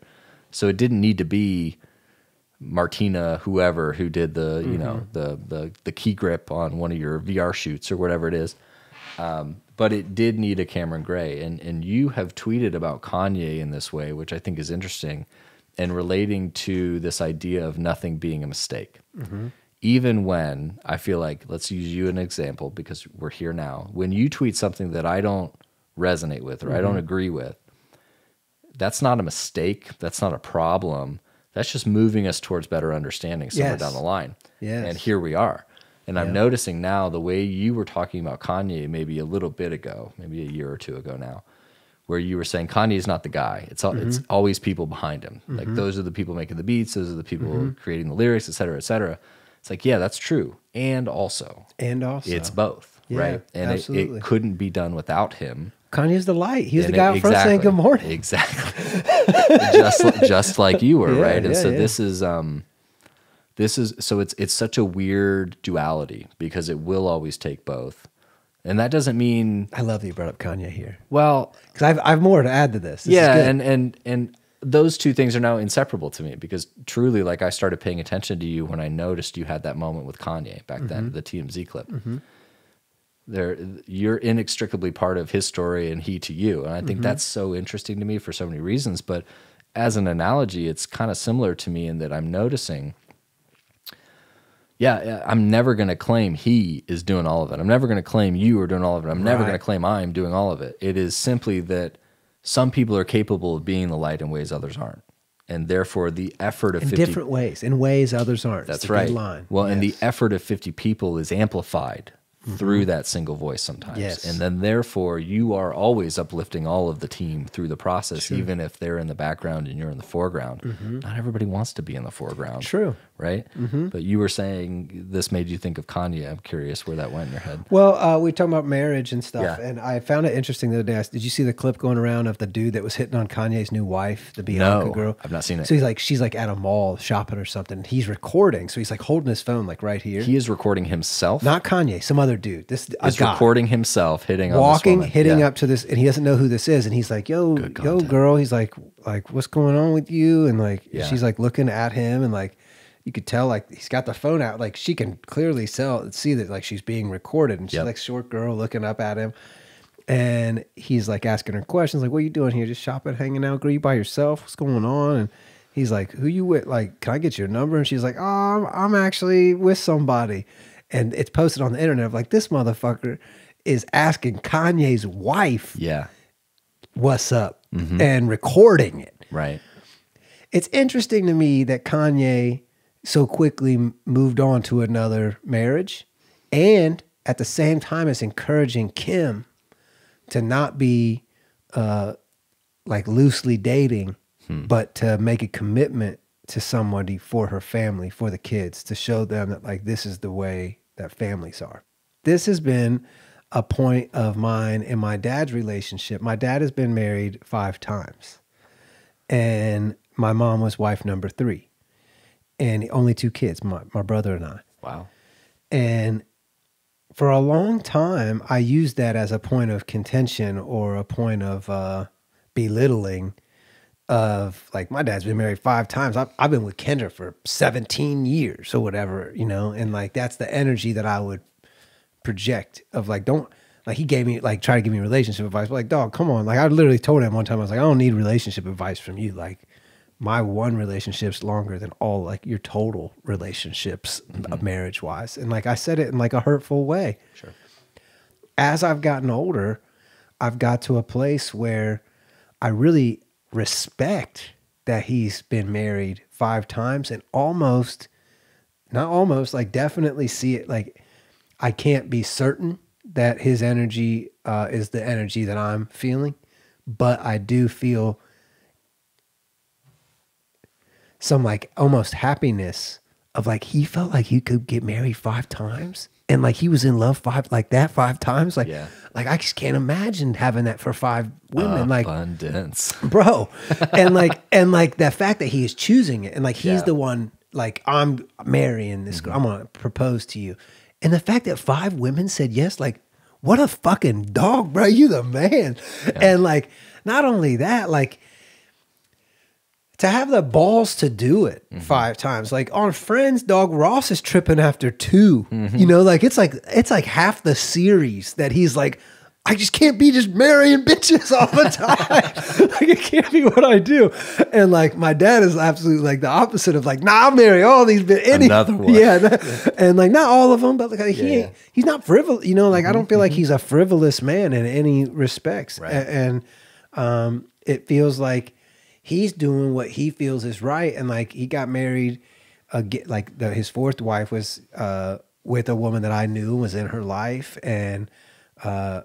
Speaker 2: So it didn't need to be Martina, whoever who did the, you know,
Speaker 1: Mm-hmm.
Speaker 2: the the the key grip on one of your VR shoots or whatever it is Um, but it did need a Cameron Grey. And and you have tweeted about Kanye in this way, which I think is interesting, and relating to this idea of nothing being a mistake. Mm-hmm. Even when I feel like, let's use you an example because we're here now. When you tweet something that I don't resonate with or I don't mm-hmm. agree with, that's not a mistake. That's not a problem. That's just moving us towards better understanding somewhere
Speaker 1: Yes.
Speaker 2: down the line.
Speaker 1: Yes.
Speaker 2: And here we are. And I'm noticing now the way you were talking about Kanye maybe a little bit ago, maybe a year or two ago now, where you were saying Kanye is not the guy. It's al- it's
Speaker 1: Mm-hmm.
Speaker 2: always people behind him. Like those are the people making the beats, those are the people
Speaker 1: Mm-hmm.
Speaker 2: creating the lyrics, et cetera, et cetera. It's like, yeah, that's true. And also,
Speaker 1: and also
Speaker 2: it's both,
Speaker 1: Yeah,
Speaker 2: right? And it, it couldn't be done without him.
Speaker 1: Kanye's the light. He was the guy
Speaker 2: it-
Speaker 1: out front saying good morning.
Speaker 2: Exactly. <laughs> just just like you were, <laughs>
Speaker 1: Yeah,
Speaker 2: right? And
Speaker 1: yeah,
Speaker 2: so
Speaker 1: yeah.
Speaker 2: this is um this is so it's it's such a weird duality because it will always take both. And that doesn't mean
Speaker 1: I love that you brought up Kanye here
Speaker 2: well,
Speaker 1: because I've I've more to add to this. This
Speaker 2: yeah, and and and those two things are now inseparable to me because truly like I started paying attention to you when I noticed you had that moment with Kanye back then,
Speaker 1: Mm-hmm.
Speaker 2: the TMZ clip. There you're inextricably part of his story and he to you. And I think that's so interesting to me for so many reasons, but as an analogy, it's kind of similar to me in that I'm noticing yeah, I'm never going to claim he is doing all of it. I'm never going to claim you are doing all of it. I'm never going to claim I'm doing all of it. It is simply that some people are capable of being the light in ways others aren't. And therefore, the effort of
Speaker 1: in
Speaker 2: 50
Speaker 1: different ways, in ways others aren't.
Speaker 2: That's
Speaker 1: It's a good
Speaker 2: right.
Speaker 1: Line.
Speaker 2: Well, and the effort of 50 people is amplified mm-hmm. through that single voice sometimes.
Speaker 1: Yes.
Speaker 2: And then therefore you are always uplifting all of the team through the process, even if they're in the background and you're in the foreground. Mm-hmm. Not everybody wants to be in the foreground.
Speaker 1: True.
Speaker 2: Right? But you were saying this made you think of Kanye. I'm curious where that went in your head.
Speaker 1: Well, uh, we talking about marriage and stuff,
Speaker 2: Yeah.
Speaker 1: and I found it interesting the other day. I- Did you see the clip going around of the dude that was hitting on Kanye's new wife, the Bianca
Speaker 2: No,
Speaker 1: girl?
Speaker 2: I've not seen it.
Speaker 1: So he's like, she's like at a mall shopping or something. He's recording, so he's like holding his phone like right here.
Speaker 2: He is recording himself.
Speaker 1: Not Kanye, some other dude. This
Speaker 2: is
Speaker 1: guy
Speaker 2: recording himself hitting
Speaker 1: walking, hitting
Speaker 2: Yeah.
Speaker 1: up to this, and he doesn't know who this is, and he's like, "Yo, yo, girl." He's like, "Like, what's going on with you?" And like,
Speaker 2: Yeah.
Speaker 1: she's like looking at him, and like, you could tell like he's got the phone out, like she can clearly sell, see that like she's being recorded, and she's
Speaker 2: Yep.
Speaker 1: like short girl looking up at him, and he's like asking her questions, like, "What are you doing here? Just shopping, hanging out? Girl, you by yourself? What's going on?" And he's like, "Who you with? Like, can I get your number?" And she's like, "Oh, I'm, I'm actually with somebody." And it's posted on the internet of like this motherfucker is asking Kanye's wife
Speaker 2: Yeah.
Speaker 1: what's up
Speaker 2: Mm-hmm.
Speaker 1: and recording it.
Speaker 2: Right.
Speaker 1: It's interesting to me that Kanye so quickly moved on to another marriage and at the same time is encouraging Kim to not be uh, like loosely dating, but to make a commitment to somebody for her family, for the kids, to show them that like this is the way that families are. This has been a point of mine in my dad's relationship. My dad has been married five times and my mom was wife number three and only two kids my, my brother and i.
Speaker 2: Wow.
Speaker 1: and for a long time i used that as a point of contention or a point of uh, belittling of like my dad's been married five times. I've, I've been with kendra for 17 years or whatever you know and like that's the energy that i would project of like don't like he gave me like try to give me relationship advice but like dog come on. Like i literally told him one time i was like i don't need relationship advice from you. Like my one relationship's longer than all like your total relationships marriage wise and like i said it in like a hurtful way.
Speaker 2: Sure.
Speaker 1: as i've gotten older i've got to a place where i really respect that he's been married five times and almost not almost like definitely see it like i can't be certain that his energy uh, is the energy that i'm feeling but i do feel some like almost happiness of like he felt like he could get married five times and like he was in love five like that five times. Like,
Speaker 2: Yeah.
Speaker 1: like I just can't imagine having that for five women. like,
Speaker 2: Abundance. <laughs>
Speaker 1: bro, and like <laughs> and like that fact that he is choosing it, and like he's
Speaker 2: Yeah. Mm-hmm.
Speaker 1: the one. Like I'm marrying this girl. I'm gonna propose to you, and the fact that five women said yes, like what a fucking dog, bro. You the man, and like not only that, like to have the balls to do it
Speaker 2: Mm-hmm.
Speaker 1: five times like on friends dog ross is tripping after 2
Speaker 2: Mm-hmm.
Speaker 1: you know like it's like it's like half the series that he's like i just can't be just marrying bitches all the <laughs> time <laughs> like it can't be what i do and like my dad is absolutely like the opposite of like nah i'll marry all these bitches
Speaker 2: Another <laughs> one.
Speaker 1: yeah that- and like not all of them but like he
Speaker 2: Yeah.
Speaker 1: ain't, he's not frivolous you know like i don't feel like he's a frivolous man in any respects
Speaker 2: Right.
Speaker 1: And um it feels like he's doing what he feels is right. And like he got married again like the, his fourth wife was uh with a woman that i knew was in her life. And uh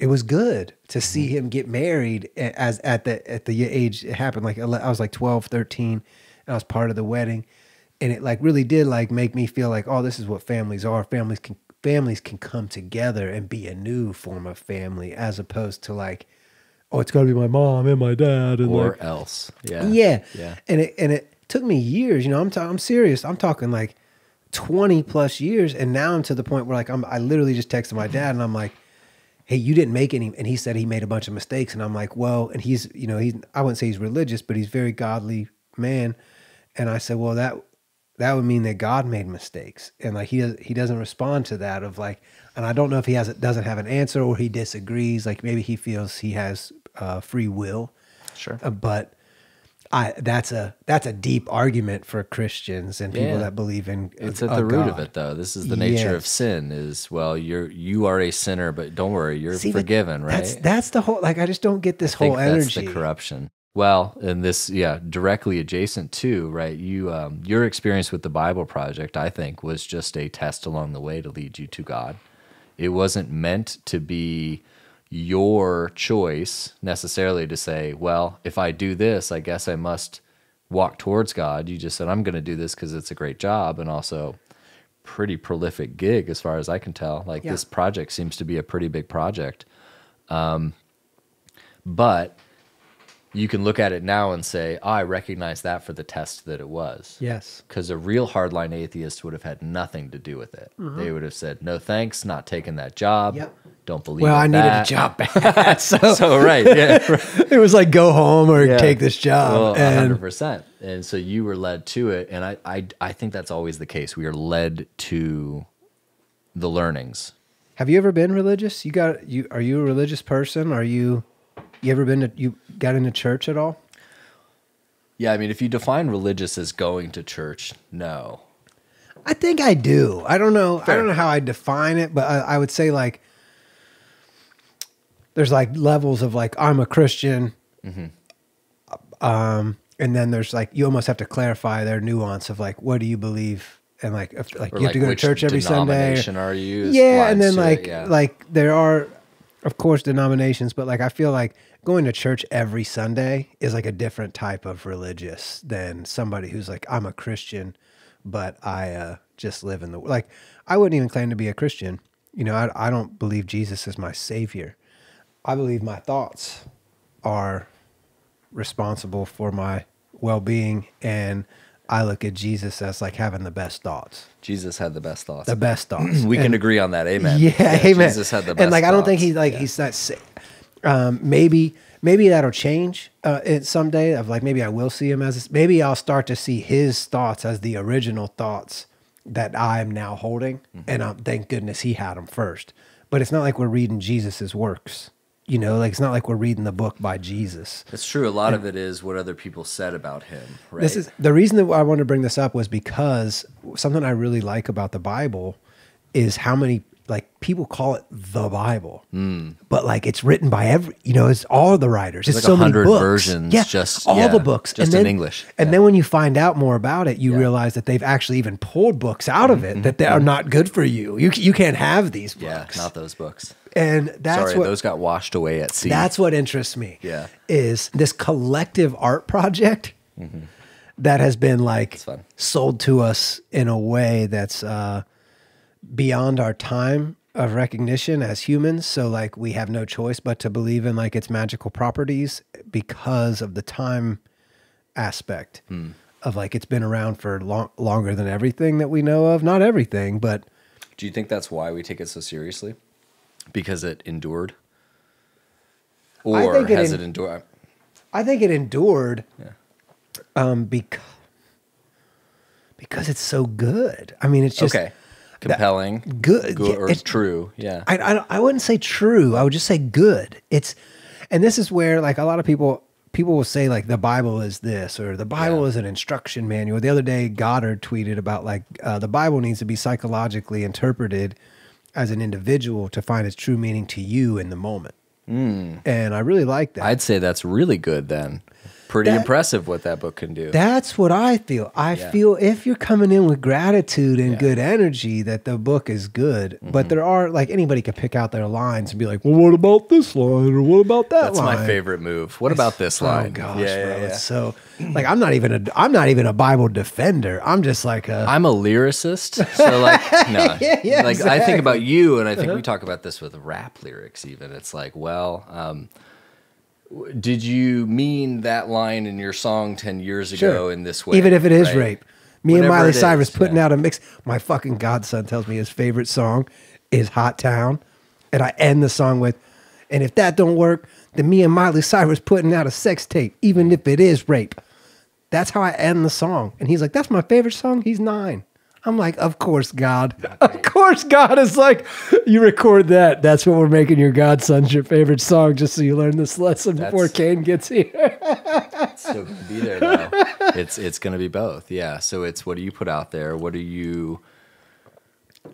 Speaker 1: it was good to see him get married as at the at the age it happened. Like i was like 12 13 and i was part of the wedding. And it like really did like make me feel like oh this is what families are. Families can families can come together and be a new form of family as opposed to like oh it's got to be my mom and my dad and
Speaker 2: Or
Speaker 1: like
Speaker 2: else. Yeah.
Speaker 1: yeah.
Speaker 2: Yeah.
Speaker 1: And it and it took me years, you know, I'm ta- I'm serious. I'm talking like 20 plus years and now I'm to the point where like I'm I literally just texted my dad and I'm like, "Hey, you didn't make any." And he said he made a bunch of mistakes and I'm like, "Well," and he's, you know, he's I wouldn't say he's religious, but he's very godly man. And I said, "Well, that that would mean that God made mistakes." And like he does, he doesn't respond to that of like and I don't know if he has it doesn't have an answer or he disagrees, like maybe he feels he has uh, free will.
Speaker 2: Sure.
Speaker 1: Uh, but I that's a that's a deep argument for Christians and people
Speaker 2: Yeah.
Speaker 1: that believe in
Speaker 2: It's
Speaker 1: a-
Speaker 2: at the root of it, though. This is the nature of sin. Is well, you're you are a sinner, but don't worry, you're
Speaker 1: See,
Speaker 2: forgiven, right?
Speaker 1: That's that's the whole like I just don't get this
Speaker 2: I
Speaker 1: whole
Speaker 2: that's
Speaker 1: energy.
Speaker 2: the corruption. Well, and this, yeah, directly adjacent to right. You, um, your experience with the Bible Project, I think, was just a test along the way to lead you to God. It wasn't meant to be your choice necessarily to say, well, if I do this, I guess I must walk towards God. You just said, I'm going to do this because it's a great job and also pretty prolific gig as far as I can tell. Like
Speaker 1: Yeah.
Speaker 2: this project seems to be a pretty big project. Um, but you can look at it now and say, oh, I recognize that for the test that it was.
Speaker 1: yes.
Speaker 2: Because a real hardline atheist would have had nothing to do with it. Mm-hmm. They would have said, no thanks, not taking that job.
Speaker 1: Yep.
Speaker 2: Don't believe
Speaker 1: Well, I needed a job bad, <laughs> <laughs> so
Speaker 2: so, right. Yeah. <laughs> right.
Speaker 1: it was like go home or
Speaker 2: Yeah.
Speaker 1: take this job.
Speaker 2: Well,
Speaker 1: and
Speaker 2: 100%. And so you were led to it. And I, I, I think that's always the case. We are led to the learnings.
Speaker 1: have you ever been religious? You got you? Are you a religious person? Are you? You ever been to? You got into church at all?
Speaker 2: Yeah. I mean, if you define religious as going to church, no.
Speaker 1: I think I do. I don't know. I don't know how I define it, but I, I would say like there's like levels of like I'm a Christian,
Speaker 2: Mm-hmm.
Speaker 1: um, and then there's like you almost have to clarify their nuance of like what do you believe and like if like
Speaker 2: Or
Speaker 1: you have to go to church every Sunday.
Speaker 2: are you?
Speaker 1: Yeah, and then like
Speaker 2: it, yeah.
Speaker 1: like there are of course denominations, but like I feel like going to church every Sunday is like a different type of religious than somebody who's like I'm a Christian, but I uh, just live in the like I wouldn't even claim to be a Christian. You know, I I don't believe Jesus is my savior. I believe my thoughts are responsible for my well-being and I look at Jesus as like having the best thoughts.
Speaker 2: Jesus had the best thoughts.
Speaker 1: The best thoughts. <clears throat>
Speaker 2: we can agree on that. Amen. <laughs>
Speaker 1: yeah, amen.
Speaker 2: Jesus had the best
Speaker 1: and like I don't think
Speaker 2: thoughts.
Speaker 1: he's like
Speaker 2: Yeah.
Speaker 1: he's not. Um, maybe maybe that'll change uh, it someday. Of like maybe I will see him as maybe I'll start to see his thoughts as the original thoughts that I'm now holding,
Speaker 2: Mm-hmm.
Speaker 1: and um, thank goodness he had them first. But it's not like we're reading Jesus's works. You know, like it's not like we're reading the book by Jesus.
Speaker 2: It's true. A lot of it is what other people said about him. Right.
Speaker 1: This is the reason that I wanted to bring this up was because something I really like about the Bible is how many like people call it the Bible, but like it's written by every you know it's all the writers. It's
Speaker 2: like
Speaker 1: so many
Speaker 2: 100
Speaker 1: books.
Speaker 2: versions,
Speaker 1: yeah,
Speaker 2: just-
Speaker 1: all
Speaker 2: yeah,
Speaker 1: the books,
Speaker 2: just
Speaker 1: and
Speaker 2: in
Speaker 1: then,
Speaker 2: English.
Speaker 1: And
Speaker 2: Yeah.
Speaker 1: then when you find out more about it, you
Speaker 2: Yeah.
Speaker 1: realize that they've actually even pulled books out of it that they are not good for you. You you can't have these books.
Speaker 2: yeah, not those books.
Speaker 1: and that's
Speaker 2: Sorry,
Speaker 1: what
Speaker 2: those got washed away at sea.
Speaker 1: that's what interests me.
Speaker 2: Yeah.
Speaker 1: Is this collective art project that has been like
Speaker 2: Mm-hmm.
Speaker 1: sold to us in a way that's uh beyond our time of recognition as humans. So like we have no choice but to believe in like its magical properties because of the time aspect of like it's been around for long, longer than everything that we know of. Not everything, but
Speaker 2: Do you think that's why we take it so seriously? Because it endured? Or
Speaker 1: it
Speaker 2: has
Speaker 1: en-
Speaker 2: it endured?
Speaker 1: I think it endured
Speaker 2: Yeah.
Speaker 1: um because because it's so good. I mean, it's just
Speaker 2: okay. Compelling.
Speaker 1: good.
Speaker 2: Good
Speaker 1: Yeah,
Speaker 2: or
Speaker 1: it's-
Speaker 2: true. Yeah.
Speaker 1: I, I I wouldn't say true. I would just say good. It's, and this is where like a lot of people people will say like the Bible is this or the Bible
Speaker 2: Yeah.
Speaker 1: is an instruction manual. The other day, Goddard tweeted about like uh, the Bible needs to be psychologically interpreted as an individual to find its true meaning to you in the moment. And I really like that.
Speaker 2: I'd say that's really good then. Pretty
Speaker 1: That-
Speaker 2: impressive what that book can do.
Speaker 1: That's what I feel. I
Speaker 2: Yeah.
Speaker 1: feel if you're coming in with gratitude and
Speaker 2: Yeah.
Speaker 1: good energy, that the book is good.
Speaker 2: Mm-hmm.
Speaker 1: But there are like anybody could pick out their lines and be like, "Well, what about this line or what about that
Speaker 2: That's
Speaker 1: line?"
Speaker 2: my favorite move. What about this line?
Speaker 1: Oh gosh,
Speaker 2: yeah,
Speaker 1: bro, it's so like I'm not even a I'm not even a Bible defender. I'm just like a
Speaker 2: I'm a lyricist, so like <laughs> no,
Speaker 1: yeah,
Speaker 2: like I
Speaker 1: exactly. Uh-huh.
Speaker 2: think about you, and I think we talk about this with rap lyrics. Even it's like, well, um, did you mean that line in your song ten years ago
Speaker 1: Sure.
Speaker 2: in this way?
Speaker 1: even if it is
Speaker 2: right?
Speaker 1: rape. Me and Miley Cyrus
Speaker 2: is,
Speaker 1: putting
Speaker 2: yeah.
Speaker 1: out a mix. My fucking godson tells me his favorite song is Hot Town. And I end the song with, and if that don't work, then me and Miley Cyrus putting out a sex tape, even if it is rape. That's how I end the song. And he's like, that's my favorite song. He's nine. I'm like, of course, God. Of course, God is like, you record that. That's what we're making your godson's your favorite song, just so you learn this lesson before
Speaker 2: That's-
Speaker 1: Kane gets here. <laughs>
Speaker 2: so be there though. it's it's gonna be both. Yeah. So it's what do you put out there? What are you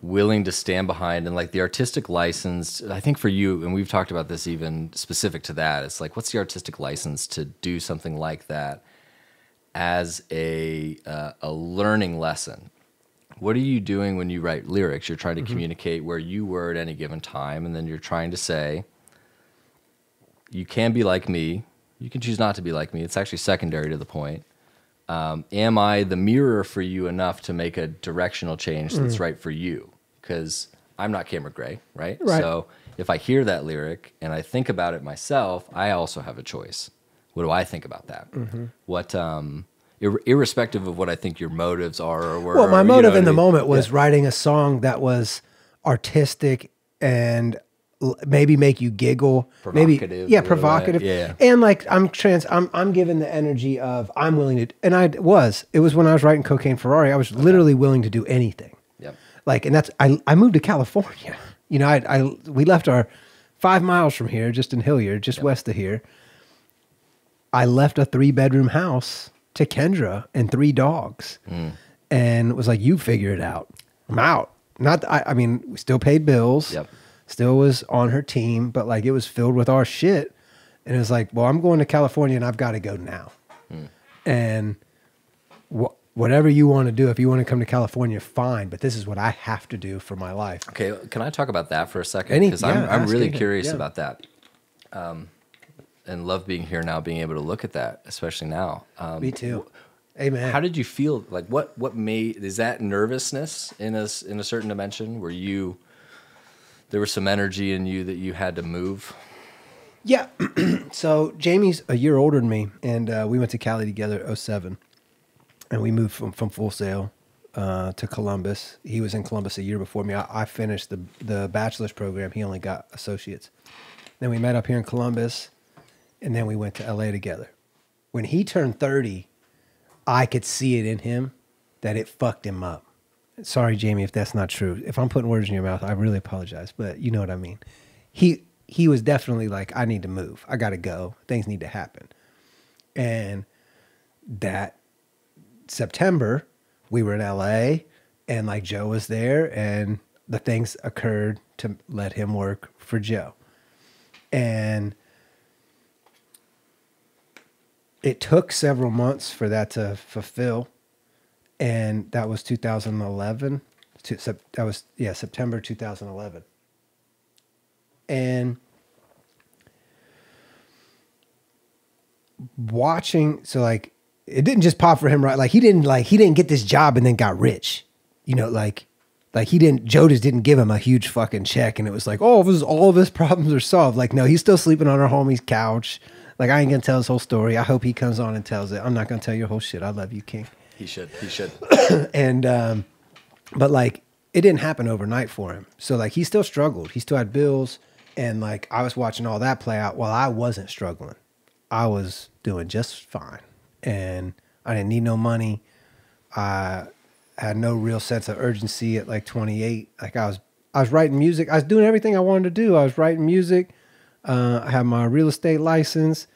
Speaker 2: willing to stand behind? And like the artistic license, I think for you, and we've talked about this even specific to that. It's like what's the artistic license to do something like that as a uh, a learning lesson? What are you doing when you write lyrics? You're trying to communicate where you were at any given time, and then you're trying to say, you can be like me. You can choose not to be like me. It's actually secondary to the point. Um, am I the mirror for you enough to make a directional change that's right for you? Because I'm not Cameron Grey, right?
Speaker 1: Right.
Speaker 2: So if I hear that lyric and I think about it myself, I also have a choice. What do I think about that? What, um, ir- irrespective of what I think your motives are, or where,
Speaker 1: Well, my
Speaker 2: know
Speaker 1: motive in the
Speaker 2: mean?
Speaker 1: moment was
Speaker 2: Yeah.
Speaker 1: writing a song that was artistic and l- maybe make you giggle, maybe yeah, provocative,
Speaker 2: yeah.
Speaker 1: and like I'm trans, I'm I'm given the energy of I'm willing to, and I was. It was when I was writing Cocaine Ferrari. I was literally willing to do anything.
Speaker 2: Yep.
Speaker 1: Like, and that's I I moved to California. <laughs> You know, I I we left our five miles from here, just in Hilliard, just west of here. I left a three bedroom house to Kendra and three dogs,
Speaker 2: Mm.
Speaker 1: and was like, "You figure it out. I'm out." Not, I, I mean, we still paid bills.
Speaker 2: Yep.
Speaker 1: Still was on her team, but like it was filled with our shit, and it was like, "Well, I'm going to California, and I've got to go now."
Speaker 2: Mm.
Speaker 1: And wh- whatever you want to do, if you want to come to California, fine. But this is what I have to do for my life.
Speaker 2: Okay, can I talk about that for a second? Because I'm, I'm really curious
Speaker 1: yeah.
Speaker 2: about that. Um, and love being here now, being able to look at that, especially now. Um,
Speaker 1: Me too. Amen.
Speaker 2: How did you feel? Like, what what made is that nervousness in a s- in a certain dimension? Where you there was some energy in you that you had to move?
Speaker 1: Yeah. <clears throat> so Jamie's a year older than me, and uh, we went to Cali together 07. And we moved from, from Full Sail uh, to Columbus. He was in Columbus a year before me. I, I finished the, the bachelor's program. He only got associates. Then we met up here in Columbus, and then we went to LA together. When he turned 30, I could see it in him that it fucked him up. Sorry, Jamie, if that's not true. If I'm putting words in your mouth, I really apologize, but you know what I mean. He he was definitely like, I need to move. I got to go. Things need to happen. And that September, we were in LA and like Joe was there and the things occurred to let him work for Joe. And it took several months for that to fulfill. And that was 2011. To, that was, yeah, September 2011. And watching so like it didn't just pop for him right like he didn't like he didn't get this job and then got rich you know like like he didn't Joe just didn't give him a huge fucking check and it was like, oh, his, all of his <laughs> problems are solved. Like, no, he's still sleeping on our homie's couch. Like, I ain't gonna tell his whole story. I hope he comes on and tells it. I'm not gonna tell your whole shit. I love you, King.
Speaker 2: He should. He should. <clears throat>
Speaker 1: and um, but like it didn't happen overnight for him. So like he still struggled. He still had bills, and like I was watching all that play out while I wasn't struggling. I was doing just fine, and I didn't need no money. I had no real sense of urgency at like 28. Like I was, I was writing music. I was doing everything I wanted to do. I was writing music. Uh, I had my real estate license.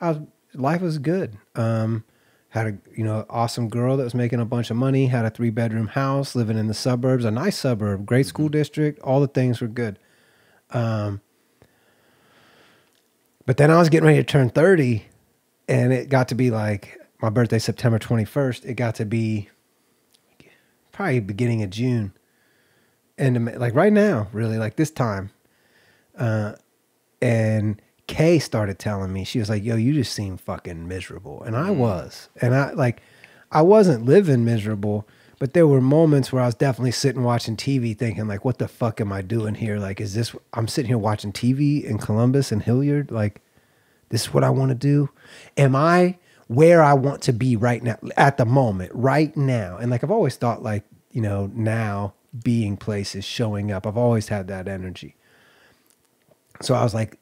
Speaker 1: I was life was good. Um, had a you know awesome girl that was making a bunch of money. Had a three bedroom house, living in the suburbs, a nice suburb, great school district. All the things were good. Um, but then I was getting ready to turn 30, and it got to be like my birthday, September 21st. It got to be probably beginning of June, and like right now, really like this time. Uh, and Kay started telling me, she was like, yo, you just seem fucking miserable. And I mm. was. And I like, I wasn't living miserable, but there were moments where I was definitely sitting watching TV thinking, like, what the fuck am I doing here? Like, is this, I'm sitting here watching TV in Columbus and Hilliard. Like, this is what I want to do. Am I where I want to be right now, at the moment, right now? And like, I've always thought, like, you know, now being places, showing up, I've always had that energy. So I was like,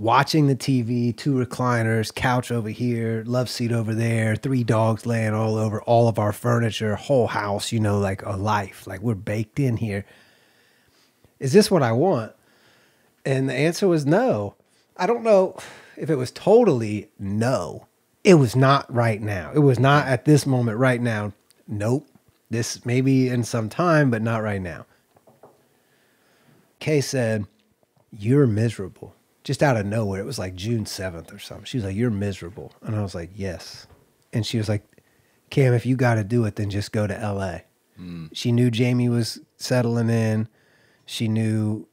Speaker 1: watching the TV, two recliners, couch over here, love seat over there, three dogs laying all over all of our furniture, whole house, you know, like a life. Like we're baked in here. Is this what I want? And the answer was no. I don't know if it was totally no. It was not right now. It was not at this moment right now. Nope. This maybe in some time, but not right now. Kay said, You're miserable just out of nowhere. It was like June 7th or something. She was like, You're miserable. And I was like, Yes. And she was like, Cam, if you got to do it, then just go to LA. Mm. She knew Jamie was settling in. She knew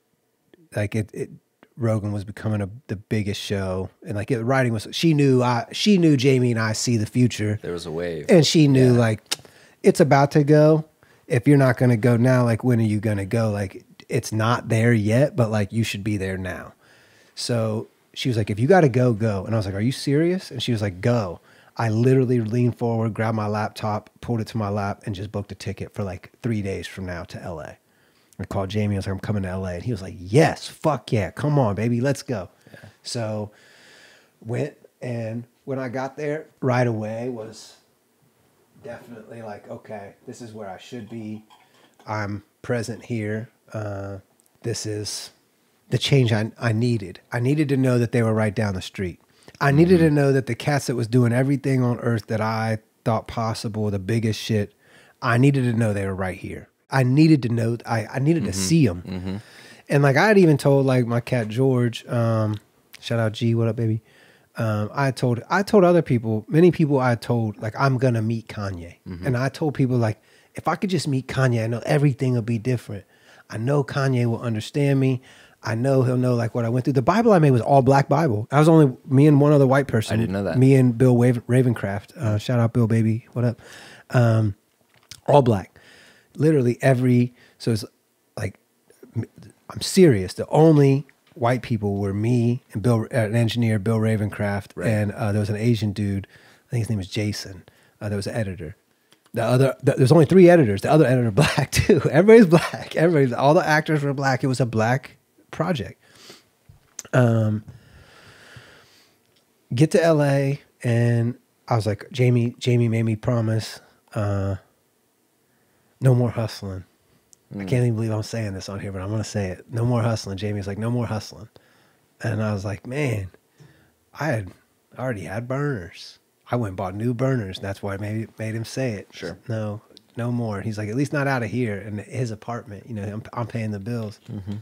Speaker 1: like it, it Rogan was becoming a, the biggest show, and like it, writing was. She knew I. She knew Jamie and I see the future.
Speaker 2: There was a wave,
Speaker 1: and she knew yeah. like it's about to go. If you're not going to go now, like when are you going to go? Like it's not there yet, but like you should be there now. So she was like, if you got to go, go. And I was like, are you serious? And she was like, go. I literally leaned forward, grabbed my laptop, pulled it to my lap, and just booked a ticket for like three days from now to LA. I called Jamie. I was like, I'm coming to LA. And he was like, yes, fuck yeah. Come on, baby. Let's go. Yeah. So went. And when I got there, right away was definitely like, okay, this is where I should be. I'm present here. Uh, this is the change I, I needed. I needed to know that they were right down the street. I needed mm-hmm. to know that the cats that was doing everything on earth that I thought possible, the biggest shit, I needed to know they were right here. I needed to know, I, I needed mm-hmm. to see them. Mm-hmm. And like I had even told like my cat George, um, shout out G, what up, baby? Um, I told I told other people, many people I told like I'm gonna meet Kanye, mm-hmm. and I told people like if I could just meet Kanye, I know everything will be different. I know Kanye will understand me. I know he'll know like what I went through. The Bible I made was all black Bible. I was only me and one other white person.
Speaker 2: I didn't know that.
Speaker 1: Me and Bill Ravencraft. Uh, shout out Bill, baby. What up? Um, all black. Literally every. So it's like I'm serious. The only white people were me and Bill, uh, an engineer, Bill Ravencraft, right. and uh, there was an Asian dude. I think his name was Jason. Uh, there was an editor. The other, the, there's only three editors. The other editor <laughs> black too. Everybody's black. Everybody, all the actors were black. It was a black project. Um, get to LA and I was like, Jamie, Jamie made me promise, uh, no more hustling. Mm. I can't even believe I'm saying this on here, but I'm gonna say it. No more hustling. Jamie's like, no more hustling. And I was like, man, I had already had burners. I went and bought new burners. That's why I made made him say it.
Speaker 2: Sure.
Speaker 1: No, no more. He's like, at least not out of here in his apartment. You know, I'm, I'm paying the bills. Mm-hmm.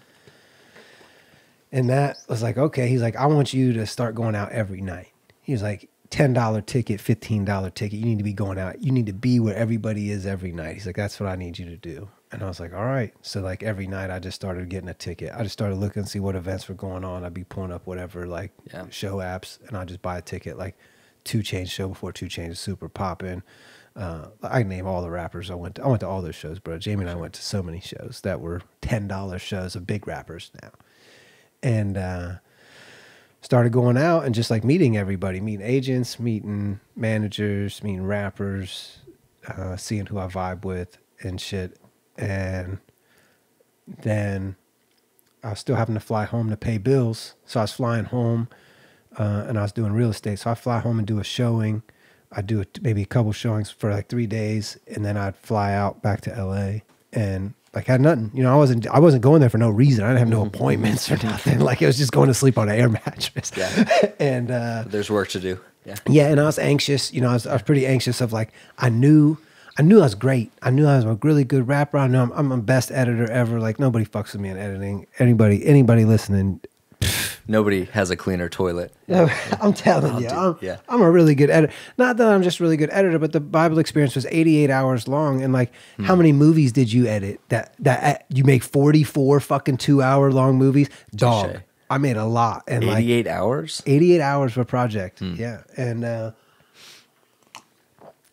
Speaker 1: And that was like, okay. He's like, I want you to start going out every night. He was like, $10 ticket, $15 ticket. You need to be going out. You need to be where everybody is every night. He's like, that's what I need you to do. And I was like, all right. So like every night I just started getting a ticket. I just started looking see what events were going on. I'd be pulling up whatever like yeah. show apps and I'd just buy a ticket. Like 2 Chainz show before 2 Chainz is super popping. Uh, I name all the rappers I went to. I went to all those shows, bro. Jamie and I went to so many shows that were ten dollar shows of big rappers now, and uh, started going out and just like meeting everybody, meeting agents, meeting managers, meeting rappers, uh, seeing who I vibe with and shit, and then I was still having to fly home to pay bills, so I was flying home, uh, and I was doing real estate, so I fly home and do a showing I'd do it maybe a couple showings for like three days, and then I'd fly out back to LA and like had nothing. You know, I wasn't I wasn't going there for no reason. I didn't have no mm-hmm. appointments or <laughs> nothing. Like I was just going to sleep on an air <laughs> mattress. Yeah. <laughs> and uh,
Speaker 2: there's work to do.
Speaker 1: Yeah. Yeah, and I was anxious. You know, I was, I was pretty anxious of like I knew I knew I was great. I knew I was a really good rapper. I know I'm, I'm the best editor ever. Like nobody fucks with me in editing. Anybody anybody listening
Speaker 2: nobody has a cleaner toilet. <laughs>
Speaker 1: I'm telling you, I'm, yeah. I'm a really good editor. Not that I'm just really good editor, but the Bible experience was 88 hours long. And like, hmm. how many movies did you edit? That that uh, you make 44 fucking two hour long movies? Dog. Touché. I made a lot.
Speaker 2: And 88 like, hours.
Speaker 1: 88 hours for a project. Hmm. Yeah, and uh,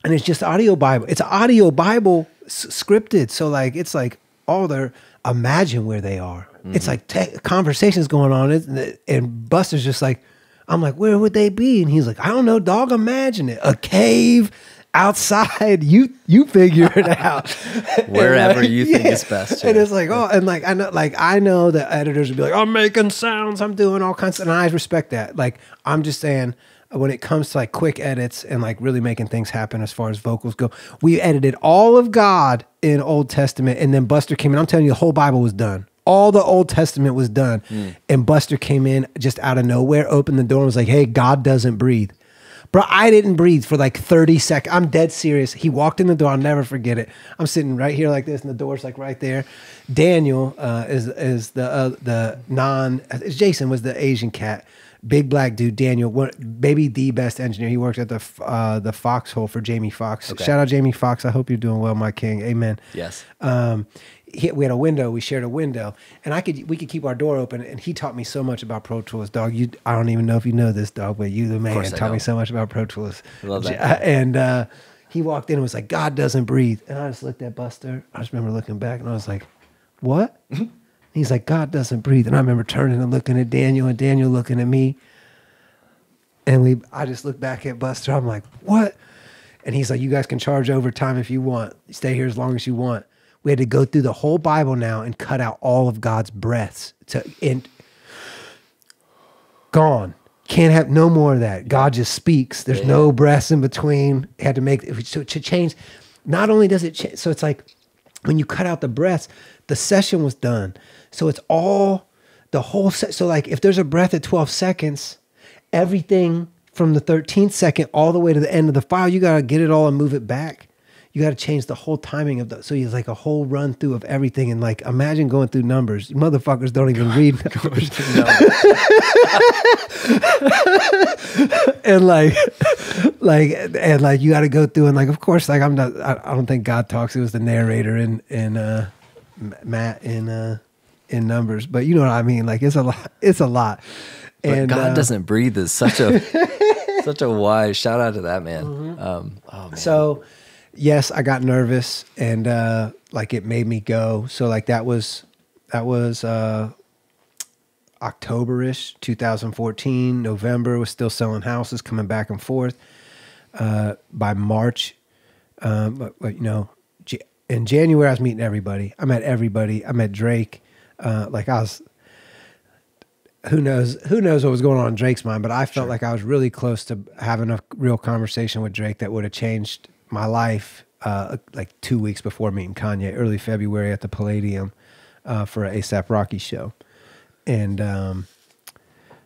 Speaker 1: and it's just audio Bible. It's audio Bible s- scripted. So like, it's like all their imagine where they are Mm-hmm. It's like te- conversations going on, and, and Buster's just like, I'm like, where would they be? And he's like, I don't know, dog. Imagine it, a cave outside. <laughs> You you figure it out. <laughs>
Speaker 2: Wherever like, you think yeah. is best.
Speaker 1: Yeah. And it's like, oh, and like I know, like I know that editors would be like, I'm making sounds, I'm doing all kinds, of, and I respect that. Like I'm just saying when it comes to like quick edits and like really making things happen as far as vocals go. We edited all of God in Old Testament, and then Buster came in. I'm telling you, the whole Bible was done all the Old Testament was done. Mm. And Buster came in just out of nowhere, opened the door, and was like, Hey, God doesn't breathe. Bro, I didn't breathe for like 30 seconds. I'm dead serious. He walked in the door. I'll never forget it. I'm sitting right here like this, and the door's like right there. Daniel uh, is is the uh, the non. Jason was the Asian cat big black dude, Daniel, what, maybe the best engineer. He works at the uh, the Foxhole for Jamie Foxx. Okay. Shout out Jamie Foxx. I hope you're doing well, my king. Amen.
Speaker 2: Yes.
Speaker 1: Um, he, we had a window. We shared a window, and I could we could keep our door open. And he taught me so much about Pro Tools, dog. You, I don't even know if you know this, dog, but you, the man, taught me so much about Pro Tools.
Speaker 2: Love that.
Speaker 1: And uh, he walked in and was like, "God doesn't breathe," and I just looked at Buster. I just remember looking back, and I was like, "What?" He's like, God doesn't breathe. And I remember turning and looking at Daniel and Daniel looking at me. And we I just looked back at Buster. I'm like, what? And he's like, you guys can charge overtime if you want. Stay here as long as you want. We had to go through the whole Bible now and cut out all of God's breaths to and gone. Can't have no more of that. God just speaks. There's yeah. no breaths in between. Had to make to, to change. Not only does it change, so it's like when you cut out the breaths, the session was done. So it's all the whole set. So like if there's a breath at 12 seconds, everything from the 13th second all the way to the end of the file, you got to get it all and move it back. You got to change the whole timing of the. So he's like a whole run through of everything, and like imagine going through numbers. Motherfuckers don't even read <laughs> numbers. <laughs> and like, like, and like you got to go through and like, of course, like I'm not. I, I don't think God talks. It was the narrator in in uh, Matt in uh, in numbers, but you know what I mean. Like it's a lot. It's a lot.
Speaker 2: But and God uh, doesn't breathe is such a <laughs> such a wise shout out to that man. Mm-hmm. Um,
Speaker 1: oh, man. So yes, I got nervous and uh, like it made me go. So like that was that was uh, Octoberish 2014. November was still selling houses, coming back and forth. Uh, by March, um, but, but, you know, in January I was meeting everybody. I met everybody. I met Drake. Uh, like I was who knows who knows what was going on in Drake's mind, but I felt sure. like I was really close to having a real conversation with Drake that would have changed my life. Uh, like two weeks before meeting Kanye, early February at the Palladium uh, for an ASAP Rocky show, and um,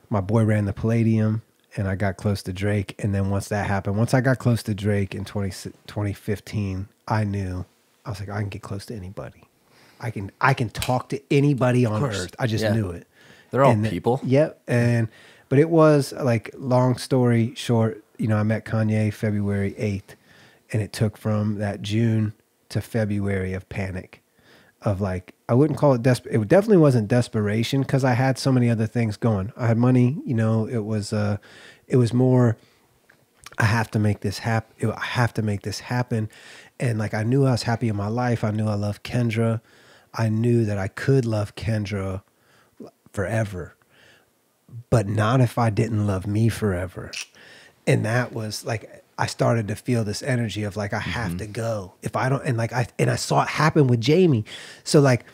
Speaker 1: my boy ran the Palladium, and I got close to Drake. And then once that happened, once I got close to Drake in 20, 2015, I knew I was like, I can get close to anybody. I can I can talk to anybody on earth. I just yeah. knew it.
Speaker 2: They're all and people.
Speaker 1: yep. And but it was like long story short, you know, I met Kanye February 8th and it took from that June to February of panic of like I wouldn't call it desperate. It definitely wasn't desperation because I had so many other things going. I had money, you know. It was uh, it was more I have to make this happen. I have to make this happen. And like I knew I was happy in my life. I knew I loved Kendra. I knew that I could love Kendra forever, but not if I didn't love me forever. And that was like I started to feel this energy of like I have
Speaker 2: Mm-hmm.
Speaker 1: to go. If I don't and like I and I saw it happen with Jamie. So like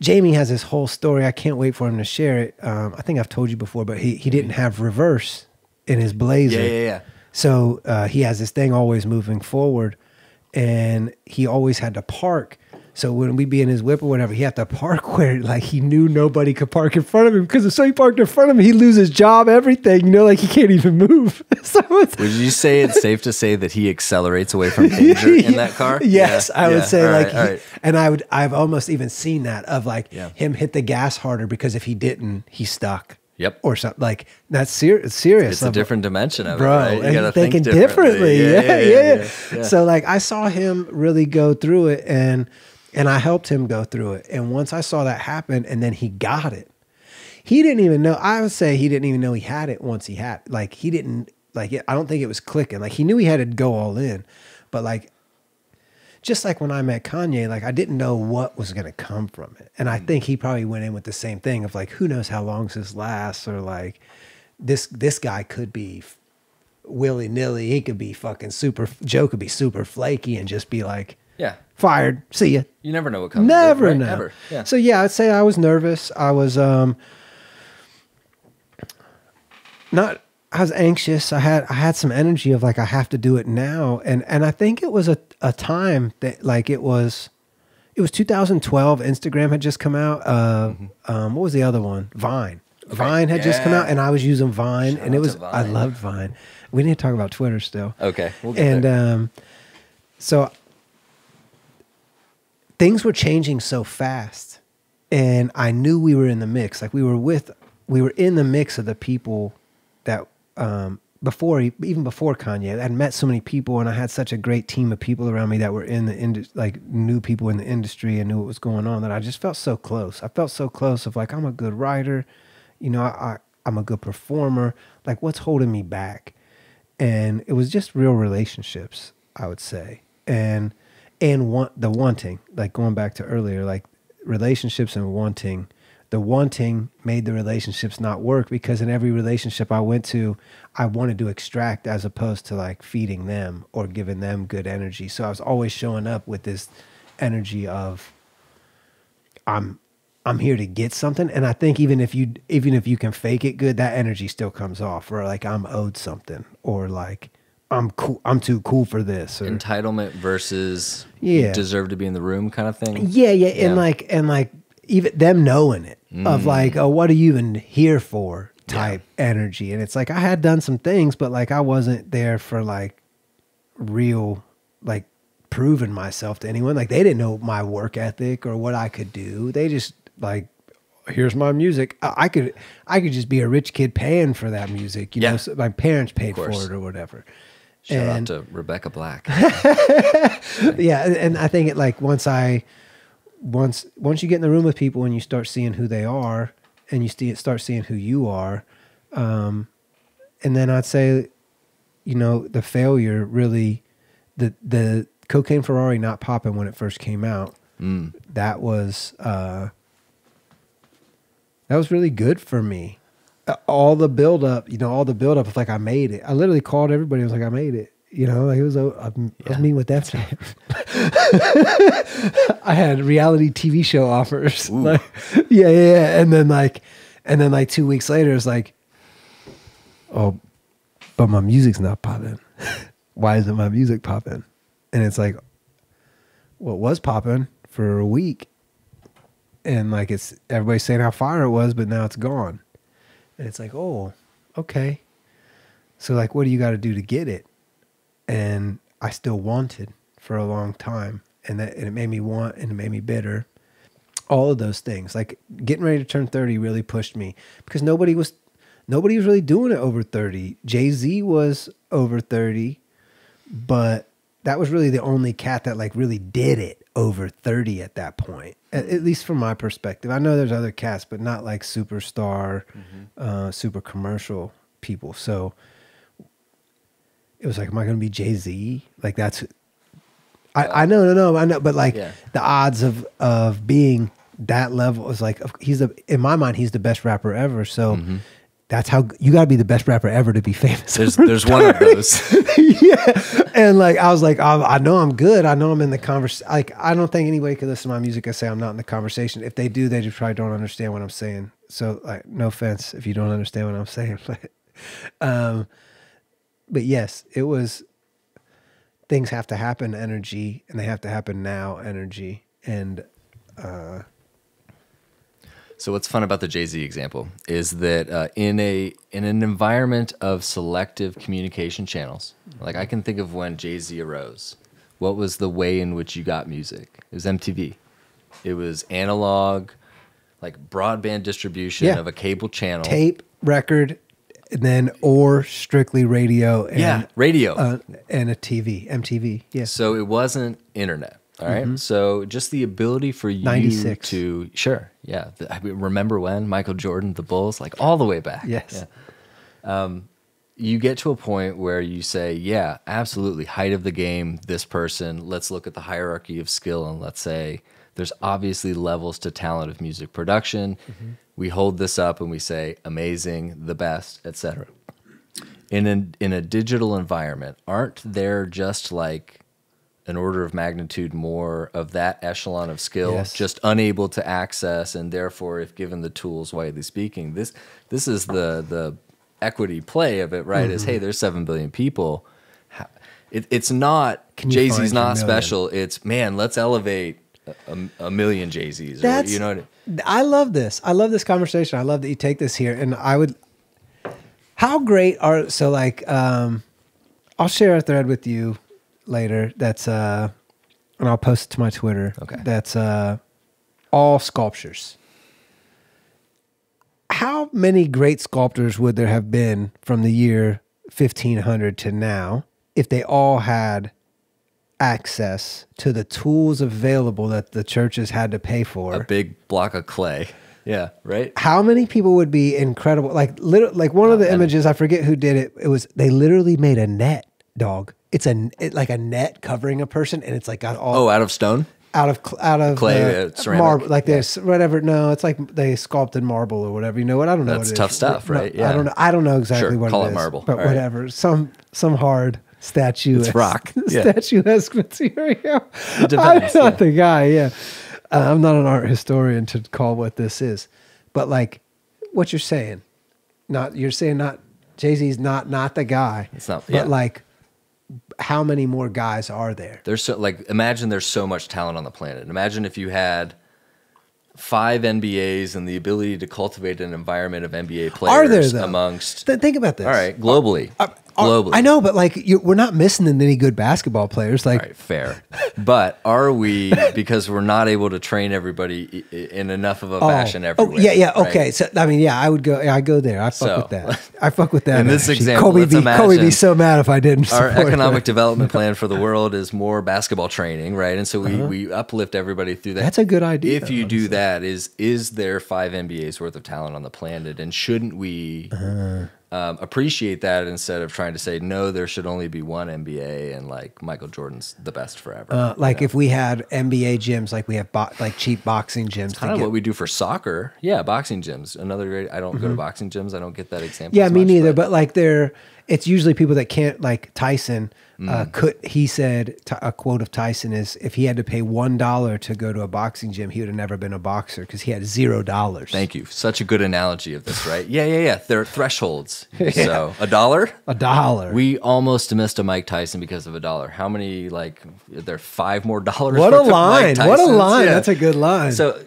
Speaker 1: Jamie has this whole story. I can't wait for him to share it. Um, I think I've told you before, but he he didn't have reverse in his blazer.
Speaker 2: Yeah, yeah, yeah.
Speaker 1: So uh, he has this thing always moving forward, and he always had to park. So when we be in his whip or whatever, he had to park <laughs> where like he knew nobody could park in front of him because if somebody parked in front of him, he lose his job, everything. You know, like he can't even move. <laughs> so
Speaker 2: Would you say it's safe to say that he accelerates away from danger in <laughs> that car?
Speaker 1: Yes,
Speaker 2: Yeah,
Speaker 1: I would
Speaker 2: yeah.
Speaker 1: say
Speaker 2: All
Speaker 1: like,
Speaker 2: right,
Speaker 1: he-
Speaker 2: right.
Speaker 1: and I would, I've almost even seen that of like
Speaker 2: Yeah.
Speaker 1: him hit the gas harder because if he didn't, he stuck.
Speaker 2: Yep.
Speaker 1: Or something like that's ser- serious.
Speaker 2: It's a different dimension of
Speaker 1: bro,
Speaker 2: it, right? You
Speaker 1: and
Speaker 2: gotta
Speaker 1: thinking
Speaker 2: think
Speaker 1: differently. Yeah yeah,
Speaker 2: yeah, yeah.
Speaker 1: So like I saw him really go through it, and and I helped him go through it. And once I saw that happen, and then he got it. He didn't even know. I would say he didn't even know he had it once he had. Like he didn't like. It, I don't think it was clicking. Like he knew he had to go all in, but like just like when I met Kanye, like I didn't know what was going to come from it. And I mm. think he probably went in with the same thing of like, who knows how long this lasts or like this, this guy could be willy nilly. He could be fucking super, Joe could be super flaky and just be like,
Speaker 2: Yeah.
Speaker 1: Fired. See ya.
Speaker 2: You never know what comes.
Speaker 1: Never
Speaker 2: right?
Speaker 1: know.
Speaker 2: Never. Yeah.
Speaker 1: So yeah, I'd say I was nervous. I was um not I was anxious. I had I had some energy of like I have to do it now. And and I think it was a, a time that like it was it was 2012. Instagram had just come out. Uh, um, what was the other one? Vine. Vine had just come out, and I was using Vine,
Speaker 2: Shout
Speaker 1: and it was
Speaker 2: to
Speaker 1: I loved Vine. We need to talk about Twitter still
Speaker 2: Okay. We'll get
Speaker 1: and um, so things were changing so fast, and I knew we were in the mix. Like we were with, we were in the mix of the people that um, before, even before Kanye, I'd met so many people, and I had such a great team of people around me that were in the industry, like knew people in the industry and knew what was going on. That I just felt so close. I felt so close of like I'm a good writer, you know, I, I I'm a good performer. Like what's holding me back? and it was just real relationships i would say and and want the wanting like going back to earlier like relationships and wanting. The wanting made the relationships not work because in every relationship i went to i wanted to extract as opposed to like feeding them or giving them good energy. So i was always showing up with this energy of i'm i'm here to get something. And i think even if you even if you can fake it good that energy still comes off or like i'm owed something or like i'm cool i'm too cool for this or
Speaker 2: entitlement versus
Speaker 1: Yeah.
Speaker 2: deserve to be in the room kind of thing.
Speaker 1: yeah, yeah,
Speaker 2: Yeah.
Speaker 1: and like and like even them knowing it of mm. like, oh, what are you even here for? Type energy, and it's like I had done some things, but like I wasn't there for like real, like proving myself to anyone. Like they didn't know my work ethic or what I could do. They just like. Here's my music. I I could, I could just be a rich kid paying for that music. You
Speaker 2: Yeah.
Speaker 1: know, so my parents paid for it or whatever.
Speaker 2: Shout
Speaker 1: And-
Speaker 2: out to Rebecca Black. <laughs>
Speaker 1: yeah <laughs> and- i think it like once i once once you get in the room with people and you start seeing who they are and you see, start seeing who you are um and then i'd say you know the failure really the the cocaine ferrari not popping when it first came out
Speaker 2: Mm.
Speaker 1: that was uh that was really good for me all the build up you know all the build up of like i made it. I literally called everybody. I was like i made it. You know like it was a, I, I was
Speaker 2: Yeah.
Speaker 1: meeting with that fan <laughs> i had reality tv show offers.
Speaker 2: Ooh. <laughs>
Speaker 1: like yeah, yeah yeah. And then like and then like two weeks later it's like oh but my music's not popping. <laughs> Why isn't my music popping? And it's like well, it was popping for a week, and like it's everybody's saying how fire it was, but now it's gone, and it's like, oh, okay. So like, what do you got to do to get it? And I still wanted for a long time, and that and it made me want, and it made me bitter. All of those things, like getting ready to turn thirty, really pushed me because nobody was nobody was really doing it over thirty. Jay Z was over thirty but that was really the only cat that like really did it over 30 at that point at, at least from my perspective i know there's other cats but not like superstar uh, super commercial people so it was like, am I going to be Jay Z? Like that's, I, I know, no, no, I know, but like
Speaker 2: Yeah.
Speaker 1: the odds of of being that level is like he's the in my mind he's the best rapper ever. So that's how you got to be the best rapper ever to be famous.
Speaker 2: There's there's one of those. <laughs>
Speaker 1: yeah, and like I was like, I, I know I'm good. I know I'm in the conversation. Like I don't think anybody could listen to my music and say I'm not in the conversation. If they do, they just probably don't understand what I'm saying. So like, no offense if you don't understand what I'm saying, <laughs> but um, but yes, it was. Things have to happen, energy, and they have to happen now, energy, and
Speaker 2: So what's fun about the Jay Z example is that uh, in a in an environment of selective communication channels, like I can think of when Jay Z arose. What was the way in which you got music? It was MTV. It was analog, like broadband distribution
Speaker 1: Yeah.
Speaker 2: of a cable channel.
Speaker 1: tape, record, and then or strictly radio. And,
Speaker 2: Yeah, radio.
Speaker 1: uh, and a TV, MTV. Yes.
Speaker 2: So it wasn't internet. All right? So just the ability for you
Speaker 1: 96.
Speaker 2: to sure, yeah. I remember when Michael Jordan, the Bulls, like all the way back.
Speaker 1: Yes.
Speaker 2: Yeah. Um, you get to a point where you say, yeah, absolutely, height of the game, this person. Let's look at the hierarchy of skill and let's say there's obviously levels to talent of music production. We hold this up and we say amazing, the best, etc. In a, in a digital environment, aren't there just like an order of magnitude more of that echelon of skill
Speaker 1: Yes.
Speaker 2: just unable to access and therefore if given the tools widely speaking this this is the the equity play of it right is hey there's 7 billion people it, it's not jay-z's not special it's man let's elevate a, a, million jay-z's or, you know what I-
Speaker 1: I love this. I love this conversation. I love that you take this here. And I would how great are so like um I'll share a thread with you later that's uh and I'll post it to my Twitter.
Speaker 2: Okay.
Speaker 1: That's uh all sculptures. How many great sculptors would there have been from the year 1500 to now if they all had access to the tools available that the churches had to pay for?
Speaker 2: a big block of clay yeah right
Speaker 1: how many people would be incredible like literally like one of the images i forget who did it it was they literally made a net dog it's a it, like a net covering a person and it's like got all
Speaker 2: oh out of stone
Speaker 1: out of out of
Speaker 2: Clay,
Speaker 1: uh,
Speaker 2: uh,
Speaker 1: marble like this whatever no it's like they sculpted marble or whatever you know what i don't know
Speaker 2: That's
Speaker 1: what it
Speaker 2: tough
Speaker 1: is.
Speaker 2: stuff,
Speaker 1: No,
Speaker 2: right? Yeah.
Speaker 1: I don't know i don't know exactly
Speaker 2: Sure,
Speaker 1: what
Speaker 2: call
Speaker 1: it
Speaker 2: it
Speaker 1: is,
Speaker 2: marble.
Speaker 1: but
Speaker 2: All right.
Speaker 1: whatever some some hard statue
Speaker 2: It's rock. <laughs> Yeah.
Speaker 1: statuesque material <laughs>
Speaker 2: depends,
Speaker 1: i'm not
Speaker 2: yeah.
Speaker 1: the guy yeah uh, i'm not an art historian to call what this is but like what you're saying not you're saying not jay-z's not not the guy
Speaker 2: It's not-
Speaker 1: but
Speaker 2: yeah.
Speaker 1: like how many more guys are there
Speaker 2: There's so like imagine there's so much talent on the planet. Imagine if you had five NBAs and the ability to cultivate an environment of NBA players
Speaker 1: Are there, though?
Speaker 2: amongst
Speaker 1: Th- think about this
Speaker 2: all right globally
Speaker 1: Uh,
Speaker 2: globally.
Speaker 1: I know, but like you, we're not missing any good basketball players. Like
Speaker 2: right, fair. But are we because we're not able to train everybody in enough of a
Speaker 1: oh,
Speaker 2: fashion
Speaker 1: oh
Speaker 2: everywhere?
Speaker 1: yeah, yeah,
Speaker 2: right?
Speaker 1: okay. So I mean, yeah, I would go. I go there. I fuck
Speaker 2: So-
Speaker 1: with that. I fuck with <laughs> that.
Speaker 2: In this
Speaker 1: actually.
Speaker 2: example,
Speaker 1: Kobe be Kobe be so mad if I didn't.
Speaker 2: Our economic
Speaker 1: that.
Speaker 2: development <laughs> plan for the world is more basketball training, right? And so we, we uplift everybody through that.
Speaker 1: That's a good idea,
Speaker 2: If you do that, is is there five NBAs worth of talent on the planet, and shouldn't we
Speaker 1: Uh-huh.
Speaker 2: Um, appreciate that instead of trying to say no, there should only be one NBA and like Michael Jordan's the best forever?
Speaker 1: Uh, like if we had NBA gyms, like we have like cheap boxing gyms.
Speaker 2: kind of
Speaker 1: get-
Speaker 2: what we do for soccer. Yeah, boxing gyms. Another great. I don't go to boxing gyms. I don't get that example.
Speaker 1: Mm-hmm. yeah, me
Speaker 2: much,
Speaker 1: neither. But like they're, it's usually people that can't. Like Tyson, uh,
Speaker 2: Mm.
Speaker 1: could he said a quote of Tyson is if he had to pay one dollar to go to a boxing gym, he would have never been a boxer because he had zero dollars.
Speaker 2: Thank you. Such a good analogy of this, right? Yeah, yeah, yeah. There are thresholds. <laughs> So a dollar.
Speaker 1: A dollar.
Speaker 2: We almost missed a Mike Tyson because of a dollar. How many like are there five more dollars?
Speaker 1: What a line! What a line!
Speaker 2: Yeah.
Speaker 1: That's a good line.
Speaker 2: So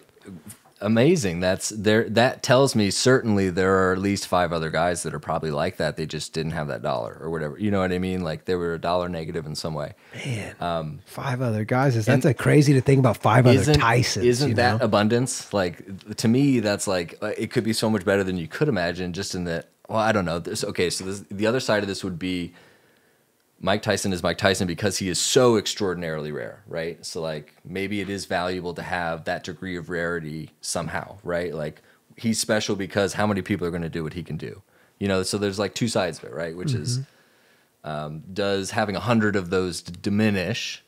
Speaker 2: amazing. That's there. That tells me certainly there are at least five other guys that are probably like that. They just didn't have that dollar or whatever. You know what I mean? Like they were a dollar negative in some way.
Speaker 1: Man, um, five other guys. Is that's a crazy to think about five other
Speaker 2: Isn't
Speaker 1: Tysons?
Speaker 2: isn't that
Speaker 1: know?
Speaker 2: abundance? Like to me, that's like it could be so much better than you could imagine. Just in that. Well, I don't know. This okay. So this, the other side of this would be. Mike Tyson is Mike Tyson because he is so extraordinarily rare, right? So like maybe it is valuable to have that degree of rarity somehow, right? Like he's special because how many people are going to do what he can do? You know, so there's like two sides of it, right? Which is Um, does having a hundred of those d- diminish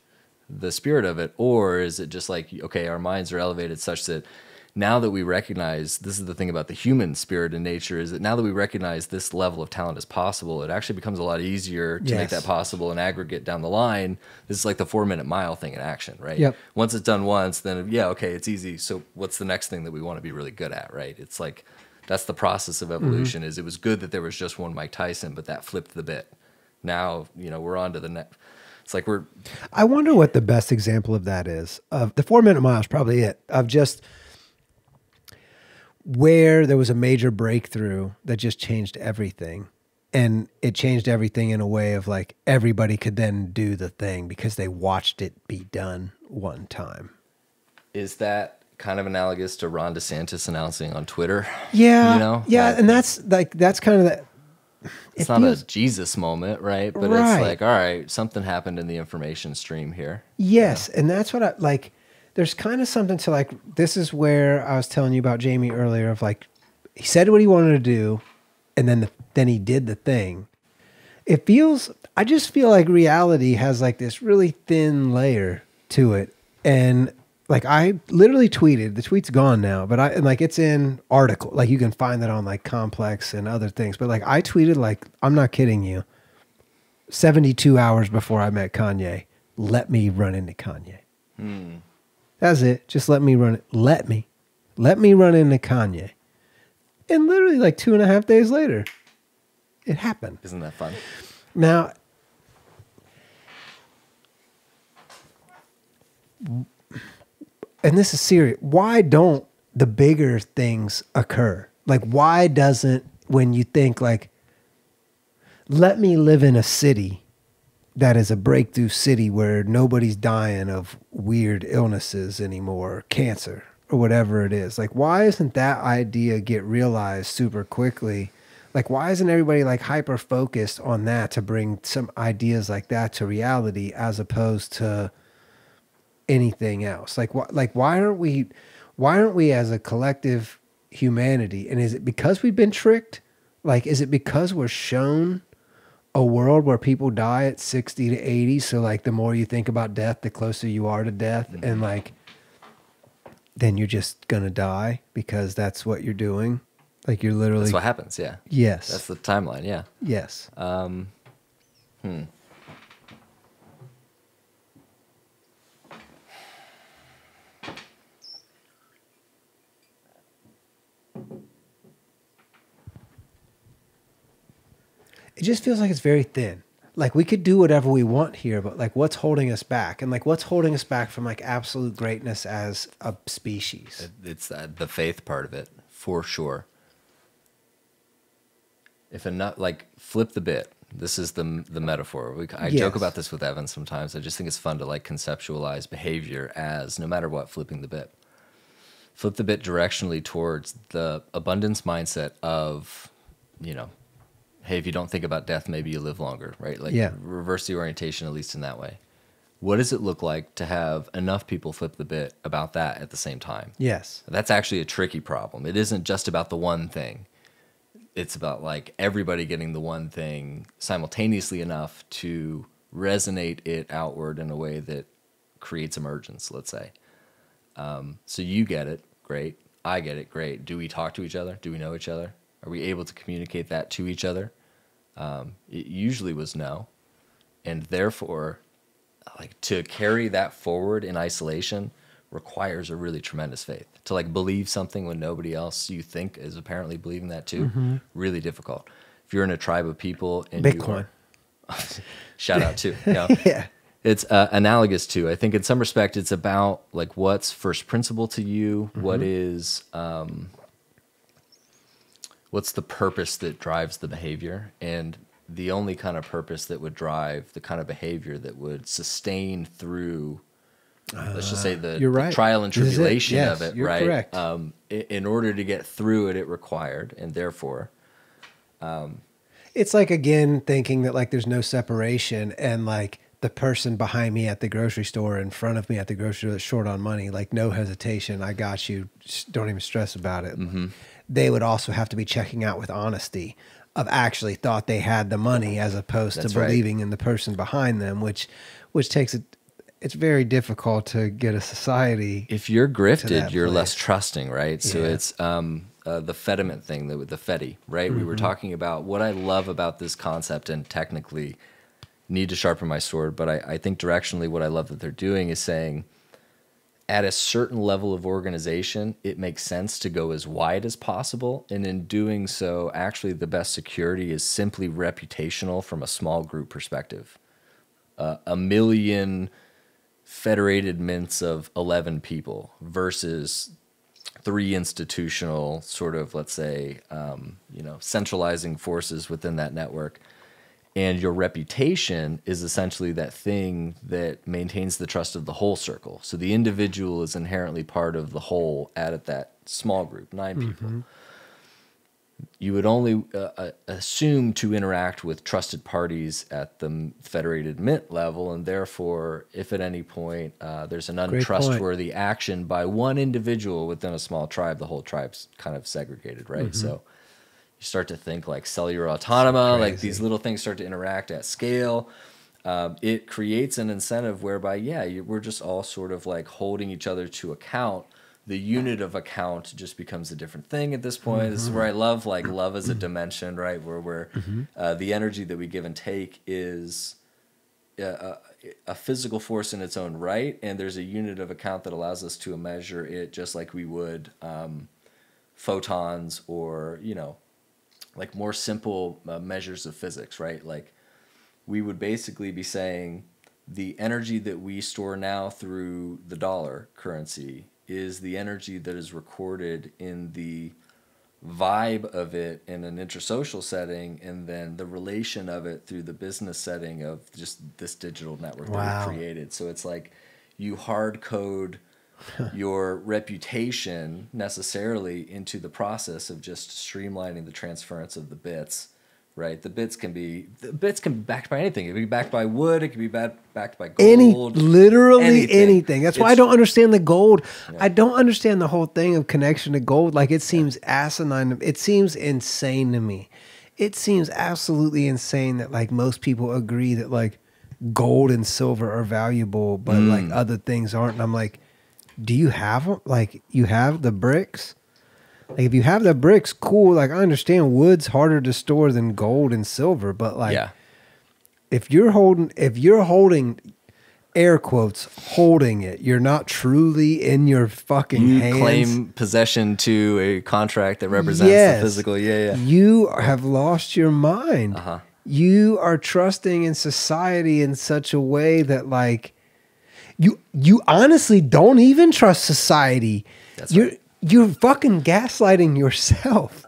Speaker 2: the spirit of it, or is it just like okay, our minds are elevated such that now that we recognize this is the thing about the human spirit and nature is that now that we recognize this level of talent is possible, it actually becomes a lot easier to make that possible and aggregate down the line. This is like the four minute mile thing in action, right?
Speaker 1: Yep.
Speaker 2: Once it's done once, then yeah, okay, it's easy. So what's the next thing that we want to be really good at, right? It's like that's the process of mm-hmm. evolution. Is it was good that there was just one Mike Tyson, but that flipped the bit. Now you know we're on to the next. It's like we're
Speaker 1: I wonder what the best example of that is. Of the four minute mile is probably it. Of just where there was a major breakthrough that just changed everything. And it changed everything in a way of like everybody could then do the thing because they watched it be done one time.
Speaker 2: is that kind of analogous to Ron DeSantis announcing on Twitter?
Speaker 1: Yeah.
Speaker 2: You know?
Speaker 1: Yeah.
Speaker 2: Like,
Speaker 1: And that's like, that's kind of the,
Speaker 2: it's
Speaker 1: it
Speaker 2: not
Speaker 1: feels-
Speaker 2: a Jesus moment, right? But
Speaker 1: Right.
Speaker 2: it's like, all right, something happened in the information stream here.
Speaker 1: Yes, and that's what I like. There's kind of something to like. This is where I was telling you about Jamie earlier. Of like, he said what he wanted to do, and then the, then he did the thing. It feels. I just feel like reality has like this really thin layer to it, and like I literally tweeted. The tweet's gone now, but I and like it's in article. Like you can find that on like Complex and other things. But like I tweeted like I'm not kidding you. 72 hours before I met Kanye, let me run into Kanye. Hmm. That's it. Just let me run it. Let me. Let me run into Kanye. And literally, like two and a half days later, it happened.
Speaker 2: Isn't that fun?
Speaker 1: Now, and this is serious. Why don't the bigger things occur? Like, why doesn't, when you think, like, let me live in a city that is a breakthrough city where nobody's dying of weird illnesses anymore, cancer or whatever it is. Like, why isn't that idea get realized super quickly? Like, why isn't everybody like hyper focused on that to bring some ideas like that to reality as opposed to anything else? Like, wh- like why aren't we, why aren't we as a collective humanity? And is it because we've been tricked? Like, is it because we're shown a world where people die at 60 to 80 so like the more you think about death the closer you are to death and like then you're just gonna die because that's what you're doing like you're literally
Speaker 2: That's what happens. Yeah.
Speaker 1: yes
Speaker 2: That's the timeline. Yeah.
Speaker 1: yes
Speaker 2: Um, hmm.
Speaker 1: It just feels like it's very thin like we could do whatever we want here but like what's holding us back and like what's holding us back from like absolute greatness as a species
Speaker 2: It's the faith part of it for sure. If enough, like flip the bit. This is the the metaphor. We, I
Speaker 1: Yes.
Speaker 2: joke about this with Evan sometimes. I just think it's fun to like conceptualize behavior as no matter what, flipping the bit. Flip the bit directionally towards the abundance mindset of, you know, hey, if you don't think about death, maybe you live longer, right? Like
Speaker 1: Yeah.
Speaker 2: reverse the orientation at least in that way. What does it look like to have enough people flip the bit about that at the same time?
Speaker 1: yes
Speaker 2: That's actually a tricky problem. It isn't just about the one thing. It's about like everybody getting the one thing simultaneously enough to resonate it outward in a way that creates emergence, let's say. Um, so you get it, great. I get it, great. Do we talk to each other? Do we know each other? Are we able to communicate that to each other? Um, it usually was no. And therefore, like to carry that forward in isolation requires a really tremendous faith. To like believe something when nobody else you think is apparently believing that too really difficult. If you're in a tribe of people and you
Speaker 1: Bitcoin.
Speaker 2: are- <laughs> shout out too. You know, <laughs>
Speaker 1: yeah.
Speaker 2: It's uh, analogous to i think in some respect it's about like what's first principle to you what is um, what's the purpose that drives the behavior? And the only kind of purpose that would drive the kind of behavior that would sustain through let's just say the, uh,
Speaker 1: you're
Speaker 2: the trial and
Speaker 1: is it.
Speaker 2: tribulation
Speaker 1: Yes,
Speaker 2: of it right?
Speaker 1: correct.
Speaker 2: um, in order to get through it it required and therefore um,
Speaker 1: it's like again thinking that like there's no separation and like the person behind me at the grocery store in front of me at the grocery store that's short on money like no hesitation i got you. Just don't even stress about it mm-hmm. They would also have to be checking out with honesty of actually thought they had the money as opposed
Speaker 2: That's
Speaker 1: to
Speaker 2: right.
Speaker 1: believing in the person behind them, which which takes it. It's very difficult to get a society.
Speaker 2: if you're grifted, you're less trusting, right? So
Speaker 1: Yeah.
Speaker 2: it's um, uh, the Fedimint thing, the, the Fedi, right? We were
Speaker 1: Mm-hmm.
Speaker 2: talking about what I love about this concept, and technically need to sharpen my sword, but I, I think directionally, what I love that they're doing is saying at a certain level of organization, it makes sense to go as wide as possible. And in doing so, actually, the best security is simply reputational from a small group perspective. Uh, a million federated mints of 11 people versus three institutional sort of let's say um, you know centralizing forces within that network and your reputation is essentially that thing that maintains the trust of the whole circle. So the individual is inherently part of the whole at, at that small group 9 people. You would only uh, uh, assume to interact with trusted parties at the federated mint level, and therefore, if at any point uh, there's an untrustworthy action by one individual within a small tribe, the whole tribe's kind of segregated, right? So you start to think like cellular automata, like these little things start to interact at scale. Um, it creates an incentive whereby, yeah, you, we're just all sort of like holding each other to account. The unit of account just becomes a different thing at this point. This is where I love like love as a dimension, right? Where where uh, the energy that we give and take is a, a, a physical force in its own right, and there's a unit of account that allows us to measure it just like we would um, photons or you know like more simple uh, measures of physics, right? Like we would basically be saying the energy that we store now through the dollar currency is the energy that is recorded in the vibe of it in an intersocial setting and then the relation of it through the business setting of just this digital network
Speaker 1: Wow.
Speaker 2: that we created. So it's like you hard code <laughs> your reputation necessarily into the process of just streamlining the transference of the bits. Right, the bits can be the bits can be backed by anything. It can be backed by wood. It can be back, backed by gold.
Speaker 1: Any literally anything.
Speaker 2: anything.
Speaker 1: That's why I don't understand the gold. I don't understand the whole thing of connection to gold. Like it seems asinine. It seems insane to me. It seems absolutely insane that like most people agree that like gold and silver are valuable, but
Speaker 2: Mm.
Speaker 1: like other things aren't. And I'm like, do you have them? Like you have the bricks? Like if you have the bricks, cool. Like I understand wood's harder to store than gold and silver, but like
Speaker 2: yeah,
Speaker 1: if you're holding if you're holding air quotes holding it you're not truly in your fucking
Speaker 2: you
Speaker 1: hands
Speaker 2: claim possession to a contract that represents
Speaker 1: Yes.
Speaker 2: the physical. Yeah, yeah.
Speaker 1: you have lost your mind
Speaker 2: Uh-huh.
Speaker 1: you are trusting in society in such a way that like you you honestly don't even trust society
Speaker 2: That's
Speaker 1: you're
Speaker 2: right.
Speaker 1: you're fucking gaslighting yourself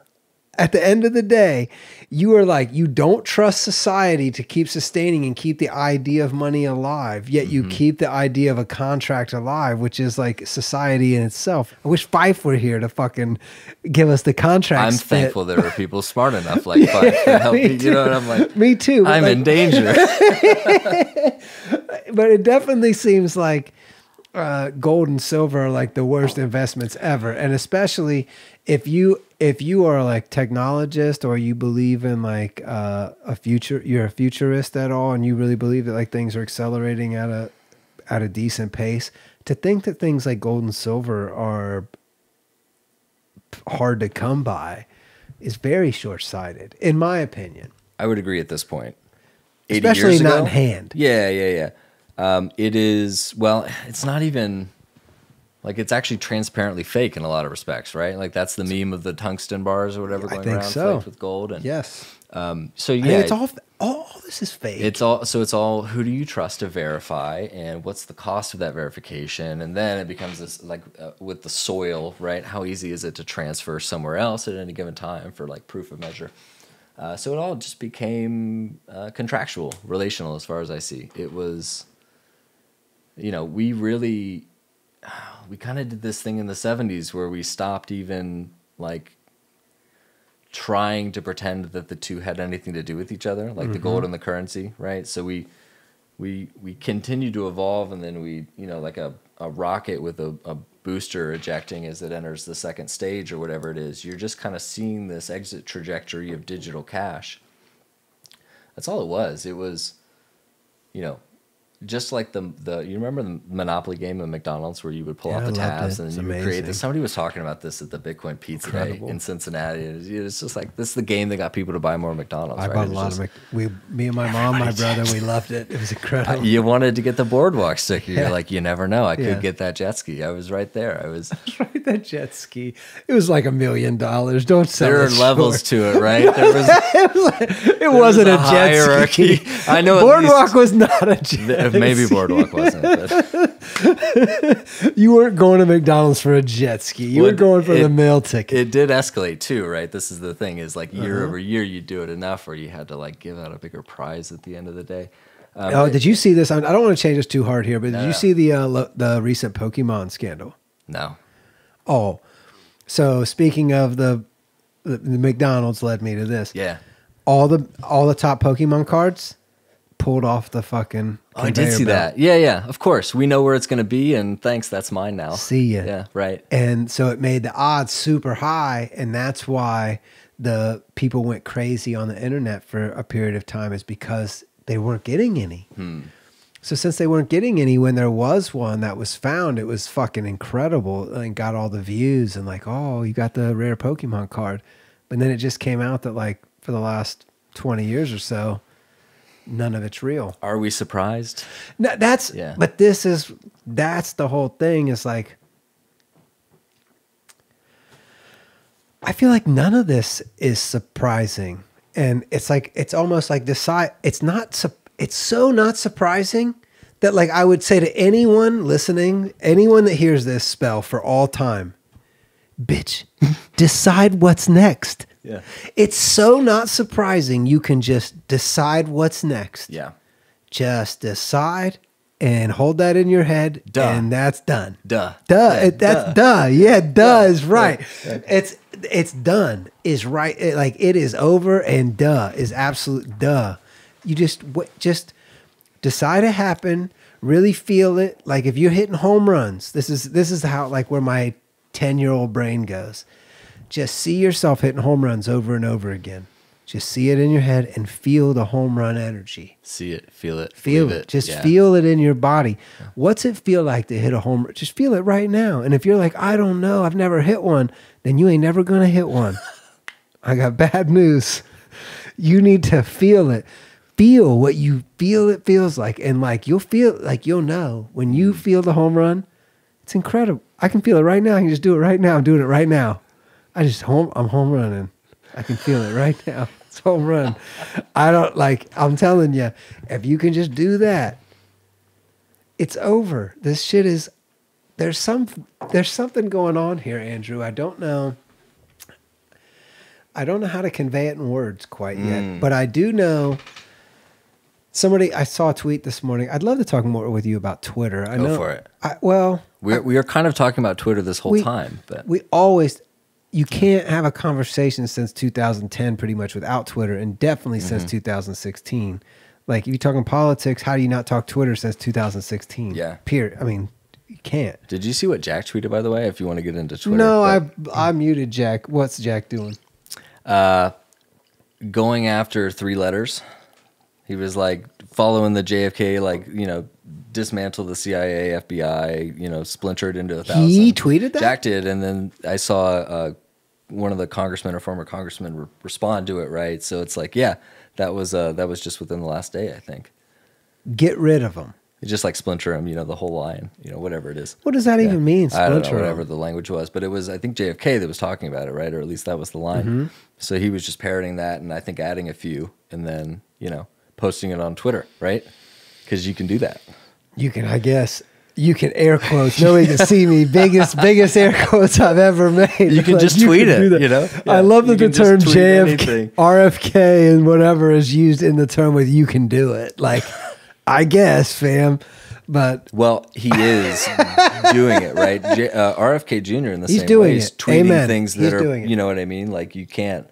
Speaker 1: at the end of the day you are like you don't trust society to keep sustaining and keep the idea of money alive yet you
Speaker 2: Mm-hmm.
Speaker 1: keep the idea of a contract alive which is like society in itself i wish fife were here to fucking give us the contract
Speaker 2: I'm
Speaker 1: spit.
Speaker 2: thankful there are people smart enough like <laughs> Fife to help
Speaker 1: me
Speaker 2: me. You know what I'm like?
Speaker 1: me too
Speaker 2: I'm
Speaker 1: like-
Speaker 2: in danger. <laughs>
Speaker 1: but it definitely seems like uh, gold and silver are like the worst investments ever, and especially if you if you are like technologist or you believe in like uh, a future, you're a futurist at all, and you really believe that like things are accelerating at a at a decent pace. To think that things like gold and silver are hard to come by is very short sighted, in my opinion.
Speaker 2: I would agree at this point. 80
Speaker 1: Especially not
Speaker 2: ago-
Speaker 1: in hand.
Speaker 2: Yeah, yeah, yeah. Um, it is well. It's not even like it's actually transparently fake in a lot of respects, right? Like that's the meme of the tungsten bars or whatever
Speaker 1: I
Speaker 2: going around
Speaker 1: so.
Speaker 2: flaked with gold. And
Speaker 1: Yes,
Speaker 2: um, so
Speaker 1: I
Speaker 2: yeah,
Speaker 1: think it's all all this is fake.
Speaker 2: It's all so it's all who do you trust to verify and what's the cost of that verification and then it becomes this like uh, with the soil right how easy is it to transfer somewhere else at any given time for like proof of measure uh, so it all just became uh, contractual relational as far as I see it was you know we really we kind of did this thing in the 70s where we stopped even like trying to pretend that the two had anything to do with each other, like the mm-hmm. gold and the currency, right? So we we we continue to evolve, and then we you know like a, a rocket with a, a booster ejecting as it enters the second stage or whatever it is. You're just kind of seeing this exit trajectory of digital cash. That's all it was. It was, you know, just like the the you remember the Monopoly game at McDonald's where you would pull
Speaker 1: Yeah,
Speaker 2: out the tabs
Speaker 1: it.
Speaker 2: and
Speaker 1: It's
Speaker 2: you would create this. Somebody was talking about this at the Bitcoin Pizza
Speaker 1: Incredible.
Speaker 2: Day in Cincinnati. It's just like this is the game that got people to buy more McDonald's.
Speaker 1: I
Speaker 2: right?
Speaker 1: bought a lot
Speaker 2: just-
Speaker 1: of Mc- we me and my <laughs> mom, my brother, we loved it. It was incredible.
Speaker 2: you wanted to get the boardwalk sticker. You're
Speaker 1: Yeah.
Speaker 2: like, you never know. I could
Speaker 1: Yeah.
Speaker 2: get that jet ski. I was right there. I was. <laughs>
Speaker 1: right, that jet ski. It was like a million dollars. Don't sell
Speaker 2: there are levels
Speaker 1: short.
Speaker 2: to it, <laughs> right? There was
Speaker 1: It wasn't
Speaker 2: was
Speaker 1: a,
Speaker 2: a
Speaker 1: jet
Speaker 2: hierarchy.
Speaker 1: ski.
Speaker 2: I know
Speaker 1: Boardwalk
Speaker 2: least-
Speaker 1: was not a jet.
Speaker 2: Maybe boardwalk wasn't. But <laughs>
Speaker 1: You weren't going to McDonald's for a jet ski. You
Speaker 2: Well,
Speaker 1: were going for
Speaker 2: it-
Speaker 1: the mail ticket.
Speaker 2: it did escalate too, right? This is the thing: is like year
Speaker 1: Uh-huh.
Speaker 2: over year, you do it enough, or you had to like give out a bigger prize at the end of the day. Um,
Speaker 1: oh, did you see this? I don't want to change this too hard here, but did
Speaker 2: No,
Speaker 1: you
Speaker 2: no.
Speaker 1: see the uh, lo- the recent Pokemon scandal?
Speaker 2: no,
Speaker 1: Oh, so speaking of the, the the McDonald's led me to this.
Speaker 2: yeah.
Speaker 1: All the all the top Pokemon cards pulled off the fucking.
Speaker 2: Oh, I did see
Speaker 1: belt.
Speaker 2: that. Yeah, yeah. Of course, we know where it's going to be, and thanks, that's mine now.
Speaker 1: See ya.
Speaker 2: Yeah, right.
Speaker 1: And so it made the odds super high, and that's why the people went crazy on the internet for a period of time is because they weren't getting any.
Speaker 2: Hmm.
Speaker 1: So since they weren't getting any, when there was one that was found, it was fucking incredible and got all the views and like, oh, you got the rare Pokemon card. But then it just came out that like for the last twenty years or so, none of it's real.
Speaker 2: Are we surprised?
Speaker 1: No, that's
Speaker 2: Yeah.
Speaker 1: but this is that's the whole thing is like I feel like none of this is surprising. And it's like it's almost like decide it's not it's so not surprising that like I would say to anyone listening, anyone that hears this spell for all time, bitch, <laughs> decide what's next.
Speaker 2: Yeah.
Speaker 1: It's so not surprising you can just decide what's next.
Speaker 2: Yeah.
Speaker 1: just decide and hold that in your head
Speaker 2: Duh.
Speaker 1: and that's done.
Speaker 2: Duh.
Speaker 1: duh.
Speaker 2: Yeah,
Speaker 1: it, that's duh, yeah duh,
Speaker 2: Duh.
Speaker 1: is right. It's it's done. Is right. It- like it is over and duh is absolute duh. You just w- just decide it happen really feel it. Like if you're hitting home runs this is this is how like where my 10 year old brain goes just see yourself hitting home runs over and over again just see it in your head and feel the home run energy
Speaker 2: See it, feel it,
Speaker 1: feel
Speaker 2: believe
Speaker 1: it. Just
Speaker 2: Yeah.
Speaker 1: feel it in your body. What's it feel like to hit a home run? Just feel it right now. And if you're like, I don't know, I've never hit one, then you ain't never gonna hit one. <laughs> I got bad news. You need to feel it. Feel what you feel it feels like. And like you'll feel like you'll know when you mm. feel the home run, it's incredible. I can feel it right now. I can just do it right now. I'm doing it right now. I just home I'm home running. I can feel it right now. <laughs> It's home run. I don't like I'm telling you, if you can just do that, it's over. This shit is there's some there's something going on here, Andrew. I don't know. I don't know how to convey it in words quite yet, mm. but I do know somebody I saw a tweet this morning. I'd love to talk more with you about Twitter. I
Speaker 2: Go
Speaker 1: know
Speaker 2: for it.
Speaker 1: I, well,
Speaker 2: We're, we are kind of talking about Twitter this whole
Speaker 1: we-
Speaker 2: time, but
Speaker 1: we always you can't have a conversation since 2010 pretty much without twitter and definitely since
Speaker 2: Mm-hmm.
Speaker 1: 2016 like if you're talking politics how do you not talk twitter since 2016
Speaker 2: Yeah.
Speaker 1: period i mean you can't
Speaker 2: did you see what Jack tweeted, by the way? If you want to get into Twitter.
Speaker 1: no
Speaker 2: but-
Speaker 1: i i muted jack what's jack doing Uh,
Speaker 2: going after three letters. He was like following the JFK, like you know, dismantle the CIA, FBI, you know, splintered into a thousand.
Speaker 1: He tweeted that?
Speaker 2: Jack did, and then I saw uh, one of the congressmen or former congressmen re- respond to it. Right, so it's like, yeah, that was uh, that was just within the last day, I think.
Speaker 1: get rid of them.
Speaker 2: It's just like splinter them, you know, the whole line, you know, whatever it is.
Speaker 1: what does that
Speaker 2: Yeah.
Speaker 1: even mean
Speaker 2: I don't know, whatever the language was, but it was I think JFK that was talking about it, right? Or at least that was the line.
Speaker 1: Mm-hmm.
Speaker 2: So he was just parroting that, and I think adding a few, and then you know posting it on Twitter, right? Because you can do that.
Speaker 1: You can i guess you can air quotes nobody can see me biggest biggest air quotes i've ever made
Speaker 2: You can just tweet
Speaker 1: do
Speaker 2: it, you know?
Speaker 1: i love that the term jfk
Speaker 2: anything.
Speaker 1: rfk and whatever is used in the term with you can do it like i guess fam but
Speaker 2: Well, he is doing it, right? J- uh, RFK Jr. in the
Speaker 1: He's
Speaker 2: same
Speaker 1: doing
Speaker 2: way, he's
Speaker 1: it.
Speaker 2: tweeting
Speaker 1: Amen.
Speaker 2: things that
Speaker 1: He's
Speaker 2: are, you know what I mean? Like you can't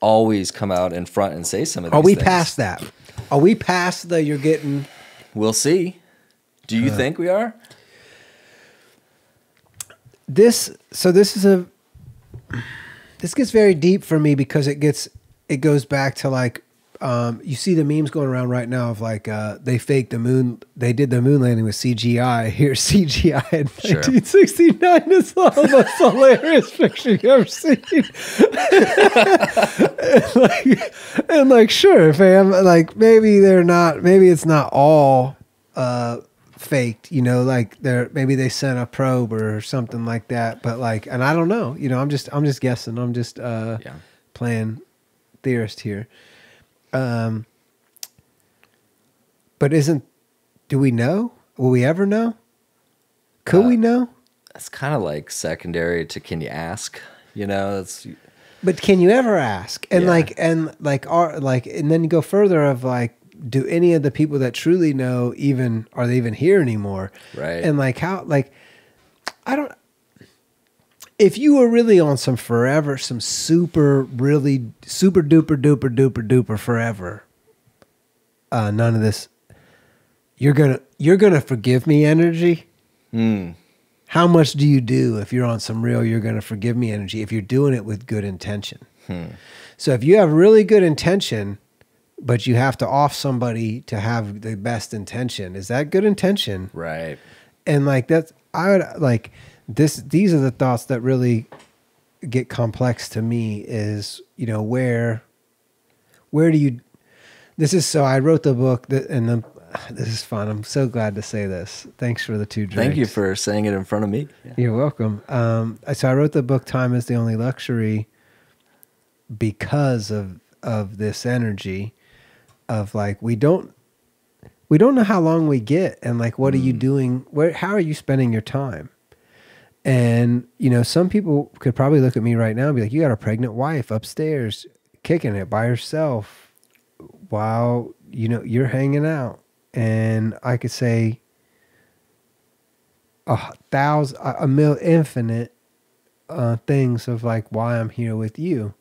Speaker 2: always come out in front and say some of these
Speaker 1: are we
Speaker 2: things.
Speaker 1: past that are we past the you're getting
Speaker 2: We'll see. Do
Speaker 1: Uh.
Speaker 2: you think we are?
Speaker 1: this so this is a this gets very deep for me because it gets it goes back to like um, you see the memes going around right now of like uh, they faked the moon they did the moon landing with cgi <laughs> here's cgi in
Speaker 2: Sure.
Speaker 1: 1969 it's the most <laughs> hilarious picture you ever seen <laughs> and, like, and like sure fam like maybe they're not maybe it's not all uh faked you know like they're maybe they sent a probe or something like that but like and i don't know you know i'm just i'm just guessing i'm just uh
Speaker 2: Yeah.
Speaker 1: playing theorist here um but isn't do we know will we ever know could
Speaker 2: Uh,
Speaker 1: we know
Speaker 2: That's kind of like secondary to can you ask? You know, it's
Speaker 1: But can you ever ask? And
Speaker 2: Yeah.
Speaker 1: like and like are like and then you go further of like do any of the people that truly know even are they even here anymore?
Speaker 2: Right.
Speaker 1: And like how like I don't if you were really on some forever, some super really super duper duper duper duper forever, uh none of this you're gonna you're gonna forgive me energy
Speaker 2: mm,
Speaker 1: how much do you do if you're on some real you're going to forgive me energy if you're doing it with good intention so if you have really good intention but you have to off somebody to have the best intention is that good intention
Speaker 2: right.
Speaker 1: and like that's i would like this these are the thoughts that really get complex to me is you know where where do you this is so i wrote the book that and the <sighs> this is fun i'm so glad to say this thanks for the two drinks
Speaker 2: Thank you for saying it in front of me. Yeah.
Speaker 1: you're welcome. Um, so I wrote the book "Time Is the Only Luxury" because of of this energy of like we don't we don't know how long we get, and like what are you doing? Where how are you spending your time? And you know, some people could probably look at me right now and be like, "You got a pregnant wife upstairs, kicking it by herself, while you know you're hanging out." And I could say, a thousand, a a mil, infinite uh, things of like why I'm here with you.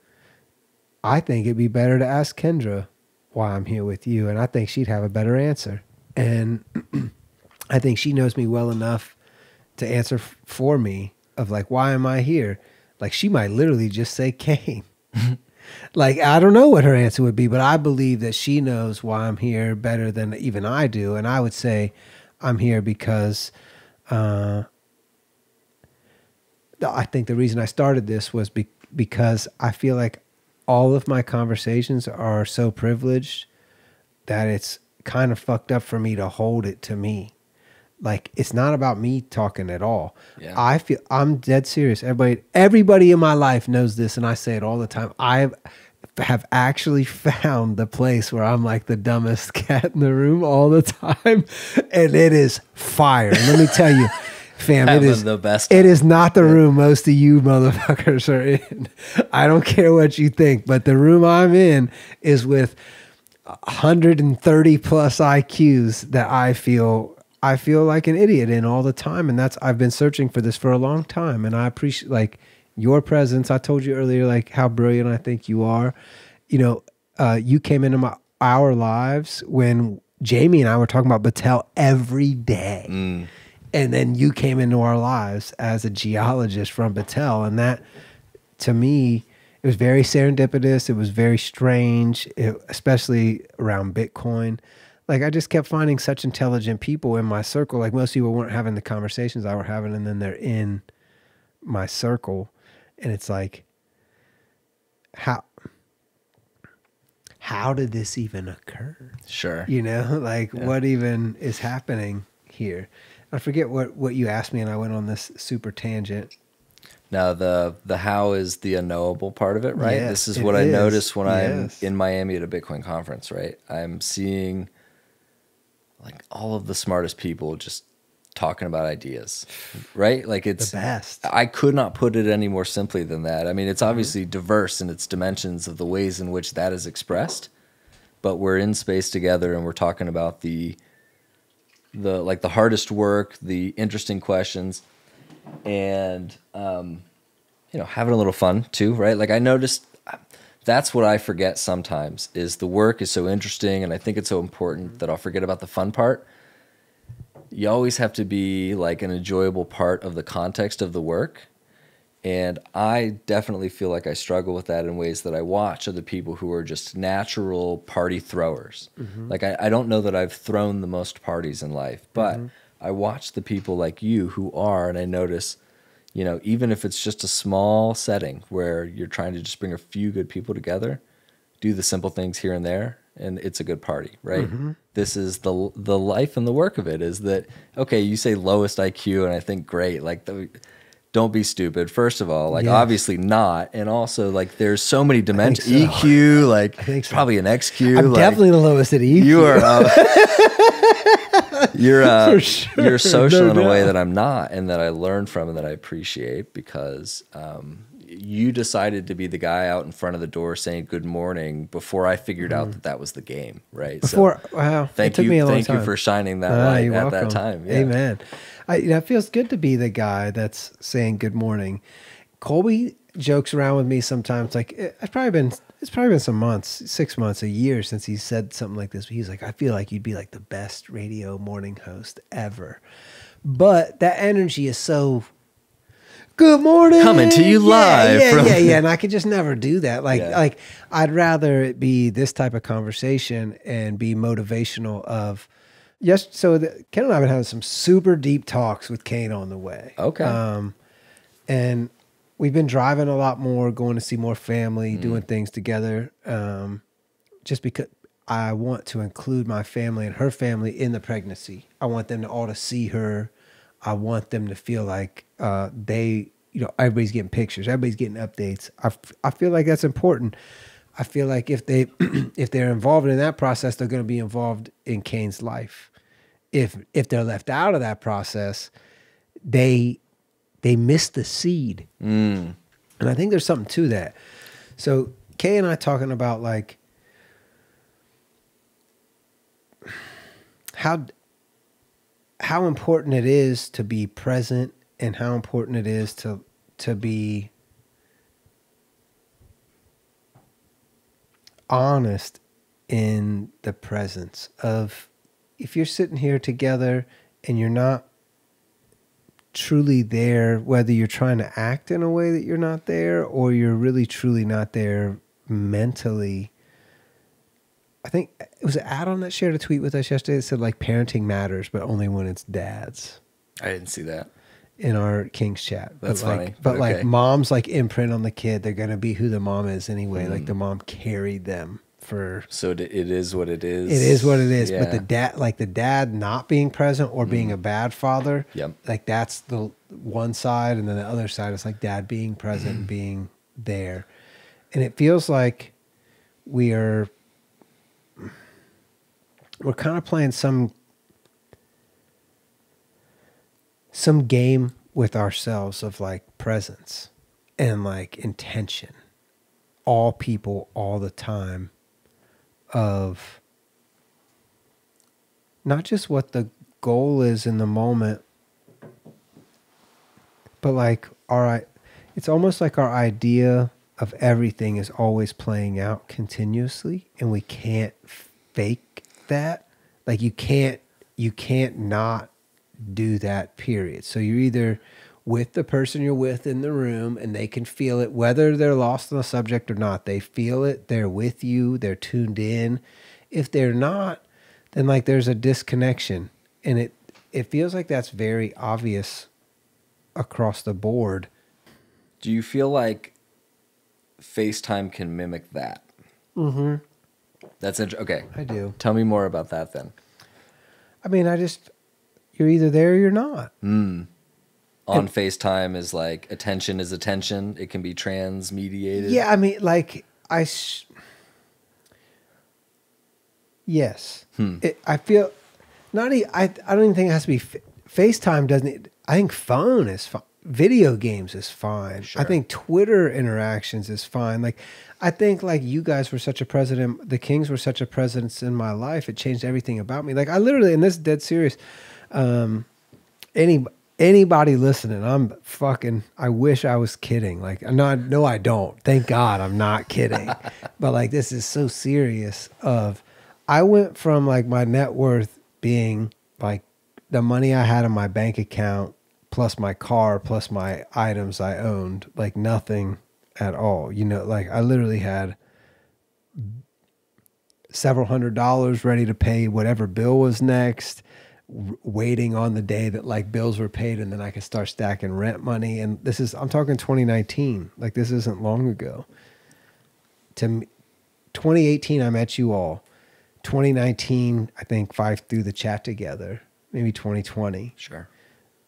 Speaker 1: I think it'd be better to ask Kendra why I'm here with you, and I think she'd have a better answer. And <clears throat> I think she knows me well enough to answer f- for me of like why am I here? Like she might literally just say Kane. <laughs> like I don't know what her answer would be, but I believe that she knows why I'm here better than even I do, and I would say I'm here because uh, I think the reason I started this was be- because I feel like all of my conversations are so privileged that it's kind of fucked up for me to hold it to me. Like it's not about me talking at all.
Speaker 2: Yeah.
Speaker 1: I feel I'm dead serious. Everybody everybody in my life knows this and I say it all the time. I have actually <laughs> found the place where I'm like the dumbest <laughs> cat in the room all the time and it is fire. Let me tell you, <laughs> fam, it is
Speaker 2: the best
Speaker 1: It is not the room most of you <laughs> motherfuckers are in. I don't care what you think, but the room I'm in is with 130 plus IQs that I feel I feel like an idiot in all the time and that's I've been searching for this for a long time and I appreciate like your presence. I told you earlier like how brilliant I think you are. You know, uh, you came into my our lives when Jamie and I were talking about Battelle every day. And then you came into our lives as a geologist from Battelle. And that to me it was very serendipitous. It was very strange it, especially around bitcoin. Like i just kept finding such intelligent people in my circle. Like most people weren't having the conversations i were having and then they're in my circle. And it's like how how did this even occur?
Speaker 2: Sure.
Speaker 1: you know <laughs> like what even is happening here i forget what what you asked me and i went on this super tangent
Speaker 2: Now the the how is the unknowable part of it, right?
Speaker 1: Yes,
Speaker 2: this is what I
Speaker 1: is.
Speaker 2: notice when
Speaker 1: Yes.
Speaker 2: I'm in Miami at a Bitcoin conference, right? I'm seeing like all of the smartest people just talking about ideas, right? Like it's
Speaker 1: best.
Speaker 2: I could not put it any more simply than that. I mean, it's mm-hmm. obviously diverse in its dimensions of the ways in which that is expressed, but we're in space together and we're talking about the the like the hardest work, the interesting questions, and um, you know having a little fun too, right? Like I noticed that's what I forget sometimes is the work is so interesting and I think it's so important that I'll forget about the fun part. you always have to be like an enjoyable part of the context of the work. And I definitely feel like I struggle with that in ways that I watch other people who are just natural party throwers. Mm-hmm. Like, I, I don't know that I've thrown the most parties in life, but mm-hmm. I watch the people like you who are, and I notice, you know, even if it's just a small setting where you're trying to just bring a few good people together, do the simple things here and there, and it's a good party, right? Mm-hmm. This is the the life and the work of it is that okay, you say lowest IQ, and I think great, like the, don't be stupid. First of all, like
Speaker 1: Yes.
Speaker 2: obviously not, and also like there's so many dimensions.
Speaker 1: so.
Speaker 2: EQ, like
Speaker 1: so.
Speaker 2: probably an XQ.
Speaker 1: I'm
Speaker 2: like,
Speaker 1: definitely the lowest at EQ.
Speaker 2: you are uh, <laughs> you're uh,
Speaker 1: sure,
Speaker 2: you're social
Speaker 1: no
Speaker 2: in a way that I'm not, and that I learned from and that I appreciate because um, you decided to be the guy out in front of the door saying good morning before I figured out that that was the game, right?
Speaker 1: Mm. Before, wow,
Speaker 2: thank
Speaker 1: it
Speaker 2: you,
Speaker 1: me a long
Speaker 2: thank
Speaker 1: time.
Speaker 2: you for shining that
Speaker 1: Ah,
Speaker 2: light at
Speaker 1: welcome.
Speaker 2: that time. Yeah.
Speaker 1: Amen. I, that feels good to be the guy that's saying good morning. Colby jokes around with me sometimes. Like eh, it's probably been it's probably been some months, six months, a year since he said something like this. But he's like, I feel like you'd be like the best radio morning host ever. But that energy is so. Good morning.
Speaker 2: Coming to you
Speaker 1: Yeah,
Speaker 2: live
Speaker 1: Yeah,
Speaker 2: from-
Speaker 1: yeah, yeah. <laughs> And I could just never do that. Like,
Speaker 2: Yeah.
Speaker 1: like I'd rather it be this type of conversation and be motivational of yes so the, ken and i have been having some super deep talks with kane on the way
Speaker 2: Okay.
Speaker 1: um, and we've been driving a lot more going to see more family
Speaker 2: Mm.
Speaker 1: doing things together um, just because i want to include my family and her family in the pregnancy i want them to all to see her i want them to feel like uh, they you know everybody's getting pictures everybody's getting updates. I, f- I feel like that's important. I feel like if they <clears throat> if they're involved in that process they're going to be involved in kane's life. If if they're left out of that process they they miss the seed.
Speaker 2: Mm.
Speaker 1: and i think there's something to that. So kay and i talking about like how how important it is to be present and how important it is to to be honest in the presence of if you're sitting here together and you're not truly there whether you're trying to act in a way that you're not there or you're really truly not there mentally I think uh, it was Adam that shared a tweet with us yesterday that said like parenting matters, but only when it's dads
Speaker 2: I didn't see that.
Speaker 1: in our King's chat.
Speaker 2: That's
Speaker 1: but like,
Speaker 2: funny,
Speaker 1: But
Speaker 2: but
Speaker 1: like mom's like imprint on the kid, they're gonna be who the mom is anyway. Like
Speaker 2: Mm.
Speaker 1: the hmm. mom carried them for
Speaker 2: So it is what it is.
Speaker 1: it is what it is. But the dad like the dad not being present or being hmm. a bad father,
Speaker 2: Yep.
Speaker 1: like that's the one side and then the other side is like dad being present and being there. And it feels like we are we're kind of playing some some game with ourselves of like presence and like intention. All people all the time of not just what the goal is in the moment but like all right it's almost like our idea of everything is always playing out continuously and we can't fake that like you can't you can't not do that period. So you're either with the person you're with in the room and they can feel it whether they're lost on the subject or not they feel it they're with you they're tuned in. If they're not then like there's a disconnection. And it it feels like that's very obvious across the board.
Speaker 2: Do you feel like FaceTime can mimic that?
Speaker 1: mm-hmm
Speaker 2: That's int- okay.
Speaker 1: i do
Speaker 2: Tell me more about that then.
Speaker 1: i mean i just you're either there or you're not
Speaker 2: Mm. On FaceTime is like attention is attention. It can be transmediated.
Speaker 1: Yeah, I mean, like I. s yes,
Speaker 2: Hmm.
Speaker 1: it, I feel not. e- I I don't even think it has to be fa- FaceTime. Doesn't it? I think phone is fine. Video games is fine.
Speaker 2: Sure.
Speaker 1: I think Twitter interactions is fine. Like, I think like you guys were such a president. The Kings were such a presence in my life. It changed everything about me. Like I literally, and this is dead serious. Um, any anybody listening, I'm fucking. I wish I was kidding. Like, no, no, I don't. Thank God, I'm not kidding. <laughs> but like, this is so serious. Of, I went from like my net worth being like the money I had in my bank account plus my car plus my items I owned, like nothing at all. You know, like I literally had several hundred dollars ready to pay whatever bill was next waiting on the day that like bills were paid and then I could start stacking rent money. And this is I'm talking 2019 like this isn't long ago. To me, 2018 I met you all. 2019 I think five through the chat together. Maybe 2020
Speaker 2: Sure.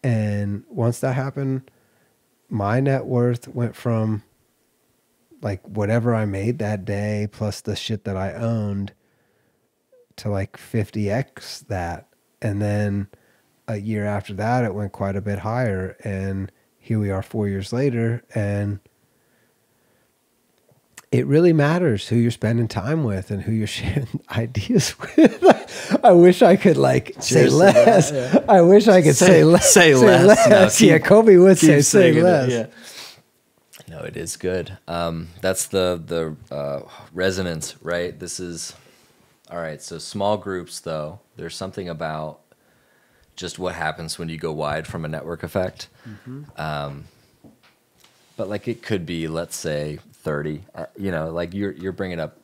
Speaker 1: and once that happened, my net worth went from like whatever I made that day plus the shit that I owned to like 50x that. And then a year after that, it went quite a bit higher. And here we are four years later. And it really matters who you're spending time with and who you're <laughs> sharing <laughs> ideas with. <laughs> I wish I could like say
Speaker 2: Cheers that,
Speaker 1: less. I wish I could say,
Speaker 2: Say-
Speaker 1: less.
Speaker 2: say less. No, keep-
Speaker 1: yeah, Kobe would say say
Speaker 2: singing it,
Speaker 1: less.
Speaker 2: yeah. No, it is good. Um, that's the the uh, resonance, right? This is all right. So small groups, though, there's something about just what happens when you go wide from a network effect. Um, but like it could be, let's say, thirty. Uh, you know, like you're you're bringing up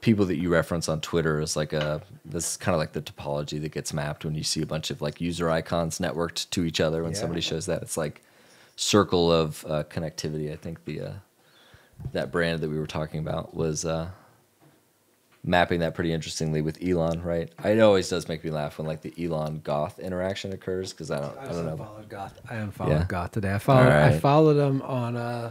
Speaker 2: people that you reference on Twitter as like a this is kind of like the topology that gets mapped when you see a bunch of like user icons networked to each other when
Speaker 1: Yeah.
Speaker 2: somebody shows that. It's like circle of uh, connectivity. I think the uh, that brand that we were talking about was uh, mapping that pretty interestingly with Elon, right? It always does make me laugh when like the Elon Goth interaction occurs because I don't I,
Speaker 1: I,
Speaker 2: don't know.
Speaker 1: followed Goth. I unfollowed
Speaker 2: Yeah.
Speaker 1: Goth today. I followed. I followed him on uh,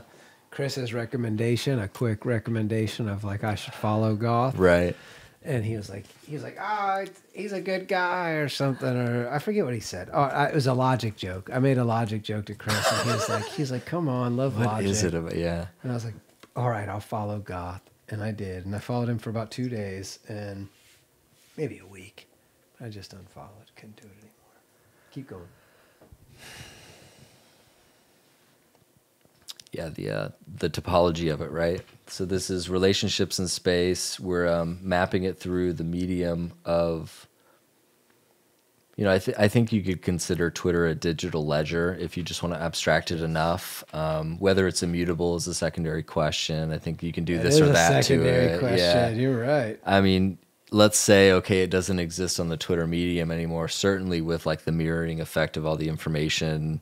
Speaker 1: Chris's recommendation, a quick recommendation of like I should follow Goth.
Speaker 2: Right.
Speaker 1: And he was like, he was like, oh, he's a good guy or something, or I forget what he said. Oh, I, it was a logic joke. I made a logic joke to Chris, and he was like, he's like, come on, love
Speaker 2: What
Speaker 1: logic.
Speaker 2: is it about? Yeah.
Speaker 1: And I was like, all right, I'll follow Goth, and I did, and I followed him for about two days and maybe a week. I just unfollowed, couldn't do it anymore. Keep going.
Speaker 2: yeah the uh, the topology of it right so this is relationships in space we're um, mapping it through the medium of you know I, th- I think you could consider twitter a digital ledger if you just want to abstract it enough um, whether it's immutable is a secondary question i think you can do
Speaker 1: That
Speaker 2: this
Speaker 1: is
Speaker 2: or that to it
Speaker 1: question.
Speaker 2: yeah
Speaker 1: You're right.
Speaker 2: I mean, let's say okay, it doesn't exist on the Twitter medium anymore. Certainly with like the mirroring effect of all the information,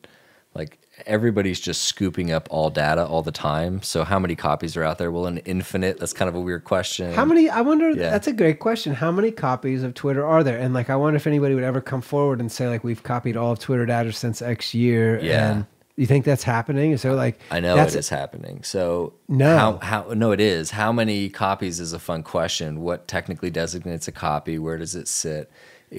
Speaker 2: like everybody's just scooping up all data all the time. So how many copies are out there? Well, an infinite. That's kind of a weird question.
Speaker 1: How many? I wonder.
Speaker 2: Yeah.
Speaker 1: That's a great question. How many copies of Twitter are there? And like, I wonder if anybody would ever come forward and say like, we've copied all of Twitter data since X year.
Speaker 2: Yeah.
Speaker 1: And you think that's happening? So like?
Speaker 2: I know
Speaker 1: that's,
Speaker 2: it is happening. So
Speaker 1: No.
Speaker 2: how, how no, it is. How many copies is a fun question. What technically designates a copy? Where does it sit?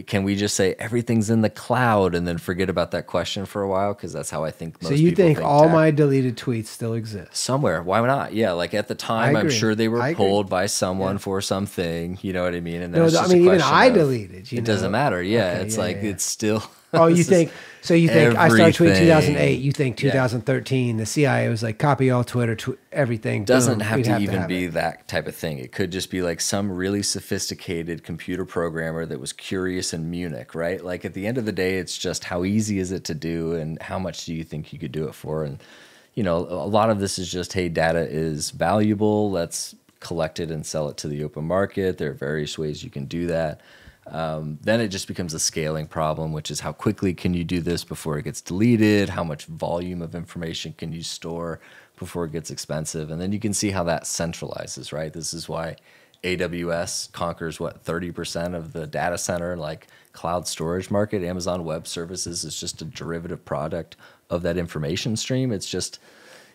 Speaker 2: Can we just say everything's in the cloud and then forget about that question for a while? Because that's how I think most
Speaker 1: So you
Speaker 2: people
Speaker 1: think, all
Speaker 2: tech.
Speaker 1: my deleted tweets still exist?
Speaker 2: somewhere why not yeah like at the time i'm sure they were
Speaker 1: I agree.
Speaker 2: pulled by someone
Speaker 1: Yeah.
Speaker 2: for something you know what i mean and then
Speaker 1: No, I mean even I
Speaker 2: of-
Speaker 1: deleted. You
Speaker 2: it
Speaker 1: know?
Speaker 2: doesn't matter yeah
Speaker 1: Okay,
Speaker 2: it's
Speaker 1: yeah,
Speaker 2: like
Speaker 1: yeah.
Speaker 2: it's still
Speaker 1: Oh, you think? So you think I started tweeting 2008? You think
Speaker 2: Yeah.
Speaker 1: 2013? The CIA was like, copy all Twitter, tw- everything.
Speaker 2: doesn't
Speaker 1: boom,
Speaker 2: have to even
Speaker 1: have
Speaker 2: be
Speaker 1: it.
Speaker 2: that type of thing. It could just be like some really sophisticated computer programmer that was curious in Munich, right? Like at the end of the day, it's just how easy is it to do and how much do you think you could do it for? And, you know, a lot of this is just, hey, data is valuable. Let's collect it and sell it to the open market. There are various ways you can do that. Um, then it just becomes a scaling problem, which is how quickly can you do this before it gets deleted? How much volume of information can you store before it gets expensive? And then you can see how that centralizes, right? This is why AWS conquers what 30% of the data center like cloud storage market. Amazon Web Services is just a derivative product of that information stream. It's just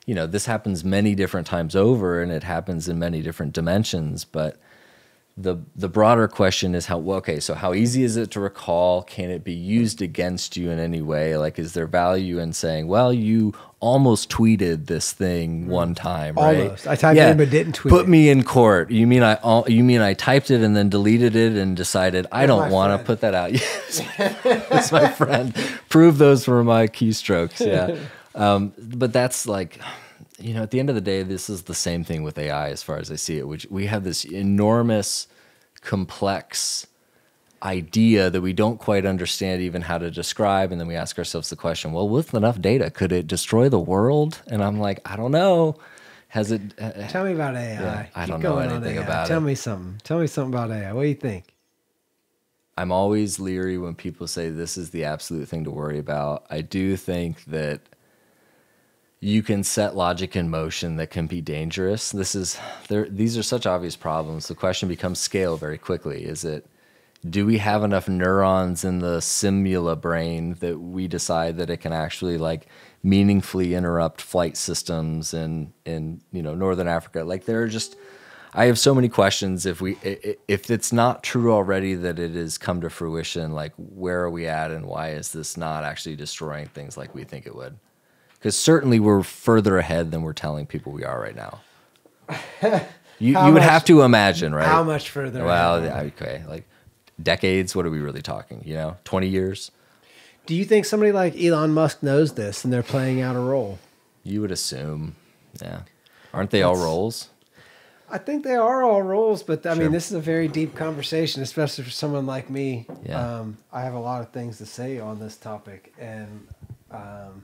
Speaker 2: you know, this happens many different times over and it happens in many different dimensions, but the the broader question is how well, okay so how easy is it to recall? Can it be used against you in any way? Like is there value in saying well you almost tweeted this thing one time right?
Speaker 1: Almost. I typed it but didn't tweet
Speaker 2: put
Speaker 1: it.
Speaker 2: me in court. You mean i you mean i typed it and then deleted it and decided i don't want to put that out yes <laughs> <laughs> that's my friend. Prove those were my keystrokes yeah. <laughs> Um, but that's like you know at the end of the day this is the same thing with ai as far as i see it which we have this enormous complex idea that we don't quite understand even how to describe. And then we ask ourselves the question, well, with enough data, could it destroy the world? And I'm like, I don't know. Has it? Uh,
Speaker 1: Tell me about AI.
Speaker 2: Yeah, I
Speaker 1: Keep
Speaker 2: don't know anything about
Speaker 1: Tell
Speaker 2: it.
Speaker 1: me something. Tell me something about AI. What do you think?
Speaker 2: I'm always leery when people say this is the absolute thing to worry about. I do think that you can set logic in motion that can be dangerous. This is there these are such obvious problems. The question becomes scale very quickly. Is it do we have enough neurons in the simula brain that we decide that it can actually like meaningfully interrupt flight systems in in you know northern africa like there are just i have so many questions if we if it's not true already that it has come to fruition like where are we at and why is this not actually destroying things like we think it would because certainly we're further ahead than we're telling people we are right now <laughs> you,
Speaker 1: How
Speaker 2: you would
Speaker 1: much-
Speaker 2: have to imagine right
Speaker 1: How much further?
Speaker 2: well,
Speaker 1: ahead?
Speaker 2: okay, like decades. What are we really talking? You know, twenty years.
Speaker 1: do you think somebody like Elon Musk knows this and they're playing out a role?
Speaker 2: You would assume, yeah. Aren't they all roles?
Speaker 1: I think they are all roles, but I
Speaker 2: Sure.
Speaker 1: mean, this is a very deep conversation, especially for someone like me.
Speaker 2: Yeah.
Speaker 1: Um, I have a lot of things to say on this topic, and um,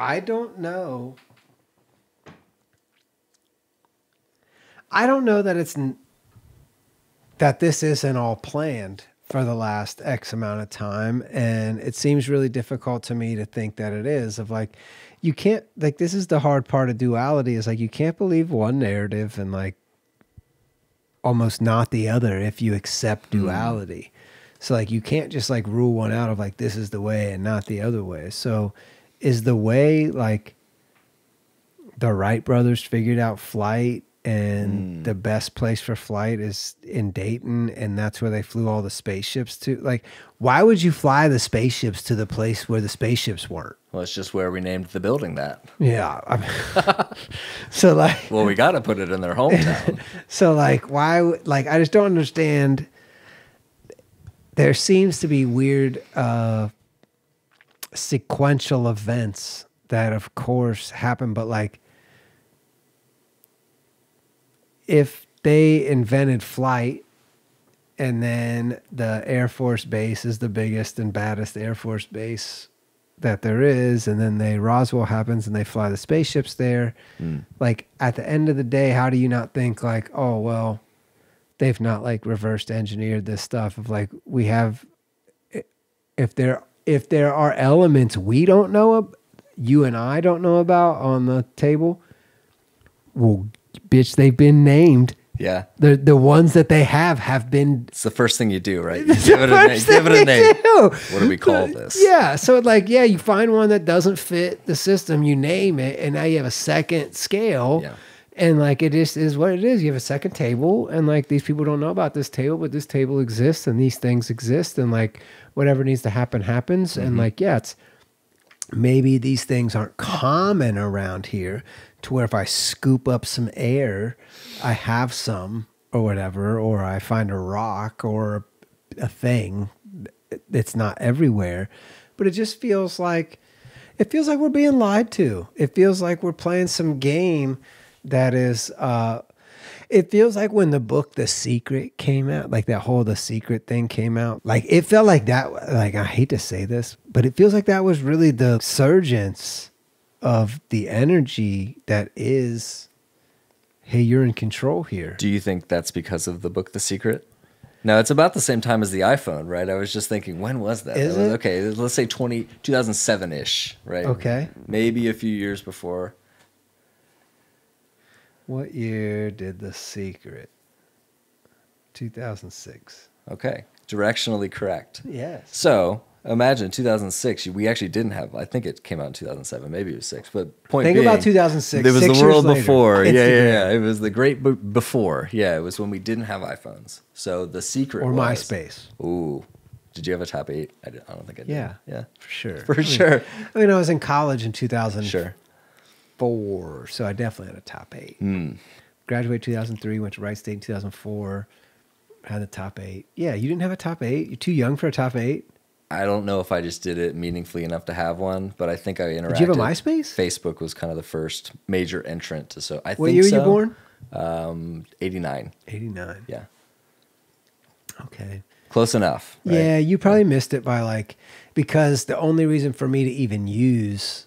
Speaker 1: I don't know. I don't know that it's n- that this isn't all planned for the last X amount of time, and it seems really difficult to me to think that it is. Of like, you can't like this is the hard part of duality is like you can't believe one narrative and like almost not the other if you accept hmm. duality. So like you can't just like rule one out of like this is the way and not the other way. So is the way like the Wright brothers figured out flight and the best place for flight is in Dayton and that's where they flew all the spaceships to like why would you fly the spaceships to the place where the spaceships weren't?
Speaker 2: Well, it's just where we named the building that.
Speaker 1: Yeah. I mean- <laughs> so like
Speaker 2: Well, we got to put it in their hometown. <laughs>
Speaker 1: So like why would- like I just don't understand there seems to be weird uh sequential events that of course happen but like if they invented flight and then the Air Force base is the biggest and baddest Air Force base that there is, and then they Roswell happens and they fly the spaceships there. Hmm. Like at the end of the day, how do you not think like, oh well, they've not like reversed engineered this stuff of like we have if there if there are elements we don't know ab- you and I don't know about on the table, well, bitch, they've been named.
Speaker 2: yeah.
Speaker 1: The the ones that they have have been
Speaker 2: It's the first thing you do, right? <laughs> You give it a name. Give it a name.
Speaker 1: do.
Speaker 2: What do we call this?
Speaker 1: Yeah, so like yeah, you find one that doesn't fit the system, you name it, and now you have a second scale.
Speaker 2: Yeah.
Speaker 1: And like it just is what it is. You have a second table, and like these people don't know about this table, but this table exists, and these things exist, and like whatever needs to happen happens, and like yeah, it's maybe these things aren't common around here to where if I scoop up some air, I have some or whatever, or I find a rock or a thing. It's not everywhere, but it just feels like it feels like we're being lied to. It feels like we're playing some game that is uh it feels like when the book The Secret came out, like that whole The Secret thing came out, like it felt like that. Like, I hate to say this, but it feels like that was really the surgence of the energy that is, hey, you're in control here.
Speaker 2: Do you think that's because of the book The Secret? No, it's about the same time as the iPhone, right? I was just thinking, when was that?
Speaker 1: Is
Speaker 2: That was-
Speaker 1: it?
Speaker 2: Okay, let's say 20, 2007-ish, right?
Speaker 1: Okay.
Speaker 2: Maybe a few years before.
Speaker 1: What year did The Secret? 2006.
Speaker 2: Okay, directionally correct.
Speaker 1: Yes.
Speaker 2: So imagine 2006. We actually didn't have. I think it came out in 2007. Maybe it was six. But point
Speaker 1: Think
Speaker 2: being,
Speaker 1: about 2006,
Speaker 2: It was the world
Speaker 1: later.
Speaker 2: before. Yeah, yeah, yeah. It was the great b- before. Yeah, it was when we didn't have iPhones. So the secret
Speaker 1: Or
Speaker 2: was,
Speaker 1: MySpace.
Speaker 2: Ooh, did you have a top eight? I, I don't think I did.
Speaker 1: Yeah.
Speaker 2: yeah,
Speaker 1: For sure.
Speaker 2: for
Speaker 1: I mean-
Speaker 2: sure.
Speaker 1: I mean, I was in college in 2004,
Speaker 2: Sure.
Speaker 1: So I definitely had a top eight.
Speaker 2: Hmm.
Speaker 1: Graduated 2003, went to Wright State in 2004, had the top eight. Yeah, you didn't have a top eight. You're too young for a top eight.
Speaker 2: I don't know if I just did it meaningfully enough to have one, but I think I interacted.
Speaker 1: Did you have a MySpace?
Speaker 2: Facebook was kind of the first major entrant to so. I
Speaker 1: What
Speaker 2: think
Speaker 1: year were
Speaker 2: so.
Speaker 1: you born?
Speaker 2: Um, 89.
Speaker 1: 89.
Speaker 2: Yeah.
Speaker 1: Okay.
Speaker 2: Close enough. right?
Speaker 1: Yeah, you probably missed it by like because the only reason for me to even use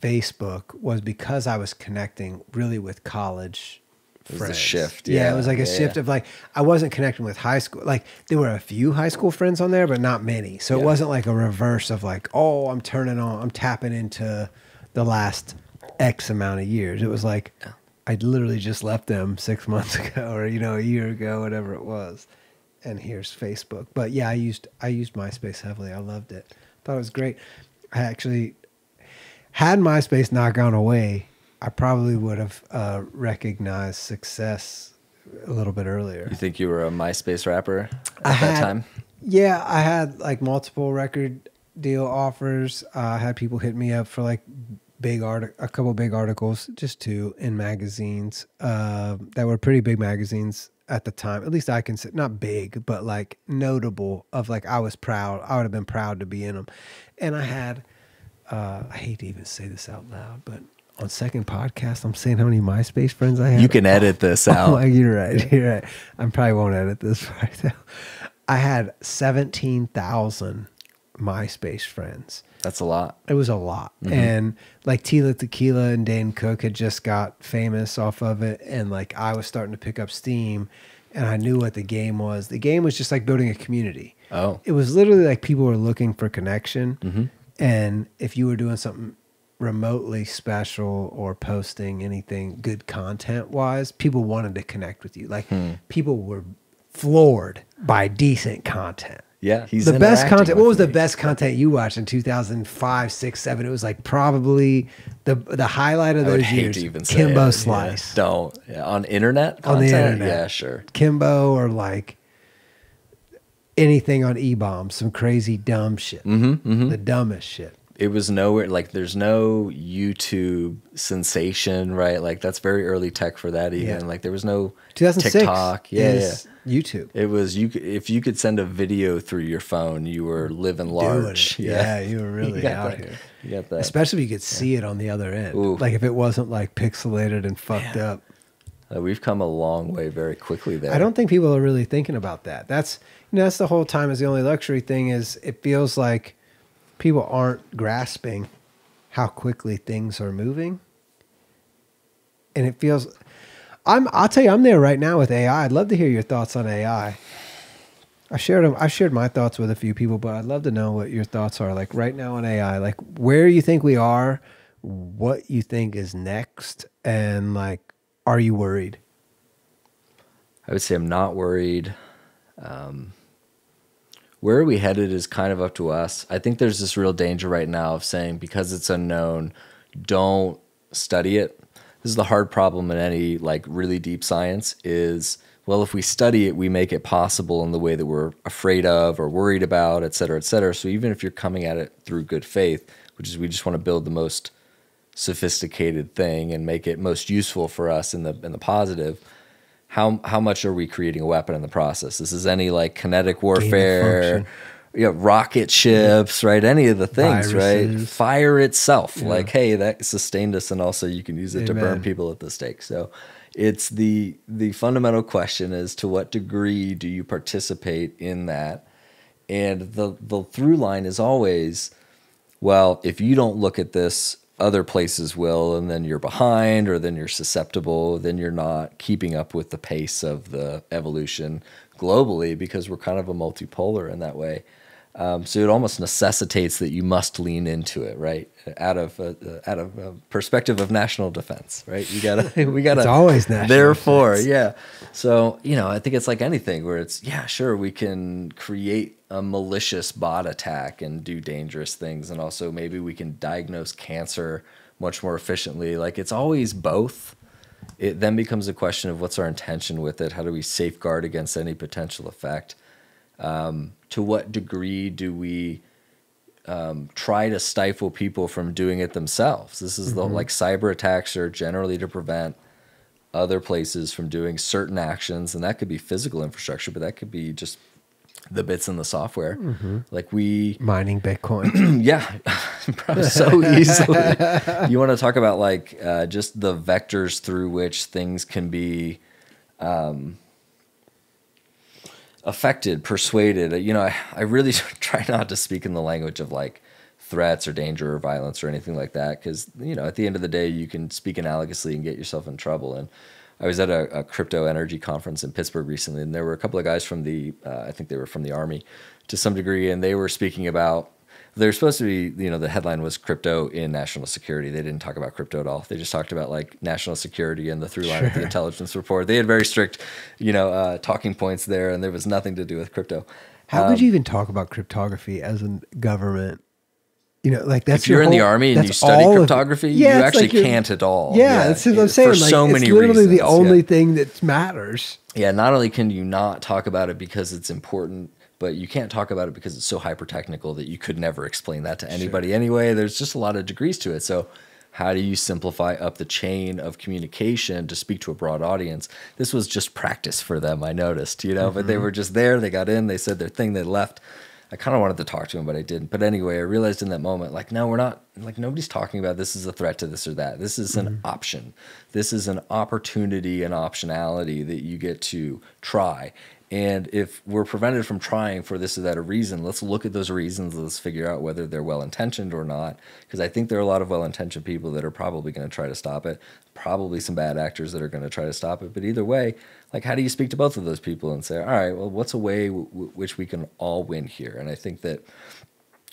Speaker 1: Facebook was because I was connecting really with college
Speaker 2: It was a shift,
Speaker 1: Yeah,
Speaker 2: yeah,
Speaker 1: it was like a
Speaker 2: yeah,
Speaker 1: shift
Speaker 2: yeah.
Speaker 1: of like I wasn't connecting with high school. Like there were a few high school friends on there, but not many. So it wasn't like a reverse of like, oh, I'm turning on, I'm tapping into the last X amount of years. It was like I literally just left them six <laughs> months ago, or you know, a year ago, whatever it was. And here's Facebook. But yeah, I used I used MySpace heavily. I loved it. Thought it was great. I actually had MySpace not gone away, I probably would have uh, recognized success a little bit earlier.
Speaker 2: You think you were a MySpace rapper at
Speaker 1: I
Speaker 2: that
Speaker 1: had-
Speaker 2: time?
Speaker 1: Yeah, I had like multiple record deal offers. Uh, I had people hit me up for like big art, a couple big articles, just two in magazines uh, that were pretty big magazines at the time. At least I can say not big, but like notable. Of like I was proud. I would have been proud to be in them. And I had. Uh, I hate to even say this out loud, but on second podcast, I'm saying how many MySpace friends I had.
Speaker 2: You can edit this out. <laughs>
Speaker 1: Oh,
Speaker 2: out.
Speaker 1: you're right. You're right. I probably won't edit this <laughs> part. now. I had 17,000 MySpace friends.
Speaker 2: That's a lot.
Speaker 1: It was a lot.
Speaker 2: Mm-hmm.
Speaker 1: And like Tila Tequila and Dane Cook had just got famous off of it. And like I was starting to pick up steam and I knew what the game was. The game was just like building a community.
Speaker 2: Oh.
Speaker 1: It was literally like people were looking for connection.
Speaker 2: Mm-hmm.
Speaker 1: And if you were doing something remotely special or posting anything good content wise, people wanted to connect with you. Like
Speaker 2: Hmm.
Speaker 1: people were floored by decent content.
Speaker 2: Yeah, he's
Speaker 1: the best content. What was the best content you watched in 2005, 6, 7? It was like probably the the highlight of
Speaker 2: I
Speaker 1: those years.
Speaker 2: even
Speaker 1: Kimbo
Speaker 2: it. Yeah.
Speaker 1: Slice.
Speaker 2: Don't yeah. on internet
Speaker 1: On the internet.
Speaker 2: Yeah, sure.
Speaker 1: Kimbo or like anything on eBaum, some crazy dumb shit.
Speaker 2: Mm-hmm,
Speaker 1: The dumbest shit.
Speaker 2: It was nowhere like there's no YouTube sensation, right? Like that's very early tech for that. Even
Speaker 1: Yeah.
Speaker 2: like there was no
Speaker 1: 2006
Speaker 2: TikTok. Yeah, yeah.
Speaker 1: YouTube.
Speaker 2: It was you. could- If you could send a video through your phone, you were living large. <laughs>
Speaker 1: it. Yeah, you were really <laughs>
Speaker 2: got
Speaker 1: out
Speaker 2: that.
Speaker 1: here.
Speaker 2: You got that.
Speaker 1: Especially if you could see it on the other end.
Speaker 2: Ooh.
Speaker 1: Like if it wasn't like pixelated and fucked up.
Speaker 2: Uh, we've come a long way very quickly there.
Speaker 1: I don't think people are really thinking about that. That's know, that's the whole time is the only luxury thing is it feels like people aren't grasping how quickly things are moving. And it feels I'm I'll tell you I'm there right now with AI. I'd love to hear your thoughts on AI. I shared them I shared my thoughts with a few people, but I'd love to know what your thoughts are like right now on AI. Like where you think we are, what you think is next, and like are you worried?
Speaker 2: I would say I'm not worried. Um, where are we headed is kind of up to us. I think there's this real danger right now of saying because it's unknown, don't study it. This is the hard problem in any like really deep science is well if we study it we make it possible in the way that we're afraid of or worried about et cetera et cetera so even if you're coming at it through good faith which is we just want to build the most sophisticated thing and make it most useful for us in the in the positive how how much are we creating a weapon in the process? This is any like kinetic warfare yeah rocket ships right? Any of the things right? Fire itself. Like hey that sustained us and also you can use it to burn people at the stake. So it's the the fundamental question is to what degree do you participate in that? And the the through line is always well, if you don't look at this, other places will, and then you're behind, or then you're susceptible, then you're not keeping up with the pace of the evolution globally because we're kind of a multipolar in that way. Um, so it almost necessitates that you must lean into it, right? Out of uh, uh, out of a perspective of national defense, right? You gotta <laughs> we gotta
Speaker 1: It's always national
Speaker 2: Therefore,
Speaker 1: defense.
Speaker 2: yeah. So you know, I think it's like anything where it's yeah, sure, we can create a malicious bot attack and do dangerous things, and also maybe we can diagnose cancer much more efficiently. Like it's always both. It then becomes a question of what's our intention with it. How do we safeguard against any potential effect? Um, to what degree do we um, try to stifle people from doing it themselves? This is the like cyber attacks are generally to prevent other places from doing certain actions, and that could be physical infrastructure, but that could be just the bits in the software.
Speaker 1: Mm-hmm.
Speaker 2: Like we
Speaker 1: Mining Bitcoin. <clears throat>
Speaker 2: yeah, <laughs> so easily. <laughs> you want to talk about like uh, just the vectors through which things can be um, affected, persuaded. You know, I, I really <laughs> try not to speak in the language of like threats or danger or violence or anything like that because you know at the end of the day you can speak analogously and get yourself in trouble and I was at a, a, crypto energy conference in Pittsburgh recently, and there were a couple of guys from the, uh, I think they were from the army, to some degree, and they were speaking about. They're supposed to be, you know, the headline was crypto in national security. They didn't talk about crypto at all. They just talked about like national security and the through line sure. of the intelligence report. They had very strict, you know, uh, talking points there, and there was nothing to do with crypto.
Speaker 1: How um, would you even talk about cryptography as a government you know, like that's
Speaker 2: if you're in the army and you study cryptography, yeah, you actually like can't at all.
Speaker 1: Yeah, yeah that's what I'm saying. For like, so many literally reasons, the only yeah. thing that matters.
Speaker 2: Yeah, not only can you not talk about it because it's important, but you can't talk about it because it's so hyper technical that you could never explain that to anybody sure. anyway. There's just a lot of degrees to it. So how do you simplify up the chain of communication to speak to a broad audience? This was just practice for them, I noticed, you know, mm-hmm. but they mm-hmm. were just there, they got in, they said their thing, they left. I kind of wanted to talk to him, but I didn't. But anyway, I realized in that moment, like, no, we're not, like, nobody's talking about this is a threat to this or that. This is an mm-hmm. option. This is an opportunity and optionality that you get to try. And if we're prevented from trying for this or that a reason, let's look at those reasons. Let's figure out whether they're well intentioned or not. Because I think there are a lot of well intentioned people that are probably going to try to stop it, probably some bad actors that are going to try to stop it. But either way, like, how do you speak to both of those people and say, all right, well, what's a way w- w- which we can all win here? And I think that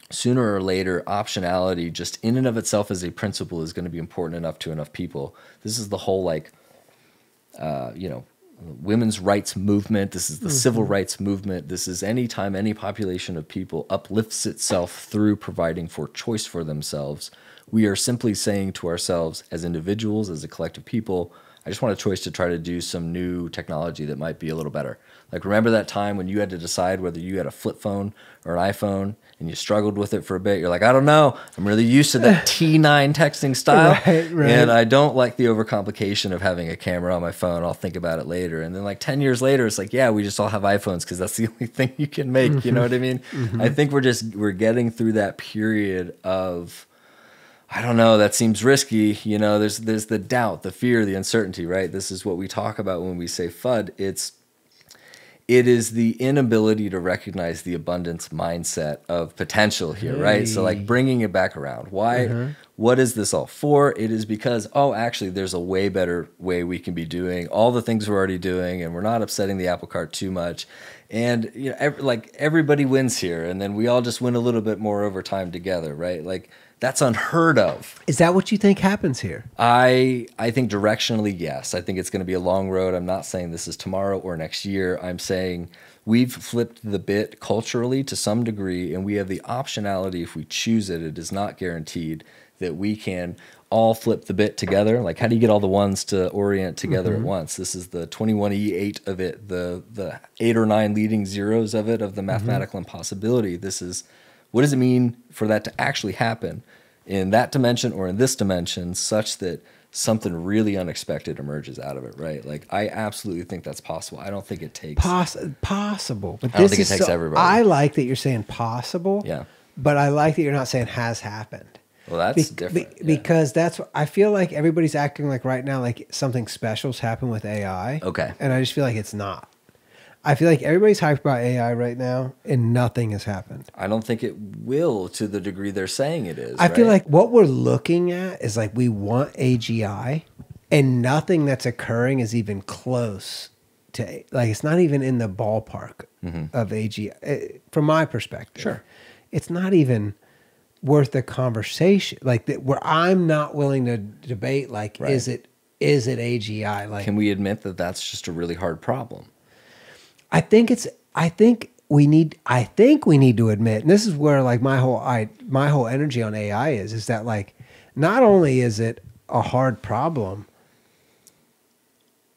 Speaker 2: sooner or later, optionality just in and of itself as a principle is going to be important enough to enough people. This is the whole, like, uh, you know, women's rights movement. This is the mm-hmm. civil rights movement. This is any time any population of people uplifts itself through providing for choice for themselves. We are simply saying to ourselves, as individuals, as a collective people, I just want a choice to try to do some new technology that might be a little better. Like, remember that time when you had to decide whether you had a flip phone or an iPhone and you struggled with it for a bit? You're like, I don't know. I'm really used to that <laughs> T9 texting style. Right, right. And I don't like the overcomplication of having a camera on my phone. I'll think about it later. And then, like, 10 years later, it's like, yeah, we just all have iPhones because that's the <laughs> only thing you can make. You know what I mean? Mm-hmm. I think we're just, we're getting through that period of, I don't know, that seems risky. You know, there's there's the doubt, the fear, the uncertainty, right? This is what we talk about when we say FUD. It's it is the inability to recognize the abundance mindset of potential here, hey. right? So like bringing it back around. Why uh-huh. what is this all for? It is because oh, actually there's a way better way we can be doing all the things we're already doing and we're not upsetting the apple cart too much. And you know, every, like everybody wins here and then we all just win a little bit more over time together, right? Like that's unheard of.
Speaker 1: Is that what you think happens here?
Speaker 2: I I think directionally, yes. I think it's going to be a long road. I'm not saying this is tomorrow or next year. I'm saying we've flipped the bit culturally to some degree, and we have the optionality if we choose it. It is not guaranteed that we can all flip the bit together. Like, how do you get all the ones to orient together mm-hmm. at once? This is the 21E8 of it, the the eight or nine leading zeros of it, of the mm-hmm. mathematical mm-hmm. impossibility. This is what does it mean for that to actually happen in that dimension or in this dimension such that something really unexpected emerges out of it, right? Like I absolutely think that's possible. I don't think it takes
Speaker 1: Poss- possible.
Speaker 2: But I don't think it takes so, everybody.
Speaker 1: I like that you're saying possible.
Speaker 2: Yeah.
Speaker 1: But I like that you're not saying has happened.
Speaker 2: Well, that's be- different. Be-
Speaker 1: yeah. Because that's I feel like everybody's acting like right now like something special's happened with AI.
Speaker 2: Okay.
Speaker 1: And I just feel like it's not. I feel like everybody's hyped about AI right now, and nothing has happened.
Speaker 2: I don't think it will to the degree they're saying it is.
Speaker 1: I right? feel like what we're looking at is like we want AGI, and nothing that's occurring is even close to like it's not even in the ballpark mm-hmm. of AGI eh, from my perspective.
Speaker 2: Sure,
Speaker 1: it's not even worth the conversation. Like that, where I'm not willing to debate. Like, right. is it is it AGI? Like,
Speaker 2: can we admit that that's just a really hard problem?
Speaker 1: I think it's I think we need I think we need to admit, and this is where like my whole I my whole energy on AI is, is that like not only is it a hard problem,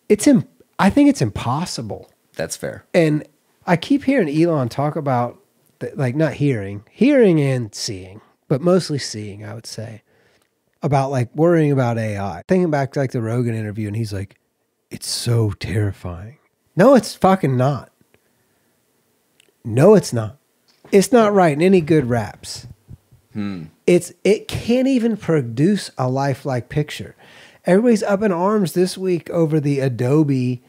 Speaker 1: it's Im- I think it's impossible.
Speaker 2: That's fair.
Speaker 1: And I keep hearing Elon talk about the, like not hearing, hearing and seeing, but mostly seeing, I would say, about like worrying about AI. Thinking back to like the Rogan interview, and he's like, "It's so terrifying." No, it's fucking not. No, it's not. It's not writing any good raps. Hmm. It's it can't even produce a lifelike picture. Everybody's up in arms this week over the Adobe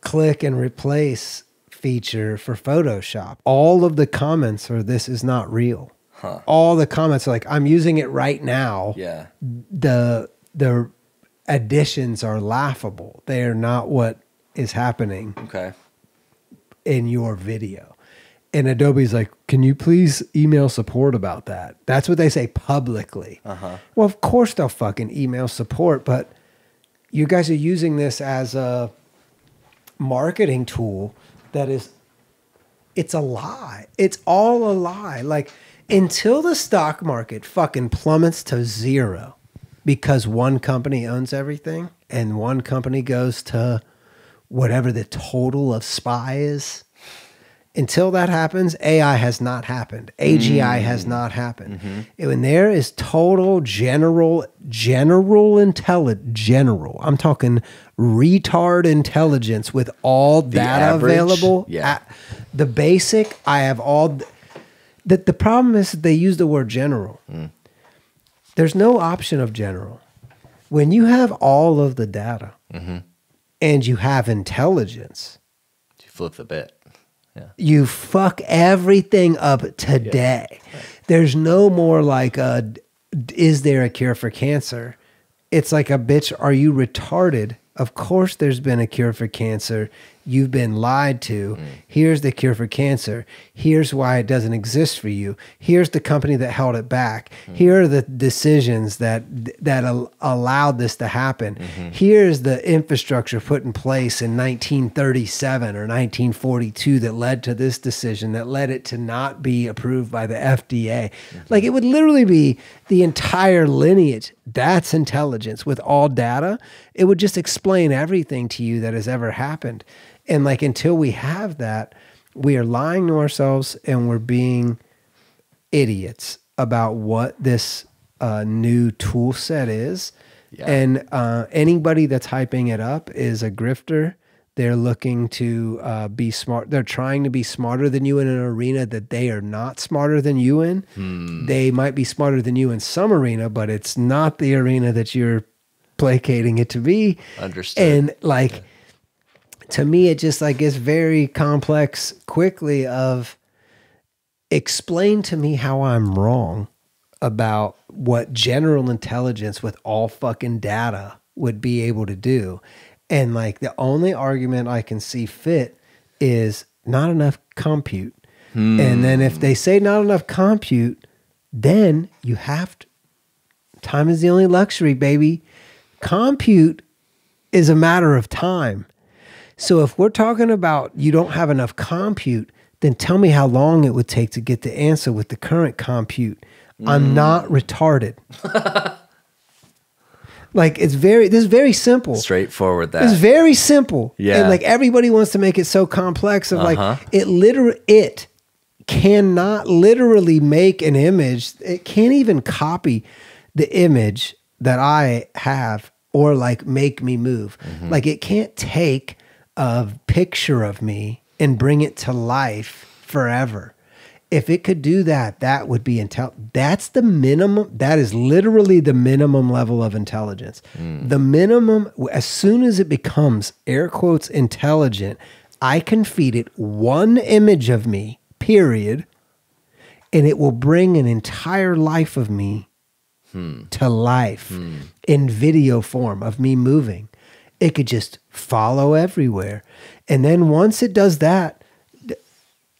Speaker 1: click and replace feature for Photoshop. All of the comments are this is not real. All the comments are like I'm using it right now
Speaker 2: Yeah.
Speaker 1: the the additions are laughable. They are not what is happening
Speaker 2: Okay.
Speaker 1: in your video. And Adobe's like, can you please email support about that? That's what they say publicly.
Speaker 2: Uh-huh.
Speaker 1: Well, of course they'll fucking email support, but you guys are using this as a marketing tool that is it's a lie. It's all a lie. Like until the stock market fucking plummets to zero because one company owns everything and one company goes to whatever the total of SPY is. Until that happens, AI has not happened. AGI mm. has not happened. Mm-hmm. When there is total general general intelligence, general. I'm talking retard intelligence with all data
Speaker 2: average?
Speaker 1: available.
Speaker 2: Yeah.
Speaker 1: the basic, I have all. The, the problem is they use the word general. Mm. There's no option of general. When you have all of the data mm-hmm. And you have intelligence,
Speaker 2: You flip the bit. Yeah.
Speaker 1: you fuck everything up today. There's no more like a, is there a cure for cancer? It's like a bitch, are you retarded? Of course there's been a cure for cancer. You've been lied to. Mm. Here's the cure for cancer. Here's why it doesn't exist for you. Here's the company that held it back. Mm. Here are the decisions that that al- allowed this to happen. Mm-hmm. Here's the infrastructure put in place in 1937 or 1942 that led to this decision that led it to not be approved by the FDA. Mm-hmm. Like it would literally be the entire lineage. That's intelligence with all data. It would just explain everything to you that has ever happened. And like until we have that, we are lying to ourselves and we're being idiots about what this uh, new tool set is.
Speaker 2: Yeah.
Speaker 1: And uh, anybody that's hyping it up is a grifter. They're looking to uh, be smart. They're trying to be smarter than you in an arena that they are not smarter than you in. They might be smarter than you in some arena, but it's not the arena that you're placating it to be.
Speaker 2: Understood.
Speaker 1: And like, to me, it just like is very complex quickly of explain to me how I'm wrong about what general intelligence with all fucking data would be able to do. And like the only argument I can see fit is not enough compute. Hmm. And then if they say not enough compute, then you have to time is the only luxury, baby. Compute is a matter of time. So if we're talking about you don't have enough compute, then tell me how long it would take to get the answer with the current compute. I'm not retarded. like it's very this is very simple.
Speaker 2: Straightforward that.
Speaker 1: It's very simple.
Speaker 2: Yeah.
Speaker 1: And like everybody wants to make it so complex of
Speaker 2: Uh-huh.
Speaker 1: like it literally it cannot literally make an image. It can't even copy the image that I have or like make me move.
Speaker 2: Mm-hmm.
Speaker 1: Like it can't take a picture of me and bring it to life forever. If it could do that, that would be intel. That's the minimum. That is literally the minimum level of intelligence. Hmm. The minimum, as soon as it becomes air quotes intelligent, I can feed it one image of me, period, and it will bring an entire life of me hmm. to life hmm. in video form of me moving. It could just follow everywhere. And then once it does that,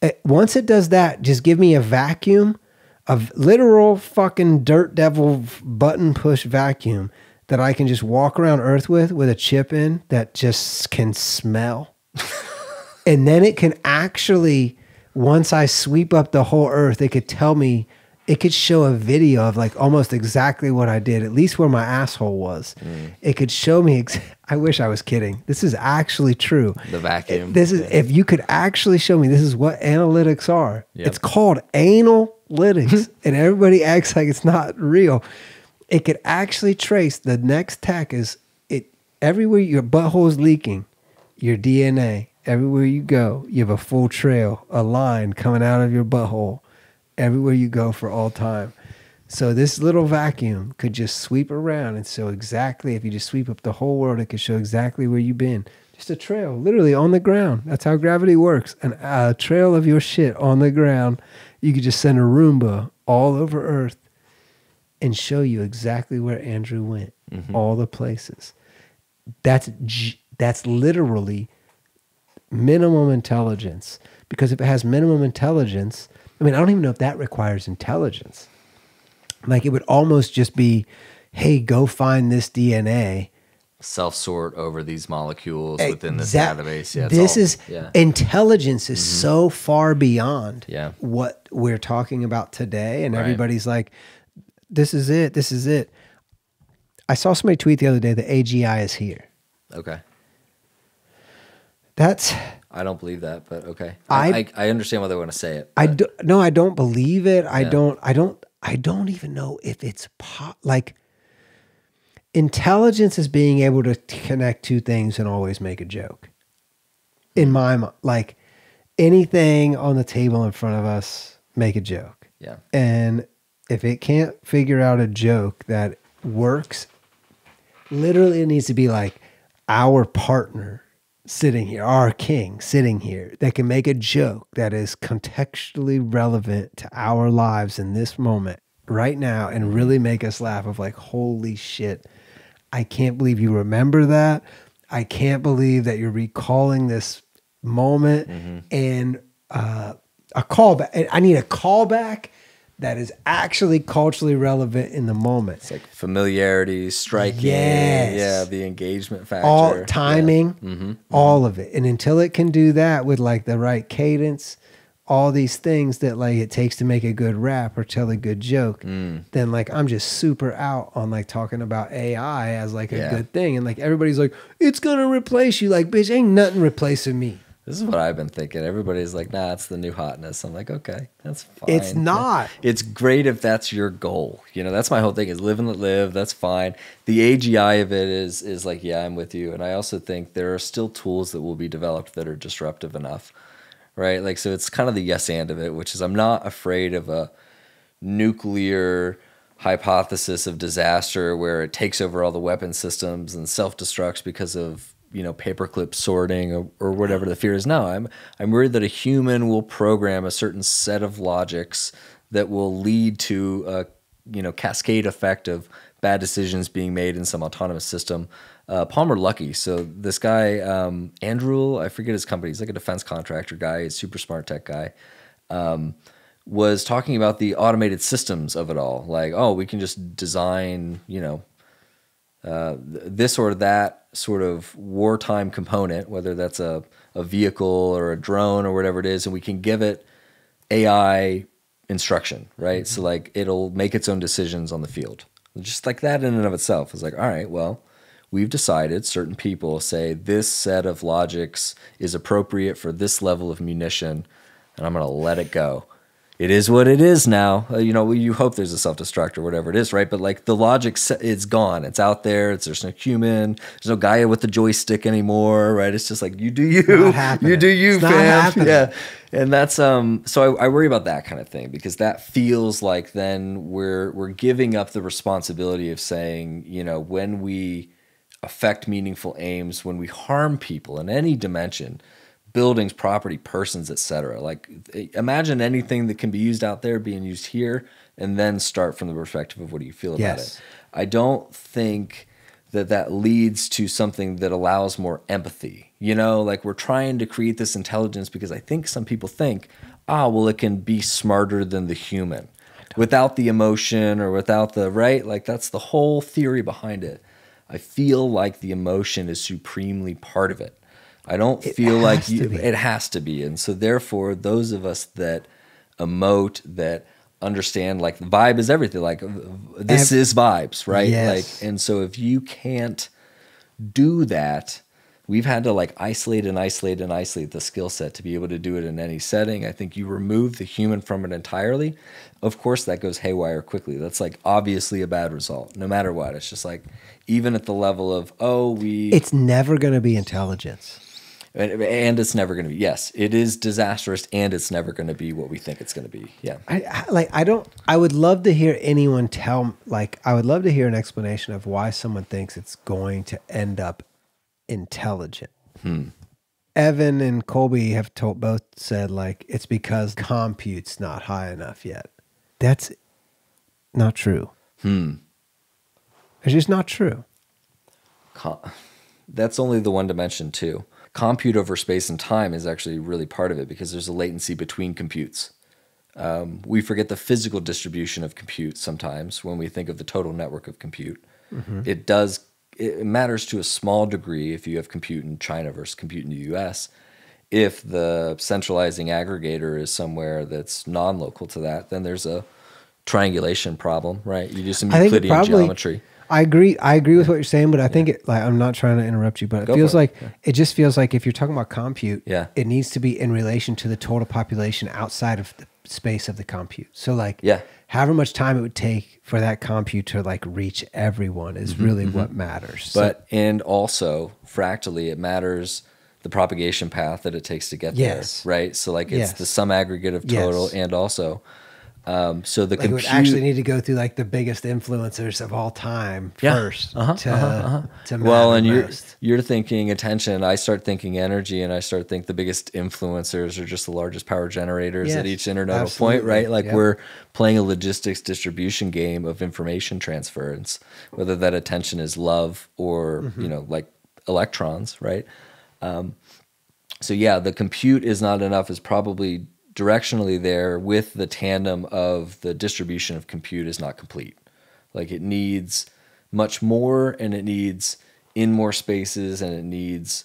Speaker 1: uh, once it does that, just give me a vacuum, a literal fucking dirt devil button push vacuum that I can just walk around Earth with, with a chip in that just can smell. <laughs> and then it can actually, once I sweep up the whole Earth, it could tell me, it could show a video of like almost exactly what I did, at least where my asshole was. Mm. It could show me. <laughs> I wish I was kidding. This is actually true.
Speaker 2: The vacuum.
Speaker 1: This is if you could actually show me this is what analytics are.
Speaker 2: Yep.
Speaker 1: It's called analytics, <laughs> and everybody acts like it's not real. It could actually trace the next tech is it everywhere your butthole is leaking, your DNA everywhere you go, you have a full trail, a line coming out of your butthole everywhere you go for all time. So this little vacuum could just sweep around and so exactly if you just sweep up the whole world, it could show exactly where you've been. Just a trail, literally on the ground. That's how gravity works. And a trail of your shit on the ground. You could just send a Roomba all over Earth and show you exactly where Andrew went, mm-hmm. all the places. That's that's literally minimum intelligence. Because if it has minimum intelligence, I mean, I don't even know if that requires intelligence. Like it would almost just be, hey, go find this DNA.
Speaker 2: Self sort over these molecules within this database. Yeah,
Speaker 1: this
Speaker 2: all-
Speaker 1: is
Speaker 2: yeah.
Speaker 1: intelligence is mm-hmm. so far beyond
Speaker 2: Yeah.
Speaker 1: what we're talking about today, and
Speaker 2: Right.
Speaker 1: everybody's like, "This is it. This is it." I saw somebody tweet the other day that AGI is here.
Speaker 2: okay.
Speaker 1: That's
Speaker 2: I don't believe that, but okay.
Speaker 1: I-
Speaker 2: I, I, I understand why they want to say it.
Speaker 1: I
Speaker 2: but-
Speaker 1: do, no, I don't believe it. I
Speaker 2: Yeah.
Speaker 1: don't. I don't. I don't even know if it's po- like intelligence is being able to connect two things and always make a joke. In my mind, like anything on the table in front of us, make a joke.
Speaker 2: Yeah.
Speaker 1: And if it can't figure out a joke that works, literally it needs to be like our partner sitting here, our king sitting here that can make a joke that is contextually relevant to our lives in this moment right now and really make us laugh of like holy shit i can't believe you remember that. I can't believe that you're recalling this moment. And uh, a callback i need a callback that is actually culturally relevant in the moment
Speaker 2: It's like familiarity, striking.
Speaker 1: Yes.
Speaker 2: Yeah, the engagement factor.
Speaker 1: all
Speaker 2: Yeah.
Speaker 1: timing, all of it. And until it can do that with like the right cadence, all these things that like it takes to make a good rap or tell a good joke,
Speaker 2: Mm.
Speaker 1: then like I'm just super out on like talking about AI as like a
Speaker 2: Yeah.
Speaker 1: good thing. And like everybody's like, it's gonna replace you. Like, bitch, ain't nothing replacing me.
Speaker 2: This is what I've been thinking. Everybody's like, nah, it's the new hotness. I'm like, okay, that's fine.
Speaker 1: It's not.
Speaker 2: It's great if that's your goal. You know, that's my whole thing is live and let live. That's fine. The AGI of it is is like, yeah, I'm with you. And I also think there are still tools that will be developed that are disruptive enough. Right? Like so it's kind of the yes and of it, which is I'm not afraid of a nuclear hypothesis of disaster where it takes over all the weapon systems and self-destructs because of you know paperclip sorting or, or whatever the fear is no i'm i'm worried that a human will program a certain set of logics that will lead to a you know cascade effect of bad decisions being made in some autonomous system uh, palmer luckey so this guy um, andrew i forget his company he's like a defense contractor guy he's super smart tech guy um, was talking about the automated systems of it all. Like, oh, we can just design, you know, uh, th- this or that sort of wartime component, whether that's a, a vehicle or a drone or whatever it is, and we can give it AI instruction, right? So, mm-hmm. like, it'll make its own decisions on the field. Just like that in and of itself is like, all right, well, we've decided certain people say this set of logics is appropriate for this level of munition, and I'm going to let it go it is what it is now. Uh, you know, you hope there's a self destruct or whatever it is, right? But like the logic, it's gone. It's out there. It's, there's no human. There's no Gaia with the joystick anymore, right? It's just like you do you, <laughs> you do you, fam. Yeah, and that's um. So I, I worry about that kind of thing because that feels like then we're we're giving up the responsibility of saying, you know, when we affect meaningful aims, when we harm people in any dimension buildings, property, persons, etc. Like imagine anything that can be used out there being used here and then start from the perspective of what do you feel about
Speaker 1: Yes.
Speaker 2: it. I don't think that that leads to something that allows more empathy. You know, like we're trying to create this intelligence because I think some people think, ah, well, it can be smarter than the human without the emotion or without the right. Like that's the whole theory behind it. I feel like the emotion is supremely part of it. I don't
Speaker 1: It
Speaker 2: feel like you, it has to be. And so therefore those of us that emote that understand like the vibe is everything like this
Speaker 1: Ev-
Speaker 2: is vibes, right?
Speaker 1: Yes.
Speaker 2: Like and so if you can't do that, we've had to like isolate and isolate and isolate the skill set to be able to do it in any setting. I think you remove the human from it entirely. Of course, that goes haywire quickly. That's like obviously a bad result, no matter what. It's just like even at the level of oh, we
Speaker 1: It's never gonna be intelligence.
Speaker 2: And, it's never going to be. Yes, it is disastrous, and it's never going to be what we think it's going to be. Yeah.
Speaker 1: I, I like I don't I would love to hear anyone tell like I would love to hear an explanation of why someone thinks it's going to end up intelligent. Evan and Colby have told both said like it's because compute's not high enough yet. That's not true.
Speaker 2: Hmm.
Speaker 1: It's just not true.
Speaker 2: Com- that's only the one dimension too. Compute over space and time is actually really part of it because there's a latency between computes. Um, we forget the physical distribution of compute sometimes when we think of the total network of compute. It does it matters to a small degree if you have compute in China versus compute in the U.S. If the centralizing aggregator is somewhere that's non-local to that, then there's a triangulation problem, right? You do some Euclidean
Speaker 1: probably-
Speaker 2: geometry.
Speaker 1: I agree. I agree with what you're saying, but I think it like I'm not trying to interrupt you, but it
Speaker 2: Go
Speaker 1: feels
Speaker 2: it.
Speaker 1: like it just feels like if you're talking about compute,
Speaker 2: Yeah.
Speaker 1: it needs to be in relation to the total population outside of the space of the compute. So like,
Speaker 2: Yeah.
Speaker 1: however much time it would take for that compute to like reach everyone is mm-hmm, really mm-hmm. what matters.
Speaker 2: But and also fractally, it matters the propagation path that it takes to get
Speaker 1: Yes.
Speaker 2: there, right? So like it's
Speaker 1: Yes.
Speaker 2: the sum aggregate of total
Speaker 1: Yes.
Speaker 2: and also, um, so the
Speaker 1: like it would actually need to go through like the biggest influencers of all time
Speaker 2: Yeah.
Speaker 1: first
Speaker 2: Uh-huh,
Speaker 1: to
Speaker 2: uh-huh,
Speaker 1: to
Speaker 2: well, and you're you're thinking attention. I start thinking energy, and I start think the biggest influencers are just the largest power generators at each internodal
Speaker 1: absolutely.
Speaker 2: point, right? Like
Speaker 1: Yep.
Speaker 2: we're playing a logistics distribution game of information transference, whether that attention is love or
Speaker 1: Mm-hmm.
Speaker 2: you know like electrons, right? Um, so yeah, the compute is not enough. Is probably directionally there with the tandem of the distribution of compute is not complete. Like it needs much more, and it needs in more spaces, and it needs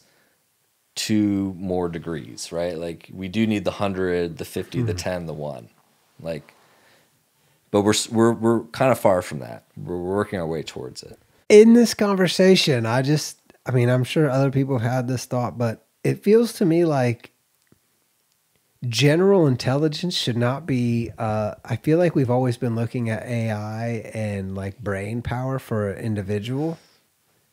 Speaker 2: two more degrees, right? Like we do need the hundred, the 50
Speaker 1: Hmm.
Speaker 2: the ten, the one, like. But we're we're we're kind of far from that. We're working our way towards it.
Speaker 1: in this conversation, I just, I mean, I'm sure other people have had this thought, but it feels to me like general intelligence should not be. Uh, I feel like we've always been looking at AI and like brain power for an individual.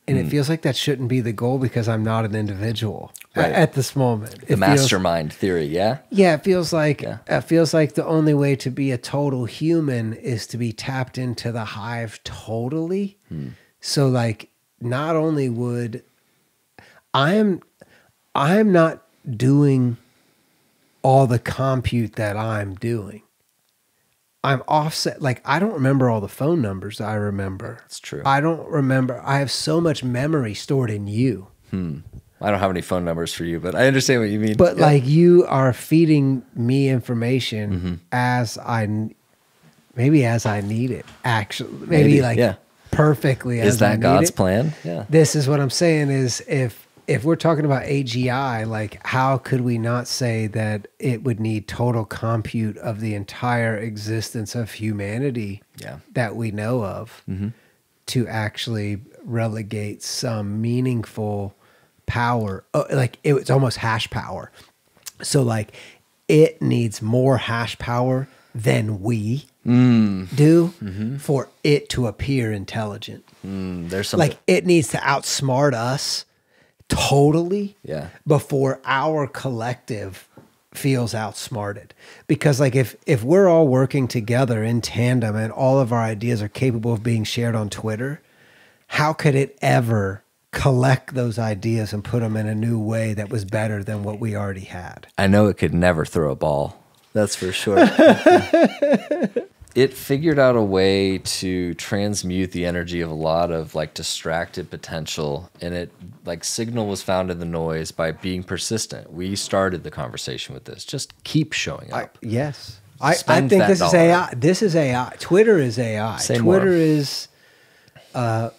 Speaker 1: And
Speaker 2: Hmm.
Speaker 1: it feels like that shouldn't be the goal because I'm not an individual
Speaker 2: Right.
Speaker 1: at this moment.
Speaker 2: The
Speaker 1: It feels-
Speaker 2: mastermind theory, yeah.
Speaker 1: yeah, it feels like
Speaker 2: Yeah.
Speaker 1: it feels like the only way to be a total human is to be tapped into the hive totally. So like not only would I am I am not doing all the compute that I'm doing. I'm offset like I don't remember all the phone numbers I remember.
Speaker 2: It's true.
Speaker 1: I don't remember I have so much memory stored in you. Hmm.
Speaker 2: I don't have any phone numbers for you, but I understand what you mean.
Speaker 1: But
Speaker 2: Yeah.
Speaker 1: like you are feeding me information
Speaker 2: Mm-hmm.
Speaker 1: as I, maybe as I need it. Actually, maybe,
Speaker 2: Maybe,
Speaker 1: like
Speaker 2: yeah.
Speaker 1: perfectly.
Speaker 2: is
Speaker 1: as I
Speaker 2: that
Speaker 1: need
Speaker 2: God's plan? Yeah.
Speaker 1: This is what I'm saying is if if we're talking about AGI, like how could we not say that it would need total compute of the entire existence of humanity
Speaker 2: Yeah.
Speaker 1: that we know of to actually relegate some meaningful power? Uh, like it, it's almost hash power. So like it needs more hash power than we do for it to appear intelligent.
Speaker 2: Mm, there's something.
Speaker 1: like it needs to outsmart us totally
Speaker 2: Yeah.
Speaker 1: before our collective feels outsmarted because like if if we're all working together in tandem and all of our ideas are capable of being shared on twitter how could it ever collect those ideas and put them in a new way that was better than what we already had
Speaker 2: I know it could never throw a ball. That's for sure. <laughs> it figured out a way to transmute the energy of a lot of like distracted potential and it like signal was found in the noise by being persistent. We started the conversation with this. Just keep showing up.
Speaker 1: yes I, I think this is. AI. This is AI. Twitter is AI.
Speaker 2: Say
Speaker 1: Twitter
Speaker 2: more.
Speaker 1: is uh,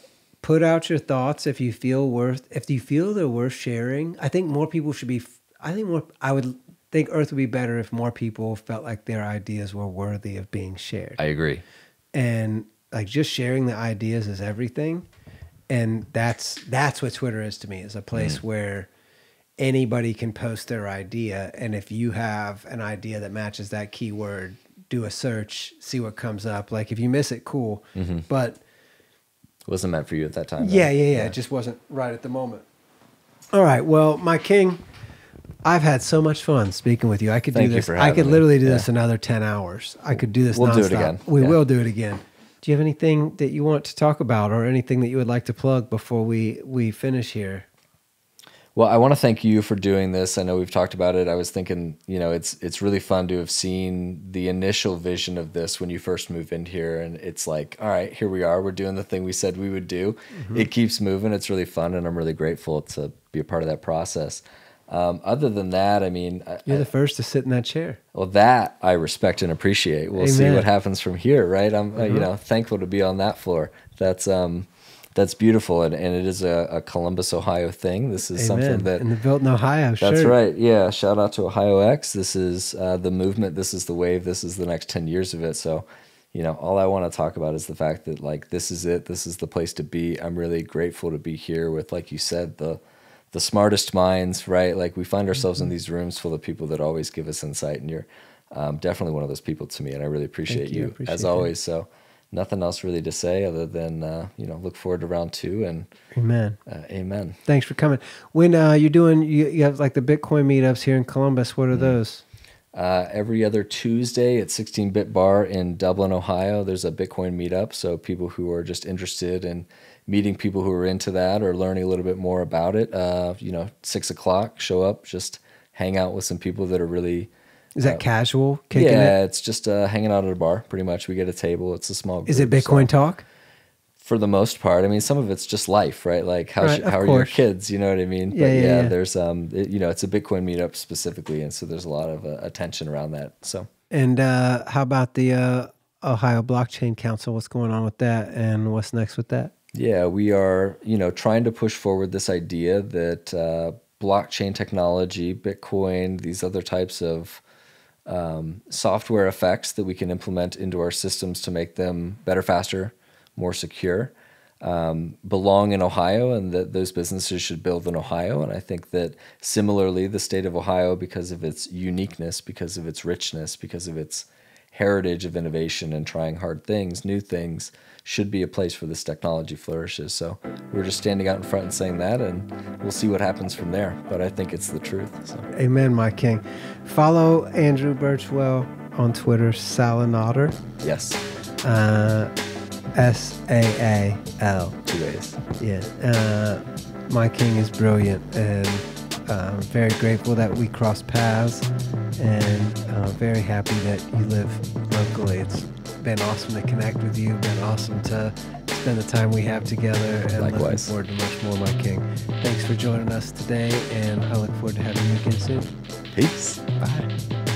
Speaker 1: put out your thoughts if you feel worth if you feel they're worth sharing. I think more people should be. I think more. I would think Earth would be better if more people felt like their ideas were worthy of being shared.
Speaker 2: I agree.
Speaker 1: and like just sharing the ideas is everything. And that's that's what Twitter is to me. Is a place
Speaker 2: Mm.
Speaker 1: where anybody can post their idea and if you have an idea that matches that keyword do a search see what comes up like if you miss it cool
Speaker 2: Mm-hmm.
Speaker 1: but
Speaker 2: Wasn't meant for you at that time. though.
Speaker 1: yeah, yeah yeah it just wasn't right at the moment All right. Well, my king, I've had so much fun speaking with you. I could
Speaker 2: Thank
Speaker 1: do this.
Speaker 2: for
Speaker 1: I could
Speaker 2: me.
Speaker 1: literally do
Speaker 2: Yeah.
Speaker 1: this another ten hours. I could do this.
Speaker 2: We'll do it again.
Speaker 1: We
Speaker 2: Yeah.
Speaker 1: will do it again. Do you have anything that you want to talk about, or anything that you would like to plug before we we finish here?
Speaker 2: Well, I want to thank you for doing this. I know we've talked about it. I was thinking, you know, it's it's really fun to have seen the initial vision of this when you first moved in here, and it's like, all right, here we are. We're doing the thing we said we would do. Mm-hmm. It keeps moving. It's really fun, and I'm really grateful to be a part of that process. Um, other than that, I mean,
Speaker 1: You're the first to sit in that chair.
Speaker 2: well, that I respect and appreciate. We'll see what happens from here, right? I'm, uh, you know, thankful to be on that floor. That's um, that's beautiful, and, and it is a, a Columbus, Ohio thing. This is
Speaker 1: Amen.
Speaker 2: something that
Speaker 1: and the built in Ohio.
Speaker 2: that's
Speaker 1: sure.
Speaker 2: right. Yeah. Shout out to OhioX. This is uh, the movement. This is the wave. This is the next 10 years of it. So, you know, all I want to talk about is the fact that, like, this is it. This is the place to be. I'm really grateful to be here with, like you said, the the smartest minds, right? Like, we find ourselves
Speaker 1: Mm-hmm.
Speaker 2: in these rooms full of people that always give us insight. And you're um, definitely one of those people to me. And I really appreciate
Speaker 1: you.
Speaker 2: you,
Speaker 1: Appreciate
Speaker 2: as always. So, nothing else really to say other than, uh, you know, look forward to round two and
Speaker 1: Amen.
Speaker 2: uh, amen.
Speaker 1: Thanks for coming. When uh, you're doing, you, you have like the Bitcoin meetups here in Columbus. What are
Speaker 2: Mm-hmm.
Speaker 1: those?
Speaker 2: Uh, every other Tuesday at 16 Bit Bar in Dublin, Ohio, there's a Bitcoin meetup. So people who are just interested in meeting people who are into that or learning a little bit more about it, uh, you know, six o'clock, show up, just hang out with some people that are really.
Speaker 1: Is that casual?
Speaker 2: Yeah,
Speaker 1: it?
Speaker 2: it's just uh, hanging out at a bar. Pretty much, we get a table. It's a small. Group,
Speaker 1: Is it Bitcoin
Speaker 2: so-
Speaker 1: talk?
Speaker 2: for the most part. I mean, some of it's just life, right? Like how
Speaker 1: Right,
Speaker 2: sh- how are your kids? You know what I mean?
Speaker 1: Yeah,
Speaker 2: but
Speaker 1: yeah, yeah.
Speaker 2: there's um, it, you know, it's a Bitcoin meetup specifically, and so there's a lot of uh, attention around that. So.
Speaker 1: And uh, how about the uh, Ohio Blockchain Council? What's going on with that, and what's next with that?
Speaker 2: Yeah, we are, you know, trying to push forward this idea that uh, blockchain technology, Bitcoin, these other types of um, software effects that we can implement into our systems to make them better, faster, more secure, um, belong in Ohio, and that those businesses should build in Ohio. And I think that similarly, the state of Ohio, because of its uniqueness, because of its richness, because of its heritage of innovation and trying hard things, new things, should be a place where this technology flourishes. So we're just standing out in front and saying that, and we'll see what happens from there. But I think it's the truth. So.
Speaker 1: Amen, my king. Follow Andrew Burchwell on Twitter, Salinator,
Speaker 2: Yes,
Speaker 1: uh, S A A L.
Speaker 2: two ways.
Speaker 1: Yeah. Uh, my king is brilliant, and uh, I'm very grateful that we crossed paths, and uh, very happy that you live locally. It's been awesome to connect with you. Been awesome to spend the time we have together, and looking
Speaker 2: Likewise.
Speaker 1: forward to much more, my king. Thanks for joining us today, and I look forward to having you again soon.
Speaker 2: Peace.
Speaker 1: Bye.